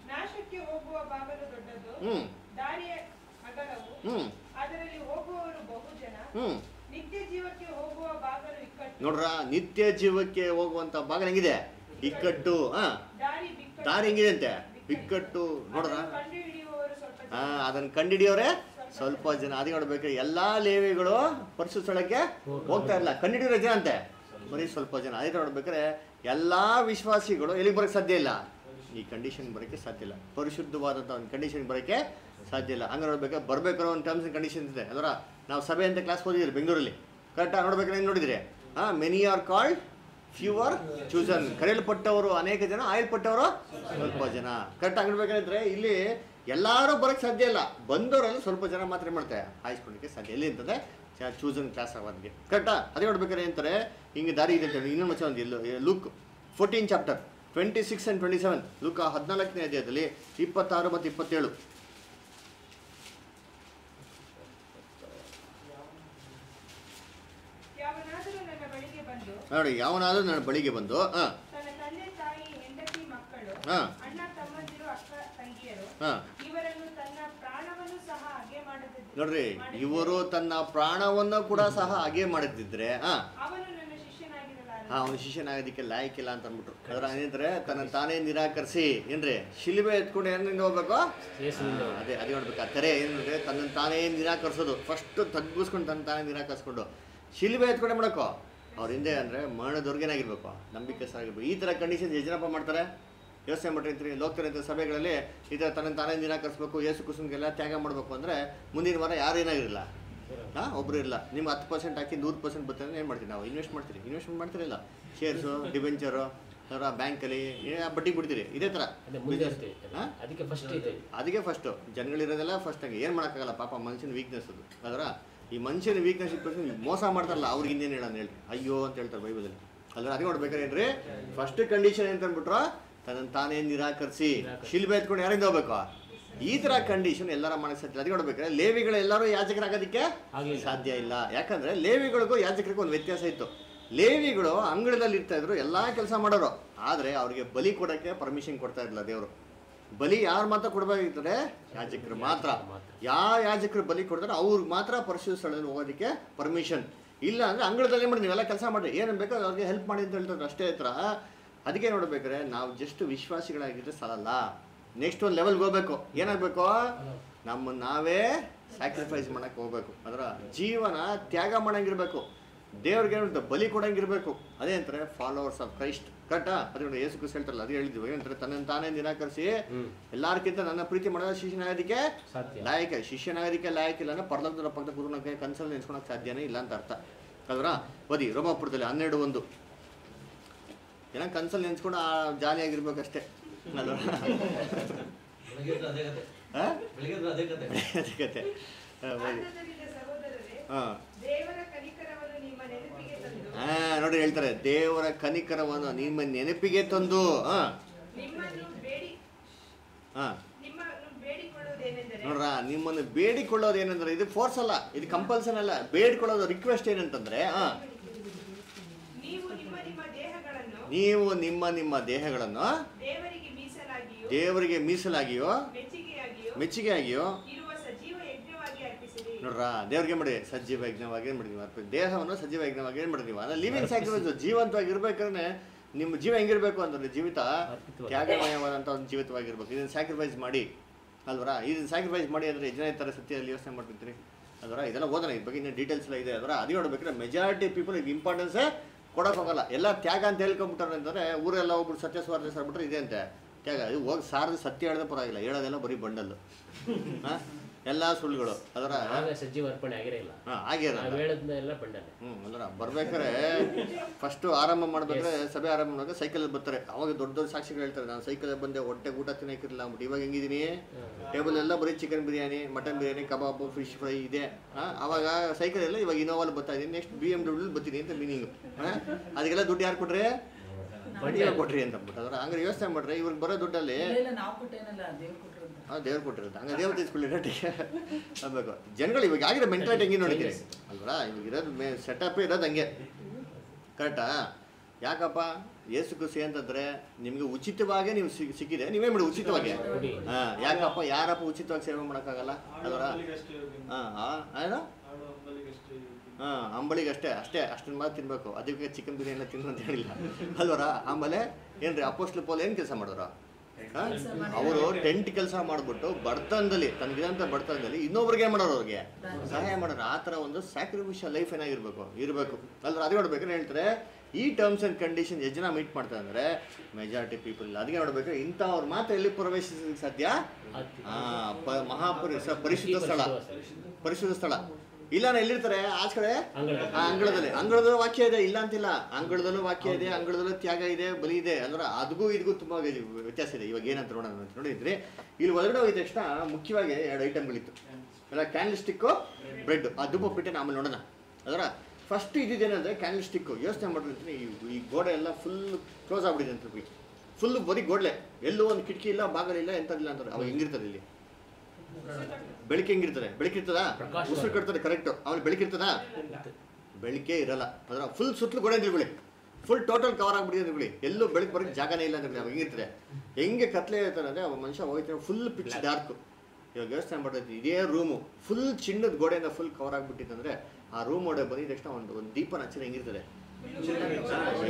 ನಾಶಕ್ಕೆ ಹೋಗುವ ಬಾಗಲು ದೊಡ್ಡದು ಹ್ಮ್. ದಾರಿಯ ಅಗಲವು ಹ್ಮ್. ಅದರಲ್ಲಿ ಹೋಗುವವರು ಬಹುಜನ ಹ್ಮ್. ನಿತ್ಯ ಜೀವಕ್ಕೆ ಹೋಗುವ ಬಾಗಲು ಇಕ್ಕಟ್ಟು. ನೋಡ್ರ ನಿತ್ಯ ಜೀವಕ್ಕೆ ಹೋಗುವಂತ ಭಾಗ ಹೆಂಗಿದೆ? ಇಕ್ಕಟ್ಟು ಹಾ. ದಾರಿ ಹೆಂಗಿದೆ ಅಂತೆ? ಬಿಕ್ಕಟ್ಟು. ನೋಡ್ರ. ಸ್ವಲ್ಪ ಅದನ್ನ ಕಂಡಿಡಿಯೋರೆ ಸ್ವಲ್ಪ ಜನ ಅದಕ್ಕೆ ನೋಡ್ಬೇಕು ಎಲ್ಲಾ ಲೇವಿಗಳು ಪರಿಶು ಸ್ಥಳಕ್ಕೆ ಹೋಗ್ತಾ ಇರಲ್ಲ ಕಂಡಿಡಿಯೋರೆ ಜನ ಅಂತೆ ಬರೀ ಸ್ವಲ್ಪ ಜನ ಅದಕ್ಕೆ ನೋಡ್ಬೇಕಾದ್ರೆ ಎಲ್ಲಾ ವಿಶ್ವಾಸಿಗಳು ಎಲ್ಲಿಗೆ ಬರೋಕ್ಕೆ ಸಾಧ್ಯ ಇಲ್ಲ? ಈ ಕಂಡೀಷನ್ ಬರೋಕ್ಕೆ ಸಾಧ್ಯ ಇಲ್ಲ. ಪರಿಶುದ್ಧವಾದಂಥ ಒಂದು ಕಂಡೀಷನ್ ಬರೋಕ್ಕೆ ಸಾಧ್ಯ ಇಲ್ಲ. ಹಂಗ ನೋಡ್ಬೇಕು ಬರ್ಬೇಕಾದ್ರೆ ಒಂದು ಟರ್ಮ್ಸ್ ಅಂಡ್ ಕಂಡೀಷನ್ಸ್ ಇದೆ. ಅದರ ನಾವು ಸಭೆ ಅಂತ ಕ್ಲಾಸ್ ಓದಿದ್ರಿ ಬೆಂಗಳೂರಲ್ಲಿ. ಕರೆಕ್ಟಾಗಿ ನೋಡ್ಬೇಕಾದ್ರೆ ಏನು ನೋಡಿದ್ರಿ? ಹಾಂ many are called few are chosen ಕರೆಯಲ್ಪಟ್ಟವರು ಅನೇಕ ಜನ ಆಯಲ್ಪಟ್ಟವರು ಸ್ವಲ್ಪ ಜನ. ಕರೆಕ್ಟ್ ಆಗಿರ್ಬೇಕಂದ್ರೆ ಇಲ್ಲಿ ಎಲ್ಲರೂ ಬರೋಕ್ಕೆ ಸಾಧ್ಯ ಇಲ್ಲ. ಬಂದವರಲ್ಲಿ ಸ್ವಲ್ಪ ಜನ ಮಾತ್ರ ಮಾಡ್ತಾರೆ. ಹಾಯಿಸ್ಕೊಳ್ಳಿಕ್ಕೆ ಸಾಧ್ಯ ಎಲ್ಲಿ ಅಂತಂದ್ರೆ ಚೂಸನ್ ಕ್ಲಾಸ್ ಆಗೋದಕ್ಕೆ ಕರೆಕ್ಟಾ ಅದೇ ನೋಡ್ಬೇಕಾದ್ರೆ ಅಂತಾರೆ ಹಿಂಗೆ ದಾರಿ ಇದೆ ಇನ್ನೊಂದು ಮಚ್ಚ ಒಂದು Luke fourteen chapter twenty six and twenty seven Luke ಹದಿನಾಲ್ಕನೇ ಅಧ್ಯಾಯದಲ್ಲಿ ಇಪ್ಪತ್ತಾರು ಮತ್ತು ಇಪ್ಪತ್ತೇಳು. ನೋಡಿ ಯಾವನಾದರೂ ನನ್ನ ಬಳಿಗೆ ಬಂದು ಹಾಂ. ಹಾ. ಅಣ್ಣ ತಮ್ಮಂದಿರು ಅಕ್ಕ ತಂಗಿಯರು ಹಾಂ ಇವರನ್ನು ತನ್ನ ಪ್ರಾಣವನ್ನು ಸಹ ಹಾಗೆ ಮಾಡದಿದ್ದ ನೋಡ್ರಿ ಇವರು ತನ್ನ ಪ್ರಾಣವನ್ನು ಕೂಡ ಸಹ ಹಾಗೆ ಮಾಡುತ್ತಿದ್ರೆ ಹಾ. ಅವನು ನನ್ನ ಶಿಷ್ಯನಾಗಿರಲಾರ ಹಾ ಅವನು ಶಿಷ್ಯನಾಗೋದಕ್ಕೆ ಲಾಯಕಿಲ್ಲ ಅಂತ ಅಂದ್ಬಿಟ್ರು ಅದ್ರ ಏನಿದ್ರೆ ತನ್ನ ತಾನೇ ನಿರಾಕರಿಸಿ ಏನ್ರಿ ಶಿಲ್ಬೆ ಎತ್ಕೊಂಡು ಏನಿಂದ ಹೋಗ್ಬೇಕು? ಅದೇ ಅದೇ ನೋಡ್ಬೇಕು ಆ ತೆರೆ ಏನಂದ್ರೆ ತನ್ನ ತಾನೇ ನಿರಾಕರಿಸೋದು. ಫಸ್ಟ್ ತಗ್ಗಿಸ್ಕೊಂಡು ತನ್ನ ತಾನೇ ನಿರಾಕರಿಸ್ಕೊಂಡು. ಶಿಲ್ಬೆ ಎತ್ಕೊಂಡೆ ಮಾಡಕ್ಕೋ ಅವ್ರ ಹಿಂದೆ ಅಂದ್ರೆ ಮರಣದವ್ರಿಗೇನಾಗಿರ್ಬೇಕು ನಂಬಿಕೆ ಆಗಿರ್ಬೇಕು ಈ ಥರ ಕಂಡೀಷನ್ ಯಜನಪ್ಪ ಮಾಡ್ತಾರೆ? ಯೋಚನೆ ಮಾಡಿರ್ತೀರಿ ಲೋಕತಂತ್ರ ಸಭೆಗಳಲ್ಲಿ ಈ ಥರ ತನ್ನ ತಾನೇ ನಿರಾಕರಿಸ್ಬೇಕು ಯೇಸು ಕುಸುಮ್ಗೆಲ್ಲ ತ್ಯಾಗ ಮಾಡಬೇಕು ಅಂದರೆ ಮುಂದಿನ ವಾರ ಯಾರು ಏನಾಗಿರಲಿಲ್ಲ ಹಾಂ ಒಬ್ಬರು ಇಲ್ಲ. ನಿಮ್ಮ ಹತ್ತು ಪರ್ಸೆಂಟ್ ಹಾಕಿ ನೂರು ಪರ್ಸೆಂಟ್ ಬರ್ತಂದ್ರೆ ಏನು ಮಾಡ್ತೀವಿ ನಾವು ಇನ್ವೆಸ್ಟ್ ಮಾಡ್ತೀರಿ. ಇನ್ವೆಸ್ಟ್ಮೆಂಟ್ ಮಾಡ್ತಿರಲಿಲ್ಲ ಶೇರ್ಸು ಡಿಬೆಂಚರು ಅಥವಾ ಬ್ಯಾಂಕಲ್ಲಿ ಬಡ್ಡಿ ಬಿಡ್ತೀರಿ. ಇದೇ ಥರ ಅದಕ್ಕೆ ಫಸ್ಟ್ ಅದಕ್ಕೆ ಫಸ್ಟು ಜನಗಳಿರೋದೆಲ್ಲ ಫಸ್ಟ್ ಹಂಗೆ. ಏನು ಮಾಡೋಕ್ಕಾಗಲ್ಲ? ಪಾಪ ಮನುಷ್ಯನ ವೀಕ್ನೆಸ್ ಅದು. ಅದರ ಈ ಮನುಷ್ಯನ ವೀಕ್ನೆಸ್ ಇಟ್ಕೊಂಡು ಮೋಸ ಮಾಡ್ತಾರಲ್ಲ ಅವ್ರಿಗೆ ಇನ್ನೇನು ಹೇಳೋಣ ಹೇಳಿ ಅಯ್ಯೋ ಅಂತ ಹೇಳ್ತಾರೆ ಬೈಬಲಲ್ಲಿ ಅದ್ರ ಅದೇ ನೋಡ್ಬೇಕಾದ್ರೆ ಏನ್ರಿ? ಫಸ್ಟ್ ಕಂಡೀಷನ್ ಅಂತ ಅಂದ್ಬಿಟ್ರು ತನ್ನ ತಾನೇ ನಿರಾಕರಿಸಿ ಶಿಲ್ಬೆ ಎತ್ಕೊಂಡು ಯಾರಿಂದ ಹೋಗ್ಬೇಕು? ಈ ತರ ಕಂಡೀಷನ್ ಎಲ್ಲರ ಮಾಡಕ್ಕೆ ಸಾಧ್ಯ ಅದಕ್ಕೆ ನೋಡ್ಬೇಕಾದ್ರೆ ಲೇವಿಗಳು ಎಲ್ಲರೂ ಯಾಜಕರಾಗೋದಕ್ಕೆ. ಸಾಧ್ಯ ಇಲ್ಲ. ಯಾಕಂದ್ರೆ ಲೇವಿಗಳಿಗೂ ಯಾಜಕರಿಗೂ ಒಂದು ವ್ಯತ್ಯಾಸ ಇತ್ತು. ಲೇವಿಗಳು ಅಂಗಳದಲ್ಲಿ ಇರ್ತಾ ಇದ್ರು ಎಲ್ಲಾ ಕೆಲಸ ಮಾಡೋರು. ಆದ್ರೆ ಅವ್ರಿಗೆ ಬಲಿ ಕೊಡಕ್ಕೆ ಪರ್ಮಿಷನ್ ಕೊಡ್ತಾ ಇರಲಿಲ್ಲ ದೇವರು. ಬಲಿ ಯಾರು ಮಾತ್ರ ಕೊಡ್ಬೇಕಾಗಿರ್ತದೆ ಯಾಜಕರು ಮಾತ್ರ. ಯಾವ ಯಾಜಕರು ಬಲಿ ಕೊಡ್ತಾರೆ ಅವ್ರಿಗೆ ಮಾತ್ರ ಪರಿಶುದ್ಧ ಸ್ಥಳದಲ್ಲಿ ಹೋಗೋದಕ್ಕೆ ಪರ್ಮಿಷನ್ ಇಲ್ಲ ಅಂದ್ರೆ ಅಂಗಳದಲ್ಲಿ ಮಾಡಿ ನೀವೆಲ್ಲ ಕೆಲಸ ಮಾಡಿ ಏನು ಬೇಕೋ ಅವ್ರಿಗೆ ಹೆಲ್ಪ್ ಮಾಡಿ ಅಂತ ಹೇಳ್ತಾರೆ ಅಷ್ಟೇ ಹತ್ರ. ಅದಕ್ಕೆ ನೋಡ್ಬೇಕಾದ್ರೆ ನಾವು ಜಸ್ಟ್ ವಿಶ್ವಾಸಿಗಳಾಗಿದ್ರೆ ಸಾಲಲ್ಲ. ನೆಕ್ಸ್ಟ್ ಒಂದು ಲೆವೆಲ್ಗೆ ಹೋಗ್ಬೇಕು. ಏನಾಗಬೇಕು? ನಮ್ಮ ನಾವೇ ಸ್ಯಾಕ್ರಿಫೈಸ್ ಮಾಡಕ್ಕೆ ಹೋಗ್ಬೇಕು. ಅದರ ಜೀವನ ತ್ಯಾಗ ಮಾಡಂಗಿರ್ಬೇಕು. ದೇವ್ರಿಗೆ ಏನಂತ ಬಲಿ ಕೊಡಂಗಿರ್ಬೇಕು. ಅದೇ ಅಂತಾರೆ ಫಾಲೋವರ್ಸ್ ಆಫ್ ಕ್ರೈಸ್ಟ್ ಕರೆಕ್ಟಾ ಅದೇ ಯೇಸು ಕ್ರಿಸ್ತ ಹೇಳ್ತಾರಲ್ಲ ಅದು ಹೇಳಿದ್ವಿ ಏನಂತಾರೆ ತನ್ನ ತಾನೇ ನಿರಾಕರಿಸಿ ಎಲ್ಲಾರ್ಕಿಂತ ನನ್ನ ಪ್ರೀತಿ ಮಾಡೋದ ಶಿಷ್ಯನಾಗೋದಕ್ಕೆ ಲಾಯಕ. ಶಿಷ್ಯನಾಗೋದಕ್ಕೆ ಲಾಯಕ ಇಲ್ಲ ಅಂದ್ರೆ ಪರಲೋಕದ ಪಕ್ಕದ ಗುರುನಕ್ಕೆ ಕನ್ಸಲ್ ನೆನ್ಸ್ಕೊಳಕ್ ಸಾಧ್ಯನೇ ಇಲ್ಲ ಅಂತ ಅರ್ಥ. ಅದರ ಓದಿ ರೋಮಾಪುರದಲ್ಲಿ ಹನ್ನೆರಡು ಒಂದು. ಏನೋ ಕನ್ಸಲ್ಲಿ ನೆನ್ಸ್ಕೊಂಡು ಆ ಜಾಲಿಯಾಗಿರ್ಬೇಕಷ್ಟೇ ನೋಡ್ರಿ ಅದೇ ಸಹೋದರರೇ ಹಾಂ ಹಾ. ನೋಡಿ ಹೇಳ್ತಾರೆ, ದೇವರ ಕನಿಕರವನ್ನು ನಿಮ್ಮ ನೆನಪಿಗೆ ತಂದು, ಹಾಂ. ಹಾ. ನೋಡ್ರ, ನಿಮ್ಮನ್ನು ಬೇಡಿಕೊಳ್ಳೋದು ಏನಂದ್ರೆ ಇದು ಫೋರ್ಸ್ ಅಲ್ಲ, ಇದು ಕಂಪಲ್ಸನ್ ಅಲ್ಲ. ಬೇಡಿಕೊಳ್ಳೋದು ರಿಕ್ವೆಸ್ಟ್ ಏನಂತಂದ್ರೆ, ಹಾ ನೀವು ನಿಮ್ಮ ನಿಮ್ಮ ದೇಹಗಳನ್ನು ನೀವು ನಿಮ್ಮ ನಿಮ್ಮ ದೇಹಗಳನ್ನು ದೇವರಿಗೆ ಮೀಸಲಾಗಿಯೂ ದೇವರಿಗೆ ಮೀಸಲಾಗಿಯೋ ಮೆಚ್ಚುಗೆ ಆಗಿಯೋ ನೋಡ್ರಾ ಸಜೀವ ಯಜ್ಞವಾಗಿ ಅರ್ಪಿಸಿರಿ. ನೋಡ್ರ ದೇವ್ರಿಗೆ ಮಾಡಿ ಸಜೀವ ಯಜ್ಞವಾಗಿ ಏನು ಮಾಡಿದೀವಿ? ಅರ್ಪಣೆ ದೇಹವನ್ನು ಸಜೀವ ಯಜ್ಞವಾಗಿ ಏನು ಮಾಡಿದೀವಿ? ಅಂದ್ರೆ ಲಿವಿಂಗ್ ಸ್ಯಾಕ್ರಿಫೈಸ್ ಜೀವಂತವಾಗಿ ಇರ್ಬೇಕಾದ್ರೆ ನಿಮ್ಮ ಜೀವ ಹೆಂಗಿರ್ಬೇಕು ಅಂದ್ರೆ ಜೀವಿತ ತ್ಯಾಗಮಯವಾದಂತ ತ್ಯಾಗಮಯವಾದಂಥ ಒಂದು ಜೀವಿತವಾಗಿರ್ಬೇಕು. ಇದನ್ನ ಸ್ಯಾಕ್ರಿಫೈಸ್ ಮಾಡಿ. ಅಲ್ವರ? ಇದನ್ನ ಸ್ಯಾಕ್ರಿಫೈಸ್ ಮಾಡಿ ಅಂದರೆ ಜನ ಥರ ಸತ್ಯದಲ್ಲಿ ಯೋಚನೆ ಮಾಡ್ತಿರ್ತೀರಿ ಅದರ ಇದೆಲ್ಲ ಓದೋಣ ಇದ್ರ ಬಗ್ಗೆ ಇನ್ನೂ ಡೀಟೇಲ್ಸ್ ಎಲ್ಲ ಇದೆ ಅದರ ಅದು ನೋಡ್ಬೇಕಾದ್ರೆ ಮೆಜಾರಿಟಿ ಪೀಪಲ್ ಇದು ಇಂಪಾರ್ಟೆನ್ಸೇ ಕೊಡೋಕೆ ಹೋಗಲ್ಲ ಎಲ್ಲ ತ್ಯಾಗ ಅಂತ ಹೇಳ್ಕೊಂಬಿಟ್ಟಾರೆ ಅಂತಂದರೆ ಊರೆಲ್ಲ ಹೋಗ್ಬಿಟ್ಟು ಸತ್ಯ ಸ್ವಾರ್ಥ ಸಾರ್ಬಿಟ್ರೆ ಇದೆ ಅಂತೆ. ತ್ಯಾಗ. ಇದು ಹೋಗಿ ಸಾರದ ಸತ್ಯ ಹೇಳಿದ್ರೆ ಪರವಾಗಿಲ್ಲ. ಹೇಳೋದೆಲ್ಲ ಬರೀ ಬಂಡಲ್ಲು. ಹಾಂ? ಎಲ್ಲ ಸುಳ್ಳುಗಳು. ಅದರ ಆಗ ಸಜ್ಜೀವ ಅರ್ಪಣೆ ಆಗಿರಲಿಲ್ಲ ಹಾಂ ಆಗಿರಲ್ಲ ನಾವು ಹೇಳದ್ನ ಎಲ್ಲ ಬಂಡನೆ ಹ್ಞೂ ಅಲ್ಲ ಬರ್ಬೇಕಾದ್ರೆ ಫಸ್ಟು ಆರಂಭ ಮಾಡ್ಬೇಕಾದ್ರೆ ಸಭೆ ಆರಂಭ ಮಾಡುವಾಗ ಸೈಕಲಲ್ಲಿ ಬರ್ತಾರೆ. ಅವಾಗ ದೊಡ್ಡ ದೊಡ್ಡ ಸಾಕ್ಷಿಗಳು ಹೇಳ್ತಾರೆ ನಾನು ಸೈಕಲಲ್ಲಿ ಬಂದೆ ಹೊಟ್ಟೆ ಊಟ ತಿನ್ನಕ್ಕಿರಲಿಲ್ಲ ಅಂದ್ಬಿಟ್ಟು ಇವಾಗ ಹೆಂಗಿದೀನಿ ಟೇಬಲ್ ಎಲ್ಲ ಬರೀ chicken biryani mutton biryani kebab fish fry ಇದೆ. ಅವಾಗ ಸೈಕಲ್ ಎಲ್ಲ ಇವಾಗ ಇನೋವಾಲ್ ಬರ್ತಾ ಇದ್ದೀನಿ. ನೆಕ್ಸ್ಟ್ ಬಿ ಎಂ ಡಬ್ಲ್ಯೂ ಬರ್ತೀನಿ ಅಂತ ಮೀನಿಂಗು ಹಾಂ ಅದಕ್ಕೆಲ್ಲ ದುಡ್ಡು ಯಾರು ಕೊಟ್ರಿ? ಬಡ್ಡಿ ಕೊಟ್ರಿ ಅಂತ ಅಂದ್ಬಿಟ್ಟು. ಅದ್ರ ಹಂಗಾರೆ ಯೋಚನೆ ಮಾಡ್ರಿ ಇವ್ರಿಗೆ ಬರೋ ದುಡ್ಡಲ್ಲಿ ಕೊಟ್ಟೇನಲ್ಲ ದೇವ್ರು ಕೊಟ್ಟಿರುತ್ತೆ ಹಂಗೆ ದೇವ್ರು ತೀಸ್ಕೊಳ್ಳಿ ರೇಟಿಗೆ ಅನ್ಬೇಕು ಜನಗಳು ಇವಾಗ ಆಗಿರೋ ಮೆಂಟಾಲಿಟಿ ಹೆಂಗೆ ನೋಡಿದ್ದೀರಿ ಅಲ್ವಾ ಇವಾಗ ಇರೋದು ಮೇ ಸೆಟಪ್ ಇರೋದು ಹಂಗೆ. ಕರೆಕ್ಟಾ ಯಾಕಪ್ಪ? ಏಸು ಖುಷಿ ಅಂತಂದ್ರೆ ನಿಮಗೆ ಉಚಿತವಾಗೇ ನೀವು ಸಿಕ್ಕಿದೆ. ನೀವೇ ಮಾಡಿ ಉಚಿತವಾಗಿ. ಹಾಂ ಹಾ ಯಾಕಪ್ಪ? ಯಾರಪ್ಪ ಉಚಿತವಾಗಿ ಸೇವೆ ಮಾಡೋಕ್ಕಾಗಲ್ಲ? ಅಲ್ವರ? ಹಾಂ ಹಾಂ ಹಾಂ ಅಂಬಳಿಗೆ ಅಷ್ಟೇ ಅಷ್ಟೇ. ಅಷ್ಟನ್ನ ಮಾತ್ರ ತಿನ್ಬೇಕು. ಅದಕ್ಕೆ ಚಿಕನ್ ಬಿರಿಯಾನಿ ತಿನ್ನು ಅಂತ ಹೇಳಿಲ್ಲ. ಅಲ್ವರ? ಆಮೇಲೆ ಏನ್ರಿ, ಅಪೋಸ್ಟ್ಲು ಪೋಲ್ ಏನು ಕೆಲಸ ಮಾಡಿದ್ರು? ಅವರು ಟೆಂಟ್ ಕೆಲಸ ಮಾಡ್ಬಿಟ್ಟು ಬಡತನದಲ್ಲಿ ತನಗಿದಂತ ಬಡತನದಲ್ಲಿ ಇನ್ನೊಬ್ರಿಗೆ ಏನು ಮಾಡೋರು ಅವ್ರಿಗೆ? ಸಹಾಯ ಮಾಡೋರು. ಆ ಥರ ಒಂದು ಸ್ಯಾಕ್ರಿಫಿಷಿಯಲ್ ಲೈಫ್ ಏನಾಗಿರ್ಬೇಕು ಇರಬೇಕು. ಅಲ್ರ ಅದೇ ನೋಡ್ಬೇಕಾದ್ರೆ ಹೇಳ್ತಾರೆ ಈ ಟರ್ಮ್ಸ್ ಆ್ಯಂಡ್ ಕಂಡೀಷನ್ ಎಷ್ಟು ಜನ ಮೀಟ್ ಮಾಡ್ತಾರೆ ಅಂದರೆ ಮೆಜಾರಿಟಿ ಪೀಪಲ್ ಅದಕ್ಕೆ ನೋಡ್ಬೇಕಾದ್ರೆ ಇಂಥವ್ರು ಮಾತ್ರ ಎಲ್ಲಿ ಪ್ರವೇಶಿಸಲಿಕ್ಕೆ ಸಾಧ್ಯ? ಮಹಾಪುರುಷ ಪರಿಶುದ್ಧ ಸ್ಥಳ. ಪರಿಶುದ್ಧ ಸ್ಥಳ. ಇಲ್ಲ ನಾ ಎಲ್ಲಿರ್ತಾರೆ? ಆಚ ಕಡೆ? ಆ ಅಂಗಳದಲ್ಲಿ. ಅಂಗಳದಲ್ಲೂ ವಾಕ್ಯ ಇದೆ ಇಲ್ಲ ಅಂತಿಲ್ಲ. ಅಂಗಳದಲ್ಲೂ ವಾಕ್ಯ ಇದೆ ಅಂಗಳದಲ್ಲೂ ತ್ಯಾಗ ಇದೆ ಬಲಿ ಇದೆ. ಅಂದ್ರೆ ಅದಗೂ ಇದಕ್ಕೂ ತುಂಬಾ ವ್ಯತ್ಯಾಸ ಇದೆ. ಇವಾಗ ಏನಂತ ನೋಡೋಣ ಅಂತ ನೋಡಿದ್ರಿ ಇಲ್ಲಿ ಒಳಗಡೆ ಹೋಗಿದ ತಕ್ಷಣ ಮುಖ್ಯವಾಗಿ ಎರಡು ಐಟಮ್ಗಳಿತ್ತು ಎಲ್ಲ ಕ್ಯಾಂಡಲ್ ಸ್ಟಿಕ್ಕು ಬ್ರೆಡ್ ಆ ದುಬ್ಬ ಬಿಟ್ಟೆ ಆಮೇಲೆ ನೋಡೋಣ. ಅದರ ಫಸ್ಟ್ ಇದ್ದಿದ್ದೇನಂದ್ರೆ ಕ್ಯಾಂಡಲ್ ಸ್ಟಿಕ್ಕು ಯೋಚನೆ ಮಾಡಿರ್ತೀನಿ ಈ- ಈ ಗೋಡೆ ಎಲ್ಲ ಫುಲ್ ಕ್ಲೋಸ್ ಆಗ್ಬಿಟ್ಟಿದೆ ಅಂತ ಫುಲ್ ಬರೀ ಗೋಡ್ಲೆ. ಎಲ್ಲೂ ಒಂದು ಕಿಟಕಿ ಇಲ್ಲ ಬಾಗಲಿಲ್ಲ ಎಂತದಿಲ್ಲ ಅಂತಾರೆ. ಅವಾಗ ಹೆಂಗಿರ್ತಾರೆ ಇಲ್ಲಿ? ಬೆಳಕೆ ಹೆಂಗಿರ್ತದೆ? ಬೆಳಕಿರ್ತದ ಪ್ರಕಾಶ. ಉಸಿರು ಕಟ್ತದೆ ಕರೆಕ್ಟ್ ಆಮೇಲೆ ಬೆಳಕಿರ್ತದ ಬೆಳಕೆ ಇರಲ್ಲ. ಅದರ ಫುಲ್ ಸುತ್ತಲೂ ಗೋಡೆ ಅಂದ್ಬಿಡಿ ಫುಲ್ ಟೋಟಲ್ ಕವರ್ ಆಗ್ಬಿಟ್ಟಿದೆ ಅಂದ್ಬಿಡಿ ಎಲ್ಲೂ ಬೆಳಕು ಬರೋಕ್ಕೆ ಜಾಗನೇ ಇಲ್ಲ ಅಂದ್ರೆ ಅವಾಗ ಹೆಂಗಿರ್ತದೆ? ಹೆಂಗೆ ಕತ್ಲೆ ಇರ್ತಾರೆ ಅಂದ್ರೆ ಅವ ಮನುಷ್ಯ ಹೋಗ್ತಾನೆ ಫುಲ್ ಪಿಚ್ ಡಾರ್ಕ್ ಇವಾಗ ಯೋಚನೆ ಮಾಡ್ತೈತಿ ಇದೇ ರೂಮು ಫುಲ್ ಚಿನ್ನದ ಗೋಡೆಯಿಂದ ಫುಲ್ ಕವರ್ ಆಗ್ಬಿಟ್ಟಿತ್ತಂದ್ರೆ ಆ ರೂಮ್ ಒಳಗೆ ಬಂದಿದ ತಕ್ಷಣ ಒಂದು ಒಂದು ದೀಪನ ಹಚ್ಚಿದ್ರೆ ಹೆಂಗಿರ್ತದೆ?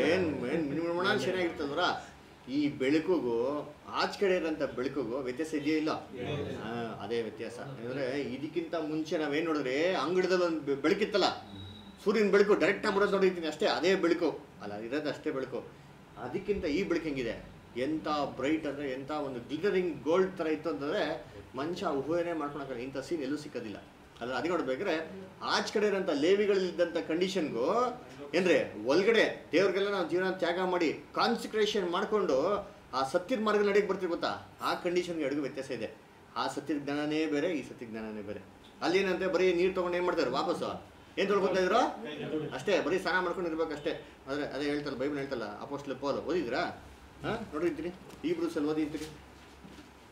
ಏನ್ ಏನ್ ಮಿನಿಮಮ್ ಚೆನ್ನಾಗಿರ್ತಂದ್ರ ಈ ಬೆಳಕುಗೂ ಆಚ ಕಡೆ ಇರೋಂಥ ಬೆಳಕುಗೂ ವ್ಯತ್ಯಾಸ ಇದೆಯಾ ಇಲ್ಲ? ಅದೇ ವ್ಯತ್ಯಾಸ. ಅಂದರೆ ಇದಕ್ಕಿಂತ ಮುಂಚೆ ನಾವೇನು ನೋಡಿದ್ರೆ ಅಂಗಡದಲ್ಲಿ ಒಂದು ಬೆಳಕಿತ್ತಲ್ಲ? ಸೂರ್ಯನ ಬೆಳಕು ಡೈರೆಕ್ಟಾಗಿ ಬರೋದು ನೋಡಿದ್ದೀನಿ ಅಷ್ಟೇ ಅದೇ ಬೆಳಕು. ಅಲ್ಲ ಇರೋದು ಅಷ್ಟೇ ಬೆಳಕು. ಅದಕ್ಕಿಂತ ಈ ಬೆಳಕು ಹೆಂಗಿದೆ? ಎಂಥ ಬ್ರೈಟ್ ಅಂದರೆ ಎಂಥ ಒಂದು ಗ್ಲಿಟರಿಂಗ್ ಗೋಲ್ಡ್ ಥರ ಇತ್ತು ಅಂತಂದರೆ ಮನುಷ್ಯ ಊಹೆನೇ ಮಾಡ್ಕೊಳಕ್ಕೆ ಇಂಥ ಸೀನ್ ಎಲ್ಲೂ ಸಿಕ್ಕೋದಿಲ್ಲ. ಅಲ್ಲ ಅದಕ್ಕೆ ನೋಡ್ಬೇಕಾದ್ರೆ ಆಚ ಕಡೆ ಇರೋಂಥ ಲೇವಿಗಳಿದ್ದಂಥ ಕಂಡೀಷನ್ಗೂ ಏನ್ರಿ, ಒಳಗಡೆ ದೇವ್ರಿಗೆಲ್ಲ ನಾವು ಜೀವನ ತ್ಯಾಗ ಮಾಡಿ ಕಾನ್ಸಂಟ್ರೇಷನ್ ಮಾಡಿಕೊಂಡು ಆ ಸತ್ಯದ ಮಾರ್ಗ ನಡೆಯಕ್ಕೆ ಬರ್ತೀವಿ ಗೊತ್ತಾ? ಆ ಕಂಡೀಷನ್ಗೆ ಅಡುಗೆ ವ್ಯತ್ಯಾಸ ಇದೆ. ಆ ಸತ್ಯದ ಜ್ಞಾನನೇ ಬೇರೆ, ಈ ಸತ್ಯ ಜ್ಞಾನನೇ ಬೇರೆ. ಅಲ್ಲಿ ಏನಂತೆ ಬರೀ ನೀರು ತೊಗೊಂಡು ಏನು ಮಾಡ್ತಾರೆ ವಾಪಸ್ಸು ಏನು ತೊಳ್ಕೊತಾ ಇದ್ರು? ಅಷ್ಟೇ, ಬರೀ ಸ್ನಾನ ಮಾಡ್ಕೊಂಡು ಇರ್ಬೇಕು ಅಷ್ಟೇ. ಆದರೆ ಅದೇ ಹೇಳ್ತಲ್ಲ, ಬೈಬಲ್ ಹೇಳ್ತಲ್ಲ, ಅಪೋಸ್ಟ್ಲ ಪೋಲ್ ಓದಿದ್ರಾ ಹಾಂ ನೋಡಿರ್ತೀರಿ ಈ ಬ್ರೂಸಲ್ಲಿ ಓದಿರ್ತೀರಿ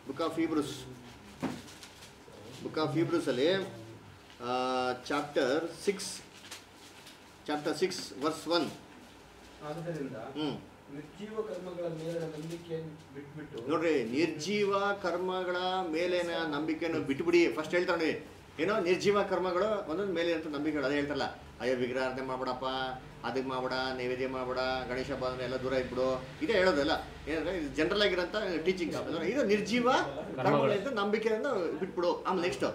book of Hebrews book of ಈಬ್ರೂಸಲ್ಲಿ chapter six chapter six verse one ಆದ್ದರಿಂದ ನಿರ್ಜೀವ ಕರ್ಮಗಳ ಮೇಲಿನ ನಂಬಿಕೆಯನ್ನು ಬಿಟ್ಬಿಟ್ಟು ನೋಡ್ರಿ ನಿರ್ಜೀವ ಕರ್ಮಗಳ ಮೇಲಿನ ನಂಬಿಕೆಯನ್ನು ಬಿಟ್ಬಿಡಿ. ಫಸ್ಟ್ ಹೇಳ್ತಾರೆ ನೋಡಿ. ಏನೋ ನಿರ್ಜೀವ ಕರ್ಮಗಳು ಒಂದೊಂದು ಮೇಲೆ ಅಂತ ನಂಬಿಕೆಗಳು ಅದೇ ಹೇಳ್ತಾರಲ್ಲ. ಅಯ್ಯೋ ವಿಗ್ರಹಾರ್ಧನೆ ಮಾಡ್ಬಿಡಪ್ಪ ಅದಕ್ಕೆ ಮಾಡ್ಬೇಡ ನೈವೇದ್ಯ ಮಾಡ್ಬೇಡ ಗಣೇಶ ಹಬ್ಬ ಎಲ್ಲ ದೂರ ಇಟ್ಬಿಡು. ಇದೇ ಹೇಳೋದಲ್ಲ. ಏನಂದ್ರೆ ಇದು ಜನರಲ್ ಆಗಿರೋಂಥ ಟೀಚಿಂಗ್ ಇದು ನಿರ್ಜೀವ ಕರ್ಮಗಳಿಂದ ನಂಬಿಕೆಯನ್ನು ಬಿಟ್ಬಿಡು. ಆಮೇಲೆ ನೆಕ್ಸ್ಟ್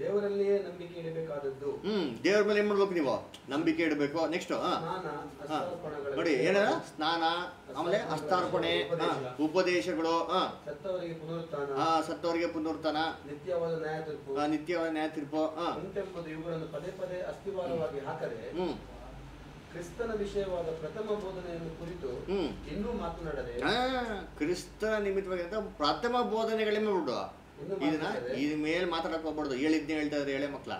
ದೇವರಲ್ಲಿಯೇ ನಂಬಿಕೆ ಇಡಬೇಕಾದದ್ದು. ಹ್ಮ್ ದೇವರ ಮೇಲೆ ಏನ್ ಮಾಡ್ಬೇಕು ನೀವು? ನಂಬಿಕೆ ಇಡಬೇಕು. ನೆಕ್ಸ್ಟ್ ನೋಡಿ ಏನ ಸ್ನಾನ ಆಮೇಲೆ ಹಾ, ಉಪದೇಶಗಳು ಹಾ. ಸತ್ತವರಿಗೆ ಪುನರುತ್ಥಾನ. ಹಾ ಸತ್ತವರಿಗೆ ಪುನರುತ್ಥಾನ. ನಿತ್ಯವಾದ ನ್ಯಾಯ ತೀರ್ಪು ನಿತ್ಯವಾದ ನ್ಯಾಯ ತೀರ್ಪು ಹಾ. ಉಂಟೆಂಬುದು ಇವುಗಳನ್ನು ಪದೇ ಪದೇ ಅಸ್ಥಿವಾರವಾಗಿ ಹಾಕದೆ ಹ್ಮ್. ಕ್ರಿಸ್ತನ ವಿಷಯವಾದ ಪ್ರಥಮ ಬೋಧನೆಯನ್ನು ಕುರಿತು ಹ್ಮ್. ಇನ್ನೂ ಮಾತನಾಡದೆ ಹಾ ಕ್ರಿಸ್ತನ ನಿಮಿತ್ತವಾಗಿ ಅಂತ ಪ್ರಥಮ ಬೋಧನೆಗಳೇ ಇನ್ನು ಇದನ್ನ. ಇದ್ ಮೇಲೆ ಮಾತಾಡಕ್ ಹೋಗ್ಬಾರ್ದು. ಹೇಳಿದ್ನೇ ಹೇಳ್ತಾ ಇದ್ರೆ ಎಳೆ ಮಕ್ಳ.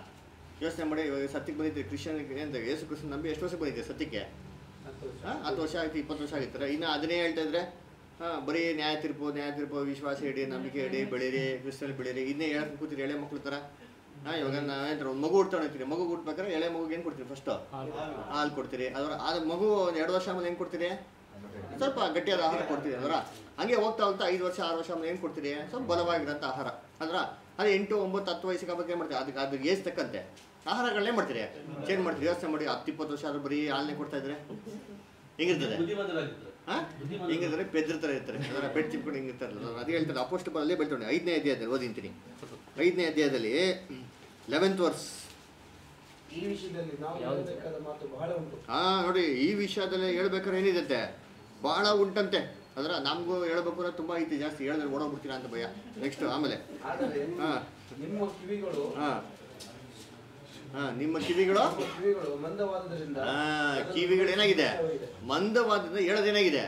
ಯೋಚನೆ ಮಾಡಿ ಇವಾಗ ಸತ್ಯಕ್ಕೆ ಬಂದಿದ್ದೆ. ಕ್ರಿಶ್ಚಿಯನ್ ಅಂತ ಯೇಸು ಕೃಷ್ಣ ನಂಬಿ ಎಷ್ಟು ವರ್ಷ ಬಂದಿದ್ದೆ ಸತ್ಯಕ್ಕೆ? ಹತ್ತು ವರ್ಷ. ಆಯ್ತು ಇಪ್ಪತ್ತು ವರ್ಷ ಆಗಿರ್ತಾರೆ ಇನ್ನು ಅದನ್ನೇ ಹೇಳ್ತಾ ಇದ್ರೆ ಹಾ ಬರೀ ನ್ಯಾಯ ತೀರ್ಪು ನ್ಯಾಯ ತೀರ್ಪು ವಿಶ್ವಾಸ ಇಡಿ ನಂಬಿಕೆ ಇಡಿ ಬೆಳೀರಿ ಕ್ರಿಸ್ತಲ್ಲಿ ಬೆಳೀರಿ ಇನ್ನೇ ಹೇಳಕ್ ಕೂತಿರಿ ಎಳೆ ಮಕ್ಳು ತರ ಹಾ ಇವಾಗ ನಾವೇಂತಾರೆ ಒಂದು ಮಗು ಹುಡ್ತಾ ಹೋಗ್ತೀರಿ ಮಗು ಹುಟ್ಬೇಕಾದ್ರೆ ಎಳೆ ಮಗುಗೆ ಏನು ಕೊಡ್ತೀರಿ ಫಸ್ಟ್ ಹಾಲು. ಕೊಡ್ತೀರಿ. ಅದರ ಅದು ಮಗು ಒಂದು ಎರಡು ವರ್ಷ ಆಮೇಲೆ ಏನು ಕೊಡ್ತೀರಿ? ಸ್ವಲ್ಪ ಗಟ್ಟಿಯಾದ ಆಹಾರ ಕೊಡ್ತೀರಿ ಅದರ ಹಂಗೆ ಹೋಗ್ತಾ ಹೋಗ್ತಾ ಐದು ವರ್ಷ ಆರು ವರ್ಷ ಏನ್ ಕೊಡ್ತೀರಿ? ಸ್ವಲ್ಪ ಬಲವಾಗಿರೋಂಥ ಆಹಾರ. ಅಂದ್ರ ಅದೇ ಎಂಟು ಒಂಬತ್ತು ಹತ್ತು ವಯಸ್ಸಿಗೆ ಬಗ್ಗೆ ಏನು ಮಾಡ್ತೀವಿ ಅದಕ್ಕೆ ಅದು ಏಜ್ ತಕ್ಕಂತೆ ಆಹಾರಗಳನ್ನೇ ಮಾಡ್ತೀರಿ. ಚೇಂಜ್ ಮಾಡ್ತೀರಿ. ಯೋಚನೆ ಮಾಡಿ ಹತ್ತು ಇಪ್ಪತ್ತು ವರ್ಷ ಆದ್ರೂ ಬರೀ ಹಾಲನ್ನೇ ಕೊಡ್ತಾ ಇದ್ರೆ? ಹೆಂಗಿರ್ತದೆ? ಹೆಂಗಿದ್ರೆ ಪೆದ್ರ ಇರ್ತಾರೆ. ಅದರ ಬೆಡ್ ಚಿಪ್ಕೊಂಡು ಹಿಂಗಿರ್ತಾರಲ್ಲ ಅದು ಹೇಳ್ತಾರೆ ಅಪೋಸ್ಟ್ ಬಲ್ಲೇ ಬೆಳ್ಕೊಂಡು ಐದನೇ ಅಧ್ಯಾಯದಲ್ಲಿ ಓದಿಂತೀನಿ. ಐದನೇ ಅಧ್ಯಾಯದಲ್ಲಿ ಲೆವೆಂತ್ ವರ್ಸ್ ಹಾ ನೋಡಿ ಈ ವಿಷಯದಲ್ಲಿ ಹೇಳ್ಬೇಕಾದ್ರೆ ಏನಿದೆ ಬಹಳ ಉಂಟಂತೆ. ಅದರ ನಮಗೂ ಹೇಳ್ಬೇಕು ಅಂದ್ರೆ ತುಂಬಾ ಐತಿ ಜಾಸ್ತಿ ಹೇಳಿದ್ರೆ ಓಡೋಗ್ಬಿಡ್ತೀರಾ ಅಂತ ಭಯ. ನೆಕ್ಸ್ಟ್ ಆಮೇಲೆ. ಹಾ. ನಿಮ್ಮ ಕಿವಿಗಳು ಹಾ. ಹಾ ನಿಮ್ಮ ಕಿವಿಗಳು? ಹಾ ಕಿವಿಗಳು ಏನಾಗಿದೆ? ಮಂದವಾದ ಹೇಳೋದೇನಾಗಿದೆ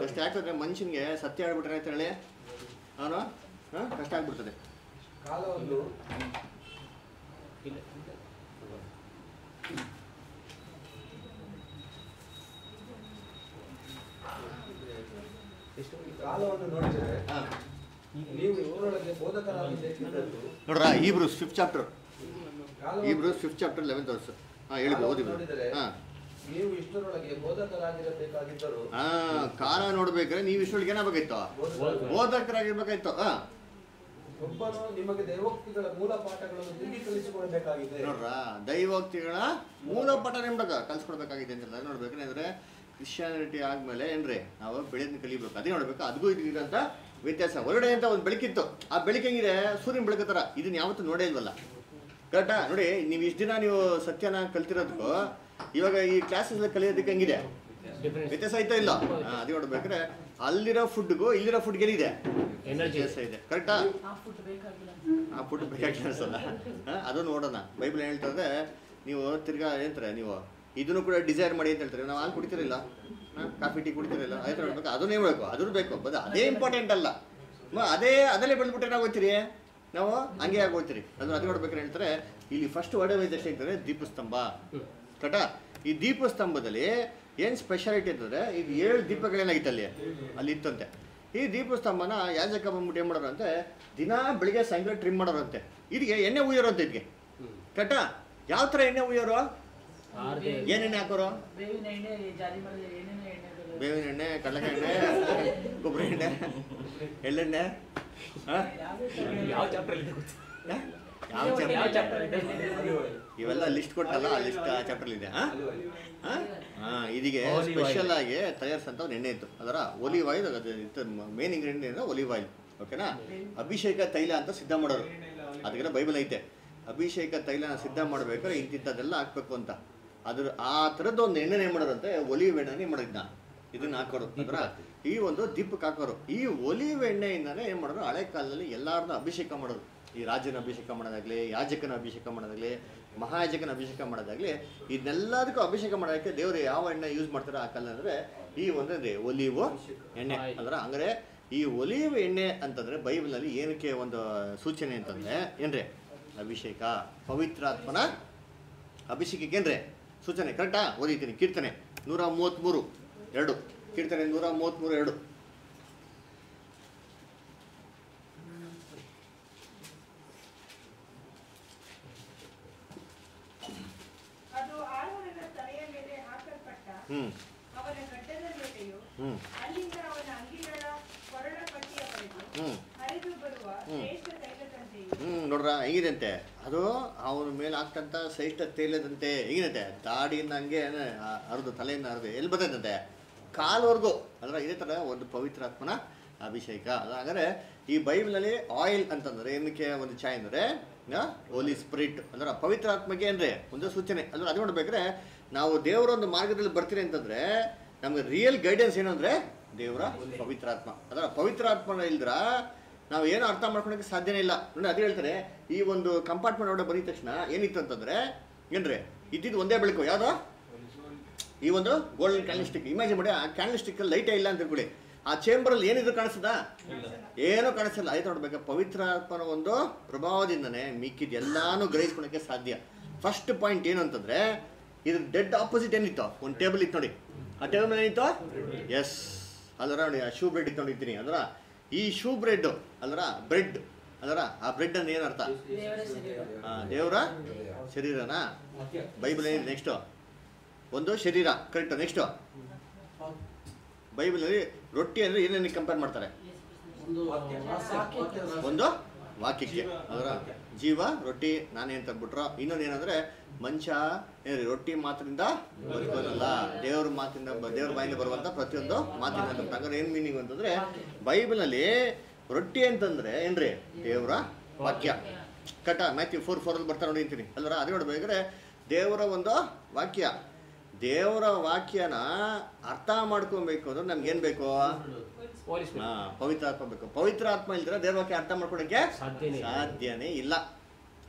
ಕಷ್ಟ ಯಾಕಂದ್ರೆ ಮನುಷ್ಯನಿಗೆ ಸತ್ಯ ಹೇಳ್ಬಿಟ್ರೆ ಆಯ್ತು ಹೇಳಿ ಅವನು ಹಾ ಕಷ್ಟ ಆಗ್ಬಿಡ್ತದೆ. ಕಾಲವನ್ನು ಕಾಲವನ್ನು ನೋಡಿದರೆ ನೀವು ಇವರೊಳಗೆ ಬೋಧಕರಾಗಬೇಕಿದ್ದದ್ದು ನೋಡ್ರ ಈ ಬ್ರೂಸ್ ಫಿಫ್ತ್ ಚಾಪ್ಟರ್ ಇಬ್ರು ಕಾಲವನ್ನು ಫಿಫ್ತ್ ಚಾಪ್ಟರ್ ಲೆವೆಂತ್ ವರ್ಸ್ ಹಾ ಹೇಳಿದ್ರು ಓದಿ ನೀವು ಇಷ್ಟರೊಳಗೆ ಬೋಧಕರಾಗಿರಬೇಕಾಗಿದ್ದರು ಹಾ ಕಾಲ ನೋಡ್ಬೇಕಾದ್ರೆ ನೀವು ಇಷ್ಟರೊಳಗೆ ಏನಾಗಬೇಕಾಯ್ತು? ಬೋಧಕರಾಗಿರ್ಬೇಕಾಯ್ತು ಹಾ. ಒಬ್ಬನು ನಿಮಗೆ ದೈವೋಕ್ತಿಗಳ ಮೂಲ ಪಾಠಗಳನ್ನು ತಿರುಗಿ ಕಲಿಸಿಕೊಡಬೇಕಾಗಿದೆ. ನೋಡ್ರ ದೈವೋಕ್ತಿಗಳ ಮೂಲ ಪಾಠ ನಿಮ್ದಾಗ ಕಲ್ಸ್ಕೊಡ್ಬೇಕಾಗಿದೆ ಅಂತ ನೋಡ್ಬೇಕಂದ್ರೆ ಕ್ರಿಶ್ಚಿಯಾನಿಟಿ ಆದ್ಮೇಲೆ ಏನ್ರಿ ನಾವು ಬೆಳೆದನ್ನ ಕಲಿಬೇಕು. ಅದೇ ನೋಡ್ಬೇಕು ಅದಕ್ಕೂ ಇದು ವ್ಯತ್ಯಾಸ. ಹೊರಗಡೆ ಅಂತ ಒಂದು ಬೆಳಕಿತ್ತು. ಆ ಬೆಳಕು ಹೆಂಗಿದೆ? ಸೂರ್ಯನ ಬೆಳಕು ಥರ. ಇದನ್ನ ಯಾವತ್ತೂ ನೋಡೇ ಇಲ್ವಲ್ಲ. ಕರೆಕ್ಟಾ ನೋಡಿ ನೀವು ಇಷ್ಟು ದಿನ ನೀವು ಸತ್ಯನ ಕಲ್ತಿರೋದಕ್ಕೂ ಇವಾಗ ಈ ಕ್ಲಾಸಸ್ ಕಲಿಯೋದಕ್ಕೆ ಹೆಂಗಿದೆ? ವ್ಯತ್ಯಾಸ ಆಯ್ತಾ ಇಲ್ಲ? ಅದೇ ನೋಡ್ಬೇಕಾದ್ರೆ ಅಲ್ಲಿರೋ ಫುಡ್ಗೂ ಇಲ್ಲಿರೋ ಫುಡ್ಗೆ ಏನಿದೆ ವ್ಯತ್ಯಾಸ ಇದೆ. ಕರೆಕ್ಟಾ ಆ? ಫುಡ್ ಬೇಕಾಗಿಲ್ಲ. ಅನ್ಸಲ್ಲ. ಅದು ನೋಡೋಣ. ಬೈಬಲ್ ಹೇಳ್ತಾರೆ ನೀವು ತಿರ್ಗಾ ಏನಂತಾರೆ ನೀವು ಇದನ್ನು ಕೂಡ ಡಿಸೈರ್ ಮಾಡಿ ಅಂತ ಹೇಳ್ತಾರೆ. ನಾವು ಹಾಲು ಕುಡಿತಿರಲಿಲ್ಲ. Coffee, tea ಕುಡಿತಿರಲಿಲ್ಲ. ಆಯ್ತು ನೋಡ್ಬೇಕು ಅದನ್ನೇ ಬೇಕು ಅದ್ರ ಬೇಕು ಬದ ಅದೇ ಇಂಪಾರ್ಟೆಂಟ್ ಅಲ್ಲ. ಅದೇ, ಅದಲ್ಲೇ ಬೆಳೆದ್ಬಿಟ್ರೆ ನಾವು ಹೋಗ್ತೀರಿ? ನಾವು ಹಂಗೆ ಆಗೋಗ್ತೀರಿ ಅದನ್ನ ಅದು ನೋಡ್ಬೇಕಾದ್ರೆ ಹೇಳ್ತಾರೆ, ಇಲ್ಲಿ ಫಸ್ಟ್ ವರ್ಡ್ ಎಷ್ಟು ಹೇಳ್ತಾರೆ ದೀಪಸ್ತಂಭ. ಕಟ ಈ ದೀಪಸ್ತಂಭದಲ್ಲಿ ಏನು ಸ್ಪೆಷಾಲಿಟಿ ಅಂತಂದ್ರೆ, ಇದು ಏಳು ದೀಪಗಳೇನಾಗಿತ್ತು ಅಲ್ಲಿ? ಅಲ್ಲಿ ಇತ್ತಂತೆ. ಈ ದೀಪಸ್ತಂಭನ ಯಾಜಕ ಬಂದ್ಬಿಟ್ಟು ಏನು ಮಾಡೋರಂತೆ, ದಿನ ಬೆಳಿಗ್ಗೆ ಸಾಯಂಕಾಲ ಟ್ರಿಮ್ ಮಾಡೋರಂತೆ. ಇದಕ್ಕೆ ಎಣ್ಣೆ ಅಂತ ಇದಕ್ಕೆ ಕಟ ಯಾವ ಥರ ಎಣ್ಣೆ ಉಯ್ಯೋರು? ಏನೆಣ್ಣೆ ಹಾಕೋರು? ಬೇವಿನ ಎಣ್ಣೆ ಕಡಲೆಕಾಯಿ ಎಣ್ಣೆ ಕೊಬ್ಬರಿ ಎಣ್ಣೆ ಎಳ್ಳೆಣ್ಣೆ ಹಾ? ಯಾವ ಚಾಪ್ಟರ್ ಇದೆ ಹಾ? ಯಾವ ಚಾಪ್ಟರ್ ಇದೆ ಇವೆಲ್ಲ ಲಿಸ್ಟ್ ಕೊಟ್ಟಲ್ಲ ಆ ಲಿಸ್ಟ್ ಆ ಚಾಪ್ಟರ್ ಇದೆ. ಹಾ? ಹಾ? ಹಾ ಇದೀಗೆ Olive oil. ಸ್ಪೆಷಲ್ ಆಗಿ ತಯಾರಿಸಂತ ಒಂದು ಎಣ್ಣೆ ಇತ್ತು. ಅದರ ಒಲಿವ್ ಆಯಿಲ್ ಮೇನ್ ಇಂಗ್ರೀಡಿಯಂಟ್ ಅಂದ್ರೆ ಒಲಿವ್ ಆಯಿಲ್ ಓಕೆನಾ ಅಭಿಷೇಕ ತೈಲ ಅಂತ ಸಿದ್ಧ ಮಾಡೋರು. ಅದಕ್ಕೆಲ್ಲ ಬೈಬಲ್ ಐತೆ. ಅಭಿಷೇಕ ತೈಲನ ಸಿದ್ಧ ಮಾಡ್ಬೇಕಾದ್ರೆ ಇಂತಿಂಥದ್ದೆಲ್ಲ ಹಾಕ್ಬೇಕು ಅಂತ. ಅದ್ರ ಆ ಥರದ್ದು ಒಂದು ಎಣ್ಣೆನ ಏನು ಮಾಡೋದಂತೆ ಒಲಿವ್ ಎಣ್ಣೆನ ಇದನ್ನ ಹಾಕೋರು ಅದರ ಈ ಒಂದು ದೀಪಕ್ಕೆ ಹಾಕೋರು. ಈ ಒಲಿವ್ ಎಣ್ಣೆಯಿಂದನೇ ಏನ್ ಮಾಡೋರು, ಹಳೆ ಕಾಲದಲ್ಲಿ ಎಲ್ಲಾರನ್ನ ಅಭಿಷೇಕ ಮಾಡೋರು. ಈ ರಾಜನ ಅಭಿಷೇಕ ಮಾಡೋದಾಗ್ಲಿ, ಯಾಜಕನ ಅಭಿಷೇಕ ಮಾಡೋದಾಗ್ಲಿ, ಮಹಾಯಾಜಕನ ಅಭಿಷೇಕ ಮಾಡೋದಾಗ್ಲಿ, ಇದನ್ನೆಲ್ಲದಕ್ಕೂ ಅಭಿಷೇಕ ಮಾಡೋದಕ್ಕೆ ದೇವರು ಯಾವ ಎಣ್ಣೆ ಯೂಸ್ ಮಾಡ್ತಾರೆ ಆ ಕಾಲ ಅಂದರೆ, ಈ ಒಂದಂದ್ರೆ ಒಲಿವು ಎಣ್ಣೆ. ಅಂದ್ರೆ ಹಂಗಾರೆ ಈ ಒಲಿವ್ ಎಣ್ಣೆ ಅಂತಂದ್ರೆ ಬೈಬಲ್ನಲ್ಲಿ ಏನಕ್ಕೆ ಒಂದು ಸೂಚನೆ ಅಂತಂದ್ರೆ, ಏನ್ರಿ? ಅಭಿಷೇಕ, ಪವಿತ್ರಾತ್ಮನ ಅಭಿಷೇಕಕ್ಕೆ ಏನ್ರಿ? ಸೂಚನೆ ಕರೆಕ್ಟಾ? ಓದಿದ್ದೀನಿ ಕೀರ್ತನೆ ನೂರ ಮೂವತ್ತ್ಮೂರು ಎರಡು. ಕೀರ್ತನೆ ನೂರ ಮೂವತ್ತ್ಮೂರು ಎರಡು. ಹ್ಞೂ ಹ್ಞೂ ಅಲ್ಲಿಂದ ಅವನ ಅಂಗಿಗಳ ಕೊರಳ ಪಟ್ಟಿಯವರೆಗೂ ಹ್ಞೂ ಹರಿದು ಬರುವ ಹ್ಮ್. ಶ್ರೇಷ್ಠ ತೈಲದಂತೆಯೂ ಹ್ಞೂ ನೋಡ್ರ ಹೆಂಗಿದಂತೆ ಅದು ಅವನ ಮೇಲೆ ಆಗ್ತಂತ ಸಹಿಷ್ಠ ತೇಲದಂತೆ ಹೆಂಗಿದಂತೆ ದಾಡಿಯಿಂದ ಹಂಗೆ ಹರಿದು, ತಲೆಯಿಂದ ಹರಿದು ಎಲ್ಲಿ ಬರ್ತೈತಂತೆ? ಕಾಲ್ವರೆಗೂ. ಅಂದ್ರೆ ಇದೇ ಥರ ಒಂದು ಪವಿತ್ರಾತ್ಮನ ಅಭಿಷೇಕ. ಹಾಗಾದ್ರೆ ಈ ಬೈಬಲಲ್ಲಿ ಆಯಿಲ್ ಅಂತಂದ್ರೆ ಏನಕ್ಕೆ ಒಂದು ಚಾಯ್ ಅಂದರೆ ಹೋಲಿ ಸ್ಪಿರಿಟ್ ಅಂದ್ರೆ ಪವಿತ್ರಾತ್ಮಕ್ಕೆ ಅಂದರೆ ಒಂದು ಸೂಚನೆ. ಅಂದ್ರೆ ಅದು ನೋಡ್ಬೇಕ್ರೆ, ನಾವು ದೇವರ ಒಂದು ಮಾರ್ಗದಲ್ಲಿ ಬರ್ತೀರಿ ಅಂತಂದ್ರೆ, ನಮ್ಗೆ ರಿಯಲ್ ಗೈಡೆನ್ಸ್ ಏನಂದ್ರೆ ದೇವರ ಪವಿತ್ರಾತ್ಮ. ಅದರ ಪವಿತ್ರಾತ್ಮನ ಇಲ್ದ್ರ ನಾವು ಏನು ಅರ್ಥ ಮಾಡ್ಕೊಳಕ್ಕೆ ಸಾಧ್ಯನೇ ಇಲ್ಲ. ನೋಡಿ ಅದೇ ಹೇಳ್ತಾರೆ ಈ ಒಂದು ಕಂಪಾರ್ಟ್ಮೆಂಟ್ ಒಳಗೆ ಬಂದಿದ ತಕ್ಷಣ ಏನಿತ್ತು ಅಂತಂದ್ರೆ ಏನ್ರಿ ಇದ್ದಿದ್ದು ಒಂದೇ ಬೆಳಕು ಯಾವ್ದು? ಈ ಒಂದು ಗೋಲ್ಡನ್ ಕ್ಯಾಂಡಲ್ಸ್ಟಿಕ್ ಇಮ್ಯಾಜಿನ್ ಮಾಡಿ ಆ ಕ್ಯಾಂಡಲ್ಸ್ಟಿಕ್ ಲೈಟೇ ಇಲ್ಲ ಅಂತ ತಿಳ್ಕೊಳ್ಳಿ ಆ ಚೇಂಬರ್ ಅಲ್ಲಿ ಏನಿದ್ರು ಕಾಣಿಸ್ತದ? ಏನೂ ಕಾಣಿಸಲ್ಲ ಆಯ್ತು ನೋಡ್ಬೇಕು ಪವಿತ್ರಾತ್ಮನ ಒಂದು ಪ್ರಭಾವದಿಂದನೇ ಮಿಕ್ಕಿದ ಎಲ್ಲಾನು ಗ್ರಹಿಸ್ಕೊಳಕ್ಕೆ ಸಾಧ್ಯ. ಫಸ್ಟ್ ಪಾಯಿಂಟ್ ಏನು ಅಂತಂದ್ರೆ ಇದು ಡೆಡ್ ಆಪೋಸಿಟ್ ಏನಿತ್ತು? ಒಂದು ಟೇಬಲ್ ಇತ್ತು ನೋಡಿ. ಆ ಟೇಬಲ್ ಮೇಲೆ ಏನಿತ್ತು? ಎಸ್ ಅದರ ನೋಡಿ ಆ ಶೂ ಬ್ರೆಡ್ ಇತ್ತು ನೋಡಿದ್ದೀನಿ ಅದರ ಈ ಶೂ ಬ್ರೆಡ್ ಅದರ ಬ್ರೆಡ್ ಅದರ ಆ ಬ್ರೆಡ್ ಅಂದ್ರೆ ಏನರ್ಥ ದೇವರ ಶರೀರನ ಆ, ದೇವರ ಶರೀರನಾ? ಬೈಬಲ್ ಏನಿದೆ ನೆಕ್ಸ್ಟು ಒಂದು ಶರೀರ ಕರೆಕ್ಟ್ ನೆಕ್ಸ್ಟು ಬೈಬಲಲ್ಲಿ ರೊಟ್ಟಿ ಅಂದರೆ ಏನೇನು ಕಂಪೇರ್ ಮಾಡ್ತಾರೆ? ಒಂದು ವಾಕ್ಯಕ್ಕೆ ಅದರ ಜೀವ, ರೊಟ್ಟಿ ನಾನೇ ಅಂತ ಬಿಟ್ರ ಇನ್ನೊಂದು ಏನಂದ್ರೆ ಮನುಷ್ಯ ಏನು ರೊಟ್ಟಿ ಮಾತ್ರದಿಂದ ಬದುಕೋದಲ್ಲ ದೇವ್ರ ಮಾತಿಂದ ದೇವ್ರ ಬಾಯಿಂದ ಬರುವಂತ ಪ್ರತಿಯೊಂದು ಮಾತಿನ ಪ್ರಕಾರ ಏನ್ ಮೀನಿಂಗ್ ಅಂತಂದ್ರೆ ಬೈಬಲಲ್ಲಿ ರೊಟ್ಟಿ ಅಂತಂದ್ರೆ ಏನ್ರಿ, ದೇವರ ವಾಕ್ಯ. ಕಟ ಮ್ಯಾಥ್ಯೂ ಫೋರ್ ಫೋರ್ ಅಲ್ಲಿ ಬರ್ತಾರೆ ನೋಡಿ, ಅಂತೀನಿ. ಅಲ್ವರ? ಅದೇ ನೋಡ್ಬೇಕಾದ್ರೆ ದೇವರ ಒಂದು ವಾಕ್ಯ. ದೇವರ ವಾಕ್ಯನ ಅರ್ಥ ಮಾಡ್ಕೊಬೇಕು ಅಂದ್ರೆ ನಮ್ಗೆ ಏನ್ ಬೇಕು? ಹೋಲಿ ಆತ್ಮ ಬೇಕು. ಪವಿತ್ರಾತ್ಮ ಬೇಕು ಪವಿತ್ರಾತ್ಮ ಇಲ್ದ್ರೆ ದೇವಕ್ಕೆ ಅರ್ಥ ಮಾಡ್ಕೊಳಕ್ಕೆ ಸಾಧ್ಯನೇ ಇಲ್ಲ. ಸಾಧ್ಯನೇ ಇಲ್ಲ.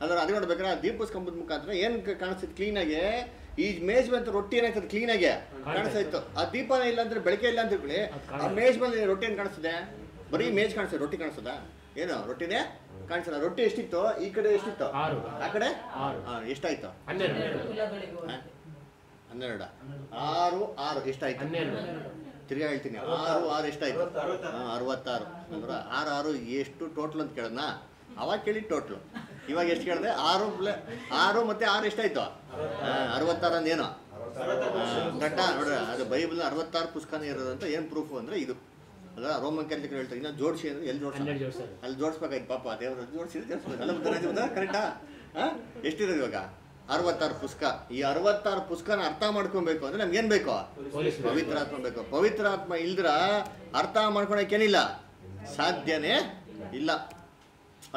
ಅದ್ರ ಅದು ನೋಡ್ಬೇಕಾದ್ರೆ ದೀಪಸ್ ದೀಪ ಕಂಬದ ಮುಖಾಂತರ ಏನ್ ಕಾಣಿಸ್ತಿತ್ತು ಕಾಣಿಸ್ತೈತೆ ಕ್ಲೀನ್ ಆಗಿ? ಈ ಮೇಜ್ ಮೇಲೆ ರೊಟ್ಟಿ ಏನಾಗ್ತದೆ ಕ್ಲೀನ್ ಆಗಿ? ಕಾಣಿಸ್ತಾ ಇತ್ತು. ಆ ದೀಪನೇ ಇಲ್ಲ ಅಂದ್ರೆ ಬೆಳಕೆ ಇಲ್ಲ ಅಂತ ಹೇಳಿ ಆ ಮೇಜ್ ಮೇಲೆ ರೊಟ್ಟಿ ಏನ್ ಕಾಣಿಸ್ತದೆ? ಬರೀ ಮೇಜ್ ಕಾಣಿಸ್ತದೆ ರೊಟ್ಟಿ ಕಾಣಿಸ್ತದ? ಏನು ರೊಟ್ಟಿನೇ ಕಾಣಿಸಲ್ಲ. ರೊಟ್ಟಿ ಎಷ್ಟಿತ್ತು? ಈ ಕಡೆ ಎಷ್ಟಿತ್ತು? ಆರು. ಆ ಕಡೆ? ಎಷ್ಟಾಯ್ತು? ಹನ್ನೆರಡು. ಹನ್ನೆರಡು. ಆರು ಆರು. ಎಷ್ಟಾಯ್ತು? ತಿರ್ಗಾ ಹೇಳ್ತೀನಿ. ಆರು ಆರು ಎಷ್ಟಾಯ್ತು? ಹಾಂ ಅರವತ್ತಾರು. ಅಂದ್ರೆ ಆರು ಆರು ಎಷ್ಟು ಟೋಟಲ್ ಅಂತ ಕೇಳೋಣ ಅವಾಗ ಕೇಳಿ ಟೋಟ್ಲು ಇವಾಗ ಎಷ್ಟು ಕೇಳಿದೆ? ಆರು ಪ್ಲೇ ಆರು ಮತ್ತು ಆರು ಎಷ್ಟಾಯ್ತು? ಅರವತ್ತಾರು ಅರವತ್ತಾರು ಅಂದೇನು ಕಟ್ಟ ನೋಡ್ರಿ ಅದು ಬೈಬಲ್ ಅರವತ್ತಾರು ಪುಸ್ತಕನೇ ಇರೋದಂತ ಏನು ಪ್ರೂಫ್ ಅಂದ್ರೆ ಇದು. ಅಲ್ಲ ರೋಮನ್ ಕ್ಯಾಥಲಿಕ್ ಹೇಳ್ತಾರೆ ಇನ್ನ ಜೋಡಿಸಿ ಅಂದ್ರೆ ಎಲ್ಲಿ ಜೋಡಿಸ್ ಅಲ್ಲಿ ಜೋಡಿಸ್ಬೇಕಾಯ್ತು ಪಾಪ ದೇವರು ಜೋಡಿಸಿದ್ರೆ ಜೋಡಿಸ್ಬೇಕು. ಅಲ್ಲ ಕರೆಕ್ಟಾ ಕರೆಕ್ಟಾ ಎಷ್ಟಿರೋದು ಇವಾಗ? ಅರವತ್ತಾರು ಪುಸ್ತಕ. ಈ ಅರವತ್ತಾರು ಪುಸ್ತಕನ ಅರ್ಥ ಮಾಡ್ಕೊಬೇಕು ಅಂದ್ರೆ ನಮ್ಗೆ ಏನ್ ಬೇಕು? ಪವಿತ್ರ ಆತ್ಮ ಪವಿತ್ರಾತ್ಮ ಬೇಕು. ಪವಿತ್ರಾತ್ಮ ಇಲ್ದ್ರ ಅರ್ಥ ಮಾಡ್ಕೊಳಕ್ಕೇನಿಲ್ಲ. ಸಾಧ್ಯನೇ ಇಲ್ಲ.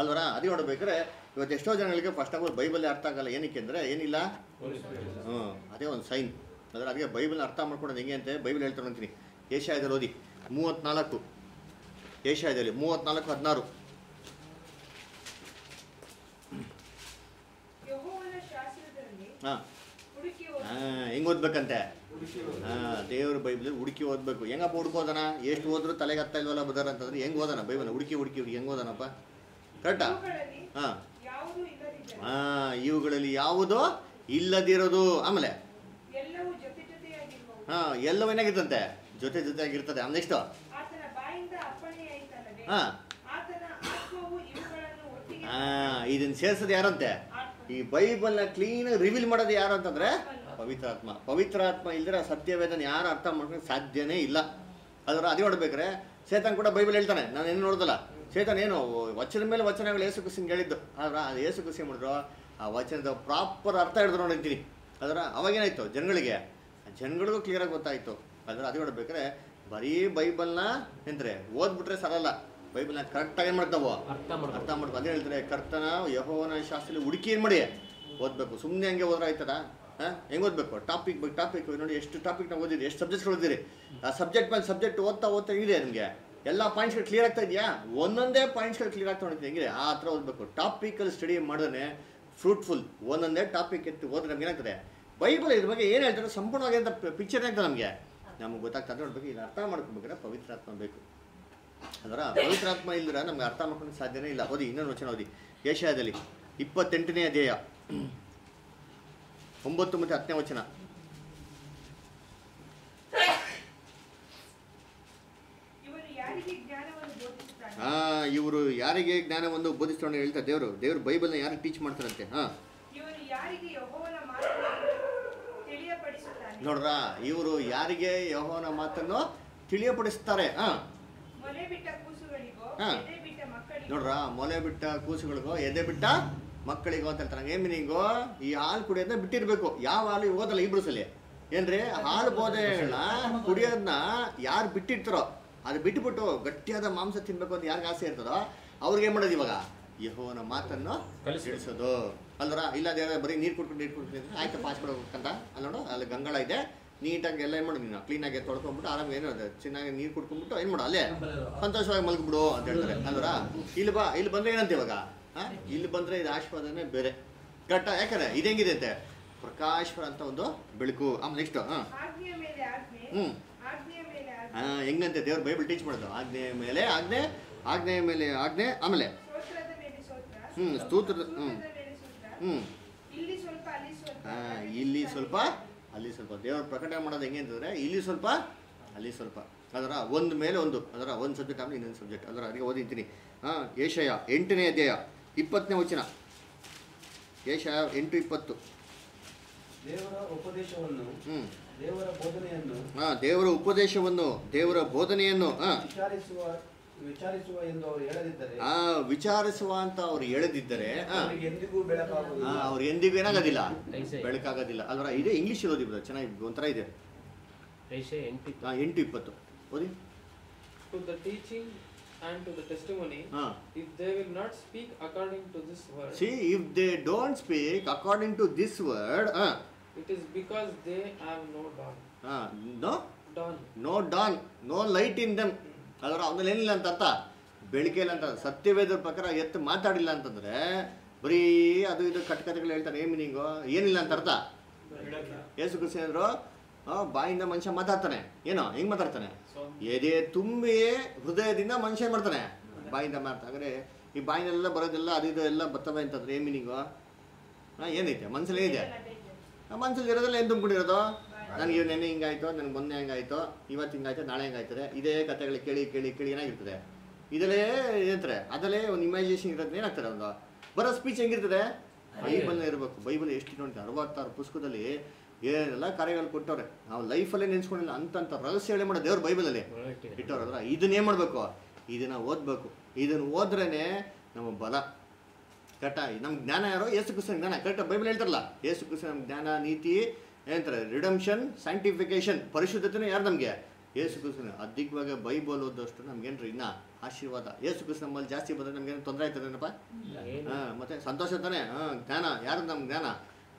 ಅಲ್ವರ? ಅದೇ ನೋಡ್ಬೇಕಾದ್ರೆ ಇವತ್ತು ಎಷ್ಟೋ ಜನಗಳಿಗೆ ಫಸ್ಟ್ ಆಫ್ ಆಲ್ ಬೈಬಲ್ ಅರ್ಥ ಆಗಲ್ಲ. ಏನಕ್ಕೆ ಅಂದ್ರೆ ಏನಿಲ್ಲ? ಹ್ಞೂ ಅದೇ ಒಂದು ಸೈನ್ ಅದರ ಅದಕ್ಕೆ ಬೈಬಲ್ ಅರ್ಥ ಮಾಡ್ಕೊಡೋದು ಹೆಂಗೆ ಅಂತ ಬೈಬಲ್ ಹೇಳ್ತಾರೆ ಅಂತೀನಿ ಏಷ್ಯಾದಲ್ಲಿ ಓದಿ. ಮೂವತ್ನಾಲ್ಕು. ಏಷ್ಯಾದಲ್ಲಿ ಮೂವತ್ನಾಲ್ಕು ಹದಿನಾರು ಯೆಹೋವನ ಶಾಸ್ತ್ರದಲ್ಲಿ ಹಾಂ. ಹಾಂ, ಹೆಂಗೆ ಓದ್ಬೇಕಂತೆ? ಹಾಂ, ದೇವ್ರ ಬೈಬಲ್ ಹುಡುಕಿ ಓದ್ಬೇಕು. ಹೆಂಗಪ್ಪ ಹುಡ್ಕೋದನ? ಎಷ್ಟು ಓದ್ರು ತಲೆಗೆ ಹತ್ತ ಇಲ್ವಲ್ಲ ಬದರ ಅಂತಂದ್ರೆ ಹೆಂಗೆ ಓದನ ಬೈಬಲ್ ಹುಡುಕಿ ಹುಡುಕಿ ಹುಡುಕಿ ಹೆಂಗೆ ಓದನಪ್ಪ? ಕರೆಕ್ಟಾ ಹಾಂ. ಹಾಂ, ಇವುಗಳಲ್ಲಿ ಯಾವುದು ಇಲ್ಲದಿರೋದು. ಆಮೇಲೆ? ಎಲ್ಲವೂ ಜೊತೆ ಜೊತೆಯಾಗಿರುವವು ಹಾಂ ಎಲ್ಲವೇನಾಗಿರ್ತಂತೆ ಜೊತೆ ಆಗಿರ್ತದೆ ಆಮೇಲೆ ಎಷ್ಟು ಹಾಂ. ಹಾಂ, ಇದನ್ನ ಸೇರ್ಸೋದು ಯಾರಂತೆ? ಈ ಬೈಬಲ್ನ ಕ್ಲೀನ್ ರಿವೀಲ್ ಮಾಡೋದು ಯಾರು ಅಂತಂದ್ರೆ ಪವಿತ್ರಾತ್ಮ ಪವಿತ್ರಾತ್ಮ ಇಲ್ದಿರ ಸತ್ಯವೇದನ ಯಾರು ಅರ್ಥ ಮಾಡ್ಕೊಂಡು ಸಾಧ್ಯನೇ ಇಲ್ಲ. ಅದರ ಅದೇ ನೋಡ್ಬೇಕ್ರೆ ಚೇತನ್ ಕೂಡ ಬೈಬಲ್ ಹೇಳ್ತಾನೆ, ನಾನು ಏನು ನೋಡ್ದಲ್ಲ. ಚೇತನ್ ಏನು, ವಚನ ಮೇಲೆ ವಚನಗಳು ಕುಸಿಂಗ್ ಹೇಳಿದ್ದು. ಆದ್ರೆ ಅದು ಯೇಸು ಕುಸಿ ಮಾಡಿದ್ರು? ಆ ವಚನದ ಪ್ರಾಪರ್ ಅರ್ಥ ಹಿಡಿದ್ರು ನೋಡಿದ್ದೀನಿ ಅದರ ಅವಾಗೇನಾಯ್ತು ಜನಗಳಿಗೆ ಜನಗಳಿಗೂ ಕ್ಲಿಯರಾಗಿ ಗೊತ್ತಾಯ್ತು. ಅದರ ಅದೇ ನೋಡ್ಬೇಕಾದ್ರೆ ಬರೀ ಬೈಬಲ್ನ ಎಂದ್ರೆ ಓದ್ಬಿಟ್ರೆ ಸರಲ್ಲ. ಬೈಬಲ್ನ ಕರೆಕ್ಟಾಗಿ ಏನು ಮಾಡ್ತಾವ? ಅರ್ಥ ಮಾಡ್ಕೊ ಅದೇ ಹೇಳ್ತಾರೆ ಕರ್ತನ ಯಹೋವನ ಶಾಸ್ತ್ರದಲ್ಲಿ ಹುಡುಕಿ ಏನು ಮಾಡಿ? ಓದಬೇಕು. ಸುಮ್ಮನೆ ಹಂಗೆ ಹೋದ್ರೆ ಆಯ್ತದ? ಹಾಂ? ಹೆಂಗೆ ಓದಬೇಕು? ಟಾಪಿಕ್ ಬಗ್ಗೆ ಟಾಪಿಕ್ ನೋಡಿ ಎಷ್ಟು ಟಾಪಿಕ್ ನಾವು ಓದಿರಿ ಎಷ್ಟು ಸಬ್ಜೆಕ್ಟ್ಸ್ ಓದಿರಿ ಆ ಸಬ್ಜೆಕ್ಟ್ ಮೇಲೆ ಸಬ್ಜೆಕ್ಟ್ ಓದ್ತಾ ಓದ್ತಾ ಇದೆ ನಿಮಗೆ. ಎಲ್ಲ ಪಾಯಿಂಟ್ಸ್ಗಳು ಕ್ಲಿಯರ್ ಆಗ್ತಾ ಇದೆಯಾ? ಒಂದೊಂದೇ ಪಾಯಿಂಟ್ಸ್ಗಳು ಕ್ಲಿಯರ್ ಆಗ್ತಾ ಹೊಡಿತೀನಿ ಹೆಂಗಿದೆ ಆ ಥರ ಓದಬೇಕು. ಟಾಪಿಕಲ್ಲಿ ಸ್ಟಡಿ ಮಾಡಿದ್ರೆ ಫ್ರೂಟ್ಫುಲ್ ಒಂದೊಂದೇ ಟಾಪಿಕ್ ಎತ್ತಿ ಓದ್ರೆ ನಮ್ಗೆ ಏನಾಗ್ತದೆ? ಬೈಬಲ್ ಇದ್ರ ಬಗ್ಗೆ ಏನು ಹೇಳ್ತಾರೆ? ಸಂಪೂರ್ಣವಾಗಿ ಅಂತ ಪಿಕ್ಚರ್ ಆಗ್ತದೆ ನಮಗೆ? ನಮ್ಗೆ ಗೊತ್ತಾಗ್ತದೆ. ನೋಡ್ಬೇಕು ಇದು ಅರ್ಥ ಮಾಡ್ಕೊಬೇಕಾದ್ರೆ ಪವಿತ್ರಾತ್ಮ ಬೇಕು. ಅದರ ಪವಿತ್ರಾತ್ಮ ಇಲ್ದಿರ ನಮ್ಗೆ ಅರ್ಥ ಮಾಡ್ಕೊಂಡು ಸಾಧ್ಯನೇ ಇಲ್ಲ. ಓದಿ ಇನ್ನೊಂದು ವಚನ ಓದಿ. ಏಷ್ಯಾದಲ್ಲಿ ಇಪ್ಪತ್ತೆಂಟನೇ ಅಧ್ಯಾಯ. ಒಂಬತ್ತು ಮತ್ತು ಹತ್ತನೇ ವಚನ. ಹಾ ಇವರು ಯಾರಿಗೆ ಜ್ಞಾನವನ್ನು ಬೋಧಿಸ್ತಾನೆ ಹೇಳ್ತಾರೆ ದೇವರು. ದೇವರು ಬೈಬಲ್ನ ಯಾರು ಟೀಚ್ ಮಾಡ್ತಾರಂತೆ? ಹಾ. ನೋಡ್ರಾ ಇವರು ಯಾರಿಗೆ ಯಹೋವನ ಮಾತನ್ನು ತಿಳಿಯಪಡಿಸ್ತಾರೆ? ಹಾ. ಹಾ. ಎದೆ ಬಿಟ್ಟ ಮಕ್ಕಳಿಗೋ. ನೋಡ್ರ ಮೊಲೆ ಬಿಟ್ಟ ಕೂಸುಗಳಿಗೋ ಎದೆ ಬಿಟ್ಟ ಮಕ್ಕಳಿಗೋ ಅಂತ ಹೇಳ್ತಾರೆ. ಏನ್ ಮೀನಿಂಗು ಈ ಹಾಲು ಕುಡಿಯೋದನ್ನ ಬಿಟ್ಟಿರ್ಬೇಕು. ಯಾವ ಹಾಲು ಓದಲ್ಲ ಇಬ್ರು ಸಲಿ. ಏನ್ರಿ? ಹಾಲು ಬೋಧೆಗಳನ್ನ ಕುಡಿಯೋದನ್ನ ಯಾರು ಬಿಟ್ಟಿರ್ತಾರೋ ಅದು ಬಿಟ್ಬಿಟ್ಟು ಗಟ್ಟಿಯಾದ ಮಾಂಸ ತಿನ್ಬೇಕು ಅಂತ ಯಾರಿಗೆ ಆಸೆ ಇರ್ತದೋ ಅವ್ರಿಗೆ ಏನ್ ಮಾಡೋದು ಇವಾಗ? ಯಹೋನ ಮಾತನ್ನು. ತಿಳಿಸೋದು ಅಲ್ವರ? ಇಲ್ಲ ಬರೀ ನೀರು ಕುಡ್ಕೊಂಡು ನೀರು ಕುಡ್ಕೊಂಡು ಆಯ್ತು ಪಾಸ್ ಬಿಡಬೇಕಂತ ಅಲ್ಲಿ ನೋಡು ಅಲ್ಲಿ ಗಂಗಾಳ ಇದೆ. ನೀಟಾಗಿ ಎಲ್ಲ ಏನು ಮಾಡು ನೀನು? ಕ್ಲೀನಾಗಿ ತೊಳ್ಕೊಂಬಿಟ್ಟು ಆರಾಮಾಗಿ ಏನು ಅದು ಚೆನ್ನಾಗಿ ನೀರು ಕುಡ್ಕೊಂಡ್ಬಿಟ್ಟು ಏನು ಮಾಡು ಅಲ್ಲೇ? ಸಂತೋಷವಾಗಿ ಮಲ್ಗಿಬಿಡು ಅಂತ ಹೇಳ್ತಾರೆ. ಅಲ್ವರ? ಇಲ್ಲಿ ಬಾ ಇಲ್ಲಿ ಬಂದ್ರೆ ಏನಂತ ಇವಾಗ? ಹಾಂ? ಇಲ್ಲಿ ಬಂದ್ರೆ ಇದು ಆಶೀರ್ವಾದನೇ ಬೇರೆ. ಘಟ್ಟ ಯಾಕಂದ್ರೆ ಇದು ಹೆಂಗಿದೆ ಅಂತೆ ಪ್ರಕಾಶ್ವರ ಅಂತ ಒಂದು ಬೆಳಕು. ಆಮೇಲೆ ನೆಕ್ಸ್ಟ್ ಹಾಂ. ಆಜ್ಞೆಯ ಮೇಲೆ ಆಜ್ಞೆ. ಹ್ಞೂ ಹಾಂ ಹೆಂಗಂತೆ ದೇವ್ರ ಬೈಬಲ್ ಟೀಚ್ ಮಾಡೋದು ಆಜ್ಞೆಯ ಮೇಲೆ ಆಜ್ಞೆ ಆಜ್ಞೆಯ ಮೇಲೆ ಆಜ್ಞೆ ಆಮೇಲೆ? ಸ್ತೋತ್ರದ ಸ್ತೂತ್ರ. ಹ್ಞೂ ಇಲ್ಲಿ ಸ್ವಲ್ಪ ಅಲ್ಲಿ ಸ್ವಲ್ಪ. ಹಾಂ ಇಲ್ಲಿ ಸ್ವಲ್ಪ ಅಲ್ಲಿ ಸ್ವಲ್ಪ ದೇವರು ಪ್ರಕಟಣೆ ಮಾಡೋದು ಹೆಂಗೆ ಅಂತಂದರೆ ಇಲ್ಲಿ ಸ್ವಲ್ಪ ಅಲ್ಲಿ ಸ್ವಲ್ಪ. ಅದರ ಒಂದು ಮೇಲೆ ಒಂದು ಅದರ ಒಂದು ಸಬ್ಜೆಕ್ಟ್ ಆಮೇಲೆ ಇನ್ನೊಂದು ಸಬ್ಜೆಕ್ಟ್ ಅದರ ಅದಕ್ಕೆ ಓದಿಂತೀನಿ ಹಾಂ ಏಷಯ ಎಂಟನೇ ಅಧ್ಯಾಯ ಇಪ್ಪತ್ತನೇ ವಚನ. ಏಷಯ ಎಂಟು ಇಪ್ಪತ್ತು. ದೇವರ ಉಪದೇಶವನ್ನು ಹ್ಞೂ ದೇವರ ಬೋಧನೆಯನ್ನು ಹಾಂ ದೇವರ ಉಪದೇಶವನ್ನು ದೇವರ ಬೋಧನೆಯನ್ನು ಹಾಂ. ವಿಚಾರಿಸುವ ವಿಚಾರಿಸುವ ಎಂದು ಅವರು ಹೇಳದಿದ್ದರೆ ಆ ವಿಚಾರಿಸುವ ಅಂತ ಅವ್ರು ಎಳೆದಿದ್ದರೆ ಹಾಂ ಅವರಿಗೆ ಎಂದಿಗೂ ಬೆಳಕಾಗುವುದಿಲ್ಲ. ಅವ್ರು ಎಂದಿಗೂ ಏನಾಗೋದಿಲ್ಲ. ಬೆಳಕಾಗೋದಿಲ್ಲ. ಅಲ್ವರ ಇದೆ ಇಂಗ್ಲೀಷ್ ಓದಿ ಬಿಡ ಚೆನ್ನಾಗಿ ಒಂಥರ ಇದೆ. ಎಂಟು ಹಾಂ ಎಂಟು ಇಪ್ಪತ್ತು. ಓದಿ. To the teaching and to the testimony, ಹಾಂ. if they will not speak according to this word, see if they don't speak according to this word it is because they have no dawn. No Dawn. No dawn no light in them ಅದರ ಅವನಲ್ಲಿ ಏನಿಲ್ಲ ಅಂತ ಅರ್ಥ? ಬೆಳಿಗ್ಗೆ ಅಂತ ಸತ್ಯವೇದ್ರ ಪ್ರಕಾರ ಎತ್ತು ಮಾತಾಡಿಲ್ಲ ಅಂತಂದರೆ ಬರೀ ಅದು ಇದು ಕಟ್ಕತೆಗಳು ಹೇಳ್ತಾರೆ ಏ ಮೀನಿಂಗು ಏನಿಲ್ಲ ಅಂತ ಅರ್ಥ? ಯೇಸು ಕೃಷಿ ಅಂದರು ಬಾಯಿಂದ ಮನುಷ್ಯ ಮಾತಾಡ್ತಾನೆ. ಏನೋ, ಹೆಂಗೆ ಮಾತಾಡ್ತಾನೆ? ಎದೆ ತುಂಬಿ ಹೃದಯದಿಂದ ಮನುಷ್ಯ ಏನ್ ಮಾಡ್ತಾನೆ. ಬಾಯಿಂದ ಅಂದ್ರೆ ಈ ಬಾಯಿನೆಲ್ಲ ಬರೋದೆಲ್ಲ ಅದು ಇದು ಎಲ್ಲ ಬರ್ತವೆ ಅಂತಂದ್ರೆ ಏ ಮೀನಿಂಗು ಏನೈತೆ ಮನಸ್ಸಲ್ಲಿ ಏನಿದೆ ಆ, ಮನ್ಸಲ್ಲಿ ಇರೋದೆಲ್ಲ ಏನು ತುಂಬಿಕೊಂಡಿರೋದು ನನಗೆ ನೆನ್ನೆ ಹಿಂಗಾಯ್ತು ನನಗೆ ಮೊನ್ನೆ ಹೆಂಗಾಯ್ತು ಇವತ್ತು ಹಿಂಗಾಯ್ತು ನಾಳೆ ಹೆಂಗಾಯ್ತದೆ. ಇದೇ ಕಥೆಗಳು ಕೇಳಿ ಕೇಳಿ ಕೇಳಿ ಏನಾಗಿರ್ತದೆ? ಇದರಲ್ಲೇ ಏನಂತಾರೆ ಅದರಲ್ಲೇ ಒಂದು ಇಮ್ಯಾಜಿನೇಷನ್ ಇರೋದು ಏನಾಗ್ತಾರೆ ಒಂದು? ಬರೋ ಸ್ಪೀಚ್ ಹೆಂಗಿರ್ತದೆ? ಬೈಬಲ್ ಇರಬೇಕು. ಬೈಬಲ್ ಎಷ್ಟು ನೋಡಿ ಅರವತ್ತಾರು ಪುಸ್ತಕದಲ್ಲಿ ಏನೆಲ್ಲ ಕಾರ್ಯಗಳು ಕೊಟ್ಟವ್ರೆ. ನಾವು ಲೈಫಲ್ಲೇ ನೆನ್ಸ್ಕೊಂಡಿಲ್ಲ. ಅಂತಂತ ರಹಸ್ಯ ಹೇಳಿ ಮಾಡೋ ದೇವ್ರ ಬೈಬಲಲ್ಲಿ ಇದನ್ನ ಏನು ಮಾಡಬೇಕು? ಇದನ್ನ ಓದಬೇಕು. ಇದನ್ನು ಓದ್ರೇ ನಮ್ಮ ಬಲ. ಕರೆಕ್ಟ ನಮ್ಮ ಜ್ಞಾನ ಯಾರೋ? ಯೇಸು ಕೃಷ್ಣ ಜ್ಞಾನ. ಕರೆಕ್ಟ್ ಬೈಬಲ್ ಹೇಳ್ತಾರಲ್ಲ. ಯೇಸು ಕೃಷ್ಣ ನಮ್ಮ ಜ್ಞಾನ ನೀತಿ ಏನಂತಾರೆ ರಿಡಮ್ಷನ್ ಸೈಂಟಿಫಿಕೇಶನ್ ಪರಿಶುದ್ಧತೆಯೂ ಯಾರು ನಮಗೆ? ಏಸು ಕೃಷ್ಣ ಅಧಿಕವಾಗಿ ಬೈಬಲ್ ಓದೋಷ್ಟು ನಮ್ಗೇನ್ರಿ ಇನ್ನ ಆಶೀರ್ವಾದ. ಯೇಸು ಕೃಷ್ಣ ನಮ್ಮಲ್ಲಿ ಜಾಸ್ತಿ ಬಂದರೆ ನಮ್ಗೇನು ತೊಂದರೆ ಆಯ್ತದೇನಪ್ಪ? ಹಾಂ ಮತ್ತೆ ಸಂತೋಷ ತಾನೆ? ಹಾಂ ಜ್ಞಾನ. ಯಾರು ನಮ್ಮ ಜ್ಞಾನ?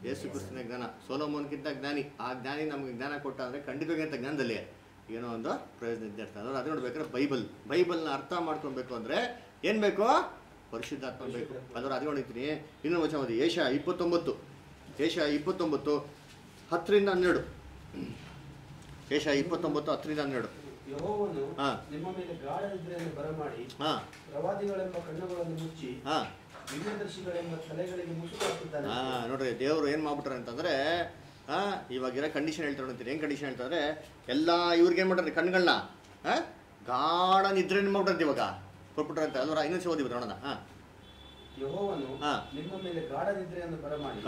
ಯೇಸು ಕೃಷ್ಣನ ಜ್ಞಾನ. ಸೋಲೋಮೋನ್ಗಿಂತ ಜ್ಞಾನಿ. ಆ ಜ್ಞಾನಿ ನಮ್ಗೆ ಜ್ಞಾನ ಕೊಟ್ಟ ಅಂದರೆ ಖಂಡಿತವಾಗಿ ಅಂತ ಜ್ಞಾನದಲ್ಲಿ ಏನೋ ಒಂದು ಪ್ರಯೋಜನ ಇದ್ದೇ ಇರ್ತಾರೆ ಅಂದ್ರೆ ಅದು ನೋಡ್ಬೇಕಾದ್ರೆ ಬೈಬಲ್. ಬೈಬಲ್ನ ಅರ್ಥ ಮಾಡ್ಕೊಬೇಕು ಅಂದ್ರೆ ಏನು ಬೇಕು? ಪರಿಶುದ್ಧಾತ್ಮ ಬೇಕು. ಅದರ ಅದು ನೋಡಿರ್ತೀನಿ ಇನ್ನೊಂದು ವಚನ ಏಷ್ಯಾ ಏಷ ಇಪ್ಪತ್ತೊಂಬತ್ತು. ಏಷ ಇಪ್ಪತ್ತೊಂಬತ್ತು. ಹತ್ತರಿಂದ ಹನ್ನೆರಡು. ಏಷ ಇಪ್ಪತ್ತೊಂಬತ್ತು ಹತ್ತರಿಂದ ಹನ್ನೆರಡು. ನಿಮ್ಮ ಮೇಲೆ ಗಾಢ ನಿದ್ರೆಯನ್ನು ಬರಮಾಡಿ ಹಾಂ. ಪ್ರವಾದಿಗಳೆಂಬ ಕಣ್ಣುಗಳನ್ನು ಮುಚ್ಚಿ ಹಾಂ. ದಿವ್ಯದರ್ಶಿಗಳೆಂಬ ತಲೆಗಳಿಗೆ ಮುಸುಕು ನೋಡ್ರಿ ದೇವರು ಏನು ಮಾಡ್ಬಿಟ್ರೆ ಅಂತಂದ್ರೆ ಹಾ ಇವಾಗಿರೋ ಕಂಡೀಷನ್ ಹೇಳ್ತಾರೆ ಅಂತೀರಿ ಏನು ಕಂಡೀಷನ್ ಹೇಳ್ತಾರೆ? ಎಲ್ಲ ಇವ್ರಿಗೆ ಏನು ಮಾಡ್ರಿ ಕಣ್ಗಳನ್ನ ಹಾ ಗಾಢ ನಿದ್ರೆ ಮಾಡ್ಬಿಟ್ರಂತ ಇವಾಗ. ಕೊಟ್ಬಿಟ್ರೆ ಅಂತ ಅಲ್ವರ ಇನ್ನೊಂದು ಓದಿ ನೋಡೋಣ ಹಾ ಯೆಹೋವನು ಹಾ. ನಿಮ್ಮ ಮೇಲೆ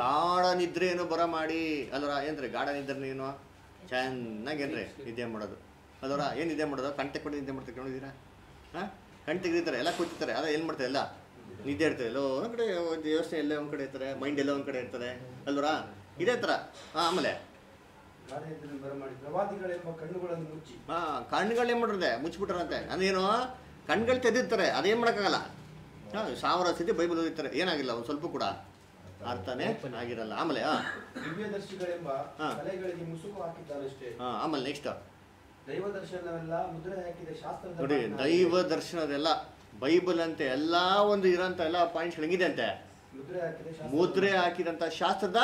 ಗಾಢ ನಿದ್ರೆಯನ್ನು ಬರ ಮಾಡಿ ಅಲ್ವರ ಏನ್ರಿ ಗಾಢ ನಿದ್ರೆ ಏನು? ಚೆನ್ನಾಗಿ ಏನ್ರಿ ನಿದ್ದೆ ಮಾಡೋದು. ಅಲ್ವರ ಏನು ನಿದ್ದೆ ಮಾಡೋದು? ಕಂಟೆ ತೆಗೆದು ನಿದ್ದೆ ಮಾಡ್ತಾರೆ ನೋಡಿದ್ದೀರಾ ಹಾಂ? ಕಣ್ ತೆಗೆದಿರ್ತಾರೆ ಎಲ್ಲ ಕೂತಿರ್ತಾರೆ. ಅದ ಏನು ಮಾಡ್ತಾರೆ ಎಲ್ಲ? ನಿದ್ದೆ ಇರ್ತಾರೆ. ಎಲ್ಲೋ ಒಂದ್ ಕಡೆ ಯೋಚನೆ ಎಲ್ಲ ಒಂದು ಕಡೆ ಇರ್ತಾರೆ ಮೈಂಡ್ ಎಲ್ಲ ಒಂದು ಕಡೆ ಇರ್ತಾರೆ ಅಲ್ವರ ಇದೇ ಥರ ಹಾಂ ಆಮೇಲೆ? ಹಾಂ ಕಣ್ಗಳು ಏನು ಮಾಡಿರ್ದೆ ಮುಚ್ಚಿಬಿಟ್ರಂತೆ. ಅದೇನು? ಕಣ್ಗಳು ತೆದಿರ್ತಾರೆ ಅದೇನು ಮಾಡೋಕ್ಕಾಗಲ್ಲ? ಸಾವಿರ ಸತಿ ಬೈಬಲ್ ಓದಿರ್ತಾರೆ. ಏನಾಗಿಲ್ಲ ಒಂದು ಸ್ವಲ್ಪ ಕೂಡ ಅರ್ಥನೇ ಆಗಿರಲ್ಲ. ಆಮೇಲೆ ದಿವ್ಯದರ್ಶಿಗಳೆಂಬ. ತಲೆಗಳಿಗೆ ಮುಸುಕು ಆಮೇಲೆ ನೆಕ್ಸ್ಟ್ ದೈವ ದರ್ಶನವೆಲ್ಲ ಮುದ್ರೆ ಹಾಕಿದ ಶಾಸ್ತ್ರದ ನೋಡಿ ದೈವ ದರ್ಶನದೆಲ್ಲ ಬೈಬಲ್ ಅಂತೆ ಎಲ್ಲಾ ಒಂದು ಇರೋಂಥ ಎಲ್ಲ ಪಾಯಿಂಟ್ಸ್ ಹೆಂಗಿದೆ ಅಂತೆ? ಮುದ್ರೆ ಹಾಕಿದಂತ ಶಾಸ್ತ್ರದ ಮುದ್ರೆ ಹಾಕಿದಂಥ ಶಾಸ್ತ್ರದ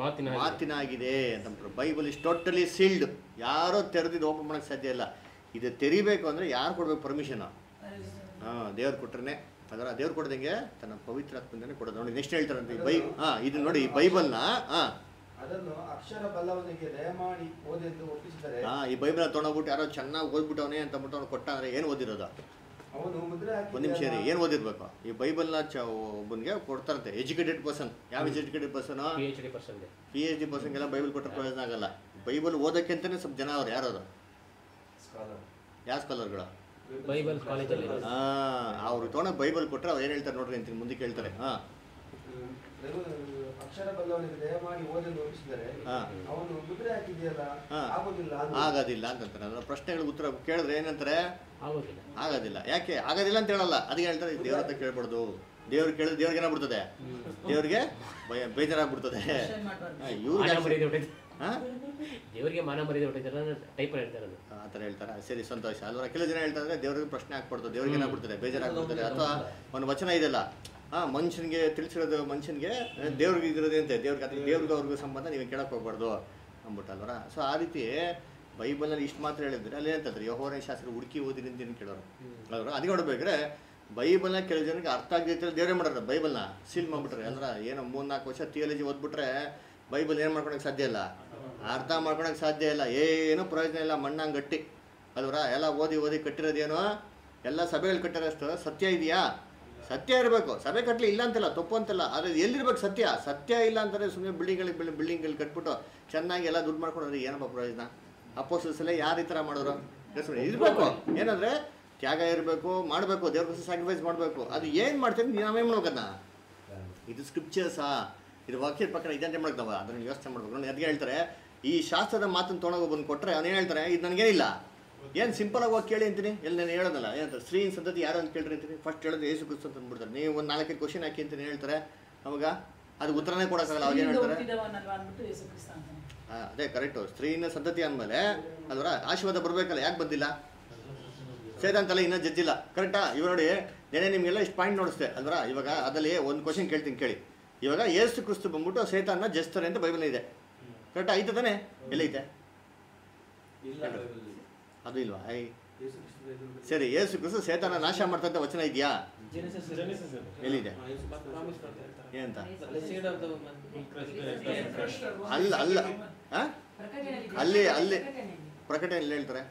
ಮಾತಿನ. ಮಾತಿನಾಗಿದೆ ಅಂತ ಬೈಬಲ್ ಇಸ್ ಟೋಟಲಿ ಸೀಲ್ಡ್ ಯಾರೋ ತೆರೆದಿದ್ದು ಓಪನ್ ಮಾಡೋಕೆ ಸಾಧ್ಯ ಇಲ್ಲ. ಇದು ತೆರಿಬೇಕು ಅಂದ್ರೆ ಯಾರು ಕೊಡ್ಬೇಕು ಪರ್ಮಿಷನ್ ಹಾಂ ದೇವ್ರ ಕೊಟ್ರೆ ಅದರ ದೇವ್ರು ಕೊಡ್ದಂಗೆ ತನ್ನ ಪವಿತ್ರಾತ್ಮನೇ ಕೊಡೋದು. ನೋಡಿ ನೆಕ್ಸ್ಟ್ ಹೇಳ್ತಾರಂತೆ ಈ ಬೈ ಹಾ ಇದು ನೋಡಿ ಈ ಬೈಬಲ್ನ ಹಾ. ಅದನ್ನು ಅಕ್ಷರ ಬಲ್ಲವನಿಗೆ ದಯಮಾಡಿ ಓದೆಂದು ಒಪ್ಪಿಸಿದರೆ ಹಾಂ ಈ ಬೈಬಲ್ ತೊಗೊಂಡೋಗ್ಬಿಟ್ಟು ಯಾರೋ ಚೆನ್ನಾಗಿ ಓದ್ಬಿಟ್ಟವನೇ ಅಂತ ಬಿಟ್ಟು ಅವ್ನು ಕೊಟ್ಟ ಅಂದ್ರೆ ಏನು ಓದಿರೋದು? ಅವನು ಮುದ್ರೆ ಒಂದು ನಿಮಿಷ ರೀ ಏನು ಓದಿರ್ಬೇಕು? ಈ ಬೈಬಲ್ನ ಚ ಒಬ್ಬನಿಗೆ ಕೊಡ್ತಾರಂತೆ ಎಜುಕೇಟೆಡ್ ಪರ್ಸನ್ ಯಾವ educated person P H D person P H D ಪರ್ಸನ್ಗೆಲ್ಲ Bible ಕೊಟ್ಟರೆ ಪ್ರಯೋಜನ ಆಗಲ್ಲ. ಬೈಬಲ್ ಓದಕ್ಕೆ ಅಂತಲೇ ಸ್ವಲ್ಪ ಜನ ಅವ್ರು ಯಾರು ಯಾವ ಸ್ಕಾಲರ್ಗಳು ಬೈಬಲ್ ಕಾಲೇಜಲ್ಲಿ ಅವರು ತೊಗೊಂಡು ಬೈಬಲ್ ಕೊಟ್ಟರೆ ಅವ್ರು ಏನು ಹೇಳ್ತಾರೆ ನೋಡ್ರಿ ಅಂತ ಮುಂದೆ ಹೇಳ್ತಾರೆ ಹಾಂ. ಅಕ್ಷರ ದಯಮಾಡಿ. ಅವನು ಮುದ್ರೆ ಹಾಕಿದೆಯಲ್ಲ ಹಾ. ಆಗೋದಿಲ್ಲ ಅಂತಂತಾರೆ. ಅದರ ಪ್ರಶ್ನೆಗಳಿಗೆ ಉತ್ತರ ಕೇಳಿದ್ರೆ ಏನಂತಾರೆ? ಆಗೋದಿಲ್ಲ. ಆಗೋದಿಲ್ಲ. ಯಾಕೆ? ಆಗೋದಿಲ್ಲ ಅಂತ ಹೇಳಲ್ಲ. ಅದಕ್ಕೆ ಹೇಳ್ತಾರೆ ದೇವ್ರ ಹತ್ರ ಕೇಳ್ಬಾರ್ದು. ದೇವ್ರು ಕೇಳಿದ್ರೆ ದೇವ್ರಿಗೆ ಏನಾಗ್ಬಿಡ್ತದೆ ದೇವ್ರಿಗೆ ಭಯ ಬೇಜಾರಾಗ್ಬಿಡ್ತದೆ. ಇವ್ರಿಗೆ ದೇವ್ರಿಗೆ ಹಾ? ದೇವರಿಗೆ ಮಾನ ಮರ್ಯಾದೆ ಹೊಟ್ಟೈತೆ ಟೈಪ್ ಹೇಳ್ತಾರೆ ಅದು. ಆ ಥರ ಹೇಳ್ತಾರೆ. ಸರಿ ಸಂತೋಷ. ಅಲ್ವಾ ಕೆಲವು ಜನ ಹೇಳ್ತಾರೆ ದೇವ್ರಿಗೆ ಪ್ರಶ್ನೆ ಹಾಕ್ಬಾರ್ದು ದೇವ್ರಿಗೆ ಏನಾಗ್ಬಿಡ್ತದೆ ಬೇಜಾರಾಗ್ಬಿಡ್ತದೆ ಅಥವಾ ಒಂದು ವಚನ ಇದೆಲ್ಲ ಆ ಮನುಷ್ಯನಿಗೆ ತಿಳಿಸಿರೋದು ಮನುಷ್ಯನಿಗೆ ದೇವ್ರಿಗೆ ಇದ್ರದೇ ಅಂತೆ. ದೇವ್ರಿಗೆ ಅದು ದೇವ್ರಿಗೆ ಅವ್ರಿಗೂ ಸಂಬಂಧ ನೀವು ಕೇಳಕ್ ಹೋಗ್ಬಾರ್ದು ಅಂದ್ಬಿಟ್ಟಲ್ವರ ಸೊ ಆ ರೀತಿ ಬೈಬಲಲ್ಲಿ ಇಷ್ಟು ಮಾತ್ರ ಹೇಳಿದ್ರೆ ಅಲ್ಲಿ ಅಂತಂದ್ರೆ ಯಹೋವನ ಶಾಸ್ತ್ರ ಹುಡುಕಿ ಓದಿರಿಂದ ಏನು ಕೇಳೋರು? ಅಲ್ವಾ ಅದಕ್ಕೆ ನೋಡ್ಬೇಕ್ರೆ ಬೈಬಲ್ನ ಕೆಲವು ಜನಕ್ಕೆ ಅರ್ಥ ಆಗದೆ ದೇವರೇ ಮಾಡೋರು ಬೈಬಲ್ನ ಸೀಲ್ ಮಾಡ್ಬಿಟ್ರೆ. ಅಂದ್ರೆ ಏನೋ ಮೂರ್ನಾಲ್ಕು ವರ್ಷ ಥಿಯಾಲಜಿ ಓದ್ಬಿಟ್ರೆ ಬೈಬಲ್ ಏನು ಮಾಡ್ಕೊಳಕ್ಕೆ ಸಾಧ್ಯ ಇಲ್ಲ? ಅರ್ಥ ಮಾಡ್ಕೊಳಕ್ಕೆ ಸಾಧ್ಯ ಇಲ್ಲ. ಏನೂ ಪ್ರಯೋಜನ ಇಲ್ಲ. ಮಣ್ಣಂಗೆ ಗಟ್ಟಿ. ಅಲ್ವರ? ಎಲ್ಲ ಓದಿ ಓದಿ ಕಟ್ಟಿರೋದೇನೋ? ಎಲ್ಲ ಸಭೆಗಳು ಕಟ್ಟಿರೋಷ್ಟು ಸತ್ಯ ಇದೆಯಾ? ಸತ್ಯ ಇರಬೇಕು. ಸಭೆ ಕಟ್ಟಲಿ ಇಲ್ಲ ಅಂತಿಲ್ಲ. ತಪ್ಪು ಅಂತಿಲ್ಲ. ಆದರೆ ಎಲ್ಲಿರ್ಬೇಕು ಸತ್ಯ? ಸತ್ಯ ಇಲ್ಲ ಅಂತಂದರೆ ಸುಮ್ಮನೆ ಬಿಲ್ಡಿಂಗ್ಗಳಿಗೆ ಬಿಲ್ಡಿಂಗ್ಗಳಿಗೆ ಕಟ್ಬಿಟ್ಟು ಚೆನ್ನಾಗಿ ಎಲ್ಲ ದುಡ್ಡು ಮಾಡ್ಕೊಂಡ್ರೆ ಏನಪ್ಪ ಪ್ರಯೋಜನ? ಅಪೋಸಲ್ಸಲ್ಲೇ ಯಾರು ಈ ಥರ ಮಾಡಿದ್ರು? ಇರಬೇಕು. ಏನಂದರೆ ತ್ಯಾಗ ಇರಬೇಕು, ಮಾಡಬೇಕು. ದೇವ್ರ ಸ್ಯಾಕ್ರಿಫೈಸ್ ಮಾಡಬೇಕು. ಅದು ಏನು ಮಾಡ್ತೀನಿ? ನಾವೇನು ಮಾಡ್ಬೇಕನ್ನ ಇದು ಸ್ಕ್ರಿಪ್ಚರ್ಸಾ ಇದು ವಾಕ್ಯದ ಪ್ರಕಾರ ಇದಂತೆ ಮಾಡ್ತಾವ ಅದನ್ನು ವ್ಯವಸ್ಥೆ ಮಾಡ್ಬೇಕು. ನೋಡಿ ಅದಕ್ಕೆ ಹೇಳ್ತಾರೆ, ಈ ಶಾಸ್ತ್ರದ ಮಾತನ್ನು ತೊಗೊಂಡೋಗಿ ಬಂದು ಕೊಟ್ಟರೆ ಅವನು ಹೇಳ್ತಾರೆ ಇದು ನನಗೇನಿಲ್ಲ. ಏನು ಸಿಂಪಲ್ ಆಗಿ ಹೋಗಿ ಕೇಳಿ ಅಂತೀನಿ? ಎಲ್ಲಿ ನಾನು ಹೇಳೋದಲ್ಲ. ಏನಂತಾರೆ ಸ್ತ್ರೀ ಸಂತತಿ ಯಾರು ಅಂತ ಕೇಳ್ರಿ ಅಂತೀನಿ. ಫಸ್ಟ್ ಹೇಳೋದು ಏಸು ಕ್ರಿಸ್ತು ಅಂತ ಅಂದ್ಬಿಡ್ತಾರೆ. ನೀವು ಒಂದು ನಾಲ್ಕೈದು ಕ್ವಶನ್ ಹಾಕಿ ಅಂತೀನಿ ಹೇಳ್ತಾರೆ? ಅವಾಗ ಅದು ಉತ್ತರನೇ ಕೊಡೋಕ್ಕಾಗಲ್ಲ. ಅವ್ರು ಏನು ಹೇಳ್ತಾರೆ? ಹಾಂ, ಅದೇ ಕರೆಕ್ಟು ಸ್ತ್ರೀನ ಸಂತತಿ ಅಂದಮೇಲೆ ಅದರ ಆಶೀರ್ವಾದ ಬರಬೇಕಲ್ಲ. ಯಾಕೆ ಬಂದಿಲ್ಲ? ಸೇದಂತಲ್ಲ, ಇನ್ನೂ ಜಜ್ಜಿಲ್ಲ. ಕರೆಕ್ಟಾ ಇವಾಗ ನೋಡಿ ನೆನೆ ನಿಮಗೆಲ್ಲ ಇಷ್ಟು ಪಾಯಿಂಟ್ ನೋಡಿಸ್ತೆ ಅಲ್ವರ? ಇವಾಗ ಅದರಲ್ಲಿ ಒಂದು ಕ್ವಶನ್ ಕೇಳ್ತೀನಿ, ಕೇಳಿ. ಇವಾಗ ಏಸು ಕ್ರಿಸ್ತು ಬಂದ್ಬಿಟ್ಟು ಸೇತಾನ ಜಸ್ತಾರೆ ಅಂತ ಬೈಬಲ್ ಇದೆ. ಕರೆಕ್ಟ್ ಐತೆ ತಾನೆ? ಎಲ್ಲೈತೆ. ಅದು ಇಲ್ವಾ? ಐ. ಸರಿ ಏಸು ಕ್ರಿಸ್ತು ಸೇತಾನ ನಾಶ ಮಾಡ್ತಂತ ವಚನ ಇದೆಯಾ? ಎಲ್ಲಿದೆ? ಮಾಡ್ತಾ ಏನಂತ. ಅಲ್ಲ ಅಲ್ಲ ಅಲ್ಲಿ. ಅಲ್ಲಿ. ಪ್ರಕಟಣೆಯಲ್ಲಿ. ಹೇಳ್ತಾರೆ.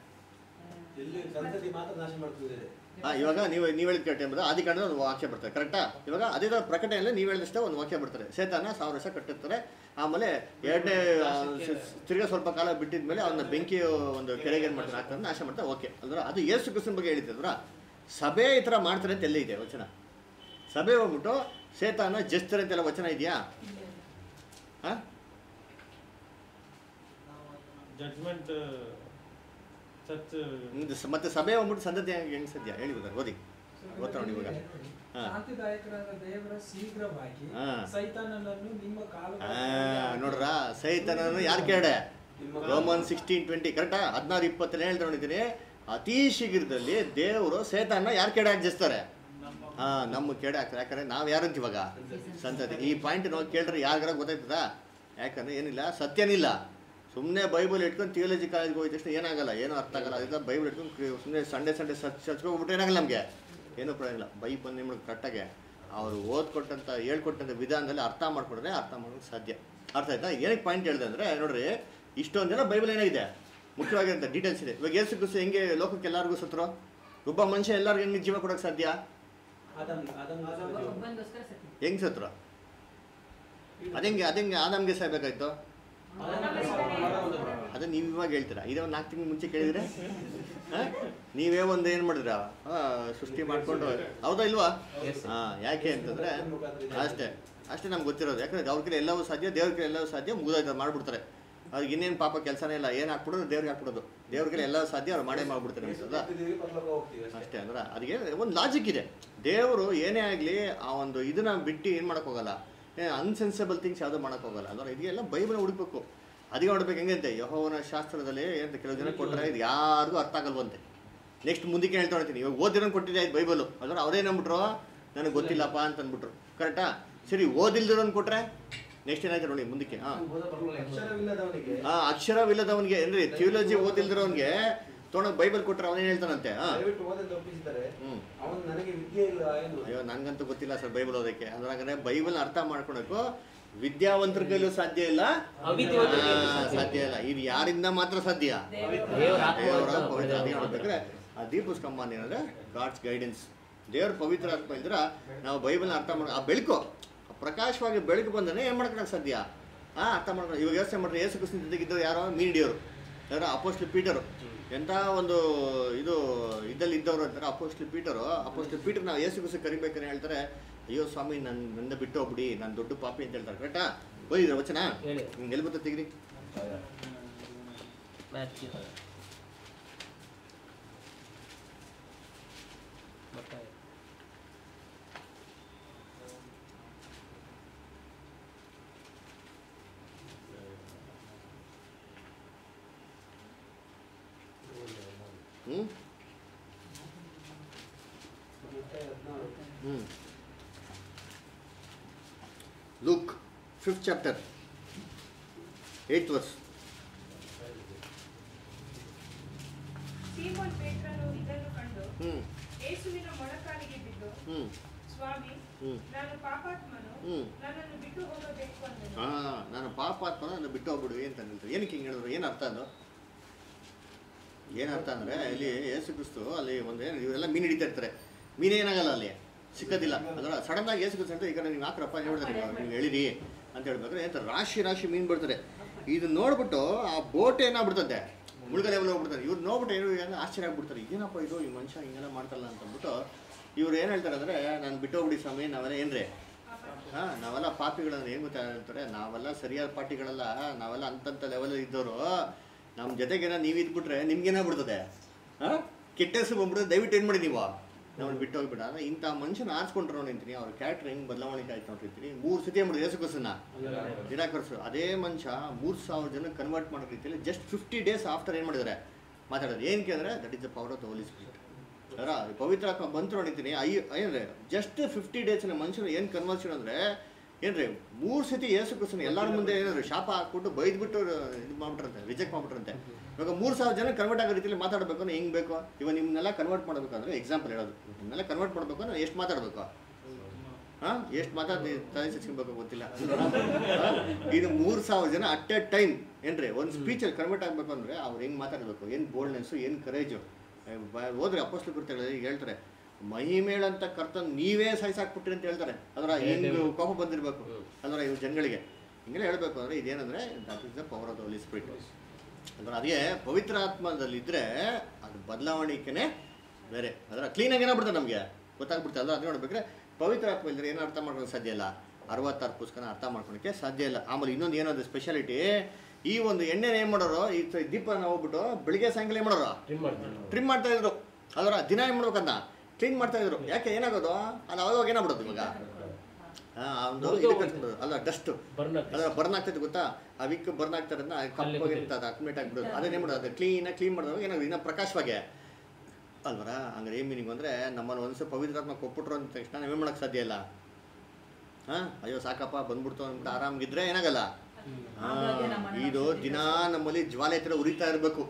ಇವಾಗ ನೀವು ನೀವು ಹೇಳಿದ ಕಟ್ಟೆ ಎಂಬುದು ಆದಿಕಾಂಡದ ಒಂದು ವಾಕ್ಯ ಬರ್ತಾರೆ ಕರೆಕ್ಟಾ? ಇವಾಗ ಅದೇ ಥರ ಪ್ರಕಟಣೆಯಲ್ಲಿ ನೀವು ಹೇಳಿದಷ್ಟೇ ಒಂದು ವಾಕ್ಯ ಬರ್ತಾರೆ ಸೇತಾನ ಸಾವಿರ ವರ್ಷ ಕಟ್ಟಿರ್ತಾರೆ. ಆಮೇಲೆ ಎರಡನೇ ತಿರ್ಗಾ ಸ್ವಲ್ಪ ಕಾಲ ಬಿಟ್ಟಿದ ಮೇಲೆ ಅವನ್ನ ಬೆಂಕಿ ಒಂದು ಕೆರೆಗೆ ಏನು ಮಾಡ್ತಾರೆ ಹಾಕ್ತಾರೆ ನಾಶ ಮಾಡ್ತಾರೆ ಓಕೆ. ಅಂದ್ರೆ ಅದು ಯೇಸು ಕ್ರಿಸ್ತನ ಬಗ್ಗೆ ಹೇಳಿದ್ರ ಸಭೆ ಈ ಥರ ಮಾಡ್ತಾರೆ ಅಂತ ಎಲ್ಲ ಇದೆ ವಚನ? ಸಭೆ ಹೋಗ್ಬಿಟ್ಟು ಸೇತಾನ ಜಸ್ತಾರೆ ಅಂತೆಲ್ಲ ವಚನ ಇದೆಯಾ? ಹಾಂ? ಜಡ್ಜ್ಮೆಂಟ್ ಮತ್ತೆ ಸಭೆ ಹೋಗ್ಬಿಟ್ಟು ಸಂತತಿ ಹೆಂಗೆ ಸದ್ಯ ಹೇಳಿ ಗೊತ್ತಾ ಓದಿ. ಗೊತ್ತಾ ನೋಡಿ ಇವಾಗ. ಹಾ. ಶಾಂತಿದಾಯಕರಾದ ದೇವರ ಶೀಘ್ರವಾಗಿ ಸೈತಾನನನ್ನು ನಿಮ್ಮ ಕಾಲು ಆ, ನೋಡ್ರಾ ಸೈತನನ್ನು ಯಾರು ಕೇಳೆ ರೋಮನ್ ಸಿಕ್ಸ್ಟೀನ್ ಟ್ವೆಂಟಿ ಕರೆಕ್ಟಾ? ಹದಿನಾರು ಇಪ್ಪತ್ತನೇ ಹೇಳ್ತಾ ನೋಡಿದ್ದೀನಿ ಅತಿ ಶೀಘ್ರದಲ್ಲಿ ದೇವರು ಸೈತನ ಯಾರು ಕೆಡೆ ಹಾಕಿಸ್ತಾರೆ ಹಾ ನಮ್ಮ ಕೆಡೆ ಹಾಕ್ತಾರೆ ಯಾಕಂದ್ರೆ ನಾವು ಯಾರಂತ ಇವಾಗ? ಸಂತತಿ ಈ ಪಾಯಿಂಟ್ ನಾವು ಕೇಳ್ರೆ ಯಾರಿಗಾರ ಗೊತ್ತಾಯ್ತದ? ಯಾಕಂದ್ರೆ ಏನಿಲ್ಲ ಸತ್ಯನಿಲ್ಲ. ಸುಮ್ಮನೆ ಬೈಬಲ್ ಇಟ್ಕೊಂಡು ಥಿಯಾಲಜಿ ಕಾಲೇಜ್ಗೆ ಹೋಗಿದ ತಕ್ಷಣ ಏನಾಗಲ್ಲ ಏನೂ ಅರ್ಥ ಆಗಲ್ಲ. ಅದಕ್ಕೆ ಬೈಬಲ್ ಇಟ್ಕೊಂಡು ಸುಮ್ಮನೆ ಸಂಡೆ ಸಂಡೆ ಸರ್ಚ್ ಸರ್ಚ್ಕೊಂಡ್ಬಿಟ್ರೆ ಏನಾಗಲ್ಲ ನಮಗೆ. ಏನೂ ಪ್ರಯೋಜನ ಬೈಬಲ್ ನಿಮ್ಗೆ ಕರೆಕ್ಟಾಗೆ ಅವರು ಓದ್ಕೊಟ್ಟಂಥ ಹೇಳ್ಕೊಟ್ಟಂಥ ವಿಧಾನದಲ್ಲಿ ಅರ್ಥ ಮಾಡ್ಕೊಂಡ್ರೆ ಅರ್ಥ ಮಾಡೋಕ್ಕೆ ಸಾಧ್ಯ. ಅರ್ಥ ಆಯ್ತಾ? ಏನಕ್ಕೆ ಪಾಯಿಂಟ್ ಹೇಳಿದೆ ಅಂದರೆ ನೋಡ್ರಿ ಇಷ್ಟೊಂದು ಜನ ಬೈಬಲ್ ಏನಾಗಿದೆ ಮುಖ್ಯವಾಗಿರೋಂಥ ಡೀಟೇಲ್ಸ್ ಇದೆ. ಇವಾಗ ಏಸು ಕ್ರಿಸ್ತು ಹೆಂಗೆ ಲೋಕಕ್ಕೆ ಎಲ್ಲರಿಗೂ ಸತ್ರು? ಒಬ್ಬ ಮನುಷ್ಯ ಎಲ್ಲರಿಗೂ ಹೆಂಗೆ ಜೀವ ಕೊಡೋಕ್ಕೆ ಸಾಧ್ಯ? ಹೆಂಗೆ ಸತ್ರು? ಅದಂಗೆ ಅದಂಗೆ ಆದಮ್ಗೆ ಸಾಯ್ಬೇಕಾಯ್ತು ಅದು ನೀವು ಇವಾಗ ಹೇಳ್ತೀರಾ? ಇದೇ ಒಂದು ನಾಲ್ಕು ತಿಂಗಳು ಮುಂಚೆ ಕೇಳಿದ್ರೆ? ನೀವೇ ಒಂದು ಏನು ಮಾಡಿದ್ರ? ಸೃಷ್ಟಿ ಮಾಡ್ಕೊಂಡು ಹೌದಾ ಇಲ್ವಾ? ಹಾಂ ಯಾಕೆ ಅಂತಂದರೆ ಅಷ್ಟೇ. ಅಷ್ಟೇ ನಮ್ಗೆ ಗೊತ್ತಿರೋದು. ಯಾಕಂದ್ರೆ ಅವ್ರ ಕಡೆ ಎಲ್ಲವೂ ಸಾಧ್ಯ ದೇವ್ರ ಕಡೆ ಎಲ್ಲವೂ ಸಾಧ್ಯ ಮುಗಿದೋಯ್ತು ಮಾಡಿಬಿಡ್ತಾರೆ. ಅವ್ರಿಗೆ ಇನ್ನೇನು ಪಾಪ ಕೆಲಸನೇ ಇಲ್ಲ ಏನು ಹಾಕ್ಬಿಡೋದು ದೇವ್ರಿಗೆ ಹಾಕ್ಬಿಡೋದು. ದೇವ್ರ ಕಡೆ ಎಲ್ಲವೂ ಸಾಧ್ಯ ಅವ್ರು ಮಾಡೇ ಮಾಡಿಬಿಡ್ತಾರೆ ಅಷ್ಟೇ. ಅಷ್ಟೇ ಅಂದ್ರೆ ಅದಕ್ಕೆ ಒಂದು ಲಾಜಿಕ್ ಇದೆ. ದೇವರು ಏನೇ ಆಗಲಿ ಆ ಒಂದು ಇದನ್ನ ಬಿಟ್ಟು ಏನು ಮಾಡಕ್ ಹೋಗಲ್ಲ. ಅನ್ಸೆನ್ಸಬಲ್ ಥಿಂಗ್ಸ್ ಯಾವುದೂ ಮಾಡೋಕ್ಕೋಗಲ್ಲ ಹೋಗಲ್ಲ. ಅಂದ್ರೆ ಇದೆಲ್ಲ ಬೈಬಲ್ ಹುಡುಕ್ಬೇಕು. ಅದಕ್ಕೆ ನೋಡ್ಬೇಕು ಹೆಂಗಂತೆ? ಯಹೋವನ ಶಾಸ್ತ್ರದಲ್ಲಿ ಅಂತ ಕೆಲವು ಜನ ಕೊಟ್ಟರೆ ಇದು ಯಾರಿಗೂ ಅರ್ಥ ಆಗಲ್ವಂತೆ. ನೆಕ್ಸ್ಟ್ ಮುಂದಕ್ಕೆ ಹೇಳ್ತಾ ಹೇಳ್ತೀನಿ ಇವಾಗ ಓದಿರೋನು ಕೊಟ್ಟಿದ್ದೆ ಇದು ಬೈಬಲು. ಅಂದ್ರೆ ಅವರೇ ನಂಬಿಟ್ರು. ನನಗೆ ಗೊತ್ತಿಲ್ಲಪ್ಪ ಅಂತ ಅಂದ್ಬಿಟ್ರು. ಕರೆಕ್ಟಾ ಸರಿ ಓದಿಲ್ದಿರೋನ್ ಕೊಟ್ರೆ ನೆಕ್ಸ್ಟ್ ಏನಾಯ್ತು ನೋಡಿ ಮುಂದಕ್ಕೆ. ಹಾಂ. ಅಕ್ಷರವಿಲ್ಲದವನಿಗೆ. ಅಂದ್ರೆ ಥಿಯೋಲಜಿ ಓದಿಲ್ದಿರೋನ್ಗೆ ತೊಗೊಂಡೋಗಿ ಬೈಬಲ್ ಕೊಟ್ಟರೆ ಅವನೇನು ಹೇಳ್ತಾನಂತೆ? ಹಾಂ. ದಯವಿಟ್ಟು ಓದಲು ಅವನು ನನಗೆ ವಿದ್ಯೆ ಇಲ್ಲ ಎಂದು ಅಯ್ಯೋ ನನಗಂತೂ ಗೊತ್ತಿಲ್ಲ ಸರ್ ಬೈಬಲ್ ಓದಕ್ಕೆ. ಅಂದ್ರೆ ಬೈಬಲ್ ಅರ್ಥ ಮಾಡ್ಕೊಳಕ್ಕೂ ವಿದ್ಯಾವಂತರ ಕೈಲೂ ಸಾಧ್ಯ ಇಲ್ಲ. ಸಾಧ್ಯ. ಇಲ್ಲ. ಇದು ಯಾರಿಂದ ಮಾತ್ರ ಸಾಧ್ಯ? ದೇವರ ದೀಪಸ್ ಕಂಬಾನ್ ಏನಂದ್ರೆ ಗಾಡ್ಸ್ ಗೈಡೆನ್ಸ್ ದೇವ್ರ ಪವಿತ್ರ ಆತ್ಮ ಇದ್ರೆ ನಾವು ಬೈಬಲ್ನ ಅರ್ಥ ಮಾಡ ಆ ಬೆಳಕು. ಆ ಪ್ರಕಾಶವಾಗಿ ಬೆಳಕು ಬಂದನೆ ಏನು ಮಾಡ್ಕೊಳಕ್ ಸಾಧ್ಯ? ಆ ಅರ್ಥ ಮಾಡ್ಕೊಂಡು ಇವಾಗ ಯೋಚನೆ ಮಾಡ್ರೆ ಯೇಸು ಕೃಷ್ಣ ಜೊತೆಗಿದ್ದು ಯಾರೋ? ಮೀಡಿಯವರು ಯಾರೋ? Apostle Peter. ಎಂಥ ಒಂದು ಇದು ಇದ್ದಲ್ಲಿ ಇದ್ದವರು ಅಂತಾರೆ ಅಪೋಸ್ಟ್ಲಿ ಪೀಟರು ಅಪೋಸ್ಟ್ಲಿ ಪೀಟರ್ ನಾವು ಯೇಸು ಕೃಷ್ಣ ಕರಿಬೇಕಂತ ಹೇಳ್ತಾರೆ ಅಯ್ಯೋ ಸ್ವಾಮಿ ನನ್ನ ನನ್ನ ಬಿಟ್ಟು ಹೋಗ್ಬಿಡಿ ನಾನು ದೊಡ್ಡ ಪಾಪಿ ಅಂತ ಹೇಳ್ತಾರೆ. ಕರೆಕ್ಟಾ ಓದಿದ್ರೆ ವಚನ? ಎಲ್ಲಿ ಬರ್ತದೆ ತೆಗಿರಿ ಮ್ಯಾಥ್ಯೂ ಮತ್ತೆ ಹ್ಞೂ ಮತ್ತೆ ಹದಿನಾರು ಹ್ಞೂ Luke fifth chapter eighth verse Simon ಪೇತ್ರನು ಇದನ್ನು ಕಂಡು ಯೇಸುವಿನ ಮೊಣಕಾಲಿಗೆ ಬಿದ್ದು ಸ್ವಾಮಿ ನಾನು ಪಾಪಾತ್ಮನು ನನ್ನನ್ನು ಬಿಟ್ಟು ಹೋಗಬೇಕು ಅಂತ ಹಾ ನಾನು ಪಾಪಾತ್ಮನ ನನ್ನ ಬಿಟ್ಟು ಹೋಗ್ಬಿಡು ಅಂತ. ಹೇಳ್ತಾರೆ ಏನಕ್ಕೆ ಹಿಂಗೆ ಹೇಳಿದ್ರು? ಏನು ಅರ್ಥ ಅದು? ಏನು ಅರ್ಥ ಅಂದರೆ ಇಲ್ಲಿ ಯೇಸು ಕ್ರಿಸ್ತು ಅಲ್ಲಿ ಒಂದು ಏನು ಇವರೆಲ್ಲ ಮೀನು ಹಿಡಿತಾ ಇರ್ತಾರೆ. ಮೀನೇನಾಗಲ್ಲ ಅಲ್ಲಿ? ಸಿಕ್ಕೋದಿಲ್ಲ. ಅದರ ಸಡನ್ ಆಗಿ ಯೇಸು ಕ್ರಿಸ್ತು ಅಂತ ಈಗ ನೀವು ಹಾಕ್ರಪ್ಪ ನೋಡಿದ್ರೆ ನೀವು ಹೇಳಿರಿ. ಅಂತ ಹೇಳ್ಬೇಕಾದ್ರೆ ಎಂತ ರಾಶಿ ರಾಶಿ ಮೀನು ಬಿಡ್ತಾರೆ ಇದನ್ನ ನೋಡ್ಬಿಟ್ಟು ಆ ಬೋಟ್ ಏನಾಗ್ಬಿಡ್ತದೆ? ಮುಳುಗಡೆ ಲೆವೆಲ್ ಹೋಗ್ಬಿಡ್ತಾರೆ ಇವ್ರು ನೋಡ್ಬಿಟ್ಟು ಏನು ಆಶ್ಚರ್ಯ ಆಗ್ಬಿಡ್ತಾರೆ. ಏನಪ್ಪ ಇದು? ಈ ಮನುಷ್ಯ ಹಿಂಗೆಲ್ಲ ಮಾಡ್ತಾರಲ್ಲ ಅಂತ ಅಂದ್ಬಿಟ್ಟು ಇವ್ರು ಏನು ಹೇಳ್ತಾರೆ ಅಂದರೆ, ನಾನು ಬಿಟ್ಟೋಗ್ಬಿಡಿ ಸ್ವಾಮಿ, ನಾವೆಲ್ಲ ಏನ್ರಿ? ಹಾಂ, ನಾವೆಲ್ಲ ಪಾಪಿಗಳಂದ್ರೆ ಏನು ಗೊತ್ತಾ ಹೇಳ್ತಾರೆ? ನಾವೆಲ್ಲ ಸರಿಯಾದ ಪಾರ್ಟಿಗಳೆಲ್ಲ, ನಾವೆಲ್ಲ ಅಂತಂತ ಲೆವೆಲ್ ಇದ್ದವರು ನಮ್ಮ ಜೊತೆಗೆ ನೀವು ಇದ್ಬಿಟ್ರೆ ನಿಮ್ಗೇನಾಗ್ಬಿಡ್ತದೆ? ಹಾಂ ಕೆಟ್ಟ ಹೆಸರು ಬಂದ್ಬಿಟ್ಟು ದಯವಿಟ್ಟು ಏನು ಮಾಡಿ ನೀವು? ನಮ್ಮನ್ನು ಬಿಟ್ಟು ಹೋಗ್ಬಿಡ. ಅಂದ್ರೆ ಇಂಥ ಮನುಷ್ಯನ ಆರಿಸ್ಕೊಂಡ್ರು ನಿಂತೀನಿ ಅವ್ರ ಕ್ಯಾರೆಕ್ಟರ್ ಹೆಂಗೆ ಬದಲಾವಣೆ ಆಯ್ತು ನೋಡಿರ್ತೀನಿ ಮೂರು ಸತಿ ಮಾಡ್ಬೋದು ಯೇಸುಕ್ರಿಸ್ತನ ನಿರಾಕರಿಸು ಅದೇ ಮನುಷ್ಯ ಮೂರು ಸಾವಿರ ಜನ ಕನ್ವರ್ಟ್ ಮಾಡೋ ರೀತಿಯಲ್ಲಿ ಜಸ್ಟ್ ಫಿಫ್ಟಿ ಡೇಸ್ ಆಫ್ಟರ್ ಏನು ಮಾಡಿದ್ದಾರೆ ಮಾತಾಡೋದು. ಏನ್ ಅಂದರೆ that is the power of the Holy Spirit ಅದರ ಪವಿತ್ರ ಬಂತು ನೋಡಿದ್ದೀನಿ ಐ, ಏನ್ರಿ? ಜಸ್ಟ್ ಫಿಫ್ಟಿ ಡೇಸಿನ ಮನುಷ್ಯನ ಏನು ಕನ್ವರ್ಷನ್ ಅಂದ್ರೆ ಏನ್ರಿ? ಮೂರು ಸತಿ ಕ್ರಿಸ್ತನ ಎಲ್ಲರ ಮುಂದೆ ಏನಾದ್ರು ಶಾಪ ಹಾಕ್ಬಿಟ್ಟು ಬೈದ್ಬಿಟ್ಟು ಇದು ಮಾಡ್ಬಿಟ್ರಂತೆ ರಿಜೆಕ್ಟ್ ಮಾಡ್ಬಿಟ್ರಂತೆ. ಇವಾಗ ಮೂರು ಸಾವಿರ ಜನ ಕನ್ವರ್ಟ್ ಆಗೋ ರೀತಿಯಲ್ಲಿ ಮಾತಾಡಬೇಕು ಅಂದ್ರೆ ಹೆಂಗ್ ಬೇಕು? ಇವಾಗ ನಿಮ್ಮನ್ನೆಲ್ಲ ಕನ್ವರ್ಟ್ ಮಾಡಬೇಕಂದ್ರೆ ಎಕ್ಸಾಂಪಲ್ ಹೇಳೋದು. ನಿಮ್ಮನ್ನೆಲ್ಲ ಕನ್ವರ್ಟ್ ಮಾಡಬೇಕು ಅಂದ್ರೆ ಎಷ್ಟು ಮಾತಾಡಬೇಕು? ಹಾಂ ಎಷ್ಟು ಮಾತಾಡಿ ತಲೆ ಸಿಚ್ಕೊಬೇಕು ಗೊತ್ತಿಲ್ಲ. ಇದು ಮೂರು ಸಾವಿರ ಜನ ಅಟ್ ಎ ಟೈಮ್ ಏನ್ರಿ ಒಂದು ಸ್ಪೀಚಲ್ಲಿ ಕನ್ವರ್ಟ್ ಆಗಬೇಕು ಅಂದರೆ ಅವ್ರು ಹೆಂಗೆ ಮಾತಾಡಬೇಕು? ಏನು ಬೋಲ್ಡ್ನೆಸ್ಸು ಏನು ಕರೇಜು ಹೋದ್ರೆ ಅಪ್ಪಸ್ಲು ಗುರುತುಗಳು ಈಗ ಹೇಳ್ತಾರೆ ಮಹಿಮೇಳಂತ ಕರ್ತನ್ ನೀವೇ ಸಹಿಸಾಕ್ಬಿಟ್ರಿ ಅಂತ ಹೇಳ್ತಾರೆ. ಅದರ ಹೆಂಗ್ ಕೋಪ ಬಂದಿರಬೇಕು? ಅದರ ಇವ್ರ ಜನಗಳಿಗೆ. ಹಿಂಗೆಲ್ಲ ಹೇಳಬೇಕು ಅಂದರೆ ಇದೇನಂದ್ರೆ that is the power of the Holy Spirit ಅಂದ್ರೆ ಅದೇ ಪವಿತ್ರ ಆತ್ಮದಲ್ಲಿದ್ದರೆ ಅದು ಬದಲಾವಣೆಗೆ ಬೇರೆ. ಅದರ ಕ್ಲೀನಾಗಿ ಏನಾಗ್ಬಿಡ್ತದೆ ನಮಗೆ? ಗೊತ್ತಾಗ್ಬಿಡ್ತದೆ ಅಲ್ಲ ಅದು ನೋಡ್ಬೇಕ್ರೆ ಪವಿತ್ರ ಆತ್ಮ ಇಲ್ಲದ್ರೆ ಏನು ಅರ್ಥ ಮಾಡ್ಕೊಳ್ಳೋಕೆ ಸಾಧ್ಯ ಇಲ್ಲ. ಅರವತ್ತಾರು ಪುಸ್ತಕನ ಅರ್ಥ ಮಾಡ್ಕೊಳಕ್ಕೆ ಸಾಧ್ಯ ಇಲ್ಲ. ಆಮೇಲೆ ಇನ್ನೊಂದು ಏನದು ಸ್ಪೆಷಾಲಿಟಿ ಈ ಒಂದು ಎಣ್ಣೆ ಏನು ಮಾಡೋರು? ಈ ದೀಪನ ಹೋಗ್ಬಿಟ್ಟು ಬೆಳಿಗ್ಗೆ ಸಾಯಂಕಾಲ ಏನು ಮಾಡೋರು? ಟ್ರಿಮ್ ಮಾಡ್ತಾ ಇದ್ರು. ಅದರ ದಿನ ಏನು ಮಾಡ್ಬೇಕನ್ನ ಕ್ಲೀನ್ ಮಾಡ್ತಾ ಇದ್ರು. ಯಾಕೆ ಏನಾಗೋದು? ಅದು ಅವಾಗ ಏನಾಗ್ಬಿಡೋದು ಇವಾಗ ಒಂದು ಅಲ್ಲ ಡಸ್ಟ್. ಬರ್ನ್ ಅದರ ಬರ್ನ್ ಆಗ್ತೈತೆ ಗೊತ್ತಾ? ಆ ವಿಕ್ ಬರ್ನ್ ಆಗ್ತಾ ಇರೋದನ್ನ ಕಪ್ಪಗಿರುತ್ತೆ ಅದು ಅಕ್ಯುಮೇಟ್ ಆಗ್ಬಿಡೋದು. ಅದನ್ನೇ ಮಾಡೋದು ಅದು ಕ್ಲೀನಾಗಿ ಕ್ಲೀನ್ ಮಾಡಿದಾಗ ಏನಾಗುತ್ತೆ? ಇನ್ನೂ ಪ್ರಕಾಶವಾಗೆ. ಅಲ್ವರ? ಹಂಗಾರೆ ಏನು ಮೀನಿಂಗ್ ಅಂದರೆ ನಮ್ಮನ್ನು ಪವಿತ್ರ ಪವಿತ್ರಾತ್ಮ ಕೊಟ್ಬಿಟ್ರು ಅಂದ ತಕ್ಷಣ ನಾವೇನು ಮಾಡೋಕ್ಕೆ ಸಾಧ್ಯ ಇಲ್ಲ? ಹಾಂ? ಅಯ್ಯೋ ಸಾಕಪ್ಪ ಬಂದ್ಬಿಡ್ತು ಅಂದ್ಬಿಟ್ಟು ಆರಾಮಾಗಿದ್ರೆ ಏನಾಗಲ್ಲ? ಹಾ, ಇದು ದಿನಾ ನಮ್ಮಲ್ಲಿ ಜ್ವಾಲೆ ಹತ್ತಿರ ಉರಿತಾ ಇರಬೇಕು.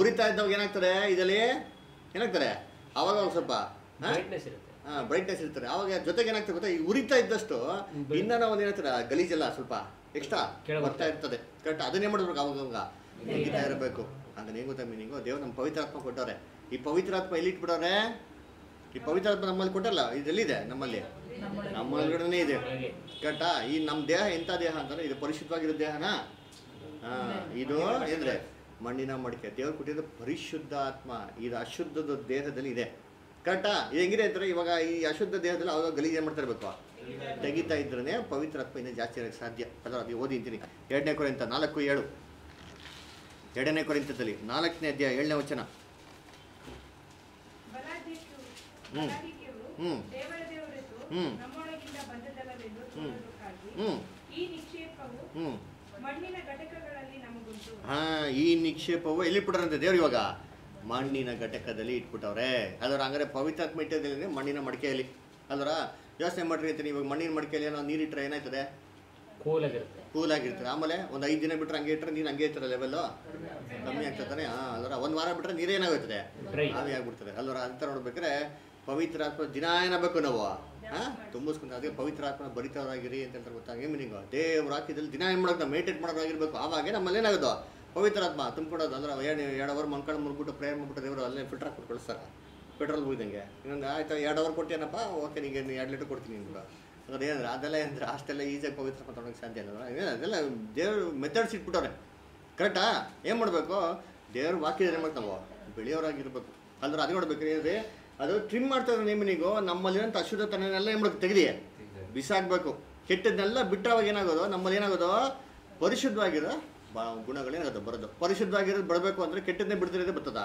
ಉರಿತಾ ಇದ್ದವಾಗ ಏನಾಗ್ತಾರೆ ಇದರಲ್ಲಿ ಏನಾಗ್ತಾರೆ ಅವಾಗ ಒಂದು ಸ್ವಲ್ಪ ಬ್ರೈಟ್ನೆಸ್ ಇರ್ತಾರೆ. ಅವಾಗ ಜೊತೆಗೆ ಏನಾಗ್ತದೆ ಗೊತ್ತಾ? ಈ ಉರಿತಾ ಇದ್ದಷ್ಟು ಇನ್ನ ನಾವು ಒಂದು ಏನಾಗ್ತಾರೆ ಗಲೀಜೆಲ್ಲ ಸ್ವಲ್ಪ ಎಕ್ಸ್ಟ್ರಾ ಬರ್ತಾ ಇರ್ತದೆ. ಕರೆಕ್ಟ್ ಅದನ್ನೇ ಮಾಡ್ಬೇಕು ಅವಾಗ ಅವಾಗ? ತೆಗಿತಾ ಇರಬೇಕು. ಅಂತ ನೀವು ಗೊತ್ತಾ ಮೀನಿಂಗು ದೇವ್ರು ನಮ್ಮ ಪವಿತ್ರಾತ್ಮ ಕೊಟ್ಟವ್ರೆ. ಈ ಪವಿತ್ರಾತ್ಮ ಎಲ್ಲಿ ಇಟ್ಬಿಡವ್ರೆ ಈ ಪವಿತ್ರಾತ್ಮ ನಮ್ಮಲ್ಲಿ ಕೊಟ್ಟಲ್ಲ? ಇದೆಲ್ಲಿದೆ ನಮ್ಮಲ್ಲಿ. ನಮ್ಮೊಳಗಡೆನೇ ಇದೆ. ಕರೆಕ್ಟಾ ಈ ನಮ್ಮ ದೇಹ ಎಂಥ ದೇಹ ಅಂತಂದ್ರೆ ಇದು ಪರಿಶುದ್ಧವಾಗಿರೋ ದೇಹನಾ? ಹಾ ಇದು ಏನ್ರೆ? ಮಣ್ಣಿನ ಮಡಿಕೆ. ದೇವ್ರು ಕೊಟ್ಟಿದ್ದು ಪರಿಶುದ್ಧ ಆತ್ಮ ಇದು ಅಶುದ್ಧದ ದೇಹದಲ್ಲಿ ಇದೆ. ಕರೆಕ್ಟಾ ಇದು ಹೆಂಗಿದೆ ಅಂತಾರೆ ಇವಾಗ ಈ ಅಶುದ್ಧ ದೇಹದಲ್ಲಿ ಅವಾಗ ಗಲೀಜು ಏನು ಮಾಡ್ತಾ ಇರಬೇಕು? ತೆಗಿತಾ ಇದ್ರೇ ಪವಿತ್ರ ಆತ್ಮ ಇನ್ನೂ ಜಾಸ್ತಿ ಇರೋಕ್ಕೆ ಸಾಧ್ಯ. ಅದರ ಅದು ಓದಿಂತೀನಿ ಎರಡನೇ ಕೊರೆಂತ ನಾಲ್ಕು ಏಳು. ಎರಡನೇ ಕೊರೆಂತದಲ್ಲಿ ನಾಲ್ಕನೇ ಅಧ್ಯಾಯ ಏಳನೇ ವಚನ. ಹ್ಞೂ ಹ್ಮ್. ಹ್ಞೂ ಹ್ಮ್. ಹ್ಞೂ ಹ್ಞೂ ಘಟಕಗಳಲ್ಲಿ ನಮಗುಂಟು. ಹಾಂ ಈ ನಿಕ್ಷೇಪವು ಎಲ್ಲಿ ಇಟ್ಬಿಟ್ರಂತೆ ದೇವ್ರು ಇವಾಗ? ಮಣ್ಣಿನ ಘಟಕದಲ್ಲಿ ಇಟ್ಬಿಟ್ಟವ್ರೆ. ಅದರ ಹಂಗಾರೆ ಪವಿತ್ರಾತ್ಮ ಇಟ್ಟದಲ್ಲಿ ಮಣ್ಣಿನ ಮಡಿಕೆಯಲ್ಲಿ. ಅದರ ಯೋಚನೆ ಮಾಡ್ರಿ ಅಂತೀನಿ ಇವಾಗ ಮಣ್ಣಿನ ಮಡಿಕೆಯಲ್ಲಿ ಏನೋ ನೀರಿಟ್ರೆ ಏನಾಯ್ತದೆ? ಕೂಲ್ ಆಗಿರುತ್ತೆ ಕೂಲ್ ಆಗಿರ್ತದೆ ಆಮೇಲೆ ಒಂದು ಐದು ದಿನ ಬಿಟ್ಟರೆ ಹಂಗೆ ಇಟ್ಟರೆ ನೀರು ಹಂಗೆ ಇರ್ತದೆ ಲೆವೆಲ್ಲು ಕಮ್ಮಿ ಆಗ್ತದೆ ಹಾಂ ಅದರ ಒಂದು ವಾರ ಬಿಟ್ಟರೆ ನೀರೇನಾಗುತ್ತದೆ ಹಾವಿ ಆಗ್ಬಿಡ್ತದೆ. ಅಲ್ವರ ಅಂತ ನೋಡ್ಬೇಕಾದ್ರೆ ಪವಿತ್ರ ಆತ್ಮ ದಿನ ಏನಾಗಬೇಕು ನಾವು. ಹಾಂ ತುಂಬಿಸ್ಕೊಂಡು ಅದೇ ಪವಿತ್ರ ಆತ್ಮ ಬರಿತವರಾಗಿರಿ ಅಂತ ಹೇಳ್ತಾರೆ ಗೊತ್ತಾ ಏನು ಮೀನಿಂಗು ದೇವ್ರ ಹಾಕಿದಲ್ಲಿ ದಿನ ಏನು ಮಾಡೋದು ನಾವು ಮೇಂಟೈನ್ ಮಾಡೋದಾಗಿರ್ಬೇಕು ಆವಾಗೆ ನಮ್ಮಲ್ಲಿ ಏನಾಗೋದು ಪವಿತ್ರ ಆತ್ಮ ತುಂಬಿಕೊಡೋದು ಅಂದ್ರೆ ಎರಡು ಎರಡು ಅವರ್ ಮಂಕಳ ಮುರ್ಬಿಟ್ಟು ಪ್ರೇಯರ್ ಮಾಡ್ಬಿಟ್ಟು ದೇವರು ಅಲ್ಲೇ ಫಿಲ್ಟರ್ ಹಾಕ್ಬಿಟ್ಟು ಕಳಿಸ್ತಾರೆ. ಪೆಟ್ರೋಲ್ ಹೋಗಿದಂಗೆ ಇನ್ನೊಂದು ಆಯ್ತು ಎರಡು ಅವರ್ ಕೊಟ್ಟೇನಪ್ಪ ಓಕೆ ನಿಮಗೆ ಎರಡು ಲೀಟರ್ ಕೊಡ್ತೀನಿ ನಿಮ್ಗೆ ಅಂದ್ರೆ ಏನಂದ್ರೆ ಅದೆಲ್ಲ ಏನಂದ್ರೆ ಅಷ್ಟೆಲ್ಲ ಈಸಿಯಾಗಿ ಪವಿತ್ರ ತೊಗೊಳಕ್ಕೆ ಸಾಧ್ಯ ಇಲ್ಲ ಏನು ಅದೆಲ್ಲ ದೇವ್ರ ಮೆಥಡ್ಸ್ ಇಟ್ಬಿಟ್ಟವ್ರೆ. ಕರೆಕ್ಟಾ ಏನು ಮಾಡಬೇಕು? ದೇವ್ರ ವಾಕ್ಯ ಏನು ಮಾಡ್ತಾವ ಬೆಳೆಯೋರಾಗಿರ್ಬೇಕು. ಅಂದ್ರೆ ಅದು ನೋಡ್ಬೇಕು ಏನ್ರಿ ಅದು ಟ್ರಿಮ್ ಮಾಡ್ತಾ ಇರೋ ನೇಮಿನಿಗೂ ನಮ್ಮಲ್ಲಿರೋಂಥ ಅಶುದ್ಧತನೆಲ್ಲ ಏನು ಮಾಡ್ಬೇಕು ತೆಗೆದಿಯೇ ಬಿಸಾಕ್ಬೇಕು. ಕೆಟ್ಟದ್ದನ್ನೆಲ್ಲ ಅವಾಗ ಏನಾಗೋದು? ನಮ್ಮಲ್ಲಿ ಏನಾಗೋದು? ಪರಿಶುದ್ಧವಾಗಿರೋ ಬ ಗುಣಗಳೇನಾಗೋದು ಬರೋದು. ಪರಿಶುದ್ಧವಾಗಿರೋದು ಬರಬೇಕು ಅಂದರೆ ಕೆಟ್ಟದ್ದೇ ಬಿಡ್ತಿರೋದೇ ಬರ್ತದ?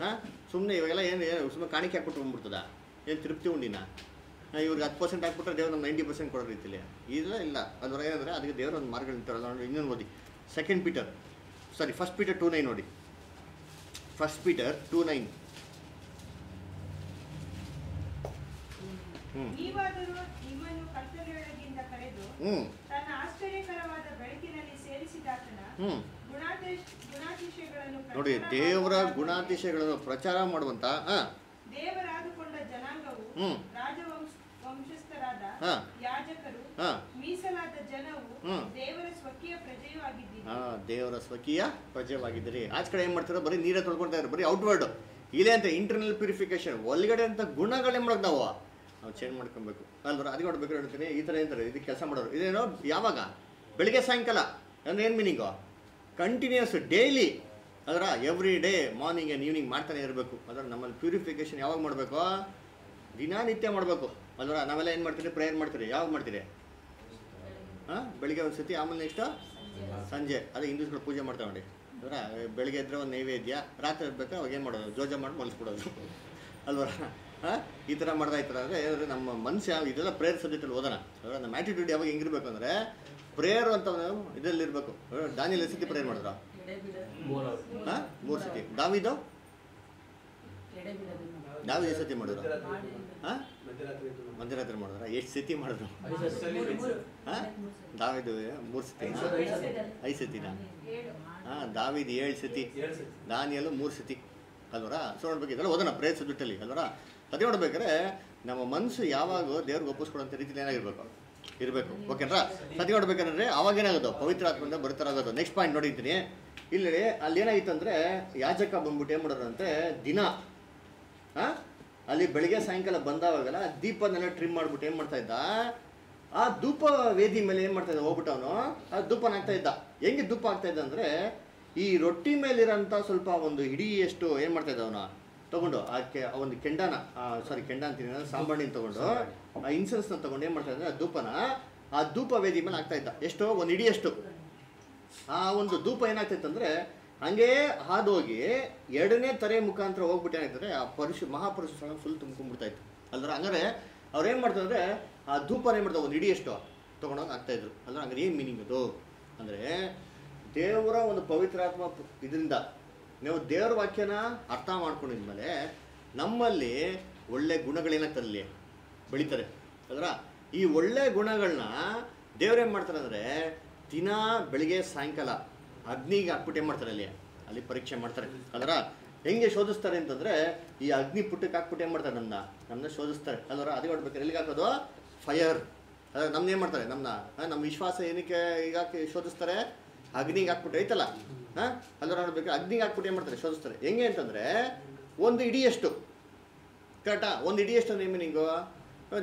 ಹಾಂ? ಸುಮ್ಮನೆ ಇವಾಗೆಲ್ಲ ಏನು ಏನು ಸುಮ್ಮನೆ ಕಾಣಿಕೆ ಹಾಕ್ಬಿಟ್ಟು ಬಂದ್ಬಿಡ್ತದ? ಏನು ತೃಪ್ತಿ ಉಂಡಿನ? ಇವ್ರಿಗೆ ಹತ್ತು ಪರ್ಸೆಂಟ್ ಹಾಕ್ಬಿಟ್ರೆ ದೇವ್ರು ನಮ್ಗೆ ನೈಂಟಿ ಪರ್ಸೆಂಟ್ ಕೊಡೋ ರೀತಿಲಿ. ಇಲ್ಲ ಇಲ್ಲ. ಅದ್ರಾಗ ಏನಂದರೆ ಅದಕ್ಕೆ ದೇವ್ರ ಒಂದು ಮಾರ್ಗ ನೋಡಿ ಇನ್ನೊಂದು ಓದಿ. Second Peter sorry first Peter two nine ನೋಡಿ. ಫಸ್ಟ್ ಪೀಟರ್ ಟೂ ನೈನ್ ಹ್ಞೂ ಹ್ಞೂ ಹ್ಞೂ ನೋಡಿ ದೇವರ ಗುಣಾತಿಶಯಗಳನ್ನು ಪ್ರಚಾರ ಮಾಡುವಂತ ಹಾಂ. ದೇವರಾದುಕೊಂಡ ಜನಾಂಗವು. ರಾಜವಂಶ ವಂಶಸ್ಥರಾದ. ಯಾಜಕರು ಮೀಸಲಾದ ಜನವು ದೇವರ ಸ್ವಕೀಯ ಪ್ರಜೆಯೂ ಆಗಿದ್ದೀರಿ. ಆ, ದೇವರ ಸ್ವಕೀಯ ಪ್ರಜವಾಗಿದ್ದೀರಿ ಆಚ ಕಡೆ ಏನು ಮಾಡ್ತಾರೆ ಬರೀ ನೀರೇ ತೊಳ್ಕೊಳ್ತಾ ಇದ್ದಾರೆ ಬರೀ ಔಟ್ವರ್ಡ್ ಇಲ್ಲೇ ಅಂತ ಇಂಟರ್ನಲ್ ಪ್ಯೂರಿಫಿಕೇಶನ್ ಒಳಗಡೆ ಅಂತ ಗುಣಗಳೇ ಮಾಡೋದು ನಾವು. ನಾವು ಚೇಂಜ್ ಮಾಡ್ಕೊಬೇಕು. ಬರೋ ಅದಕ್ಕೆ ನೋಡ್ಬೇಕು ಹೇಳ್ತೀನಿ ಈ ಥರ ಏನಂತಾರೆ ಇದು? ಕೆಲಸ ಮಾಡೋರು. ಇದೇನೋ ಯಾವಾಗ? ಬೆಳಿಗ್ಗೆ ಸಾಯಂಕಾಲ. ಅಂದ್ರೆ ಏನು ಮೀನಿಂಗು ಕಂಟಿನ್ಯೂಸ್ ಡೈಲಿ ಅದರ every day morning and evening ಮಾಡ್ತಾನೆ ಇರಬೇಕು. ಅದರ ನಮ್ಮಲ್ಲಿ ಪ್ಯೂರಿಫಿಕೇಶನ್ ಯಾವಾಗ ಮಾಡಬೇಕು? ದಿನನಿತ್ಯ ಮಾಡಬೇಕು. ಅದರ ನಾವೆಲ್ಲ ಏನು ಮಾಡ್ತೀರಿ? ಪ್ರೇಯರ್ ಮಾಡ್ತೀರಿ. ಯಾವಾಗ ಮಾಡ್ತೀರಿ? ಹಾಂ? ಬೆಳಿಗ್ಗೆ ಒಂದು ಸತಿ, ಆಮೇಲೆ ನೆಕ್ಸ್ಟು ಸಂಜೆ. ಅದೇ ಹಿಂದೂಸ್ಗಳು ಪೂಜೆ ಮಾಡ್ತಾ ನೋಡಿ. ಅದರ ಬೆಳಿಗ್ಗೆ ಇದ್ರೆ ಒಂದು ನೈವೇದ್ಯ, ರಾತ್ರಿ ಇರಬೇಕು ಅವಾಗ ಏನು ಮಾಡೋದು? ಜೋಜ ಮಾಡಿ ಮಲಸ್ಬಿಡೋದು. ಅಲ್ವರ ಹಾಂ? ಈ ಥರ ಮಾಡ್ತಾ ಅಂದರೆ ಏನಂದರೆ ನಮ್ಮ ಮನುಷ್ಯ ಇದೆಲ್ಲ ಪ್ರೇಯರ್ ಸಬ್ಜೆಕ್ಟಲ್ಲಿ ಓದೋಣ. ಅದರ ನಮ್ಮ ಆ್ಯಟಿಟ್ಯೂಡ್ ಯಾವಾಗ ಹೆಂಗಿರ್ಬೇಕು ಅಂದರೆ ಪ್ರೇಯರ್ ಅಂತ ಇದರಲ್ಲಿ ಇರಬೇಕು ದಾನಿಯಲ್ಲಿ ಸತಿ ಪ್ರೇಯರ್ ಮಾಡಿದ್ರ? ಹಾಂ? ಮೂರು ಸತಿ ದಾವಿದು ದಾವಿದ ಎಷ್ಟು ಸತಿ ಮಾಡಿದ್ರು? ಮಾಡಿ ಹಾಂ? ಮಧ್ಯರಾತ್ರಿ ನಾವು ಮಾಡಿದ್ರ? ಎಷ್ಟು ಸತಿ ಮಾಡಿದ್ರು? ಹಾಂ? ದಾವಿದು ಮೂರು ಸತಿ ಐದು ಸತಿನಾ ಹಾಂ ದಾವಿದು ಏಳು ಸತಿ ದಾನಿಯಲ್ಲೂ ಮೂರು ಸತಿ ಅಲ್ವರ? ಸೊ, ನೋಡ್ಬೇಕಿದ್ರೆ ಓದೋಣ ಪ್ರೇಯರ್ ಸಬ್ಜೆಕ್ಟಲ್ಲಿ, ಅಲ್ವರ? ಅದೇ ನೋಡ್ಬೇಕಾದ್ರೆ ನಮ್ಮ ಮನಸ್ಸು ಯಾವಾಗ ದೇವ್ರಿಗೆ ಒಪ್ಪಿಸ್ಕೊಡೋಂಥ ರೀತಿಲಿ ಏನಾಗಿರ್ಬೇಕು? ಇರಬೇಕು. ಓಕೆನಾ? ಅವಾಗ ಏನಾಗೋದು? ಪವಿತ್ರ ಆತ್ಮದಿಂದ ಬರ್ತಾರಾಗೋದು ನೆಕ್ಸ್ಟ್ ಪಾಯಿಂಟ್ ನೋಡಿದ್ದೀನಿ ಇಲ್ಲಿ ಅಲ್ಲಿ ಏನಾಯ್ತು ಅಂದರೆ ಯಾಜಕ ಬಂದ್ಬಿಟ್ಟು ಏನು ಮಾಡೋರಂತೆ ದಿನ, ಆ? ಅಲ್ಲಿ ಬೆಳಿಗ್ಗೆ ಸಾಯಂಕಾಲ ಬಂದಾವಾಗಲ್ಲ ದೀಪನೆಲ್ಲ ಟ್ರಿಮ್ ಮಾಡ್ಬಿಟ್ಟು ಏನು ಮಾಡ್ತಾ ಇದ್ದ? ಆ ಧೂಪ ವೇದಿ ಮೇಲೆ ಏನು ಮಾಡ್ತಾ ಇದ್ದ? ಹೋಗ್ಬಿಟ್ಟು ಅವನು. ಆ ಧೂಪನ ಹಾಕ್ತಾ ಇದ್ದ. ಹೆಂಗೆ ಧೂಪ ಆಗ್ತಾ ಇದ್ದ ಅಂದರೆ ಈ ರೊಟ್ಟಿ ಮೇಲಿರೋಂಥ ಸ್ವಲ್ಪ ಒಂದು ಹಿಡಿಯಷ್ಟು ಏನು ಮಾಡ್ತಾ ಇದ್ದ ಅವನು? ತಗೊಂಡು ಆ ಕೆ ಒಂದು ಕೆಂಡನ ಸಾರಿ ಕೆಂಡ ಅಂತೀನಿ ಸಾಂಬಾಣಿನ ತಗೊಂಡು ಆ ಇನ್ಸೆನ್ಸ್ನ ತಗೊಂಡು ಏನು ಮಾಡ್ತಾ ಇದ್ದ ಆ ಧೂಪನ, ಆ ಧೂಪ ವೇದಿ ಮೇಲೆ ಆಗ್ತಾ ಇದ್ದ. ಎಷ್ಟೋ? ಒಂದು ಇಡಿಯಷ್ಟು ಆ ಒಂದು ಧೂಪ ಏನಾಗ್ತೈತೆ ಅಂದರೆ, ಹಂಗೆ ಹಾದೋಗಿ ಎರಡನೇ ತರೆ ಮುಖಾಂತರ ಹೋಗ್ಬಿಟ್ಟು ಏನಾಗ್ತದೆ? ಆ ಪರುಷ, ಮಹಾಪುರುಷ ಸ್ಥಳ ಫುಲ್ ತುಂಬ್ಕೊಂಡ್ಬಿಡ್ತಾ ಇತ್ತು. ಅಲ್ದ್ರ ಹಂಗಾರೆ ಅವ್ರು ಏನು ಮಾಡ್ತಾರೆ ಅಂದರೆ ಆ ಧೂಪ ಏನು ಮಾಡ್ತಾರೆ ಒಂದು ಇಡೀ ತಗೊಂಡೋಗ ತೊಗೊಂಡೋಗಿ ಆಗ್ತಾಯಿದ್ರು ಅಲ್ಲರ ಹಂಗಾರೆ ಏನು ಮೀನಿಂಗ್ ಅದು? ಅಂದರೆ ದೇವರ ಒಂದು ಪವಿತ್ರಾತ್ಮ ಇದರಿಂದ ನೀವು ದೇವರ ವಾಕ್ಯನ ಅರ್ಥ ಮಾಡ್ಕೊಂಡಿದ್ಮೇಲೆ ನಮ್ಮಲ್ಲಿ ಒಳ್ಳೆ ಗುಣಗಳೇನಾಗ್ತದೆ ಅಲ್ಲಿ ಬೆಳೀತಾರೆ. ಅದರ ಈ ಒಳ್ಳೆ ಗುಣಗಳನ್ನ ದೇವ್ರೇನು ಮಾಡ್ತಾರೆ ಅಂದರೆ ದಿನ ಬೆಳಿಗ್ಗೆ ಸಾಯಂಕಾಲ ಅಗ್ನಿಗೆ ಹಾಕ್ಬಿಟ್ಟು ಏನು ಮಾಡ್ತಾರೆ ಅಲ್ಲಿ? ಅಲ್ಲಿ ಪರೀಕ್ಷೆ ಮಾಡ್ತಾರೆ. ಅದರ ಹೆಂಗೆ ಶೋಧಿಸ್ತಾರೆ ಅಂತಂದರೆ ಈ ಅಗ್ನಿ ಪುಟ್ಟಕ್ಕೆ ಹಾಕ್ಬಿಟ್ಟು ಏನು ಮಾಡ್ತಾರೆ ನಮ್ಮನ್ನ ನಮ್ಮನ್ನ ಶೋಧಿಸ್ತಾರೆ. ಅದರ ಅದೇ ಹೊಡ್ಬೇಕಾರೆ ಎಲ್ಲಿಗೆ ಹಾಕೋದು? ಫಯರ್ ಅದ್ರ ನಮ್ನ ಏನು ಮಾಡ್ತಾರೆ? ನಮ್ಮನ್ನ ನಮ್ಮ ವಿಶ್ವಾಸ ಏನಕ್ಕೆ ಈಗ ಶೋಧಿಸ್ತಾರೆ? ಅಗ್ನಿಗೆ ಹಾಕ್ಬಿಟ್ಟು ಐತಲ್ಲ ಹಾಂ, ಅದರ ನೋಡ್ಬೇಕು ಅಗ್ನಿಗೆ ಹಾಕ್ಬಿಟ್ಟು ಏನು ಮಾಡ್ತಾರೆ? ಶೋಧಿಸ್ತಾರೆ. ಹೆಂಗೆ ಅಂತಂದರೆ ಒಂದು ಇಡಿಯಷ್ಟು ಕರೆಕ್ಟಾ ಒಂದು ಇಡಿಯಷ್ಟು ಅಂದ್ರೆ ಮೀನಿಂಗು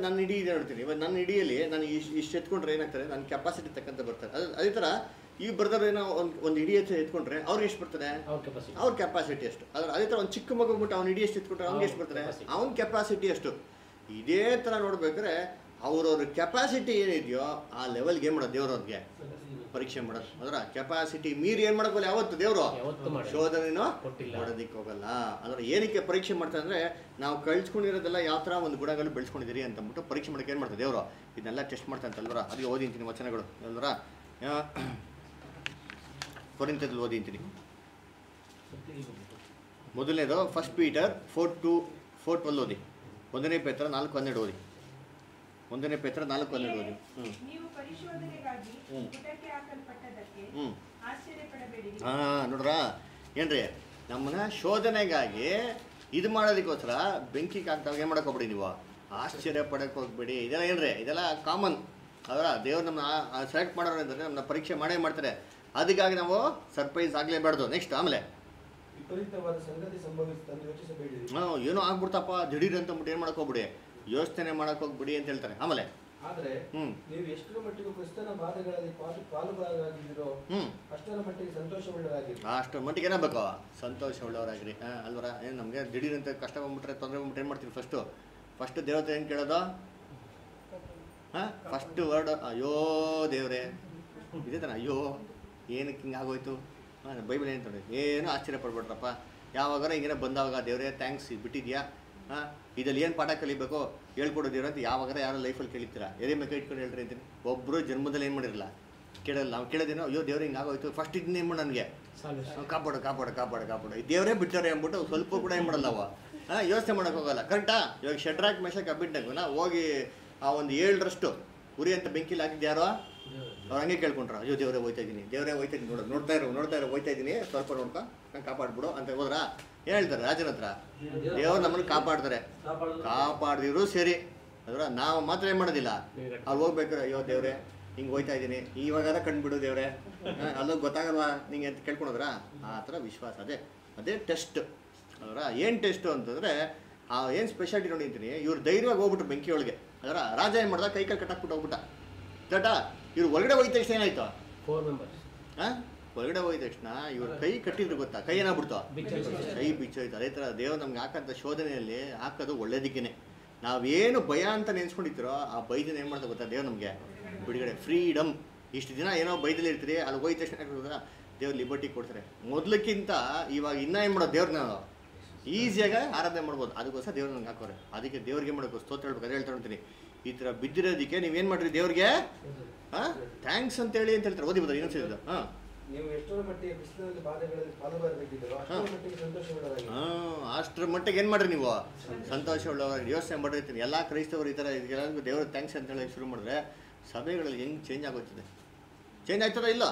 ನನ್ನ ಇಡೀ ಇದೆ ನೋಡ್ತೀನಿ ಇವಾಗ ನನ್ನ ಇಡಿಯಲ್ಲಿ ನಾನು ಇಷ್ಟು ಇಷ್ಟು ಎತ್ಕೊಂಡ್ರೆ ಏನಾಗ್ತಾರೆ ನನ್ನ ಕೆಪಾಸಿಟಿ ತಕ್ಕಂತ ಬರ್ತಾರೆ. ಅದು ಅದೇ ಥರ ಈಗ ಬರ್ದವ್ರು ಏನೋ ಒಂದು ಒಂದು ಇಡಿ ಎತ್ತು ಎತ್ಕೊಂಡ್ರೆ ಅವ್ರಿಗೆ ಎಷ್ಟು ಬರ್ತಾರೆ ಅವ್ರ ಕೆಪಾಸಿಟಿ ಎಷ್ಟು ಅದ್ರ ಅದೇ ಥರ ಒಂದು ಚಿಕ್ಕ ಮಗು ಬಿಟ್ಟು ಅವ್ನು ಇಡಿ ಎಷ್ಟು ಎತ್ಕೊಂಡ್ರೆ ಅವ್ನಿಗೆ ಎಷ್ಟು ಬರ್ತಾರೆ. ಅವ್ನ ಕೆಪಾಸಿಟಿ ಎಷ್ಟು ಇದೇ ಥರ ನೋಡ್ಬೇಕಾದ್ರೆ ಅವ್ರವ್ರ ಕೆಪಾಸಿಟಿ ಏನಿದೆಯೋ ಆ ಲೆವೆಲ್ಗೆ ಏನು ಮಾಡೋದು ದೇವ್ರವ್ರಿಗೆ? ಪರೀಕ್ಷೆ ಮಾಡೋದು ಅದರ ಕೆಪಾಸಿಟಿ ಮೀರಿ ಏನು ಮಾಡೋಕ್ಕಲ್ಲ ಯಾವತ್ತು ದೇವರು. ಶೋಧನೆ ಶೋಧನೆನೋ ಮಾಡೋದಕ್ಕೆ ಹೋಗಲ್ಲ. ಅದರ ಏನಕ್ಕೆ ಪರೀಕ್ಷೆ ಮಾಡ್ತಾ ಅಂದ್ರೆ ನಾವು ಕಳ್ಸ್ಕೊಂಡಿರೋದೆಲ್ಲ ಯಾವ ಥರ ಒಂದು ಗುಣಗಳು ಬೆಳೆಸ್ಕೊಂಡಿದ್ದೀರಿ ಅಂತ ಅಂದ್ಬಿಟ್ಟು ಪರೀಕ್ಷೆ ಮಾಡಕ್ಕೆ ಏನು ಮಾಡ್ತಾರೆ ದೇವರು? ಇದನ್ನೆಲ್ಲ ಟೆಸ್ಟ್ ಮಾಡ್ತಾರೆ ಅಂತಲ್ವರ ಅದಕ್ಕೆ ಓದಿಂತೀನಿ ವಚನಗಳು. ಅಲ್ವರ? ಕೊರಿಂತದಲ್ಲಿ ಓದಿಂತೀನಿ ಮೊದಲನೇದು first Peter four to four twelve ಓದಿ. ಒಂದನೇ ಪೇತ್ರ ನಾಲ್ಕು ಹನ್ನೆರಡು ಓದಿ. ಒಂದನೇ ಪೇತ್ರ ನಾಲ್ಕು ಹನ್ನೆರಡು ಓದಿ. ಹ್ಞೂ ಹಾಂ ನೋಡ್ರಾ? ಏನ್ರಿ ನಮ್ಮನ್ನ ಶೋಧನೆಗಾಗಿ ಇದು ಮಾಡೋದಕ್ಕೋಸ್ಕರ ಬೆಂಕಿ ಹಾಕ್ದಾಗ ಏನು ಮಾಡಕ್ಕೆ ಹೋಗ್ಬಿಡಿ ನೀವು? ಆಶ್ಚರ್ಯ ಪಡಕ್ಕೆ ಹೋಗ್ಬೇಡಿ. ಇದೆಲ್ಲ ಏನ್ರಿ? ಇದೆಲ್ಲ ಕಾಮನ್ ಅದರ ದೇವ್ರು ನಮ್ಮ ಸೆಲೆಕ್ಟ್ ಮಾಡೋರು ಅಂದರೆ ನಮ್ಮನ್ನ ಪರೀಕ್ಷೆ ಮಾಡೇ ಮಾಡ್ತಾರೆ. ಅದಕ್ಕಾಗಿ ನಾವು ಸರ್ಪ್ರೈಸ್ ಆಗಲೇಬಾರ್ದು. ನೆಕ್ಸ್ಟ್ ಆಮೇಲೆ. ಏನೋ ಆಗ್ಬಿಡ್ತಪ್ಪ. ದಿಢೀರ್ ಅಂತ ಅಂದ್ಬಿಟ್ಟು ಏನು ಮಾಡಕ್ಕೆ ಹೋಗ್ಬಿಡಿ? ಯೋಚನೆ ಮಾಡಕ್ಕೆ ಹೋಗ್ಬಿಡಿ ಅಂತ ಹೇಳ್ತಾರೆ. ಆಮೇಲೆ. ಆದರೆ ನೀವು ಎಷ್ಟರ ಮಟ್ಟಿಗೆ ಕ್ರಿಸ್ತನ ಬಾಧೆಗಳಲ್ಲಿ ಪಾಲು ಪಾಲುಗಾರರಾಗಿದ್ದೀರೋ ಅಷ್ಟರ ಮಟ್ಟಿಗೆ ಅಷ್ಟರ ಮಟ್ಟಿಗೆ ಏನಾಗಬೇಕು ಸಂತೋಷ ಉಳ್ಳವರಾಗ್ರಿ ಹಾಂ ಅಲ್ವರ? ಏನು ನಮಗೆ ದಿಢೀರಂತ ಕಷ್ಟ ಬಂದ್ಬಿಟ್ರೆ ತೊಂದರೆ ಬಂದ್ಬಿಟ್ಟು ಏನು ಮಾಡ್ತೀವಿ ಫಸ್ಟು ಫಸ್ಟ್ ದೇವತೆ ಏನು ಕೇಳೋದು? ಹಾಂ ಫಸ್ಟ್ ವರ್ಡ್ ಅಯ್ಯೋ ದೇವ್ರೆ. ಇದೇ ತಾನೆ ಅಯ್ಯೋ ಏನಕ್ಕೆ ಹಿಂಗೆ ಆಗೋಯ್ತು? ಹಾಂ ಬೈಬಲ್ ಏನು ತೊಂದರೆ? ಏನು ಆಶ್ಚರ್ಯ ಪಡ್ಬೇಡ್ರಪ್ಪ. ಯಾವಾಗಾರ ಹಿಂಗೇನೋ ಬಂದಾಗ ದೇವ್ರೆ ಥ್ಯಾಂಕ್ಸ್ ಬಿಟ್ಟಿದ್ಯಾ? ಹಾಂ ಇದಲ್ಲಿ ಏನು ಪಾಠ ಕಲಿಬೇಕು ಹೇಳ್ಕೊಡೋ ದೇವ್ರ ಅಂತ ಯಾವಾಗಾರ ಯಾರೋ ಲೈಫಲ್ಲಿ ಕೇಳಿತೀರಾ ಎದೆ ಮೇಲೆ ಇಟ್ಕೊಂಡು ಹೇಳ್ರಿ ಅಂತೀನಿ. ಒಬ್ಬರು ಜನ್ಮದಲ್ಲಿ ಏನು ಮಾಡಿರಲ್ಲ ಕೇಳಲ್ಲ. ನಾವು ಕೇಳೋದೇನೋ ಅಯ್ಯೋ ದೇವ್ರ ಹಿಂಗೆ ಆಗೋಯ್ತು. ಫಸ್ಟ್ ಇದನ್ನೇ ಮಾಡು ನನಗೆ. ಕಾಪಾಡು ಕಾಪಾಡು ಕಾಪಾಡು ಕಾಪಾಡು. ಈ ದೇವರೇ ಬಿಟ್ಟವ್ರೆ ಅಂದ್ಬಿಟ್ಟು ಸ್ವಲ್ಪ ಕೂಡ ಏನು ಮಾಡಲ್ಲ ಅವ. ಹಾಂ ಯೋಚನೆ ಮಾಡೋಕೆ ಹೋಗಲ್ಲ. ಕರೆಕ್ಟಾ ಇವಾಗ ಶೆಡ್ರಾಕ್ ಮೆಷಕ್ ನಾ ಹೋಗಿ ಆ ಒಂದು ಏಳರಷ್ಟು ಉರಿ ಅಂತ ಬೆಂಕಿಲಿ ಹಾಕಿದ್ದು ಯಾರೋ? ಅವ್ರು ಹಂಗೆ ಕೇಳ್ಕೊಂಡ್ರ. ಅಯ್ಯೋ, ದೇವರೇ ಹೋಯ್ತಾ ಇದ್ದೀನಿ ದೇವರೇ ಹೋಯ್ತಾ ಇದ್ದೀನಿ ನೋಡೋದು ನೋಡ್ತಾ ಇರೋ ನೋಡ್ತಾ ಇರೋ, ಹೋಯ್ತಾ ಇದ್ದೀನಿ ಸ್ವಲ್ಪ ನೋಡ್ಕೊ. ನಾನು ಕಾಪಾಡ್ಬಿಡು ಅಂತ ಹೋದ್ರ? ಏನು ಹೇಳ್ತಾರೆ ರಾಜನ ಹತ್ರ? ದೇವ್ರು ನಮ್ಮನ್ನು ಕಾಪಾಡ್ತಾರೆ. ಕಾಪಾಡಿದ್ರು ಸರಿ. ಅದರ ನಾವು ಮಾತ್ರ ಏನು ಮಾಡೋದಿಲ್ಲ. ಅಲ್ಲಿ ಹೋಗ್ಬೇಕಾರೆ ಅಯ್ಯೋ, ದೇವ್ರೆ, ಹಿಂಗೆ ಹೋಯ್ತಾ ಇದ್ದೀನಿ ಇವಾಗಾರ ಕಂಡುಬಿಡು ದೇವ್ರೆ. ಅಲ್ಲೋಗಿ ಗೊತ್ತಾಗಲ್ವಾ ನಿಂಗೆ ಅಂತ ಕೇಳ್ಕೊಳೋದ್ರ ಆ ಥರ ವಿಶ್ವಾಸ. ಅದೇ ಅದೇ ಟೆಸ್ಟ್. ಅದರ ಏನು ಟೆಸ್ಟು ಅಂತಂದರೆ, ಆ ಏನು ಸ್ಪೆಷಾಲಿಟಿ ನೋಡಿದ್ದೀನಿ ಇವ್ರು ಧೈರ್ಯವಾಗಿ ಹೋಗ್ಬಿಟ್ರು ಬೆಂಕಿಯೊಳಗೆ. ಅದರ ರಾಜ ಏನು ಮಾಡ್ದ? ಕೈ ಕೈ ಕಟ್ಟಾಕ್ಬಿಟ್ಟು ಹೋಗ್ಬಿಟ್ಟ. ದಟ ಇವ್ರು ಒಳಗಡೆ ಹೋಗಿದ ತಕ್ಷಣ ಏನಾಯ್ತು? ಫೋರ್ ಮೆಂಬರ್ಸ್ ಹಾಂ ಒಳಗಡೆ ಹೋಗಿದ ತಕ್ಷಣ ಇವ್ರ ಕೈ ಕಟ್ಟಿದ್ರು ಗೊತ್ತಾ? ಕೈ ಏನಾಗ್ಬಿಡ್ತು. ಕೈ ಬಿಚ್ಚೋಯ್ತು ಅದೇ ಥರ ದೇವ್ರು ನಮ್ಗೆ ಹಾಕಂತ ಶೋಧನೆಯಲ್ಲಿ ಹಾಕೋದು ಒಳ್ಳೇದಕ್ಕೇನೆ. ನಾವೇನು ಭಯ ಅಂತ ನೆನೆಸ್ಕೊಂಡಿರ್ತೀರೋ ಆ ಭಯದಿಂದ ಏನು ಮಾಡ್ತಾ ಗೊತ್ತಾ ದೇವ್ ನಮಗೆ? ಬಿಡುಗಡೆ ಫ್ರೀಡಮ್ ಇಷ್ಟು ದಿನ ಏನೋ ಭಯದಲ್ಲಿ ಇರ್ತೀರಿ ಅಲ್ಲಿ ಹೋಗಿದ ತಕ್ಷಣ ದೇವ್ರು ಲಿಬರ್ಟಿ ಕೊಡ್ತಾರೆ. ಮೊದಲಕ್ಕಿಂತ ಇವಾಗ ಇನ್ನ ಏನ್ ಮಾಡೋದು ದೇವ್ರನ್ನ ನಾವು ಈಸಿಯಾಗಿ ಆರಾಧನೆ ಮಾಡ್ಬೋದು. ಅದಕ್ಕೋಸ್ಕರ ದೇವ್ರ ನಂಗೆ ಹಾಕೋರೆ. ಅದಕ್ಕೆ ದೇವ್ರಿಗೆ ಮಾಡಬೇಕು? ಸ್ತೋತ್ರ ಹೇಳ್ಬೇಕು ಅದೇ ಹೇಳ್ತಾ ಈ ಥರ ಬಿದ್ದಿರೋದಕ್ಕೆ ನೀವೇನು ಮಾಡ್ರಿ ದೇವ್ರಿಗೆ? ಹಾಂ? ಥ್ಯಾಂಕ್ಸ್ ಅಂತೇಳಿ ಅಂತ ಹೇಳ್ತಾರೆ. ಓದಿ ಬರ್ತಾರೆ ಇನ್ನೊಂದು ಹಾಂ. ನೀವು ಎಷ್ಟರ ಮಟ್ಟಿಗೆ ಬಾಧೆಗಳಲ್ಲಿ ಅಷ್ಟರ ಮಟ್ಟಿಗೆ ಸಂತೋಷಪಡಲಾಗಿದೆ ಹಾಂ ಅಷ್ಟರ ಮಟ್ಟಿಗೆ ಏನು ಮಾಡ್ರಿ ನೀವು? ಸಂತೋಷ ಯೋಚನೆ ಮಾಡಿರ್ತೀನಿ ಎಲ್ಲ ಕ್ರೈಸ್ತವರು ಈ ಥರ ಎಲ್ಲರಿಗೂ ದೇವ್ರ ಥ್ಯಾಂಕ್ಸ್ ಅಂತ ಹೇಳಿ ಶುರು ಮಾಡಿದ್ರೆ ಸಭೆಗಳಲ್ಲಿ ಹೆಂಗೆ ಚೇಂಜ್ ಆಗೋಗ್ತದೆ ಚೇಂಜ್ ಆಯ್ತದ ಇಲ್ಲ?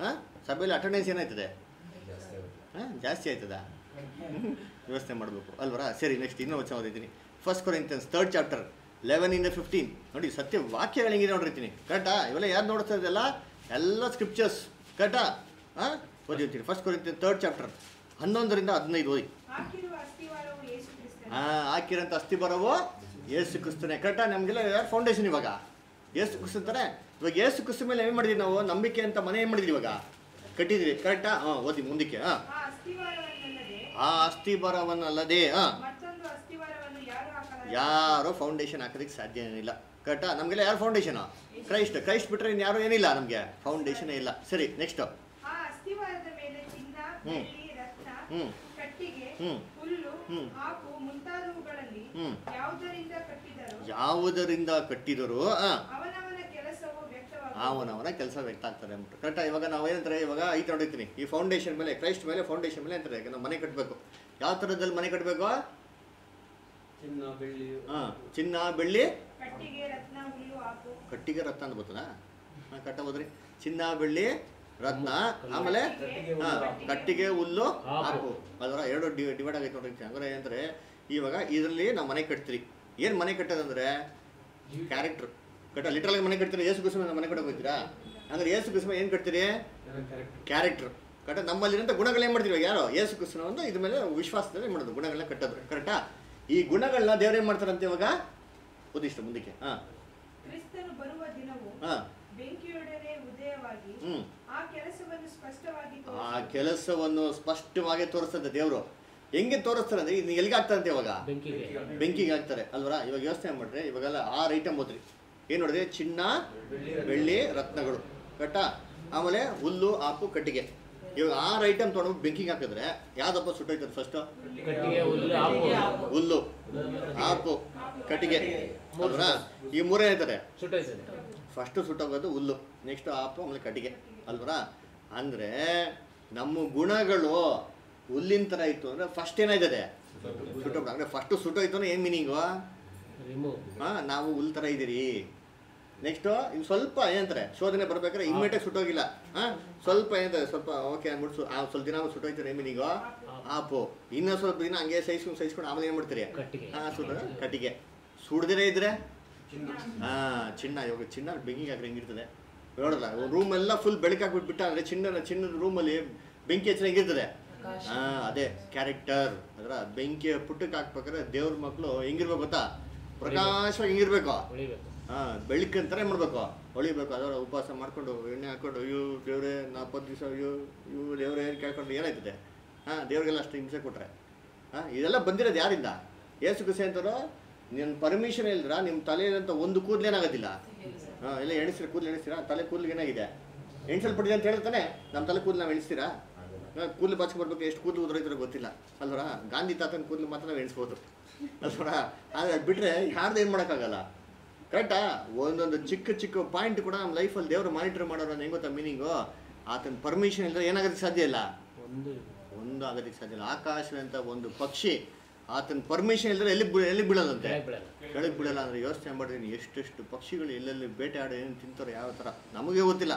ಹಾಂ? ಸಭೆಯಲ್ಲಿ ಅಟೆಂಡೆನ್ಸ್ ಏನಾಯ್ತದೆ? ಹಾಂ ಜಾಸ್ತಿ ಆಯ್ತದ? ವ್ಯವಸ್ಥೆ ಮಾಡಬೇಕು. ಅಲ್ವರ? ಸರಿ ನೆಕ್ಸ್ಟ್ ಇನ್ನೂ ವಚನ ಓದಿದ್ದೀನಿ. First Corinthians third chapter eleven ಇಂದ ಫಿಫ್ಟೀನ್ ನೋಡಿ ಸತ್ಯ ವಾಕ್ಯಗಳು ಹೆಂಗಿದೆ ನೋಡಿರ್ತೀನಿ ಕರೆಕ್ಟಾ? ಇವೆಲ್ಲ ಯಾರು ನೋಡ್ತಾ ಇದೆಲ್ಲ ಎಲ್ಲ ಸ್ಕ್ರಿಪ್ಚರ್ಸ್ ಕರೆಕ್ಟಾ? ಹಾಂ ಓದಿರ್ತೀನಿ ಫಸ್ಟ್ ಕೊರಿತೀನಿ ತರ್ಡ್ ಚಾಪ್ಟರ್ ಹನ್ನೊಂದರಿಂದ ಹದಿನೈದು ಓದಿ. ಹಾಂ ಹಾಕಿರೋಂಥ ಅಸ್ಥಿ ಬರೋವು ಏಸು ಕ್ರಿಸ್ತನೇ. ಕರೆಕ್ಟಾ? ನಮಗೆಲ್ಲ ಯಾರು ಫೌಂಡೇಶನ್ ಇವಾಗ? ಏಸು ಕ್ರಿಸ್ತು ಅಂತಾರೆ ಇವಾಗ ಏಸು ಕ್ರಿಸ್ತ ಮೇಲೆ ಏನು ಮಾಡಿದ್ವಿ ನಾವು? ನಂಬಿಕೆ ಅಂತ ಮನೆ ಏನು ಮಾಡಿದ್ವಿ ಇವಾಗ? ಕಟ್ಟಿದ್ವಿ. ಕರೆಕ್ಟಾ? ಹಾಂ ಓದಿ ಮುಂದಕ್ಕೆ. ಹಾಂ. ಆ ಅಸ್ಥಿಬರವನ್ನಲ್ಲದೆ ಆ ಅಸ್ಥಿ ಬರವನ್ನಲ್ಲದೆ ಹಾಂ ಯಾರು? ಯಾರು ಫೌಂಡೇಶನ್ ಹಾಕೋದಕ್ಕೆ ಸಾಧ್ಯ ಏನಿಲ್ಲ. ಕರೆಕ್ಟಾ ನಮಗೆಲ್ಲ ಯಾರು ಫೌಂಡೇಶನ್ ಕ್ರೈಸ್ಟ್ ಕ್ರೈಸ್ಟ್ ಬಿಟ್ರೆ ಇನ್ಯಾರು ಏನಿಲ್ಲ ನಮಗೆ. ಫೌಂಡೇಶನ್ ಇಲ್ಲ. ಸರಿ ನೆಕ್ಸ್ಟ್ ಹ್ಞೂ ಹ್ಞೂ ಹ್ಮ್. ಹಾಕು ಮುಂತಾದವುಗಳಲ್ಲಿ ಯಾವುದರಿಂದ ಕಟ್ಟಿದರೋ? ಅವನವನ ಕೆಲಸ ವ್ಯಕ್ತ ಆಗ್ತಾರೆ ಅಂದ್ಬಿಟ್ಟು. ಕರೆಕ್ಟಾ ಇವಾಗ ನಾವು ಏನಂತಾರೆ? ಇವಾಗ ಐತೆ ನೋಡಿರ್ತೀನಿ ಈ ಫೌಂಡೇಶನ್ ಮೇಲೆ ಕ್ರೈಸ್ಟ್ ಮೇಲೆ ಫೌಂಡೇಶನ್ ಮೇಲೆ ಅಂತಾರೆ. ನಾವು ಮನೆ ಕಟ್ಟಬೇಕು ಯಾವ ಥರದಲ್ಲಿ ಮನೆ ಕಟ್ಟಬೇಕು ಚಿನ್ನ ಬೆಳ್ಳಿ. ಹಾಂ ಚಿನ್ನ ಬೆಳ್ಳಿ. ಕಟ್ಟಿಗೆ ರತ್ನ ಹುಲ್ಲು ಹಾಕು. ಕಟ್ಟಿಗೆ ರತ್ನ ಅಂತ ಗೊತ್ತದ ಹಾಂ ಕಟ್ಟ ಹೋದ್ರಿ. ಚಿನ್ನ ಬೆಳ್ಳಿ ರತ್ನ ಆಮೇಲೆ ಹಾ, ಕಟ್ಟಿಗೆ ಹುಲ್ಲು ಹಾಕು. ಅದರ ಎರಡು ಡಿವೈಡ್ ಆಗೈತೆ ನೋಡ್ರಿ ಅಂದ್ರೆ ಏನಂದ್ರೆ ಇವಾಗ ಇದರಲ್ಲಿ ನಾವು ಮನೆ ಕಟ್ತೀರಿ. ಏನು ಮನೆ ಕಟ್ಟೋದಂದ್ರೆ? ಕ್ಯಾರೆಕ್ಟರ್ ಕಟ್ಟ ಲಿಟ್ರಲ್ ಮನೆ ಕಟ್ತೀರಿ? ಏಸು ಕುಸುಮ ಮನೆ ಕಟ್ಟಕ್ಕೆ ಹೋಗ್ತೀರಾ? ಅಂದ್ರೆ ಏಸು ಕುಸುಮ ಏನು ಕಟ್ತೀರಿ? ಕ್ಯಾರೆಕ್ಟರ್ ಕಟ್ಟ ನಮ್ಮಲ್ಲಿರೋಂಥ ಗುಣಗಳೇನ್ ಏನು ಮಾಡ್ತೀವಿ ಯಾರೋ ಏಸು ಕುಸುಮ ಒಂದು ಇದ್ರ ಮೇಲೆ ವಿಶ್ವಾಸದಲ್ಲಿ ಮಾಡೋದು. ಗುಣಗಳನ್ನ ಕಟ್ಟೋದು. ಕರೆಕ್ಟಾ ಈ ಗುಣಗಳನ್ನ ದೇವ್ರೇನ್ ಏನು ಮಾಡ್ತಾರಂತೆ ಇವಾಗ? ಉದಿಷ್ಟು ಮುಂದಕ್ಕೆ. ಹಾಂ. ಕ್ರಿಸ್ತನು ಬರುವ ದಿನವು ಹಾಂ. ಬೆಂಕಿಯೊಡನೆ ಉದಯವಾಗಿ ಹ್ಞೂ ಆ ಕೆಲಸವನ್ನು ಸ್ಪಷ್ಟವಾಗಿ ಆ ತೋರಿಸುವುದು. ಕೆಲಸವನ್ನು ಸ್ಪಷ್ಟವಾಗಿ ತೋರಿಸ್ತದೆ ದೇವರು. ಹೆಂಗೆ ತೋರಿಸ್ತಾರೆ ಅಂದ್ರೆ ಇದು ಎಲ್ಲಿಗೆ ಆಗ್ತಾರಂತೆ ಇವಾಗ? ಬೆಂಕಿಗೆ. ಆಗ್ತಾರೆ ಹಾಕ್ತಾರೆ. ಅಲ್ವರ? ಇವಾಗ ಯೋಚನೆ ಮಾಡ್ರಿ. ಇವಾಗೆಲ್ಲ ಆರು ಐಟಮ್ ಹೋದ್ರಿ ಏನು ನೋಡಿದ್ರೆ? ಚಿನ್ನ ಬೆಳ್ಳಿ ರತ್ನಗಳು. ಕಟ್ಟ? ಆಮೇಲೆ ಹುಲ್ಲು ಹಾಕು ಕಟ್ಟಿಗೆ. ಇವಾಗ ಆರು ಐಟಮ್ ತೊಗೊಂಡು ಬೆಂಕಿಂಗ್ ಹಾಕಿದ್ರೆ ಯಾವ್ದಪ್ಪ ಸುಟ್ಟೋಯ್ತದೆ ಫಸ್ಟ್ ಹುಲ್ಲು ಆಪು ಕಟ್ಟಿಗೆ. ಈ ಮೂರೇ ಇದ್ದಾರೆ ಫಸ್ಟು ಸುಟ್ಟೋಗೋದು ಹುಲ್ಲು. ನೆಕ್ಸ್ಟ್ ಆಪು ಆಮೇಲೆ ಕಟ್ಟಿಗೆ. ಅಲ್ವರ? ಅಂದರೆ ನಮ್ಮ ಗುಣಗಳು ಹುಲ್ಲಿನ ಥರ ಇತ್ತು ಅಂದರೆ ಫಸ್ಟ್ ಏನಾಯ್ತದೆ ಸುಟ್ಟೋಗ್ಬಿಟ್ಟು ಅಂದ್ರೆ ಫಸ್ಟು ಸುಟ್ಟೋಯ್ತು ಏನು ಮೀನಿಂಗು ಹಾಂ ನಾವು ಹುಲ್ ಥರ ಇದ್ದೀರಿ. ನೆಕ್ಸ್ಟು ಇವ್ ಸ್ವಲ್ಪ ಏನಂತಾರೆ ಶೋಧನೆ ಬರ್ಬೇಕಾದ್ರೆ ಇಮ್ಮಿಡಿಯೇಟ್ ಸುಟ್ಟೋಗಿಲ್ಲ. ಹಾಂ? ಸ್ವಲ್ಪ ಏನಂತಾರೆ ಸ್ವಲ್ಪ ಓಕೆ ಅಂದ್ಬಿಟ್ಟು ಆ ಸ್ವಲ್ಪ ದಿನ ಸುಟ್ಟೋಯ್ತಾರೆ ಮೀನಿಂಗು ಆಪು. ಇನ್ನೂ ಸ್ವಲ್ಪ ದಿನ ಹಂಗೆ ಸಹಿಸ್ಕೊಂಡು ಸಹಿಸ್ಕೊಂಡು ಆಮೇಲೆ ಏನು ಮಾಡ್ತೀರಿ? ಕಟ್ಟಿಗೆ. ಹಾಂ ಸುಡ ಕಟ್ಟಿಗೆ. ಸುಡ್ದಿರೇ ಇದ್ರೆ? ಹಾ ಚಿನ್ನ ಇವಾಗ ಚಿನ್ನ ಬೆಂಕಿಗೆ ಹಾಕ್ರೆ ಹೆಂಗಿರ್ತದೆ ನೋಡಲ್ಲ ರೂಮ್ ಎಲ್ಲ ಫುಲ್ ಬೆಳಕ್ ಹಾಕ್ಬಿಟ್ಬಿಟ್ಟ ಅಂದರೆ ಚಿನ್ನ ಚಿನ್ನದ ರೂಮಲ್ಲಿ ಬೆಂಕಿ ಹೆಚ್ಚಿನ ಹೆಂಗಿರ್ತದೆ ಹಾ ಅದೇ ಕ್ಯಾರೆಕ್ಟರ್ ಅದರ ಬೆಂಕಿ ಪುಟ್ಟಕ್ಕೆ ಹಾಕ್ಬೇಕಾದ್ರೆ ದೇವ್ರ ಮಕ್ಕಳು ಹೆಂಗಿರ್ಬೇಕು ಗೊತ್ತಾ? ಪ್ರಕಾಶವಾಗಿ ಹೆಂಗಿರ್ಬೇಕು? ಉಳಿಬೇಕು ಬೆಳಿಗ್ಗೆ ಅಂತಾನೆ ಮಾಡ್ಬೇಕು. ಹೊಳಿಬೇಕು ಅದರ ಉಪವಾಸ ಮಾಡ್ಕೊಂಡು ಎಣ್ಣೆ ಹಾಕ್ಕೊಂಡು ಅಯ್ಯೋ ದೇವ್ರೆ ನಾಲ್ಪತ್ತು ದಿವಸ ಅಯ್ಯೋ ಇವು ದೇವ್ರೆ ಏನು ಕೇಳ್ಕೊಂಡು ಏನಾಯ್ತದೆ? ಹಾಂ ದೇವ್ರಿಗೆಲ್ಲ ಅಷ್ಟು ಹಿಂಸೆ ಕೊಟ್ರೆ. ಹಾಂ ಇದೆಲ್ಲ ಬಂದಿರೋದು ಯಾರಿಂದ? ಏಸು ಕುಸೆ ಅಂತಾರೋ ನಿನ್ನ ಪರ್ಮಿಷನ್ ಇಲ್ದ್ರ ನಿಮ್ಮ ತಲೆಯಂತ ಒಂದು ಕೂದಲು ಏನಾಗೋದಿಲ್ಲ. ಹಾಂ ಎಲ್ಲ ಎಣಿಸ್ತೀರ? ಕೂದಲು ಎಣಿಸ್ತೀರಾ? ತಲೆ ಕೂದಲು ಏನಾಗಿದೆ? ಎಣಿಸಲ್ಪಟ್ಟಿದೆ ಅಂತ ಹೇಳ್ತಾನೆ ನಮ್ಮ ತಲೆ ಕೂದಲು ನಾವು ಎಣಿಸ್ತೀರಾ? ಕೂದಲು ಬಾಚಿ ಬರ್ಬೇಕು ಎಷ್ಟು ಕೂದಲು ಉದ್ರೈತಾರೋ ಗೊತ್ತಿಲ್ಲ. ಅಲ್ವರ? ಗಾಂಧಿ ತಾತನ ಕೂದಲು ಮಾತ್ರ ನಾವು ಎಣಿಸ್ಬೋದು. ಅಲ್ವರ? ಆದರೆ ಅದು ಬಿಟ್ಟರೆ ಯಾರ್ದು ಏನು ಮಾಡೋಕ್ಕಾಗಲ್ಲ? ಕರೆಕ್ಟಾ ಒಂದೊಂದು ಚಿಕ್ಕ ಚಿಕ್ಕ ಪಾಯಿಂಟ್ ಕೂಡ ನಮ್ಮ ಲೈಫಲ್ಲಿ ದೇವರು ಮಾನಿಟರ್ ಮಾಡೋರು ಅಂತ ಹೆಂಗ್ ಗೊತ್ತಾ ಮೀನಿಂಗು ಆತನ ಪರ್ಮಿಷನ್ ಇಲ್ಲದೆ ಏನಾಗೋದಕ್ಕೆ ಸಾಧ್ಯ ಇಲ್ಲ. ಒಂದು. ಒಂದು ಆಗೋದಕ್ಕೆ ಸಾಧ್ಯ ಇಲ್ಲ. ಆಕಾಶದಂತ ಒಂದು ಪಕ್ಷಿ ಆತನ ಪರ್ಮಿಷನ್ ಇಲ್ಲದ್ರೆ ಎಲ್ಲಿ ಎಲ್ಲಿ ಬೀಳೋದಂತೆ ಕೆಳಗೆ ಬಿಡಲ್ಲ ಅಂದ್ರೆ ಯೋಚನೆ ಮಾಡಿದೀನಿ ಎಷ್ಟೆಷ್ಟು ಪಕ್ಷಿಗಳು ಎಲ್ಲೆಲ್ಲಿ ಬೇಟೆಯಾಡಿ ಏನು ತಿಂತಾರೋ ಯಾವ ಥರ ನಮಗೆ ಗೊತ್ತಿಲ್ಲ.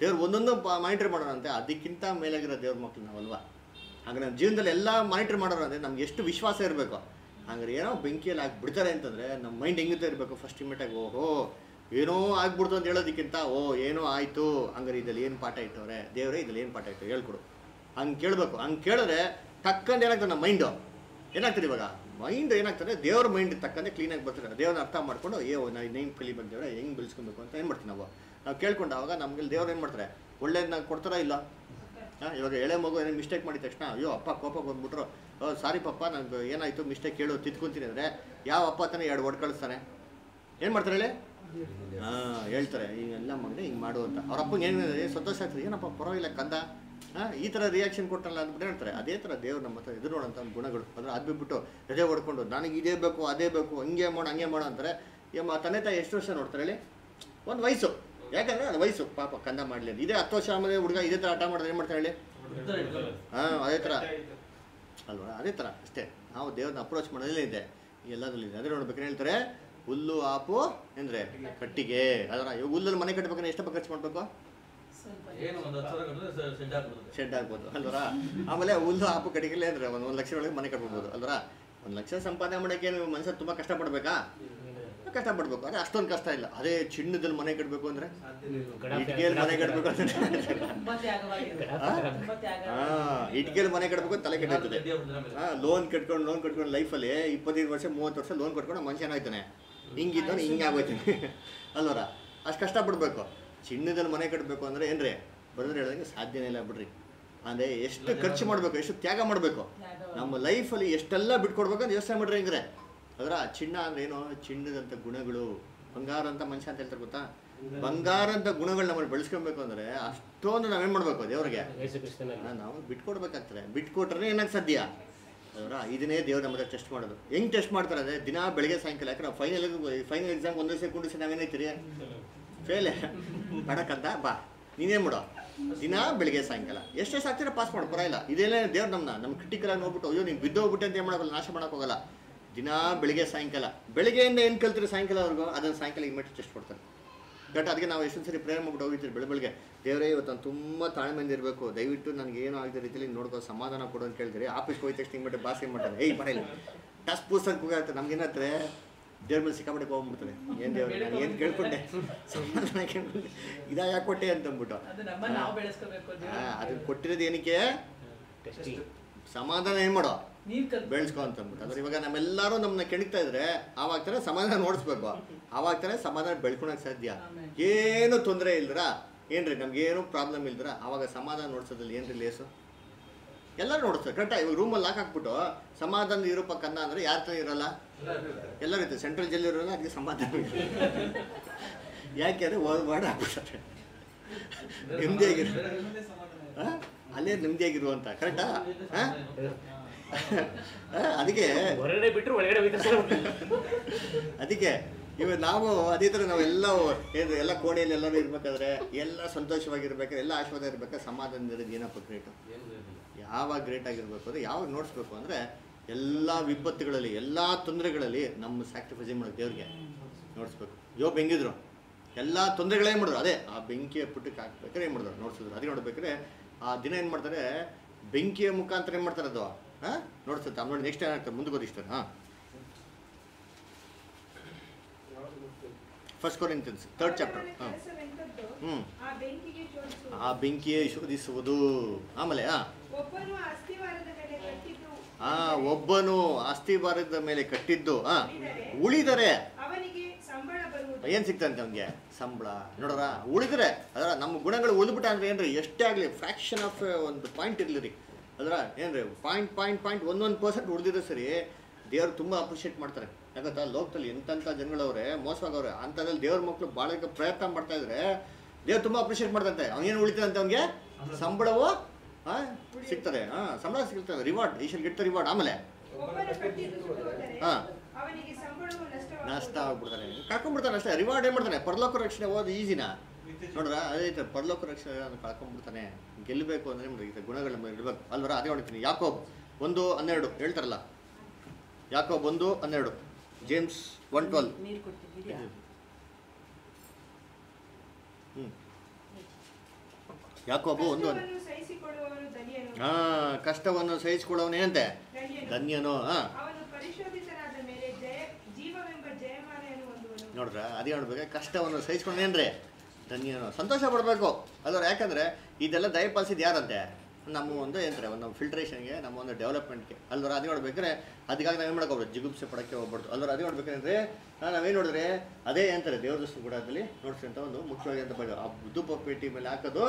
ದೇವ್ರು ಒಂದೊಂದು ಮಾನಿಟರ್ ಮಾಡೋರಂತೆ ಅದಕ್ಕಿಂತ ಮೇಲಾಗಿರೋ ದೇವ್ರ ಮಕ್ಕಳು ನಾವಲ್ವಾ? ಹಾಗೆ ನಮ್ಮ ಜೀವನದಲ್ಲಿ ಎಲ್ಲ ಮಾನಿಟರ್ ಮಾಡೋರಂತೆ ಅಂದರೆ ನಮ್ಗೆ ಎಷ್ಟು ವಿಶ್ವಾಸ ಇರಬೇಕು? ಹಂಗಾರೆ, ಏನೋ ಬೆಂಕಿಯಲ್ಲಿ ಆಗಿಬಿಡ್ತಾರೆ ಬಿಡ್ತಾರೆ ಅಂತಂದರೆ ನಮ್ಮ ಮೈಂಡ್ ಹೆಂಗಿತ ಇರಬೇಕು ಫಸ್ಟ್ ಇಮಿಟಾಗಿ ಓಹೋ, ಏನೋ ಆಗ್ಬಿಡ್ತು ಅಂತ ಹೇಳೋದಕ್ಕಿಂತ, ಓ, ಏನೋ ಆಯಿತು. ಹಂಗಾರೆ, ಇದರಲ್ಲಿ ಏನು ಪಾಠ ಇಟ್ಟವ್ರೆ? ದೇವರೇ, ಇದರಲ್ಲಿ ಏನು ಪಾಠ ಇಟ್ಟು ಹೇಳ್ಕೊಡು. ಹಂಗೆ ಕೇಳಬೇಕು. ಹಂಗೆ ಕೇಳಿದ್ರೆ ತಕ್ಕಂತ ಏನಾಗ್ತದೆ ನಮ್ಮ ಮೈಂಡು ಏನಾಗ್ತದೆ ಇವಾಗ? ಮೈಂಡ್ ಏನಾಗ್ತದೆ? ದೇವ್ರ ಮೈಂಡ್ ತಕ್ಕಂತೆ ಕ್ಲೀನಾಗಿ ಬರ್ತಾರೆ. ದೇವ್ರನ್ನ ಅರ್ಥ ಮಾಡ್ಕೊಂಡು, ಏ ನಾವು ಇನ್ನೇನು ಕಲಿಬೇಕು ದೇವ್ರೆ? ಹೆಂಗೆ ಬೆಳೆಸ್ಕೊಬೇಕು ಅಂತ ಏನು ಮಾಡ್ತೀವಿ ನಾವು? ನಾವು ಕೇಳ್ಕೊಂಡು ಅವಾಗ ನಮಗೆ ದೇವ್ರು ಏನು ಮಾಡ್ತಾರೆ? ಒಳ್ಳೇದನ್ನ ಕೊಡ್ತಾರಾ ಇಲ್ಲ? ಇವಾಗ ಎಳೆ ಮಗು ಏನೋ ಮಿಸ್ಟೇಕ್ ಮಾಡಿದ ತಕ್ಷಣ, ಅಯ್ಯೋ, ಅಪ್ಪ ಕೋಪ ಬಂದ್ಬಿಟ್ರು. ಓ ಸಾರಿ ಪಪ್ಪ ನಂಗೆ ಏನಾಯಿತು ಮಿಸ್ಟೇಕ್ ಕೇಳು, ತಿದ್ಕೊಂತೀನಿ ಅಂದರೆ ಯಾವ ಅಪ್ಪ ತಾನೇ ಎರಡು ಒಡ್ ಏನು ಮಾಡ್ತಾರೆ ಹೇಳಿ? ಹಾಂ, ಹೇಳ್ತಾರೆ. ಹಿಂಗೆಲ್ಲ ಮಗನೇ ಹಿಂಗೆ ಮಾಡು ಅಂತ. ಅವ್ರ ಅಪ್ಪಂಗೆ ಏನು ಸಂತೋಷ ಆಗ್ತದೆ. ಏನಪ್ಪ, ಪರವಾಗಿಲ್ಲ ಕಂದ. ಹಾಂ, ಈ ಥರ ರಿಯಾಕ್ಷನ್ ಕೊಟ್ಟಲ್ಲ ಅಂದ್ಬಿಟ್ಟು ಹೇಳ್ತಾರೆ. ಅದೇ ಥರ ದೇವ್ರು ನಮ್ಮ ಹತ್ರ ಎದುರು ನೋಡೋಂಥ ಗುಣಗಳು. ಅಂದರೆ ಅದು ಬಿಟ್ಬಿಟ್ಟು ಎದೆ ಹೊಡ್ಕೊಂಡು, ನನಗೆ ಇದೇ ಬೇಕು, ಅದೇ ಬೇಕು, ಹಂಗೆ ಮಾಡು ಹಂಗೆ ಮಾಡು ಅಂತಾರೆ. ತಂದೆ ತಾಯಿ ಎಷ್ಟು ವರ್ಷ ನೋಡ್ತಾರೆ ಹೇಳಿ? ಒಂದು ವಯಸ್ಸು. ಯಾಕಂದರೆ ಅದು ವಯಸ್ಸು. ಪಾಪ ಕಂದ ಮಾಡಲಿ ಇದೇ ಹತ್ತು ವರ್ಷ ಆಮೇಲೆ ಹುಡುಗ ಇದೇ ಥರ ಆಟ ಮಾಡಿದ್ರೆ ಏನು ಮಾಡ್ತಾರೆ ಹೇಳಿ? ಹಾಂ ಅದೇ ಥರ ಅಲ್ವಾ? ಅದೇ ಥರ ಅಷ್ಟೇ. ನಾವು ದೇವ್ರನ್ನ ಅಪ್ರೋಚ್ ಮಾಡೋದೇ ಇದೆ. ಎಲ್ಲದರಲ್ಲಿ ಇದೆ. ಅದೇ ನೋಡ್ಬೇಕು ಹೇಳ್ತಾರೆ? ಹುಲ್ಲು ಆಪು ಅಂದರೆ ಕಟ್ಟಿಗೆ. ಅದರ ಇವಾಗ ಹುಲ್ಲಲ್ಲಿ ಮನೆ ಕಟ್ಟಬೇಕಂದ್ರೆ ಎಷ್ಟು ಖರ್ಚು ಮಾಡಬೇಕು? ಶೆಡ್ ಆಗ್ಬೋದು. ಅಲ್ವರ? ಆಮೇಲೆ ಹುಲ್ಲು ಆಪು ಕಟ್ಟಿಗೆಲ್ಲೇ ಅಂದರೆ ಒಂದು ಒಂದು ಲಕ್ಷ ಒಳಗೆ ಮನೆ ಕಟ್ಬೋದು ಅಲ್ವರ? ಒಂದು ಲಕ್ಷ ಸಂಪಾದನೆ ಮಾಡೋಕ್ಕೆ ನೀವು ಮನುಷ್ಯ ತುಂಬ ಕಷ್ಟಪಡಬೇಕಾ? ಕಷ್ಟಪಡ್ಬೇಕು ಅದೇ ಅಷ್ಟೊಂದು ಕಷ್ಟ ಇಲ್ಲ. ಅದೇ ಚಿನ್ನದಲ್ಲಿ ಮನೆ ಕಟ್ಟಬೇಕು ಅಂದ್ರೆ ಇಟ್ಕೆಯಲ್ಲಿ ಮನೆ ಕಟ್ಟಬೇಕು ಹಾಂ? ಇಟ್ಕೆಯಲ್ಲಿ ಮನೆ ಕಟ್ಟಬೇಕು ಅಂತ ತಲೆ ಕೆಟ್ಟಿರ್ತದೆ ಹಾಂ ಲೋನ್ ಕಟ್ಕೊಂಡು ಲೋನ್ ಕಟ್ಕೊಂಡು ಲೈಫಲ್ಲಿ ಇಪ್ಪತ್ತೈದು ವರ್ಷ ಮೂವತ್ತು ವರ್ಷ ಲೋನ್ ಕಟ್ಕೊಂಡು ಮನುಷ್ಯ ಏನಾಗ್ತಾನೆ ಹಿಂಗಿದ್ದಾನೆ ಹಿಂಗೆ ಆಗೋಯ್ತಾನೆ. ಅಲ್ವರ? ಅಷ್ಟು ಕಷ್ಟ ಕಷ್ಟಪಡಬೇಕು ಚಿನ್ನದಲ್ಲಿ ಮನೆ ಕಟ್ಟಬೇಕು ಅಂದ್ರೆ ಏನ್ರಿ? ಬರೆದ್ರೆ ಹೇಳೋದಂಗೆ ಸಾಧ್ಯನೇ ಇಲ್ಲ ಬಿಡ್ರಿ. ಅಂದ್ರೆ ಎಷ್ಟು ಖರ್ಚು ಮಾಡಬೇಕು ಎಷ್ಟು ತ್ಯಾಗ ಮಾಡಬೇಕು? ನಮ್ಮ ಲೈಫಲ್ಲಿ ಎಷ್ಟೆಲ್ಲ ಬಿಟ್ಕೊಡ್ಬೇಕು ಅಂತ ಯೋಚನೆ ಮಾಡ್ರಿ ಹೆಂಗ್ರೆ? ಅದರ ಚಿನ್ನ ಅಂದ್ರೆ ಏನು? ಚಿನ್ನದಂತ ಗುಣಗಳು ಬಂಗಾರ ಅಂತ ಮನುಷ್ಯ ಅಂತ ಹೇಳ್ತಾರೆ ಗೊತ್ತಾ? ಬಂಗಾರ ಅಂತ ಗುಣಗಳು ನಮ್ಮಲ್ಲಿ ಬೆಳೆಸ್ಕೊಬೇಕು ಅಂದರೆ ಅಷ್ಟೊಂದು ನಾವೇನು ಮಾಡಬೇಕು ದೇವ್ರಿಗೆ. ನಾವು ಬಿಟ್ಕೊಡ್ಬೇಕಾಗ್ತದೆ. ಬಿಟ್ಕೊಟ್ರೆ ಏನಕ್ಕೆ ಸದ್ಯ ಅದರ ಇದನ್ನೇ ದೇವ್ರ ನಮ್ಮ ಹತ್ರ ಟೆಸ್ಟ್ ಮಾಡೋದು. ಹೆಂಗ್ ಟೆಸ್ಟ್ ಮಾಡ್ತಾರೆ ಅಂದರೆ ದಿನ ಬೆಳಗ್ಗೆ ಸಾಯಂಕಾಲ ಯಾಕಂದ್ರೆ ಫೈನಲ್ ಫೈನಲ್ ಎಕ್ಸಾಮ್ ಒಂದೇ ಸೇ ಕುಂಡಿಸಿ ನಾವೇನೈತಿರಿ ಫೇಲೆ ಮಾಡಕ್ಕಂತ ಬಾ. ನೀನೇನು ಮಾಡೋ? ದಿನ ಬೆಳಿಗ್ಗೆ ಸಾಯಂಕಾಲ. ಎಷ್ಟೇ ಸಾಕ್ತೀರ ಪಾಸ್ ಮಾಡು ಇಲ್ಲ ಇದೇನೇ ದೇವ್ರು ನಮ್ಮನ್ನ ನಮ್ಮ ಕ್ರಿಟಿಕಲ್ ಆಗಿ ನೋಡ್ಬಿಟ್ಟು ಅಯ್ಯೋ ನೀನು ಬಿದ್ದೋಗ್ಬಿಟ್ಟೆ ಅಂತ ಏನು ಮಾಡೋಲ್ಲ ನಾಶ ಮಾಡಕ್ ಹೋಗಲ್ಲ. ದಿನ ಬೆಳಿಗ್ಗೆ ಸಾಯಂಕಾಲ. ಬೆಳಿಗ್ಗೆಯಿಂದ ಏನು ಕಲ್ತಿರಿ ಸಾಯಂಕಾಲವರೆಗೂ ಅದನ್ನು ಸಾಯಂಕಾಲ ಇಮ್ಮಿಡಿಯೇಟ್ ಟೆಸ್ಟ್ ಕೊಡ್ತಾರೆ ಬಟ್ ಅದಕ್ಕೆ ನಾವು ಎಷ್ಟೊಂದು ಸರಿ ಪ್ರೇರಣೆ ಮಾಡ್ಬಿಟ್ಟು ಹೋಗಿರ್ತೀವಿ ಬೆಳೆ ಬೆಳಗ್ಗೆ ದೇವರೇ ಇವತ್ತು ನಾನು ತುಂಬ ತಾಳ್ಮೆಯಿಂದ ಇರಬೇಕು. ದಯವಿಟ್ಟು ನನಗೆ ಏನೋ ಆಗದ ರೀತಿಯಲ್ಲಿ ನೋಡ್ಕೋ ಸಮಾಧಾನ ಕೊಡು ಅಂತ ಕೇಳ್ತೀರಿ. ಆಫೀಸ್ಗೆ ಹೋಗಿ ತಕ್ಷಣ ಹಿಂಗೆ ಬಾಸ್ ಏನು ಮಾಡ್ತಾರೆ? ಏಯ್ ಬರಲ್ಲ ಟಸ್ ಪೂಸ್ ಹೋಗುತ್ತೆ ನಮ್ಗೆ ಏನಾಗ್ತದೆ ದೇವ್ರ ಮೇಲೆ ಸಿಕ್ಕಾಪಟ್ಟೆ ಹೋಗ್ಬಿಡ್ತಾರೆ ಏನು ದೇವ್ರ ನಾನು ಏನು ಕೇಳ್ಕೊಂಡೆ? ಸಮಾಧಾನ ಕೇಳ್ಕೊಂಡೆ. ಇದಾಗ ಯಾಕೆ ಕೊಟ್ಟೆ ಅಂತ ಅಂದ್ಬಿಟ್ಟು. ಅದು ನಮ್ಮ ನಾವು ಬೆಳೆಸ್ಕೋಬೇಕು ಆ, ಅದನ್ನ ಕೊಟ್ಟಿರೋದು ಏನಕ್ಕೆ? ಸಮಾಧಾನ ಏನು ಮಾಡೋ? ನೀರ್ ಕಲ್ ಬೆಳೆಸ್ಕೊ ಅಂತ ಅಂದ್ಬಿಟ್ಟು. ಅಂದ್ರೆ ಇವಾಗ ನಮ್ಮೆಲ್ಲರೂ ನಮ್ಮನ್ನ ಕೆಣಕ್ತಾ ಇದ್ರೆ ಆವಾಗ ತಾನೇ ಸಮಾಧಾನ ನೋಡಿಸ್ಬೇಕು. ಆವಾಗ ತಾನೇ ಸಮಾಧಾನ ಬೆಳ್ಕೊಳಕ್ ಸಾಧ್ಯ. ಏನು ತೊಂದರೆ ಇಲ್ದ್ರ? ಏನ್ರಿ ನಮ್ಗೆ ಏನು ಪ್ರಾಬ್ಲಮ್ ಇಲ್ದ್ರ? ಆವಾಗ ಸಮಾಧಾನ ನೋಡ್ಸೋದ್ರಲ್ಲಿ ಏನ್ರಿ ಲೇಸು? ಎಲ್ಲರೂ ನೋಡ್ತಾರೆ ಕರೆಕ್ಟಾ ಇವಾಗ ರೂಮಲ್ಲಿ ಲಾಕ್ ಹಾಕ್ಬಿಟ್ಟು ಸಮಾಧಾನ ಇರೋ ಕನ್ನ ಅಂದ್ರೆ ಯಾರ ಹತ್ರ ಇರಲ್ಲ? ಎಲ್ಲರೂ ಇರ್ತದೆ ಸೆಂಟ್ರಲ್ ಜಲ್ಲಿ ಇರೋಲ್ಲ ಅದಕ್ಕೆ ಸಮಾಧಾನ. ಯಾಕೆ ಅಂದ್ರೆ ವರ್ಡ್ ಹಾಕ್ಬಿಡ್ತಾರೆ. ನೆಮ್ಮದಿಯಾಗಿರು? ಅಲ್ಲೇ ನೆಮ್ಮದಿಯಾಗಿರುವಂತ ಕರೆಕ್ಟಾ ಅದಕ್ಕೆ ಹೊರಗಡೆ ಬಿಟ್ಟರು ಒಳಗಡೆ ಅದಕ್ಕೆ ಇವಾಗ ನಾವು ಅದೇ ಥರ ನಾವೆಲ್ಲ ಏನು ಎಲ್ಲ ಕೋಣೆಯಲ್ಲಿ ಎಲ್ಲರೂ ಇರ್ಬೇಕಾದ್ರೆ ಎಲ್ಲ ಸಂತೋಷವಾಗಿರ್ಬೇಕಾದ್ರೆ ಎಲ್ಲ ಆಶೀರ್ವಾದ ಇರ್ಬೇಕಾದ್ರೆ ಸಮಾಧಾನ ಇರೋದು ಏನಪ್ಪ ಗ್ರೇಟು ಯಾವಾಗ ಗ್ರೇಟ್ ಆಗಿರ್ಬೇಕು ಅಂದರೆ ಯಾವಾಗ ನೋಡಿಸ್ಬೇಕು ಅಂದರೆ ಎಲ್ಲ ವಿಪತ್ತುಗಳಲ್ಲಿ ಎಲ್ಲ ತೊಂದರೆಗಳಲ್ಲಿ ನಮ್ಮ ಸ್ಯಾಕ್ರಿಫೈಸ್ ಏನು ಮಾಡೋದು ದೇವ್ರಿಗೆ? ನೋಡಿಸ್ಬೇಕು. ಯೋ ಹೆಂಗಿದ್ರು? ಎಲ್ಲ ತೊಂದರೆಗಳೇ ಮಾಡಿದ್ರು? ಅದೇ ಆ ಬೆಂಕಿಯ ಪುಟ್ಟಕ್ಕೆ ಹಾಕ್ಬೇಕಾದ್ರೆ ಏನು ಮಾಡಿದ್ರು? ನೋಡ್ಸಿದ್ರು. ಅದೇ ನೋಡ್ಬೇಕಾದ್ರೆ ಆ ದಿನ ಏನು ಮಾಡ್ತಾರೆ? ಬೆಂಕಿಯ ಮುಖಾಂತರ ಏನು ಮಾಡ್ತಾರೆ ಅದು? ಹಾಂ? ಸರ್ ಆಮೇಲೆ ನೆಕ್ಸ್ಟ್ ಏನಾಗ್ತದೆ ಮುಂದೆ ಇಷ್ಟ ಹಾಂ. ಫಸ್ಟ್ ಕೊರಿಂತಿಯನ್ಸ್ ಥರ್ಡ್ ಚಾಪ್ಟರ್ ಹಾಂ. ಕೆಲಸವೆಂಥದ್ದು? ಆ ಬೆಂಕಿಯೇ ಶೋಧಿಸುವುದು. ಆಮೇಲೆ ಆ ಒಬ್ಬನು ಒಬ್ಬನು ಅಸ್ಥಿವಾರದ ಮೇಲೆ ಕಟ್ಟಿದ್ದು ಹಾಂ. ಉಳಿದರೆ ಏನು ಸಿಗ್ತಂತೆ ಅವನಿಗೆ? ಸಂಬಳ. ನೋಡ್ರ ಉಳಿದ್ರೆ ಅದರ ನಮ್ಮ ಗುಣಗಳು ಉಳಿದ್ಬಿಟ್ಟ ಅಂದ್ರೆ ಏನ್ರಿ ಎಷ್ಟೇ ಆಗಲಿ ಫ್ರಾಕ್ಷನ್ ಆಫ್ ಒಂದು ಪಾಯಿಂಟ್ ಇರಲಿ ರೀ. ಅದರ ಏನ್ರಿ ಪಾಯಿಂಟ್ ಪಾಯಿಂಟ್ ಪಾಯಿಂಟ್ ಒಂದೊಂದು ಪರ್ಸೆಂಟ್ ಉಳಿದಿರೋ ಸರಿ ದೇವ್ರು ತುಂಬ ಅಪ್ರಿಷಿಯೇಟ್ ಮಾಡ್ತಾರೆ. ಯಾಕಂತ ಲೋಕದಲ್ಲಿ ಎಂತೆಂಥ ಜನಗಳವ್ರೆ ಮೋಸವಾಗವ್ರೆ ಅಂಥದ್ರಲ್ಲಿ ದೇವ್ರ ಮಕ್ಕಳು ಭಾಳ ಪ್ರಯತ್ನ ಮಾಡ್ತಾ ಇದ್ರೆ ದೇವ್ರು ತುಂಬ ಅಪ್ರಿಷಿಯೇಟ್ ಮಾಡ್ತಂತೆ. ಅವ್ನೇನು ಉಳಿತದಂತೆ ಅವ್ನಿಗೆ? ಸಂಬಳವು ಆ, ಸಿಗ್ತದೆ. ಹಾಂ ಸಂಬಳ ಸಿಗ್ತದೆ reward he shall shall get reward ಆಮೇಲೆ. ಹಾಂ. ನಷ್ಟ ಆಗ್ಬಿಡ್ತಾನೆ. ಕರ್ಕೊಂಡ್ಬಿಡ್ತಾನೆ ಅಷ್ಟೇ ರಿವಾರ್ಡ್ ಏನ್ ಮಾಡ್ತಾನೆ? ಪರಲೋಕ ರಕ್ಷಣೆ ಓದು ಈಸಿನಾ? ನೋಡ್ರ ಅದೇ ಐತೆ ಪರಲೋಕ ರಕ್ಷಣೆ ಕಳ್ಕೊಂಡ್ಬಿಡ್ತಾನೆ ಗೆಲ್ಲಬೇಕು ಅಂದ್ರೆ ನಿಮ್ಗೆ ಈ ಗುಣಗಳ ಮೇಲೆ ಇರ್ಬೇಕು ಅಲ್ವರ ಅದೇ ಹೊಡಿತೀನಿ. ಯಾಕೋಬ್ ಒಂದು ಹನ್ನೆರಡು ಹೇಳ್ತಾರಲ್ಲ? ಯಾಕೋಬ್ ಒಂದು ಹನ್ನೆರಡು. James one twelve. ಹ್ಞೂ ಯಾಕೋಬು ಒಂದು ಹಾ ಕಷ್ಟವನ್ನು ಸಹಿಸಿಕೊಳ್ಳೋನು ಏನಂತೆ ಧನ್ಯನು. ಹಾ. ನೋಡ್ರ ಅದೇ ನೋಡ್ಬೇಕು ಕಷ್ಟವನ್ನು ಸಹಿಸ್ಕೊಂಡೇನ್ರಿ ಧನ್ಯನು ಸಂತೋಷ ಪಡಬೇಕು. ಅದರ ಯಾಕಂದರೆ ಇದೆಲ್ಲ ದಯಪಾಲಿಸಿದ ಯಾರಂತೆ? ನಮ್ಮ ಒಂದು ಏನಂತಾರೆ ಒಂದು ಫಿಲ್ಟ್ರೇಷನ್ಗೆ ನಮ್ಮ ಒಂದು ಡೆವಲಪ್ಮೆಂಟ್ಗೆ ಅಲ್ವರ? ಅದು ನೋಡ್ಬೇಕಾದ್ರೆ ಅದಕ್ಕಾಗಿ ನಾವು ಏನು ಮಾಡ್ಕೋಬೋದು ಜಿಗುಪ್ಸೆ ಪಡೋಕ್ಕೆ ಹೋಗ್ಬಾರ್ದು ಅಲ್ವರ? ಅದು ನೋಡ್ಬೇಕಂದ್ರೆ ನಾವೇನು ನೋಡಿದ್ರೆ ಅದೇ ಅಂತಾರೆ ದೇವ್ರ ದೃಷ್ಟಿ ಕೂಡ ನೋಡ್ಸಿದಂಥ ಒಂದು ಮುಖ್ಯವಾಗಿ ಅಂತ ಬಗ್ಗೆ ಆ ಧೂಪ ಪೇಟಿ ಮೇಲೆ ಹಾಕೋದು,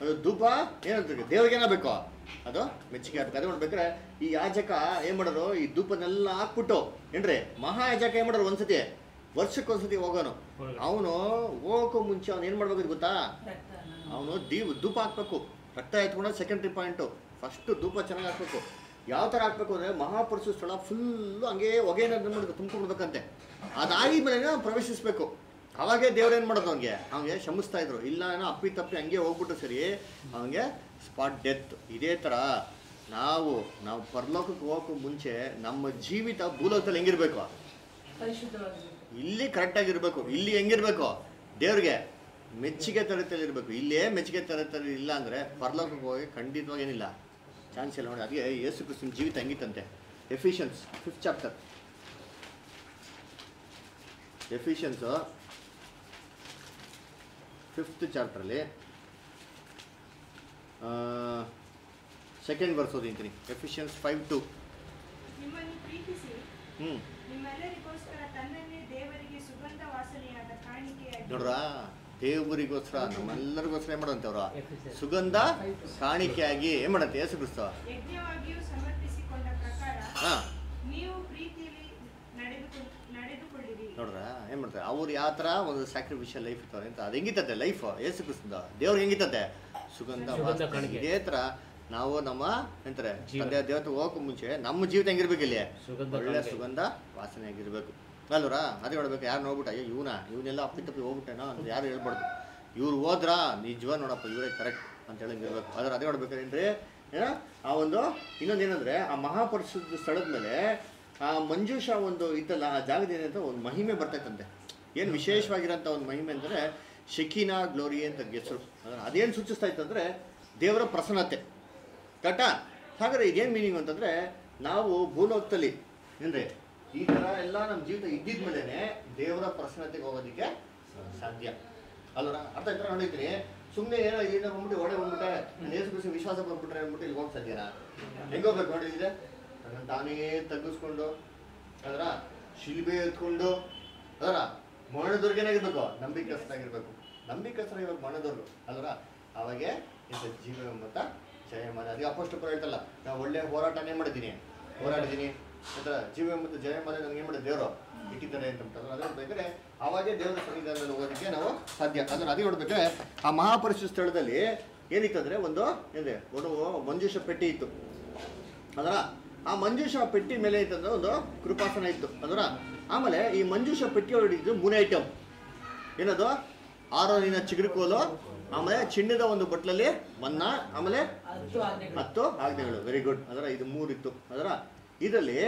ಅದು ಧೂಪ ಏನಂತಾರೆ ಬೇಕೋ ಅದು ಮೆಚ್ಚುಗೆ ಆಗ್ಬೇಕು. ಅದು ನೋಡ್ಬೇಕಾದ್ರೆ ಈ ಯಾಜಕ ಏನು ಮಾಡೋರು ಈ ಧೂಪನೆಲ್ಲ ಹಾಕ್ಬಿಟ್ಟು ಏನ್ರಿ ಮಹಾ ಏನು ಏನ್ ಮಾಡೋರು ಒಂದ್ಸತಿ? ವರ್ಷಕ್ಕೊಂದ್ಸತಿ ಹೋಗೋನು. ಅವನು ಹೋಗೋಕ್ಕೂ ಮುಂಚೆ ಅವ್ನು ಏನು ಮಾಡ್ಬೇಕು ಗೊತ್ತಾ? ಅವನು ದೀಪ ಧೂಪ ಹಾಕ್ಬೇಕು. ರಕ್ತ ಎತ್ಕೊಂಡು ಸೆಕೆಂಡ್ರಿ ಪಾಯಿಂಟು ಫಸ್ಟ್ ಧೂಪ ಚೆನ್ನಾಗಿ ಹಾಕ್ಬೇಕು. ಯಾವ ಥರ ಹಾಕ್ಬೇಕು ಅಂದರೆ ಮಹಾಪುರುಷ ಸ್ಥಳ ಫುಲ್ಲು ಹಂಗೆ ಹೊಗೆನ ಮಾಡ್ಬೇಕು ತುಂಬ್ಕೊಂಡ್ಬೇಕಂತೆ ಅದಾಗಿ ಮೇಲೆ ಪ್ರವೇಶಿಸ್ಬೇಕು. ಅವಾಗೇ ದೇವ್ರು ಏನು ಮಾಡೋದು ಅವ್ನಿಗೆ? ಅವ್ನಿಗೆ ಶಮಿಸ್ತಾ ಇದ್ರು. ಇಲ್ಲ ಏನೋ ಅಪ್ಪಿ ತಪ್ಪಿ ಹಂಗೆ ಹೋಗ್ಬಿಟ್ಟು ಸರಿ ಅವನಿಗೆ ಸ್ಪಾಟ್ ಡೆತ್ ಇದೇ ಥರ ನಾವು ನಾವು ಪರಲೋಕಕ್ಕೆ ಹೋಗೋಕ್ಕೂ ಮುಂಚೆ ನಮ್ಮ ಜೀವಿತ ಭೂಲೋಕದಲ್ಲಿ ಹೆಂಗಿರ್ಬೇಕು? ಇಲ್ಲಿ ಕರೆಕ್ಟಾಗಿರ್ಬೇಕು ಇಲ್ಲಿ ಹೆಂಗಿರ್ಬೇಕು? ದೇವ್ರಿಗೆ ಮೆಚ್ಚುಗೆ ತರತಲ್ಲಿ ಇರಬೇಕು. ಇಲ್ಲೇ ಮೆಚ್ಚುಗೆ ತರತಲ್ಲಿ ಇಲ್ಲ ಅಂದರೆ ಪರಲೋಕಕ್ಕೆ ಹೋಗಿ ಖಂಡಿತವಾಗಿ ಏನಿಲ್ಲ. ಚಾನ್ಸ್ ಇಲ್ಲ ನೋಡಿ. ಅದಕ್ಕೆ ಯೇಸು ಕ್ರಿಸ್ತನ ಜೀವಿತ ಹೆಂಗಿತ್ತಂತೆ? Ephesians fifth chapter Ephesians fifth ಚಾಪ್ಟ್ರಲ್ಲಿ second ಬರ್ಸೋದಿಂತೀನಿ ಓದಿಂತೀನಿ. ಎಫಿಷಿಯನ್ಸ್ ಫೈವ್ ಟು ಹ್ಞೂ ನಿಮ್ಮೆಲ್ಲರಿಗೋಸ್ಕರ ತನ್ನನ್ನೇ ದೇವರಿಗೆ ಸುಗಂಧ ವಾಸನೆಯಾದ ಕಾಣಿಕೆಯಾಗಿ ನೋಡ್ರ ದೇವರಿಗೋಸ್ಕರ ನಮ್ಮೆಲ್ಲರಿಗೋಸ್ಕರ ಏನ್ ಮಾಡಂತವ್ರ. ಸುಗಂಧ ಕಾಣಿಕೆಯಾಗಿ ಏನ್ ಮಾಡಂತೆ ಯೇಸು ಕ್ರಿಸ್ತ? ಯಜ್ಞವಾಗಿಯೂ ಸಮರ್ಪಿಸಿಕೊಂಡ ಪ್ರಕಾರ ಹಾ. ನೀವು ಪ್ರೀತಿಯಲ್ಲಿ ನಡೆದುಕೊ ನಡೆದುಕೊಳ್ಳಿರಿ. ನೋಡ್ರ ಏನ್ ಮಾಡ್ತಾರೆ? ಅವ್ರು ಯಾವ ತರ ಒಂದು ಸ್ಯಾಕ್ರಿಫಿಷಿಯಲ್ ಲೈಫ್ ಇರ್ತಾರೆ ಅಂತ ಅದು ಲೈಫ್ ಯೇಸು ಕ್ರಿಸ್ತ ದೇವ್ರಿಗೆ ಹೆಂಗಿತ್ತತೆ ಸುಗಂಧ. ಇದೇ ಥರ ನಾವು ನಮ್ಮ ಎಂತಾರೆ. ತಂದೆ ದೇವತೆ ಹೋಗಕ್ಕೆ ಮುಂಚೆ ನಮ್ಮ ಜೀವಿತ ಹೆಂಗಿರ್ಬೇಕು ಇಲ್ಲಿ? ಒಳ್ಳೆ ಸುಗಂಧ ವಾಸನೆ ಆಗಿರ್ಬೇಕು. ಅಲ್ವರ ಅದೇ ನೋಡ್ಬೇಕು ಯಾರು ನೋಡ್ಬಿಟ್ಟ ಅಯ್ಯೋ ಇವನ. ಇವನ್ನೆಲ್ಲ ಅಪ್ಪಿ ತಪ್ಪಿ ಹೋಗ್ಬಿಟ್ಟೇನೋ ಅಂತ ಯಾರು ಹೇಳ್ಬಾರ್ದು. ಇವ್ರು ಹೋದ್ರ? ನಿಜವ ನೋಡಪ್ಪ ಇವರೇ ಕರೆಕ್ಟ್ ಅಂತ ಹೇಳಂಗಿರ್ಬೇಕು ಆದ್ರೆ ಅದೇ ನೋಡ್ಬೇಕೇನ್ರಿ ಏನ ಆ ಒಂದು ಇನ್ನೊಂದು ಏನಂದ್ರೆ ಆ ಮಹಾಪರಿಶುದ್ಧ ಸ್ಥಳದ ಮೇಲೆ ಆ ಮಂಜುಷ ಒಂದು ಇತ್ತಲ್ಲ ಆ ಜಾಗದ ಏನಂತ ಒಂದು ಮಹಿಮೆ ಬರ್ತೈತಂತೆ. ಏನು ವಿಶೇಷವಾಗಿರೋಂಥ ಒಂದು ಮಹಿಮೆ ಅಂದರೆ ಶಕಿನಾ ಗ್ಲೋರಿ ಅಂತ ಹೆಸರು ಅದೇನು ಸೂಚಿಸ್ತಾ ಇತ್ತಂದ್ರೆ ದೇವರ ಪ್ರಸನ್ನತೆ. ಕರೆಕ್ಟಾ ಹಾಗಾದ್ರೆ ಇದೇನು ಮೀನಿಂಗ್ ಅಂತಂದ್ರೆ ನಾವು ಭೂಲೋಕದಲ್ಲಿ, ಏನ್ರಿ? ಈ ತರ ಎಲ್ಲ ನಮ್ಮ ಜೀವಿತ ಇದ್ದಿದ್ಮೇಲೆ ದೇವರ ಪ್ರಸನ್ನತೆಗೆ ಹೋಗೋದಕ್ಕೆ ಸಾಧ್ಯ. ಅಲ್ವರ? ಅರ್ಥ ಆಯ್ತಾ? ನೋಡಿದ್ರಿ ಸುಮ್ಮನೆ ಏನೋ ಇಲ್ಲಿಂದ ಬಂದ್ಬಿಟ್ಟು ಒಡೆ ಬಂದ್ಬಿಟ್ಟೆ. ನಾನು ಕ್ರಿಸ್ತ ವಿಶ್ವಾಸ ಬಂದ್ಬಿಟ್ರೆ ಅಂದ್ಬಿಟ್ಟು ಇಲ್ಲಿ ಹೋಗಿ ಹೆಂಗ್ ಹೋಗ್ಬೇಕು ನೋಡಿದ್ರೆ ತಾನೇ ತಗ್ಗಿಸ್ಕೊಂಡು ಅದರ ಶಿಲ್ಬೆ ಎತ್ಕೊಂಡು ಅದರ ಮರಣದುರ್ಗನಾಗಿರ್ಬೇಕು ನಂಬಿಕೆ ನಂಬಿಕಸ್ಥರಾಗಿರ್ಬೇಕು. ನಂಬಿಕಸ್ಥರ ಇವಾಗ ಮರಣದುರ್ಗ, ಅಲ್ವರ? ಅವಾಗೆ ಇಂಥ ಜೀವ ಜಯ ಅದಕ್ಕೆ ಅಪ್ಪಷ್ಟು ಹೇಳ್ತಲ್ಲ ನಾವು ಒಳ್ಳೆ ಹೋರಾಟನೇ ಮಾಡಿದ್ದೀನಿ? ಹೋರಾಡಿದ್ದೀನಿ. ಆತರ ಜೀವ ಮತ್ತು ಜಯ ನನಗೆ ಮಾಡಿದೆ ದೇವರು ಇಟ್ಟಿದ್ದಾರೆ ಅಂತ ಅದ್ರ ಬೇಕಾದ್ರೆ ಅವಾಗೇ ದೇವರ ಸನ್ನಿಧಾನದಲ್ಲಿ ಹೋಗೋದಕ್ಕೆ ನಾವು ಸಾಧ್ಯ. ಅಂದ್ರೆ ಅದೇ ನೋಡ್ಬೇಕಾದ್ರೆ ಆ ಮಹಾಪರಿಷತ್ ಸ್ಥಳದಲ್ಲಿ ಏನಿತ್ತಂದ್ರೆ ಒಂದು ಏನಿದೆ? ಒಂದು ಮಂಜೂಷ ಪೆಟ್ಟಿ ಇತ್ತು. ಅದರ ಆ ಮಂಜೂಷ ಪೆಟ್ಟಿ ಮೇಲೆ ಇತ್ತಂದ್ರೆ ಒಂದು ಕೃಪಾಸನ ಇತ್ತು. ಅದರ ಆಮೇಲೆ ಈ ಮಂಜೂಷ ಪೆಟ್ಟಿ ಹೊರಡಿದ್ದು ಮೂನೆ ಐಟಮ್ ಏನದು ಆರೋನಿನ ಚಿಗುರುಕೋಲು ಆಮೇಲೆ ಚಿನ್ನದ ಒಂದು ಬಟ್ಲಲ್ಲಿ ಒನ್ನ ಆಮೇಲೆ ಹತ್ತು ಆಗ್ನೆಗಳು ವೆರಿ ಗುಡ್ ಅದರ ಇದು ಮೂರಿತ್ತು. ಅದರ ಇದರಲ್ಲಿ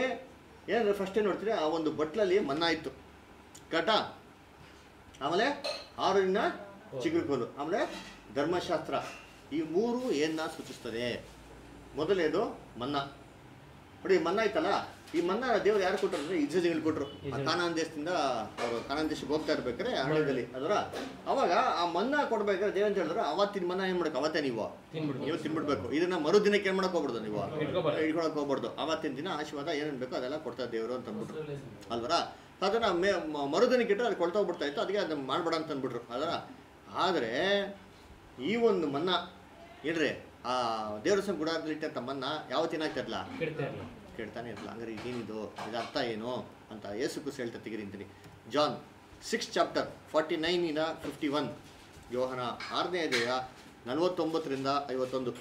ಏನಂದ್ರೆ ಫಸ್ಟ್ ಏನು ನೋಡ್ತೀರಿ? ಆ ಒಂದು ಬಟ್ಲಲ್ಲಿ ಮನ್ನ ಇತ್ತು. ಘಟ ಆಮೇಲೆ ಆರುವಿನ ಚಿಗುರುಕೋಲು. ಆಮೇಲೆ ಧರ್ಮಶಾಸ್ತ್ರ. ಈ ಮೂರು ಏನ ಸೂಚಿಸ್ತದೆ? ಮೊದಲನೇದು ಮನ್ನ. ನೋಡಿ ಮನ್ನ ಇತ್ತಲ್ಲ ಈ ಮನ್ನಾ ದೇವ್ರು ಯಾರು ಕೊಟ್ಟರು ಅಂದ್ರೆ ಇಜ್ರಾಯೇಲಿಗೆ ಕೊಟ್ಟರು ಕಾನಾನ್ ದೇಶದಿಂದ ಅವರು ಕಾನಾನ್ ದೇಶಕ್ಕೆ ಹೋಗ್ತಾ ಇರ್ಬೇಕಾದ್ರೆ ಹಳ್ಳದಲ್ಲಿ ಅದರ ಅವಾಗ ಆ ಮನ್ನ ಕೊಡ್ಬೇಕಾದ್ರೆ ದೇವ್ ಅಂತ ಹೇಳಿದ್ರು ಅವತ್ತಿನ ಮನ್ನ ಏನ್ ಮಾಡಬೇಕು? ಅವತ್ತೇ ನೀವು. ನೀವು ತಿನ್ಬಿಡ್ಬೇಕು. ಇದನ್ನ ಮರುದಿನಕ್ಕೆ ಏನ್ ಮಾಡಕ್ ಹೋಗ್ಬಾರ್ದು ನೀವು. ಇಟ್ಕೊಳಕ್ ಹೋಗ್ಬಾರ್ದು. ಅವತ್ತಿನ ದಿನ ಆಶೀರ್ವಾದ ಏನೇನ್ ಬೇಕೋ ಅದೆಲ್ಲ ಕೊಡ್ತಾರೆ ದೇವರು ಅಂತ ಅಂದ್ಬಿಟ್ರು. ಅಲ್ವರ? ಅದನ್ನ ಮೇ ಮರುದಿನಕ್ಕೆ ಇಟ್ಟರೆ ಅದು ಕೊಳ್ತೋಗ್ಬಿಡ್ತಾ ಇತ್ತು. ಅದಕ್ಕೆ ಅದನ್ನ ಮಾಡ್ಬೇಡ ಅಂತ ಅಂದ್ಬಿಟ್ರು. ಅದರ ಆದರೆ ಈ ಒಂದು ಮನ್ನ ಏನ್ರಿ ಆ ದೇವ್ರ ಸಂ ಗುಡಾರದಲ್ಲಿ ಇಟ್ಟಂತ ಮನ್ನ ಯಾವತ್ತಿನ ಆಗ್ತಾ ಕೆಡ್ತಾ ಇರಲ್ಲ ಕೇಳ್ತಾನೆ ಇರಲ್ಲ ಹಂಗಾರೆ ಏನಿದು ಇದು ಅರ್ಥ ಏನು? ಅಂತ ಯೇಸು ಕುಸ್ ಹೇಳ್ತಾ ತೆಗಿರಿಂತೀನಿ ಜಾನ್ ಸಿಕ್ಸ್ ಚಾಪ್ಟರ್ ಫಾರ್ಟಿ ನೈನಿನ ಫಿಫ್ಟಿ ಒನ್ ಯೋಹನ ಆರನೇ ಅಧ್ಯಾಯ ನಲವತ್ತೊಂಬತ್ತರಿಂದ ಐವತ್ತೊಂದು.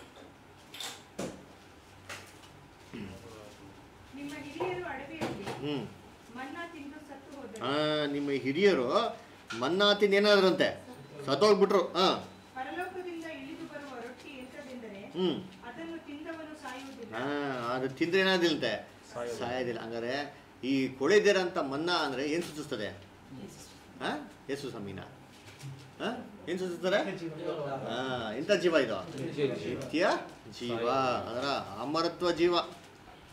ನಿಮ್ಮ ಹಿರಿಯರು ಅಡವಿಯಲ್ಲಿ ಹ್ಞೂ ನಿಮ್ಮ ಹಿರಿಯರು ಮನ್ನಾ ಏನಾದ್ರಂತೆ? ಸತ್ತೋಗ್ಬಿಟ್ರು ಹಾಂ. ಹ್ಞೂ ಹಾಂ ಅದು ತಿಂದ್ರೆ ಏನಾದಿಲ್ಲಂತೆ ಸಾಯೋದಿಲ್ಲ. ಹಂಗಾರೆ ಈ ಕೊಳೆದಿರಂತ ಮನ್ನಾ ಅಂದರೆ ಏನು ಸೂಚಿಸ್ತದೆ? ಹಾಂ ಯೇಸು ಸಮೀನ ಹಾಂ ಏನು ಸೂಚಿಸ್ತಾರೆ ಹಾಂ ಎಂಥ ಜೀವ ಇದು. ನಿತ್ಯ ಜೀವ. ಅದರ ಅಮರತ್ವ ಜೀವ.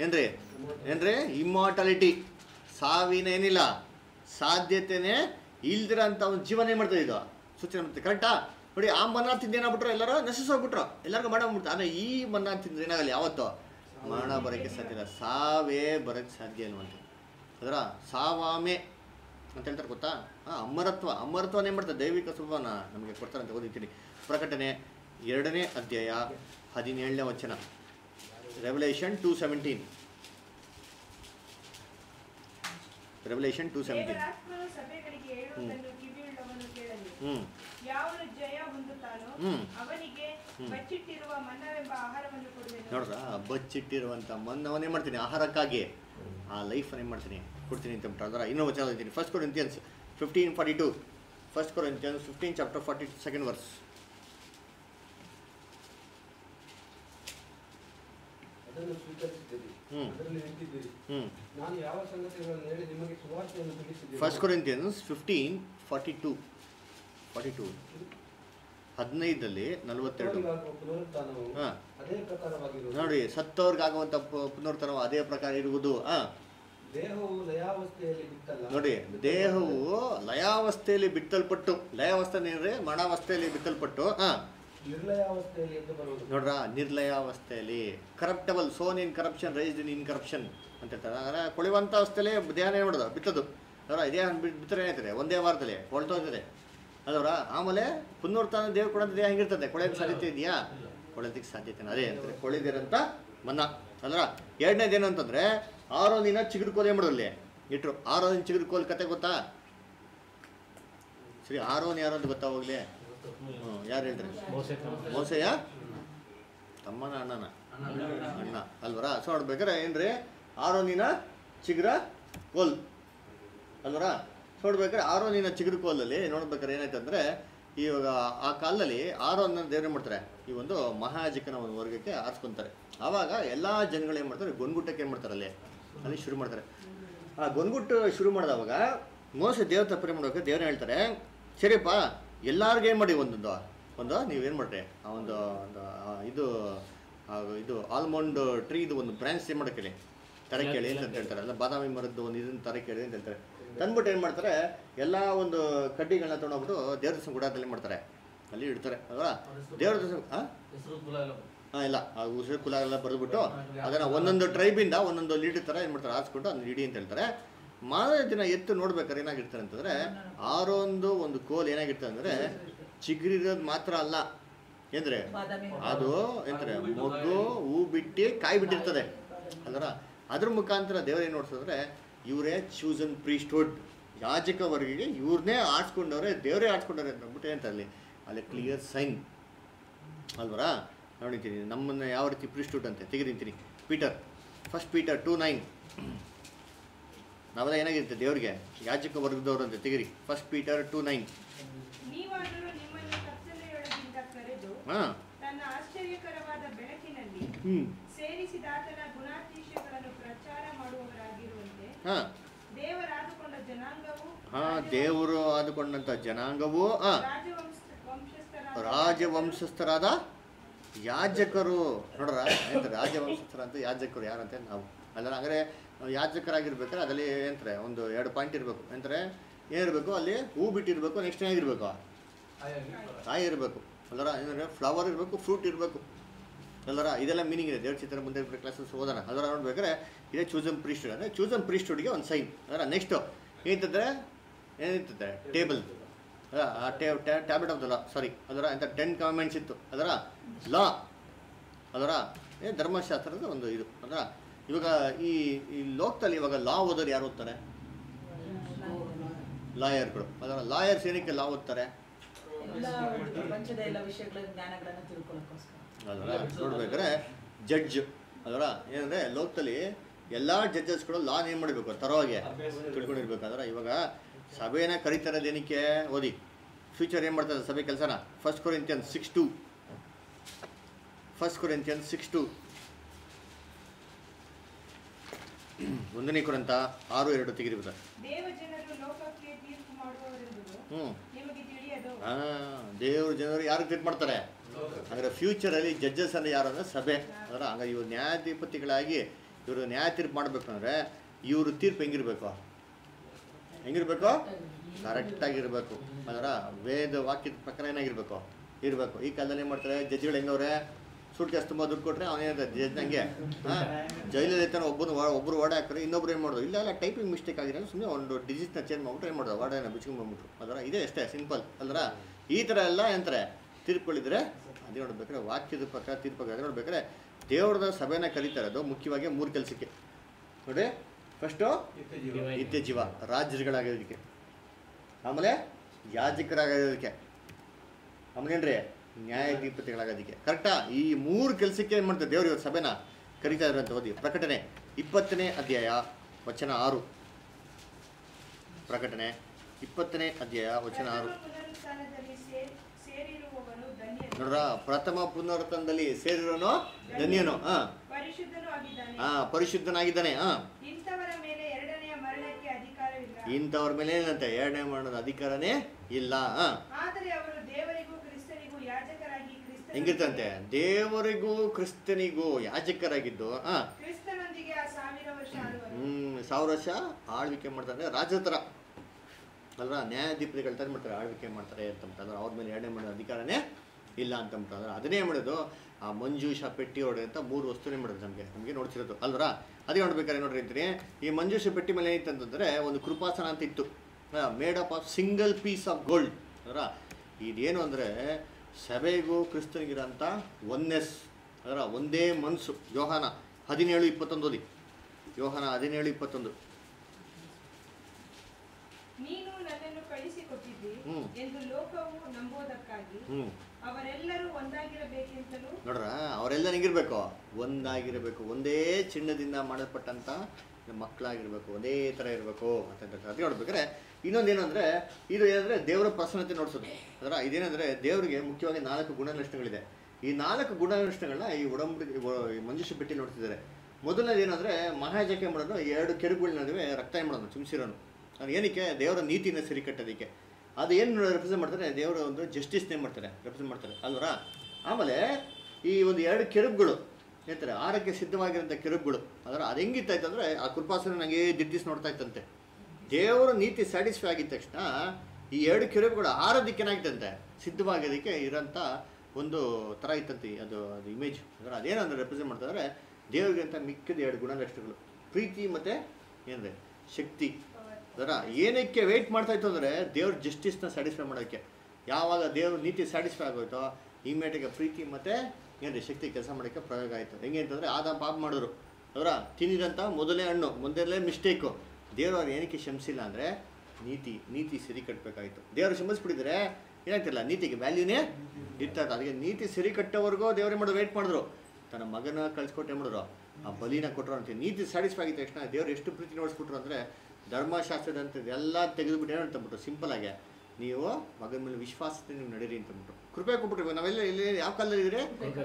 ಏನ್ರಿ? ಏನ್ರಿ? ಇಮ್ಮಾರ್ಟಾಲಿಟಿ. ಸಾವಿನ ಏನಿಲ್ಲ. ಸಾಧ್ಯತೆನೇ ಇಲ್ದಿರ ಅಂತ ಒಂದು ಜೀವನ ಏನು ಮಾಡ್ತದೆ ಇದು? ಸೂಚನೆ ಮಾಡ್ತದೆ. ಕರೆಕ್ಟಾ ನೋಡಿ ಆ ಮನ್ನ ತಿಂದು ಏನಾಗ್ಬಿಟ್ರು? ಎಲ್ಲರೂ ನಶಿಸೋಗ್ಬಿಟ್ರು. ಎಲ್ಲರಿಗೂ ಮಾಡಬಿಡ್ತು ಆದರೆ ಈ ಮನ್ನ ತಿಂದ್ರೆ ಏನಾಗಲ್ಲ ಯಾವತ್ತು. ಮರಣ ಬರೋಕ್ಕೆ ಸಾಧ್ಯ ಇಲ್ಲ. ಸಾವೇ ಬರೋಕ್ಕೆ ಸಾಧ್ಯ ಅನ್ನುವಂಥದ್ದು ಅದರ ಸಾವಾಮೆ ಅಂತ ಹೇಳ್ತಾರೆ ಗೊತ್ತಾ? ಹಾಂ ಅಮರತ್ವ ಏನು ಮಾಡ್ತಾರೆ? ದೈವಿಕ ಸ್ವಭಾವನ ನಮಗೆ ಕೊಡ್ತಾರೆ ಅಂತ ಓದಿದ್ದೀನಿ ಪ್ರಕಟಣೆ ಎರಡನೇ ಅಧ್ಯಾಯ ಹದಿನೇಳನೇ ವಚನ. Revelation two seventeen Revelation two seventeen ಹ್ಞೂ ಹ್ಞೂ ಹ್ಞೂ ನೋಡ್ರ ಬಚ್ಚಿಟ್ಟಿರುವಂಥ ಮನ್ನವನ್ನೇ ಮಾಡ್ತೀನಿ ಆಹಾರಕ್ಕಾಗಿ ಆ ಲೈಫ್ ಏನು ಮಾಡ್ತೀನಿ ಕೊಡ್ತೀನಿ ಅಂತ ಅದರ ಇನ್ನೂ ವಚನ ಇದ್ದೀನಿ first Corinthians fifteen forty two first Corinthians fifteen chapter forty second verse ಅದನ್ನು ಸ್ವೀಕರಿಸಿದ್ದೀರಿ ಹ್ಮ್. ಅದರಲ್ಲಿ ನಿಂತಿದ್ದೀರಿ. ಹ್ಞೂ ನಾನು ಯಾವ ಸಂಗತಿಗಳನ್ನು ಹೇಳಿ ನಿಮಗೆ ಸುವಾರ್ತೆಯನ್ನು ತಿಳಿಸಿದ್ದೇನೆ? First Corinthians fifteen forty two forty two ಹದಿನೈದಲ್ಲಿ ನಲವತ್ತೆರಡು. ನೋಡಿ ಸತ್ತವ್ರಿಗಾಗುವಂಥ ಪು- ಪುನರುತ್ಥಾನವು ಅದೇ ಪ್ರಕಾರ ಇರುವುದು. ನೋಡಿ ದೇಹವು ಲಯಾವಸ್ಥೆಯಲ್ಲಿ ಬಿತ್ತಲ್ಪಟ್ಟು ಲಯಾವಸ್ಥೆ ಏನ್ರಿ ಮಣಾವಸ್ಥೆಯಲ್ಲಿ ಬಿತ್ತಲ್ಪಟ್ಟು ಹಾಂ. ನೋಡ್ರ ನಿರ್ಲಯಾವಸ್ಥೆಯಲ್ಲಿ. Corruptible sown in corruption raised in incorruption ಅಂತ ಹೇಳ್ತಾರೆ. ಅಂದರೆ ಕೊಳೆಯುವಂಥ ಅವಸ್ಥೆಯಲ್ಲಿ ದೇಹ ಏನು ಮಾಡೋದು ಬಿತ್ತದು. ಅವರ ಇದೇ ಬಿತ್ತರೆ ಏನಾಯ್ತದೆ ಒಂದೇ ವಾರದಲ್ಲಿ ಹೊಳ್ತೋಗ್ತದೆ. ಅದವರ, ಆಮೇಲೆ ಪುನರುತ್ಥಾನ ದೇವ್ರು ಕೊಡೋದು ದೇಹ ಹೆಂಗಿರ್ತದೆ? ಕೊಳೆಯೋಕ್ಕೆ ಸಾಧ್ಯತೆ ಇದೆಯಾ? ಕೊಳೆದಕ್ಕೆ ಸಾಧ್ಯತೆ. ಅದೇ ಅಂತಾರೆ ಕೊಳೆದಿರಂತ ಮನ್ನ. ಅದರ ಎರಡನೇದು ಏನು ಅಂತಂದರೆ, ಆರೋನಿನ ಚಿಗುರು ಕೋಲ್ ಏನು ಮಾಡೋದಲ್ಲಿ ಇಟ್ರು, ಆರೋನಿನ ಚಿಗುರು ಕೋಲ್ ಕತೆ ಗೊತ್ತಾ? ಸರಿ ಆರೋನ್ ಯಾರು ಅಂತ ಗೊತ್ತಾ ಹೋಗ್ಲಿ? ಹ್ಞೂ, ಯಾರು ಹೇಳ್ತಾರೆ? ಮೋಸೆ ಮೋಸೆಯ ತಮ್ಮನ ಅಣ್ಣನ. ಅಣ್ಣ, ಅಲ್ವರ? ಸೊ ನೋಡ್ಬೇಕಾರೆ ಏನ್ರಿ? ಆರೋನಿನ ಚಿಗುರ ಕೋಲ್. ಅಲ್ವರ? ನೋಡ್ಬೇಕಾದ್ರೆ ಆರೋನಿನ ಚಿಗುರು ಕೋಲಲ್ಲಿ ನೋಡ್ಬೇಕಾದ್ರೆ ಅಂದ್ರೆ ಇವಾಗ ಆ ಕಾಲದಲ್ಲಿ ಆರೋನ ದೇವ್ರು ಮಾಡ್ತಾರೆ? ಈ ಒಂದು ಮಹಾಜಿಕನ ಒಂದು ವರ್ಗಕ್ಕೆ ಆರಿಸ್ಕೊಂತಾರೆ. ಆವಾಗ ಎಲ್ಲ ಜನಗಳು ಏನು ಮಾಡ್ತಾರೆ? ಗೊಂದ್ಗುಟ್ಟಕ್ಕೆ ಏನು ಮಾಡ್ತಾರೆ ಅಲ್ಲಿ? ಅಲ್ಲಿ ಶುರು ಮಾಡ್ತಾರೆ. ಆ ಗೊಂದ್ಗುಟ್ಟು ಶುರು ಮಾಡಿದವಾಗ ಮೋಸ ದೇವ್ರ ತಪ್ಪನೆ ಮಾಡೋಕೆ ದೇವ್ರು ಹೇಳ್ತಾರೆ? ಸರಿಯಪ್ಪ, ಎಲ್ಲಾರ್ಗೂ ಏನು ಮಾಡಿ ಒಂದೊಂದು? ಒಂದು ನೀವೇನು ಮಾಡ್ರಿ? ಆ ಒಂದು ಇದು ಇದು ಆಲ್ಮಂಡ್ ಟ್ರೀದು ಒಂದು ಬ್ರಾಂಚ್ ಏನು ಮಾಡೋಕೆ ತರ ಕೇಳಿ ಅಂತ ಹೇಳ್ತಾರೆ. ಅಲ್ಲ, ಬಾದಾಮಿ ಮರದ್ದು ಒಂದು ಇದನ್ನು ತರ ಕೇಳಿ ಅಂತ ಹೇಳ್ತಾರೆ. ತಂದ್ಬಿಟ್ಟು ಏನು ಮಾಡ್ತಾರೆ, ಎಲ್ಲ ಒಂದು ಕಡ್ಡಿಗಳನ್ನ ತೊಗೊಂಡೋಗ್ಬಿಟ್ಟು ದೇವ್ರ ದಿವಸ ಗುಡಾದಲ್ಲಿ ಮಾಡ್ತಾರೆ. ಅಲ್ಲಿ ಇಡ್ತಾರೆ, ಅಲ್ವಾ? ದೇವ್ರ ದಿವಸ ಹಾಂ ಇಲ್ಲ. ಆ ಉಸಿರು ಕುಲ ಎಲ್ಲ ಬರೆದ್ಬಿಟ್ಟು ಅದನ್ನು ಒಂದೊಂದು ಟ್ರೈಬಿಂದ ಒಂದೊಂದು ಲೀಡ್ ಥರ ಏನು ಮಾಡ್ತಾರೆ ಹಾಸ್ಕೊಂಡು ಅದನ್ನ ಇಡಿ ಅಂತ ಹೇಳ್ತಾರೆ. ಮಾರನೇ ದಿನ ಎತ್ತು ನೋಡ್ಬೇಕಾದ್ರೆ ಏನಾಗಿರ್ತಾರೆ ಅಂತಂದರೆ, ಆರೊಂದು ಒಂದು ಕೋಲ್ ಏನಾಗಿರ್ತದೆ ಅಂದರೆ, ಚಿಗುರಿರೋದು ಮಾತ್ರ ಅಲ್ಲ. ಏನಂದ್ರೆ ಅದು ಎಂತಾರೆ ಮೊಗ್ಗು, ಹೂ ಬಿಟ್ಟು ಕಾಯಿ ಬಿಟ್ಟಿರ್ತದೆ ಅಲ್ವರ? ಅದ್ರ ಮುಖಾಂತರ ದೇವರೇನು ನೋಡ್ಸಿದ್ರೆ ಇವರೇ ಚೂಸನ್ ಪ್ರೀಸ್ಟ್ಹುಡ್ ಯಾಜಕ ವರ್ಗಿಗೆ ಇವ್ರನ್ನೇ ಆಡ್ಸ್ಕೊಂಡವ್ರೆ ದೇವರೇ ಆಡ್ಸ್ಕೊಂಡವ್ರೆ ಅಂತ ಅಂದ್ಬಿಟ್ಟು ಅಂತ ಅಲ್ಲಿ ಅಲ್ಲಿ ಕ್ಲಿಯರ್ ಸೈನ್ ಅಲ್ವರಾ? ನೋಡಿದ್ದೀನಿ ನಮ್ಮನ್ನು ಯಾವ ರೀತಿ ಪ್ರೀಸ್ಟ್ಹುಡ್ ಅಂತ? ತೆಗೆದಿಂತೀನಿ Peter first Peter two nine ನಾವೆಲ್ಲ ಏನಾಗಿರುತ್ತೆ ದೇವ್ರಿಗೆ? ಯಾಜಕ ವರ್ಗದವ್ರು ಅಂತ ತೆಗಿರಿ ಫಸ್ಟ್ ಪೀಟರ್ ಟೂ ನೈನ್ ಹಾಂ. ಹ್ಞೂ ಸೇರಿಸಿದಾತನ ಗುಣಾತಿಶಯಗಳನ್ನು ಪ್ರಚಾರ ಮಾಡುವವರಾಗಿರುವಂತೆ ಹಾಂ. ಹಾಂ ದೇವರು ಆದುಕೊಂಡಂಥ ಜನಾಂಗವು ಹಾಂ. ರಾಜವಂಶ ವಂಶಸ್ಥರಾದ ರಾಜವಂಶಸ್ಥರಾದ ಯಾಜಕರು. ನೋಡ್ರ ಎಂತ ರಾಜವಂಶಸ್ಥರ ಅಂತ ಯಾಜಕರು ಯಾರಂತ ನಾವು? ಅಲ್ಲ ಹಂಗಾರೆ ನಾವು ಯಾಜಕರಾಗಿರ್ಬೇಕಾದ್ರೆ ಅದರಲ್ಲಿ ಏನಂತಾರೆ ಒಂದು ಎರಡು ಪಾಯಿಂಟ್ ಇರಬೇಕು. ಎಂತಾರೆ ಏನಿರಬೇಕು? ಅಲ್ಲಿ ಹೂ ಬಿಟ್ಟಿರಬೇಕು ನೆಕ್ಸ್ಟ್ ಏನಾಗಿರ್ಬೇಕು? ಕಾಯಿ ಇರಬೇಕು. ಅಲ್ಲರ ಏನಂದ್ರೆ ಫ್ಲವರ್ ಇರಬೇಕು ಫ್ರೂಟ್ ಇರಬೇಕು. ಅಲ್ಲರ ಇದೆಲ್ಲ ಮೀನಿಂಗ್ ಇದೆ. ದೇವ್ರ ಚಿತ್ರ ಮುಂದೆ ಕ್ಲಾಸಸ್ ಓದೋಣ. ಅದರ ನೋಡ್ಬೇಕಾದ್ರೆ ಇದೇ ಚೂಸನ್ ಪ್ರೀಸ್ಟುಡ್ ಅಂದರೆ ಚೂಸನ್ ಪ್ರೀಸ್ಟುಡ್ಗೆ ಒಂದು ಸೈನ್ ಅದರ ನೆಕ್ಸ್ಟು ಏನಿರ್ತದೆ ಏನಿರ್ತದೆ ಟೇಬಲ್ ಆ tablet of the law sorry ಅದರ ಎಂಥ ಟೆನ್ ಕಾಮೆಂಟ್ಸ್ ಇತ್ತು. ಅದರ ಲಾ ಅದರ, ಏ, ಧರ್ಮಶಾಸ್ತ್ರದ ಒಂದು ಇದು. ಅದರ, ಇವಾಗ ಈ ಈ ಲೋಕದಲ್ಲಿ ಇವಾಗ ಲಾ ಓದೋರು ಯಾರು ಓದ್ತಾರೆ? ಲಾಯರ್ಗಳು ಅದರ ಲಾಯರ್ಸ್ ಏನಕ್ಕೆ ಲಾ ಓದ್ತಾರೆ? ಅದರ ನೋಡ್ಬೇಕಾದ್ರೆ ಜಡ್ಜ್ ಅದರ ಏನಂದರೆ ಲೋಕದಲ್ಲಿ ಎಲ್ಲ ಜಡ್ಜಸ್ಗಳು ಲಾನ್ ಏನು ಮಾಡಬೇಕು? ತರವಾಗಿ ತಿಳ್ಕೊಂಡಿರ್ಬೇಕಾದ್ರೆ ಇವಾಗ ಸಭೆನ ಕರೀತಾರೆ ದಿನಕ್ಕೆ ಏನಕ್ಕೆ? ಓದಿ. ಫ್ಯೂಚರ್ ಏನು ಮಾಡ್ತಾರೆ ಸಭೆ ಕೆಲಸನ? First Corinthian six two first Corinthian six two ಒಂದನೇ ಕುರಂತ ಆರು ಎರಡು ಮಾಡುವವರೆಂಬುದು ಹ್ಞೂ ಹಾಂ ದೇವ್ರ ಜನರು ಯಾರು ಟ್ರೀಟ್ ಮಾಡ್ತಾರೆ? ಅಂದರೆ ಫ್ಯೂಚರಲ್ಲಿ ಜಡ್ಜಸ್ ಅಂದರೆ ಯಾರು ಅಂದರೆ ಸಭೆ ಅಂದ್ರೆ ಹಂಗ ಇವ್ರು ನ್ಯಾಯಾಧಿಪತಿಗಳಾಗಿ ಇವರು ನ್ಯಾಯ ತೀರ್ಪು ಮಾಡಬೇಕು ಅಂದರೆ ಇವರು ತೀರ್ಪು ಹೆಂಗಿರಬೇಕು? ಹೆಂಗಿರಬೇಕು? ಕರೆಕ್ಟಾಗಿರ್ಬೇಕು ಅದರ ವೇದ ವಾಕ್ಯದ ಪ್ರಕಾರ ಏನಾಗಿರ್ಬೇಕು? ಇರಬೇಕು. ಈ ಕಾಲದಲ್ಲಿ ಏನು ಮಾಡ್ತಾರೆ? ಜಡ್ಜ್ಗಳು ಹೆಂಗವ್ರೆ? ಸೂಟ್ ಕೇಸ್ ತುಂಬ ದುಡ್ಡು ಕೊಟ್ಟರೆ ಅವನೇನಿದೆ ಜಡ್ಜ್ ಹಾಂ? ಜೈಲಲ್ಲಿ ಇರ್ತಾನೆ, ಒಬ್ಬನು ಒಬ್ಬರು ಓಡ ಹಾಕ್ತಾರೆ, ಇನ್ನೊಬ್ರು ಏನು ಮಾಡೋದು? ಇಲ್ಲ ಟೈಪಿಂಗ್ ಮಿಸ್ಟೇಕ್ ಆಗಿದೆ ಸುಮ್ಮನೆ ಒಂದು ಡಿಜಿಟ್ನ ಚೇಂಜ್ ಮಾಡ್ಬಿಟ್ಟು ಏನು ಮಾಡೋದು? ವಾರ್ಡನ್ನ ಬಿಚ್ಕೊಂಡ್ಬಂದ್ಬಿಟ್ರು ಅದರ ಇದೇ ಅಷ್ಟೇ ಸಿಂಪಲ್ ಅಂದ್ರೆ ಈ ಥರ ಎಲ್ಲ ಏನಂತಾರೆ? ತೀರ್ಪುಗಳಿದ್ರೆ ಅದೇ ನೋಡ್ಬೇಕಾದ್ರೆ ವಾಕ್ಯದ ಪ್ರಕಾರ ತೀರ್ಪು ಅದೇ ನೋಡ್ಬೇಕಾದ್ರೆ ದೇವ್ರದ ಸಭೆನ ಕರೀತಾರೆ ಅದು ಮುಖ್ಯವಾಗಿ ಮೂರು ಕೆಲಸಕ್ಕೆ. ನೋಡಿ ಫಸ್ಟು ನಿತ್ಯ ಜೀವ ರಾಜ್ಯಗಳಾಗಿರೋದಕ್ಕೆ ಆಮೇಲೆ ಯಾಜಕರಾಗಿರೋದಕ್ಕೆ. ಆಮೇಲೆ ಏನ್ರಿ? ನ್ಯಾಯಾಧಿಪತಿಗಳಾಗೋದಕ್ಕೆ ಕರೆಕ್ಟಾ ಈ ಮೂರು ಕೆಲಸಕ್ಕೆ ಏನು ಮಾಡ್ತಾರೆ ದೇವ್ರ ಇವತ್ತು ಸಭೆನ ಕರೀತಾ ಇದ್ರಂತ ಓದಿ ಪ್ರಕಟಣೆ, ಇಪ್ಪತ್ತನೇ ಅಧ್ಯಾಯ, ವಚನ ಆರು. ಪ್ರಕಟಣೆ, ಇಪ್ಪತ್ತನೇ ಅಧ್ಯಾಯ, ವಚನ ಆರು ಪ್ರಥಮ ಪುನರುತ್ಥಾನದಲ್ಲಿ ಸೇ- ಸೇರಿರುವವನು ಧನ್ಯನು ನೋಡ್ರ ಪ್ರಥಮ ಪುನರ್ತನದಲ್ಲಿ ಸೇರಿರೋನು ಧನ್ಯನು ಹಾ. ಪರಿಶುದ್ಧನಾಗಿದ್ದಾನೆ ಹಾ. ಇಂಥವ್ರ ಮೇಲೆ ಏನಂತೆ? ಎರಡನೇ ಮರಣದ ಅಧಿಕಾರನೇ ಇಲ್ಲ ಹಾ. ಹೆಂಗಿರ್ತಂತೆ ದೇವರಿಗೂ ಕ್ರಿಸ್ತನಿಗೂ ಯಾಜಕರಾಗಿದ್ದು ಹಾ. ಹ್ಮ್ ಸಾವಿರ ವರ್ಷ ಆಳ್ವಿಕೆ ಮಾಡ್ತಾರೆ ರಾಜ ತರ ಅಲ್ವಾ ನ್ಯಾಯಾಧಿಪತಿಗಳ ಮಾಡ್ತಾರೆ ಆಳ್ವಿಕೆ ಮಾಡ್ತಾರೆ ಅಂತಂದ್ರೆ ಅವ್ರ ಮೇಲೆ ಎರಡನೇ ಮರಣದ ಅಧಿಕಾರನೇ ಇಲ್ಲ ಅಂತಂದ್ರೆ ಅದನ್ನೇ ಮಾಡೋದು ಆ ಮಂಜೂಷ ಪೆಟ್ಟಿ ಅಂತ ಮೂರು ವಸ್ತುನೇ ಮಾಡೋದು ನಮಗೆ. ನಮಗೆ ನೋಡ್ತಿರೋದು ಅಲ್ವರ? ಅದೇ ನೋಡ್ಬೇಕಾದ್ರೆ ನೋಡ್ರಿ ಅಂತೀನಿ. ಈ ಮಂಜೂಷ ಪೆಟ್ಟಿ ಮೇಲೆ ಏನಿತ್ತು ಅಂತಂದ್ರೆ ಒಂದು ಕೃಪಾಸನ ಅಂತ ಇತ್ತು. Made up of single piece of gold ಅದರ ಇದೇನು ಅಂದರೆ ಸಭೆಗೂ ಕ್ರಿಸ್ತನಿಗಿರೋಂಥ ಒನ್ನೆಸ್. ಅದರ ಒಂದೇ ಮನಸ್ಸು ಯೋಹಾನ ಹದಿನೇಳು ಇಪ್ಪತ್ತೊಂದು ಓದಿ. ಯೋಹಾನ ಹದಿನೇಳು ಇಪ್ಪತ್ತೊಂದು. ನೀನು ನನ್ನನ್ನು ಕಳಿಸಿಕೊಟ್ಟಿದ್ದಿ. ಎಂದು ಲೋಕವು ನಂಬೋದಕ್ಕಾಗಿ ನೋಡ್ರ ಅವರೆಲ್ಲ ಹೆಂಗಿರ್ಬೇಕು? ಒಂದಾಗಿರಬೇಕು. ಒಂದೇ ಚಿನ್ನದಿಂದ ಮಾಡಲ್ಪಟ್ಟಂಥ ಮಕ್ಕಳಾಗಿರ್ಬೇಕು. ಒಂದೇ ಥರ ಇರಬೇಕು ಅಂತ ಅದೇ ನೋಡ್ಬೇಕಾದ್ರೆ ಇನ್ನೊಂದೇನು ಅಂದರೆ, ಇದು ಏನಂದರೆ ದೇವರ ಪ್ರಸನ್ನತೆ ನೋಡ್ಸೋದು. ಅದರ ಇದೇನಂದರೆ ದೇವರಿಗೆ ಮುಖ್ಯವಾಗಿ ನಾಲ್ಕು ಗುಣಲಕ್ಷಣಗಳಿದೆ. ಈ ನಾಲ್ಕು ಗುಣಲಕ್ಷಣಗಳನ್ನ ಈ ಒಡಂಬಡಿ ಮಂಜುಷ ಬಿಟ್ಟಿ ನೋಡ್ತಿದ್ದಾರೆ. ಮೊದಲನೇದು ಏನಂದರೆ ಮಾಡೋದು ಎರಡು ಕೆರುಗಳ ನಡುವೆ ರಕ್ತ ಮಾಡೋದು ಚುಮ್ಸಿರೋನು ನಾನು ಏನಕ್ಕೆ? ದೇವರ ನೀತಿನ ಸರಿ ಕಟ್ಟೋದಕ್ಕೆ ಅದು ಏನು ರೆಪ್ರೆಸೆಂಟ್ ಮಾಡ್ತಾರೆ? ದೇವರು ಒಂದು ಜಸ್ಟಿಸ್ನೇ ಮಾಡ್ತಾರೆ ರೆಪ್ರೆಸೆಂಟ್ ಮಾಡ್ತಾರೆ. ಅಲ್ವರ? ಆಮೇಲೆ ಈ ಒಂದು ಎರಡು ಕೆರಬ್ಗಳು ಹೇಳ್ತಾರೆ ಆರಕ್ಕೆ ಸಿದ್ಧವಾಗಿರೋಂಥ ಕೆರಬ್ಗಳು, ಅದರ ಅದು ಹೆಂಗಿತ್ತಾಯ್ತು ಅಂದರೆ ಆ ಕೃಪಾಸನ ನನಗೆ ದಿಟ್ಟಿಸಿ ನೋಡ್ತಾ ಇತ್ತಂತೆ. ದೇವರ ನೀತಿ ಸ್ಯಾಟಿಸ್ಫೈ ಆಗಿದ ತಕ್ಷಣ ಈ ಎರಡು ಕೆರಬ್ಗಳು ಆರ ಏನಾಗಿತ್ತಂತೆ ಸಿದ್ಧವಾಗೋದಕ್ಕೆ ಇರೋಂಥ ಒಂದು ಥರ ಇತ್ತಂತೆ ಅದು ಅದು ಇಮೇಜ್ ಅದರ ಅದೇನಂದ್ರೆ ರೆಪ್ರೆಸೆಂಟ್ ಮಾಡ್ತಾರೆ ದೇವರಿಗಿಂತ ಮಿಕ್ಕಿದ ಎರಡು ಗುಣಲಕ್ಷಣಗಳು. ಪ್ರೀತಿ ಮತ್ತು ಏನಂದರೆ, ಶಕ್ತಿ. ಅದರ ಏನಕ್ಕೆ ವೆಯ್ಟ್ ಮಾಡ್ತಾ ಇತ್ತು ಅಂದರೆ ದೇವ್ರ ಜಸ್ಟಿಸ್ನ ಸ್ಯಾಟಿಸ್ಫೈ ಮಾಡೋಕ್ಕೆ. ಯಾವಾಗ ದೇವ್ರ ನೀತಿ ಸ್ಯಾಟಿಸ್ಫೈ ಆಗೋಯ್ತೋ, ಇಮ್ಮಿಡಿಯೇಟಾಗಿ ಪ್ರೀತಿ ಮತ್ತು ಏನು ಶಕ್ತಿ ಕೆಲಸ ಮಾಡೋಕ್ಕೆ ಪ್ರಯೋಗ ಆಯಿತು ಹೆಂಗೆ ಅಂತಂದರೆ ಆದ ಪಾಪ ಮಾಡಿದ್ರು. ಅವರ ತಿಂದಿದಂಥ ಮೊದಲೇ ಹಣ್ಣು ಮೊದಲೇ ಮಿಸ್ಟೇಕು ದೇವರು ಅವ್ರು ಏನಕ್ಕೆ ಕ್ಷಮಿಸಿಲ್ಲ ಅಂದರೆ ನೀತಿ ನೀತಿ ಸರಿ ಕಟ್ಟಬೇಕಾಯಿತು ದೇವರು ಕ್ಷಮಿಸ್ಬಿಟ್ಟಿದ್ರೆ ಏನಾಗ್ತಿಲ್ಲ ನೀತಿಗೆ ವ್ಯಾಲ್ಯೂನೇ ಇರ್ತಾ ಅದಕ್ಕೆ ನೀತಿ ಸರಿ ಕಟ್ಟೋವರೆಗೂ ದೇವರೇ ಮಾಡೋ ವೆಯ್ಟ್ ಮಾಡಿದ್ರು. ತನ್ನ ಮಗನ ಕಳ್ಸಿಕೊಟ್ಟೆ ಮಾಡಿದ್ರು? ಆ ಬಲಿನ ಕೊಟ್ಟರು ಅಂತ. ನೀತಿ ಸ್ಯಾಟಿಸ್ಫೈ ಆಗಿದ ತಕ್ಷಣ ದೇವರು ಎಷ್ಟು ಪ್ರೀತಿ ನೋಡಿಸ್ಬಿಟ್ರು ಅಂದರೆ ಧರ್ಮಶಾಸ್ತ್ರದ ಎಲ್ಲ ತೆಗೆದುಬಿಟ್ಟು ಏನು ಅಂತಂದ್ಬಿಟ್ಟು ಸಿಂಪಲ್ ಆಗಿ ನೀವು ಮಗನ ಮೇಲೆ ವಿಶ್ವಾಸತೆ ನೀವು ನಡೀರಿ ಅಂತಂದ್ಬಿಟ್ಟು ಕೃಪೆ ಕೊಟ್ಬಿಟ್ರಿ ನಾವೆಲ್ಲ ಇಲ್ಲಿ ಯಾವ ಕಾಲದಲ್ಲಿ ಇದ್ರೆ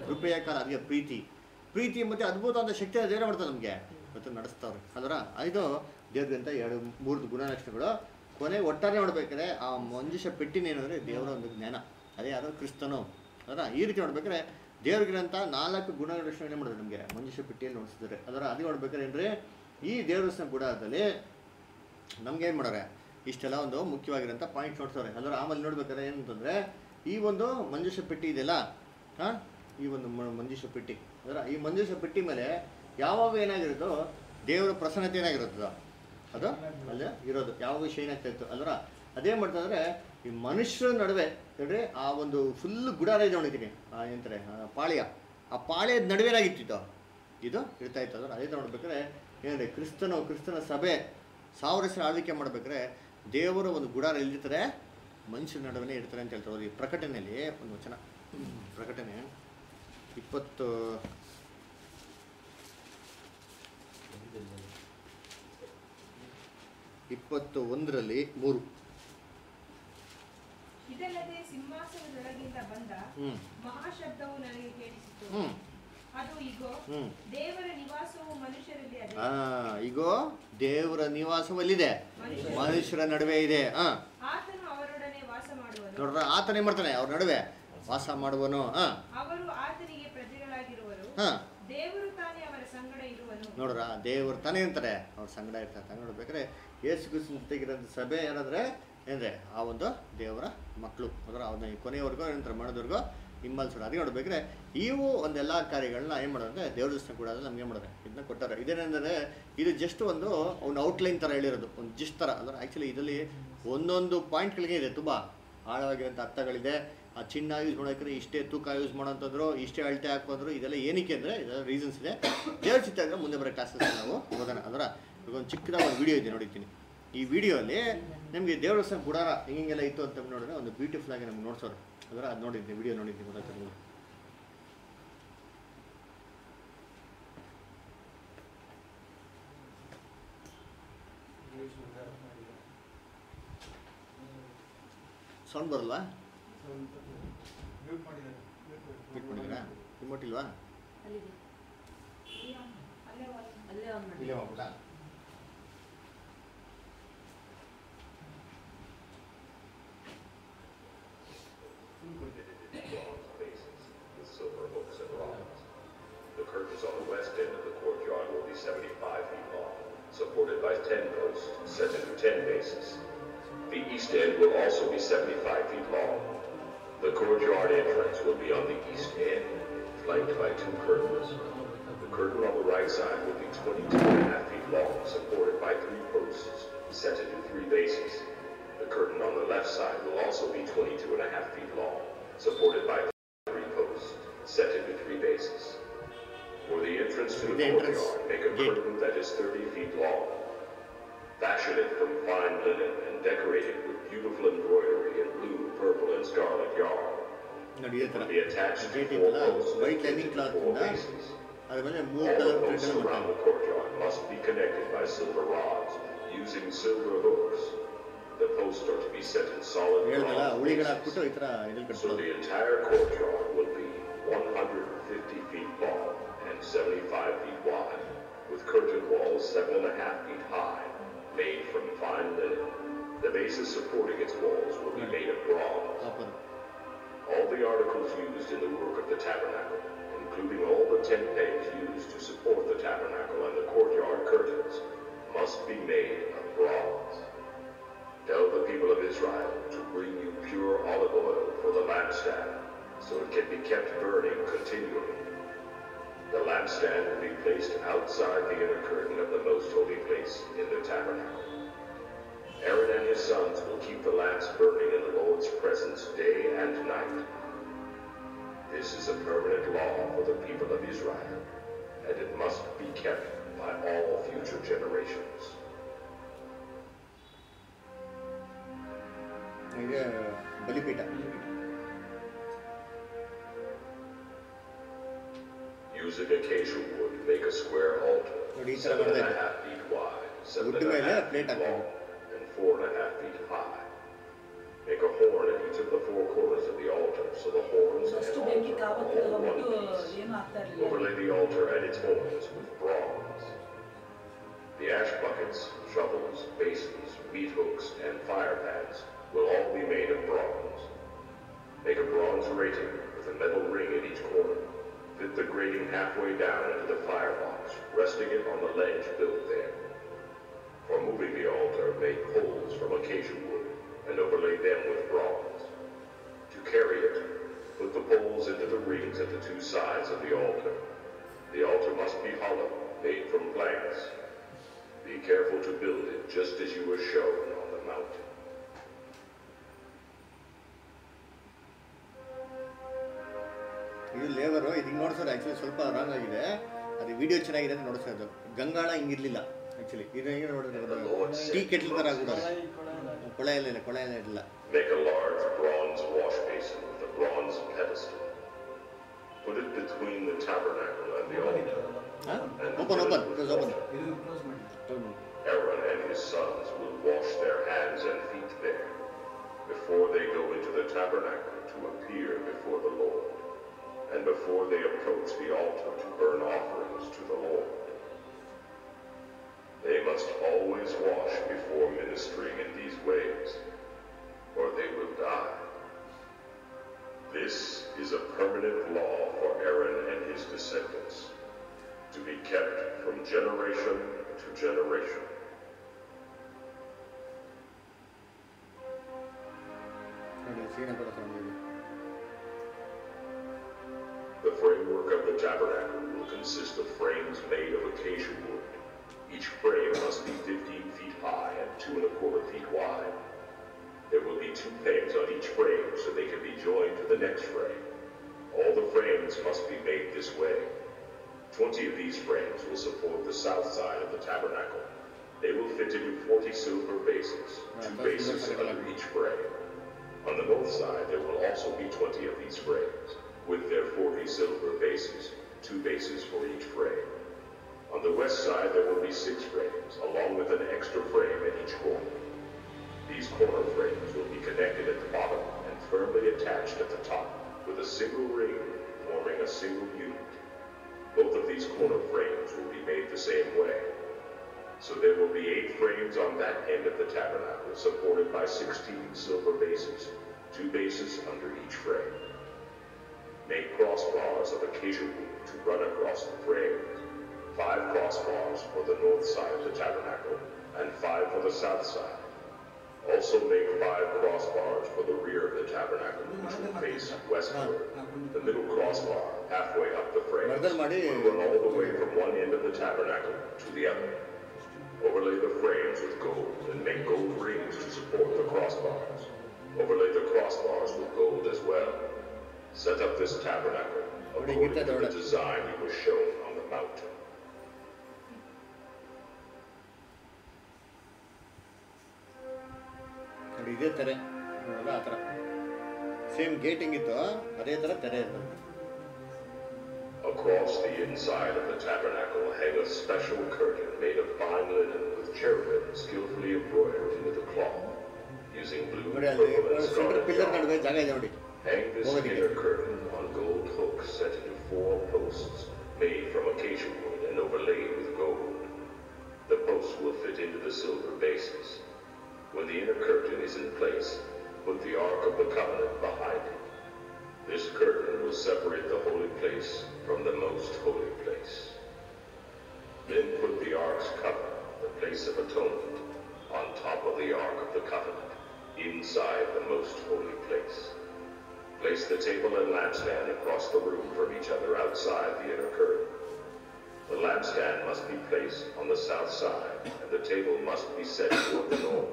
ಕೃಪೆಯ ಕಾಲ. ಅದಕ್ಕೆ ಪ್ರೀತಿ. ಪ್ರೀತಿ ಮತ್ತು ಅದ್ಭುತವಾದ ಶಕ್ತಿ ಅದೇನೇ ಮಾಡ್ತಾರೆ ನಮಗೆ. ಮತ್ತು ನಡೆಸ್ತಾವ್ರೆ. ಅದರ ಇದು ದೇವ್ರಿಗಂತ ಎರಡು ಮೂರು ಗುಣಲಕ್ಷಣಗಳು. ಕೊನೆ ಒಟ್ಟಾರೆ ನೋಡ್ಬೇಕಾದ್ರೆ ಆ ಮಂಜುಷ ಪೆಟ್ಟಿನ ಏನಂದರೆ ದೇವರ ಒಂದು ಜ್ಞಾನ. ಅದೇ ಯಾರೋ? ಕ್ರಿಸ್ತನು. ಅದರ ಈ ರೀತಿ ನೋಡ್ಬೇಕಾದ್ರೆ ದೇವ್ರಿಗಿರಂಥ ನಾಲ್ಕು ಗುಣಲಕ್ಷಣ ಏನು ಮಾಡಿದ್ರು ನಮಗೆ? ಮಂಜುಷ ಪೆಟ್ಟಿಯಲ್ಲಿ ನೋಡಿಸಿದ್ದಾರೆ. ಅದರ ಅದು ನೋಡ್ಬೇಕಾದ್ರೆ ಏನ್ರಿ? ಈ ದೇವರಸ್ನ ಗುಡದಲ್ಲಿ ನಮ್ಗೆ ಏನು ಮಾಡೋರೆ? ಇಷ್ಟೆಲ್ಲ ಒಂದು ಮುಖ್ಯವಾಗಿರೋಂಥ ಪಾಯಿಂಟ್ ನೋಡ್ತಾರೆ ಅಂದ್ರೆ ಆಮೇಲೆ ನೋಡ್ಬೇಕಾದ್ರೆ ಏನಂತಂದರೆ, ಈ ಒಂದು ಮಂಜುಷ ಪೆಟ್ಟಿ ಇದೆಯಲ್ಲ, ಹಾಂ? ಈ ಒಂದು ಮಂಜುಷ ಪೆಟ್ಟಿ. ಅಂದ್ರೆ ಈ ಮಂಜುಷ ಪೆಟ್ಟಿ ಮೇಲೆ ಯಾವಾಗ ಏನಾಗಿರುತ್ತೋ ದೇವರ ಪ್ರಸನ್ನತೆ ಏನಾಗಿರುತ್ತದ? ಅದು ಅಲ್ಲೇ ಇರೋದು. ಯಾವಾಗ ವಿಷಯ ಏನಾಗ್ತಾ ಇತ್ತು? ಅಲ್ವರ ಅದೇ ಮಾಡ್ತಂದ್ರೆ ಈ ಮನುಷ್ಯರ ನಡುವೆ ನೋಡ್ರಿ ಆ ಒಂದು ಫುಲ್ ಗುಡಾರ ಇದೆ ನೋಡಿದ್ದೀನಿ ಏನಂತಾರೆ? ಪಾಳ್ಯ. ಆ ಪಾಳ್ಯದ ನಡುವೆ ಏನಾಗಿತ್ತಿತ್ತು ಇದು? ಇರ್ತಾ ಇತ್ತು. ಅಂದ್ರೆ ಅದೇ ನೋಡ್ಬೇಕಾದ್ರೆ ಏನಂದ್ರೆ ಕ್ರಿಸ್ತನು ಕ್ರಿಸ್ತನ ಸಭೆ ಸಾವಿರ ಹೆಸರು ಆಳ್ವಿಕೆ ಮಾಡಬೇಕಾದ್ರೆ ದೇವರ ಒಂದು ಗುಡಾರ ಎಲ್ಲಿರ್ತಾರೆ? ಮನುಷ್ಯರ ನಡುವೆ ಇರ್ತಾರೆ ಅಂತ ಹೇಳ್ತಾರೆ. ಈ ಪ್ರಕಟಣೆಯಲ್ಲಿ ಒಂದು ವಚನ. ಪ್ರಕಟಣೆ ಇಪ್ಪತ್ತು ಇಪ್ಪತ್ತು ಒಂದರಲ್ಲಿ ಮೂರು. ಇದಲ್ಲದೆ ಸಿಂಹಾಸನದೊಳಗಿಂದ ಬಂದ ಮಹಾಶಬ್ದವು ನನಗೆ ಕೇಳಿಸಿತು. ಈಗೋ. ದೇವರ ನಿವಾಸವಲ್ಲಿದೆ. ಮನುಷ್ಯರ ನಡುವೆ ಇದೆ. ಹಾ. ನೋಡ್ರ ಆತನ ಏನ್ ಮಾಡ್ತಾನೆ? ಅವ್ರ ನಡುವೆ ವಾಸ ಮಾಡುವನು. ನೋಡ್ರ ಹಾ. ದೇವರು ತಾನೇ ನೋಡ್ರ ದೇವ್ರು ಅಂತಾರೆ. ಅವ್ರ ಸಂಗಡ ಇರ್ತಾರೆ. ನೋಡ್ಬೇಕಾದ್ರೆ ಯೇಸು ಕ್ರಿಸ್ತನ ತೆಗಿರೋ ಸಭೆ ಏನಂದ್ರೆ ಏನಂದ್ರೆ ಆ ಒಂದು ದೇವರ ಮಕ್ಕಳು. ಅದರ ಅವನ್ನ ಈ ಕೊನೆಯವರೆಗೂ ಏನಂತಾರೆ ಮಾಡೋದವ್ರಿಗೂ ಹಿಂಬಾಲಿಸೋದು ಅದೇ. ನೋಡ್ಬೇಕಾದ್ರೆ ಇವು ಒಂದೆಲ್ಲ ಕಾರ್ಯಗಳನ್ನ ಏನು ಮಾಡೋದಂದ್ರೆ ದೇವ್ರ ದರ್ಶನ ಕೂಡ ನಮ್ಗೆ ಮಾಡೋದು? ಇದನ್ನ ಕೊಟ್ಟಾರೆ. ಇದೇನೆಂದರೆ ಇದು ಜಸ್ಟ್ ಒಂದು ಒಂದು ಔಟ್ಲೈನ್ ಥರ ಹೇಳಿರೋದು. ಒಂದು ಜಿಸ್ಟ್ ಥರ ಅಂದರೆ ಆ್ಯಕ್ಚುಲಿ ಇದರಲ್ಲಿ ಒಂದೊಂದು ಪಾಯಿಂಟ್ಗಳಿಗೆ ಇದೆ. ತುಂಬ ಆಳವಾಗಿರೋಂಥ ಅರ್ಥಗಳಿದೆ. ಆ ಚಿನ್ನ ಯೂಸ್ ಮಾಡೋಕ್ರೆ ಇಷ್ಟೇ ತೂಕ ಯೂಸ್ ಮಾಡೋಂಥದ್ರು ಇಷ್ಟೇ ಅಳತೆ ಹಾಕೋದ್ರು ಇದೆಲ್ಲ ಏನಕ್ಕೆ ಅಂದರೆ ಇದೆಲ್ಲ ರೀಸನ್ಸ್ ಇದೆ. ದೇವ್ರ ಚಿತ್ತ ಅಂದರೆ ಮುಂದೆ ಬರೋ ಕ್ಲಾಸಸ್ ನಾವು ಓದೋಣ ಅಂದ್ರೆ ಒಂದು ಚಿಕ್ಕದಾಗಿ ಒಂದು ವಿಡಿಯೋ ಇದೆ ನೋಡಿರ್ತೀನಿ. ಈ ವಿಡಿಯೋಲಿ ನಿಮಗೆ ದೇವ್ರ ಗುಡಾರ ಹಿಂಗೆಲ್ಲ ಇತ್ತು ಅಂತ ನೋಡಿದ್ರೆ ಒಂದು ಬ್ಯೂಟಿಫುಲ್ ಆಗಿ ನಮ್ಗೆ ನೋಡ್ಸೋರು. ಅದರ ಅದು ನೋಡಿದ್ದೀನಿ ವಿಡಿಯೋ ನೋಡಿದ್ದೀನಿ ಗೊತ್ತಾಗ್ತದೆ. ಸೌಂಡ್ ಬರಲ್ವಾ? ಮ್ಯೂಟ್ ಮಾಡಿದ್ದೀರಾ? ರಿಮೋಟ್ ಇಲ್ವಾ? ಇಲ್ಲೇ ಮಾಡ್ಬಿಟ್ಟಾ supported by 10 posts set into 10 bases. The east end will also be 75 feet long. The courtyard entrance will be on the east end, flanked by two curtains. The curtain on the right side will be 22 and a half feet long, supported by three posts set into three bases. The curtain on the left side will also be 22 and a half feet long, supported by three posts set into three bases. For the entrance to the The courtyard, make a curtain that is 30 feet long Fashion it from fine linen and decorate it with beautiful embroidery in blue, purple, and scarlet yarn. ನೋಡಿ ಇದೇ ಥರ Be attached to gate four ಇತ್ತಲ್ಲ posts white and lining cloth four ಇಂದ bases. ಅದ್ರ ಮೇಲೆ ಮೂರು All colour the posts print around the courtyard must be connected by silver rods using silver hooks. The posts are to be set in solid ಹೇಳ್ದಲ್ಲ bronze ಉಳಿಗಳ bases. ಹಾಕ್ಬಿಟ್ಟು ಈ ಥರ ಇದ್ರಲ್ಲಿ So ಕಟ್ಕೊಳ್ಳೋದು the entire courtyard will be 150 feet long and 75 feet wide, with curtain walls seven and a half feet high, made from fine linen. The bases supporting its walls will be made of bronze. All the articles used in the work of the tabernacle, including all the tent pegs used to support the tabernacle and the courtyard curtains, must be made of bronze. Tell the people of Israel to bring you pure olive oil for the lampstand, so it can be kept burning continually. The lampstand will be placed outside the inner curtain of the most holy place in the tabernacle. Aaron and his sons will keep the lamps burning in the Lord's presence day and night. This is a permanent law for the people of Israel, and it must be kept by all future generations. Yeah, Balipita. using acacia wood to make a square altar, seven and a half feet wide, seven and a half feet long, and four and a half feet high. Make a horn at each of the four corners of the altar, so the horns the altar are all one piece. Overlay the altar and its horns with bronze. The ash buckets, shovels, basins, meat hooks, and fire pans will all be made of bronze. Make a bronze rating with a metal ring at each corner. The grating halfway down into the firebox, resting it on the ledge built there. For moving the altar, make poles from acacia wood and overlay them with bronze. To carry it, put the poles into the rings at the two sides of the altar. The altar must be hollow, made from planks. Be careful to build it just as you were shown on the mountain. ಇದು ಲೇಬರು ಇದಕ್ಕೆ ನೋಡ್ಸೋದು ಆ್ಯಕ್ಚುಲಿ ಸ್ವಲ್ಪ ರಾಂಗ್ ಆಗಿದೆ ಅದು ವಿಡಿಯೋ ಚೆನ್ನಾಗಿದೆ ಅಂತ ನೋಡಿಸೋದು ಗಂಗಾಳ ಹಿಂಗಿರ್ಲಿಲ್ಲ ಆ್ಯಕ್ಚುಲಿ ಇದು ಹೆಂಗೆ ನೋಡಿದ್ರೆ ಟೀ ಕೆಟ್ಲ್ ಥರ ಆಗ್ಬಿಡೋದು ಕೊಳೆ ಎಲ್ಲ ಇಲ್ಲ ಕೊಳೆ ಎಲ್ಲ ಇರಲಿಲ್ಲ Make a large bronze wash basin with a bronze pedestal. Put it between the tabernacle and the altar. ಹಾಂ And open fill it open with close open water. ಇದು ಕ್ಲೋಸ್ ಮಾಡಿ Aaron and his sons will wash their hands and feet there before they go into the tabernacle to appear before the Lord, and before they approach the altar to burn offerings to the Lord. They must always wash before ministering in these ways, or they will die. This is a permanent law for Aaron and his descendants, to be kept from generation to generation. Gracias, the framework of the tabernacle will consist of frames made of acacia wood. Each frame must be 15 feet high and two and a quarter feet wide. There will be two pegs on each frame so they can be joined to the next frame. All the frames must be made this way. 20 of these frames will support the south side of the tabernacle. They will fit into 40 silver bases, two bases under each frame. On the north side, there will also be 20 of these frames, with their 40 silver bases, two bases for each frame. On the west side, there will be six frames, along with an extra frame at each corner. These corner frames will be connected at the bottom and firmly attached at the top, with a single ring forming a single unit. Both of these corner frames will be made the same way. So there will be eight frames on that end of the tabernacle, supported by 16 silver bases, two bases under each frame. Make crossbars of acacia wood to run across the frame. Five crossbars for the north side of the tabernacle, and five for the south side. Also make five crossbars for the rear of the tabernacle, which will face westward. The middle crossbar, halfway up the frame, will run all the way from one end of the tabernacle to the other. Overlay the frames with gold and make gold rings to support the crossbars. Overlay the crossbars with gold as well. Set up this tabernacle according to the design you were shown on the mountain. ನೋಡಿ ಇದೇ ತೆರೆ ನೋಡಲ್ಲ ಆ ಥರ ಸೇಮ್ ಗೇಟ್ ಹೆಂಗಿತ್ತು ಅದೇ ಥರ ತೆರೆ ಇರ್ತದೆ Across the inside of the tabernacle hang a special curtain made of fine linen with cherubim skillfully embroidered into the cloth, using blue, ನೋಡಿ ಅಲ್ಲಿ purple, and centre scarlet Hang this inner curtain on gold hooks set into four posts made from acacia wood and overlaid with gold. The posts will fit into the silver bases. When the inner curtain is in place, put the Ark of the Covenant behind it. This curtain will separate the holy place from the most holy place. Then put the Ark's cover, the place of atonement, on top of the Ark of the Covenant, inside the most holy place. Place the table and lampstand across the room from each other outside the inner curtain. The lampstand must be placed on the south side, and the table must be set toward the north.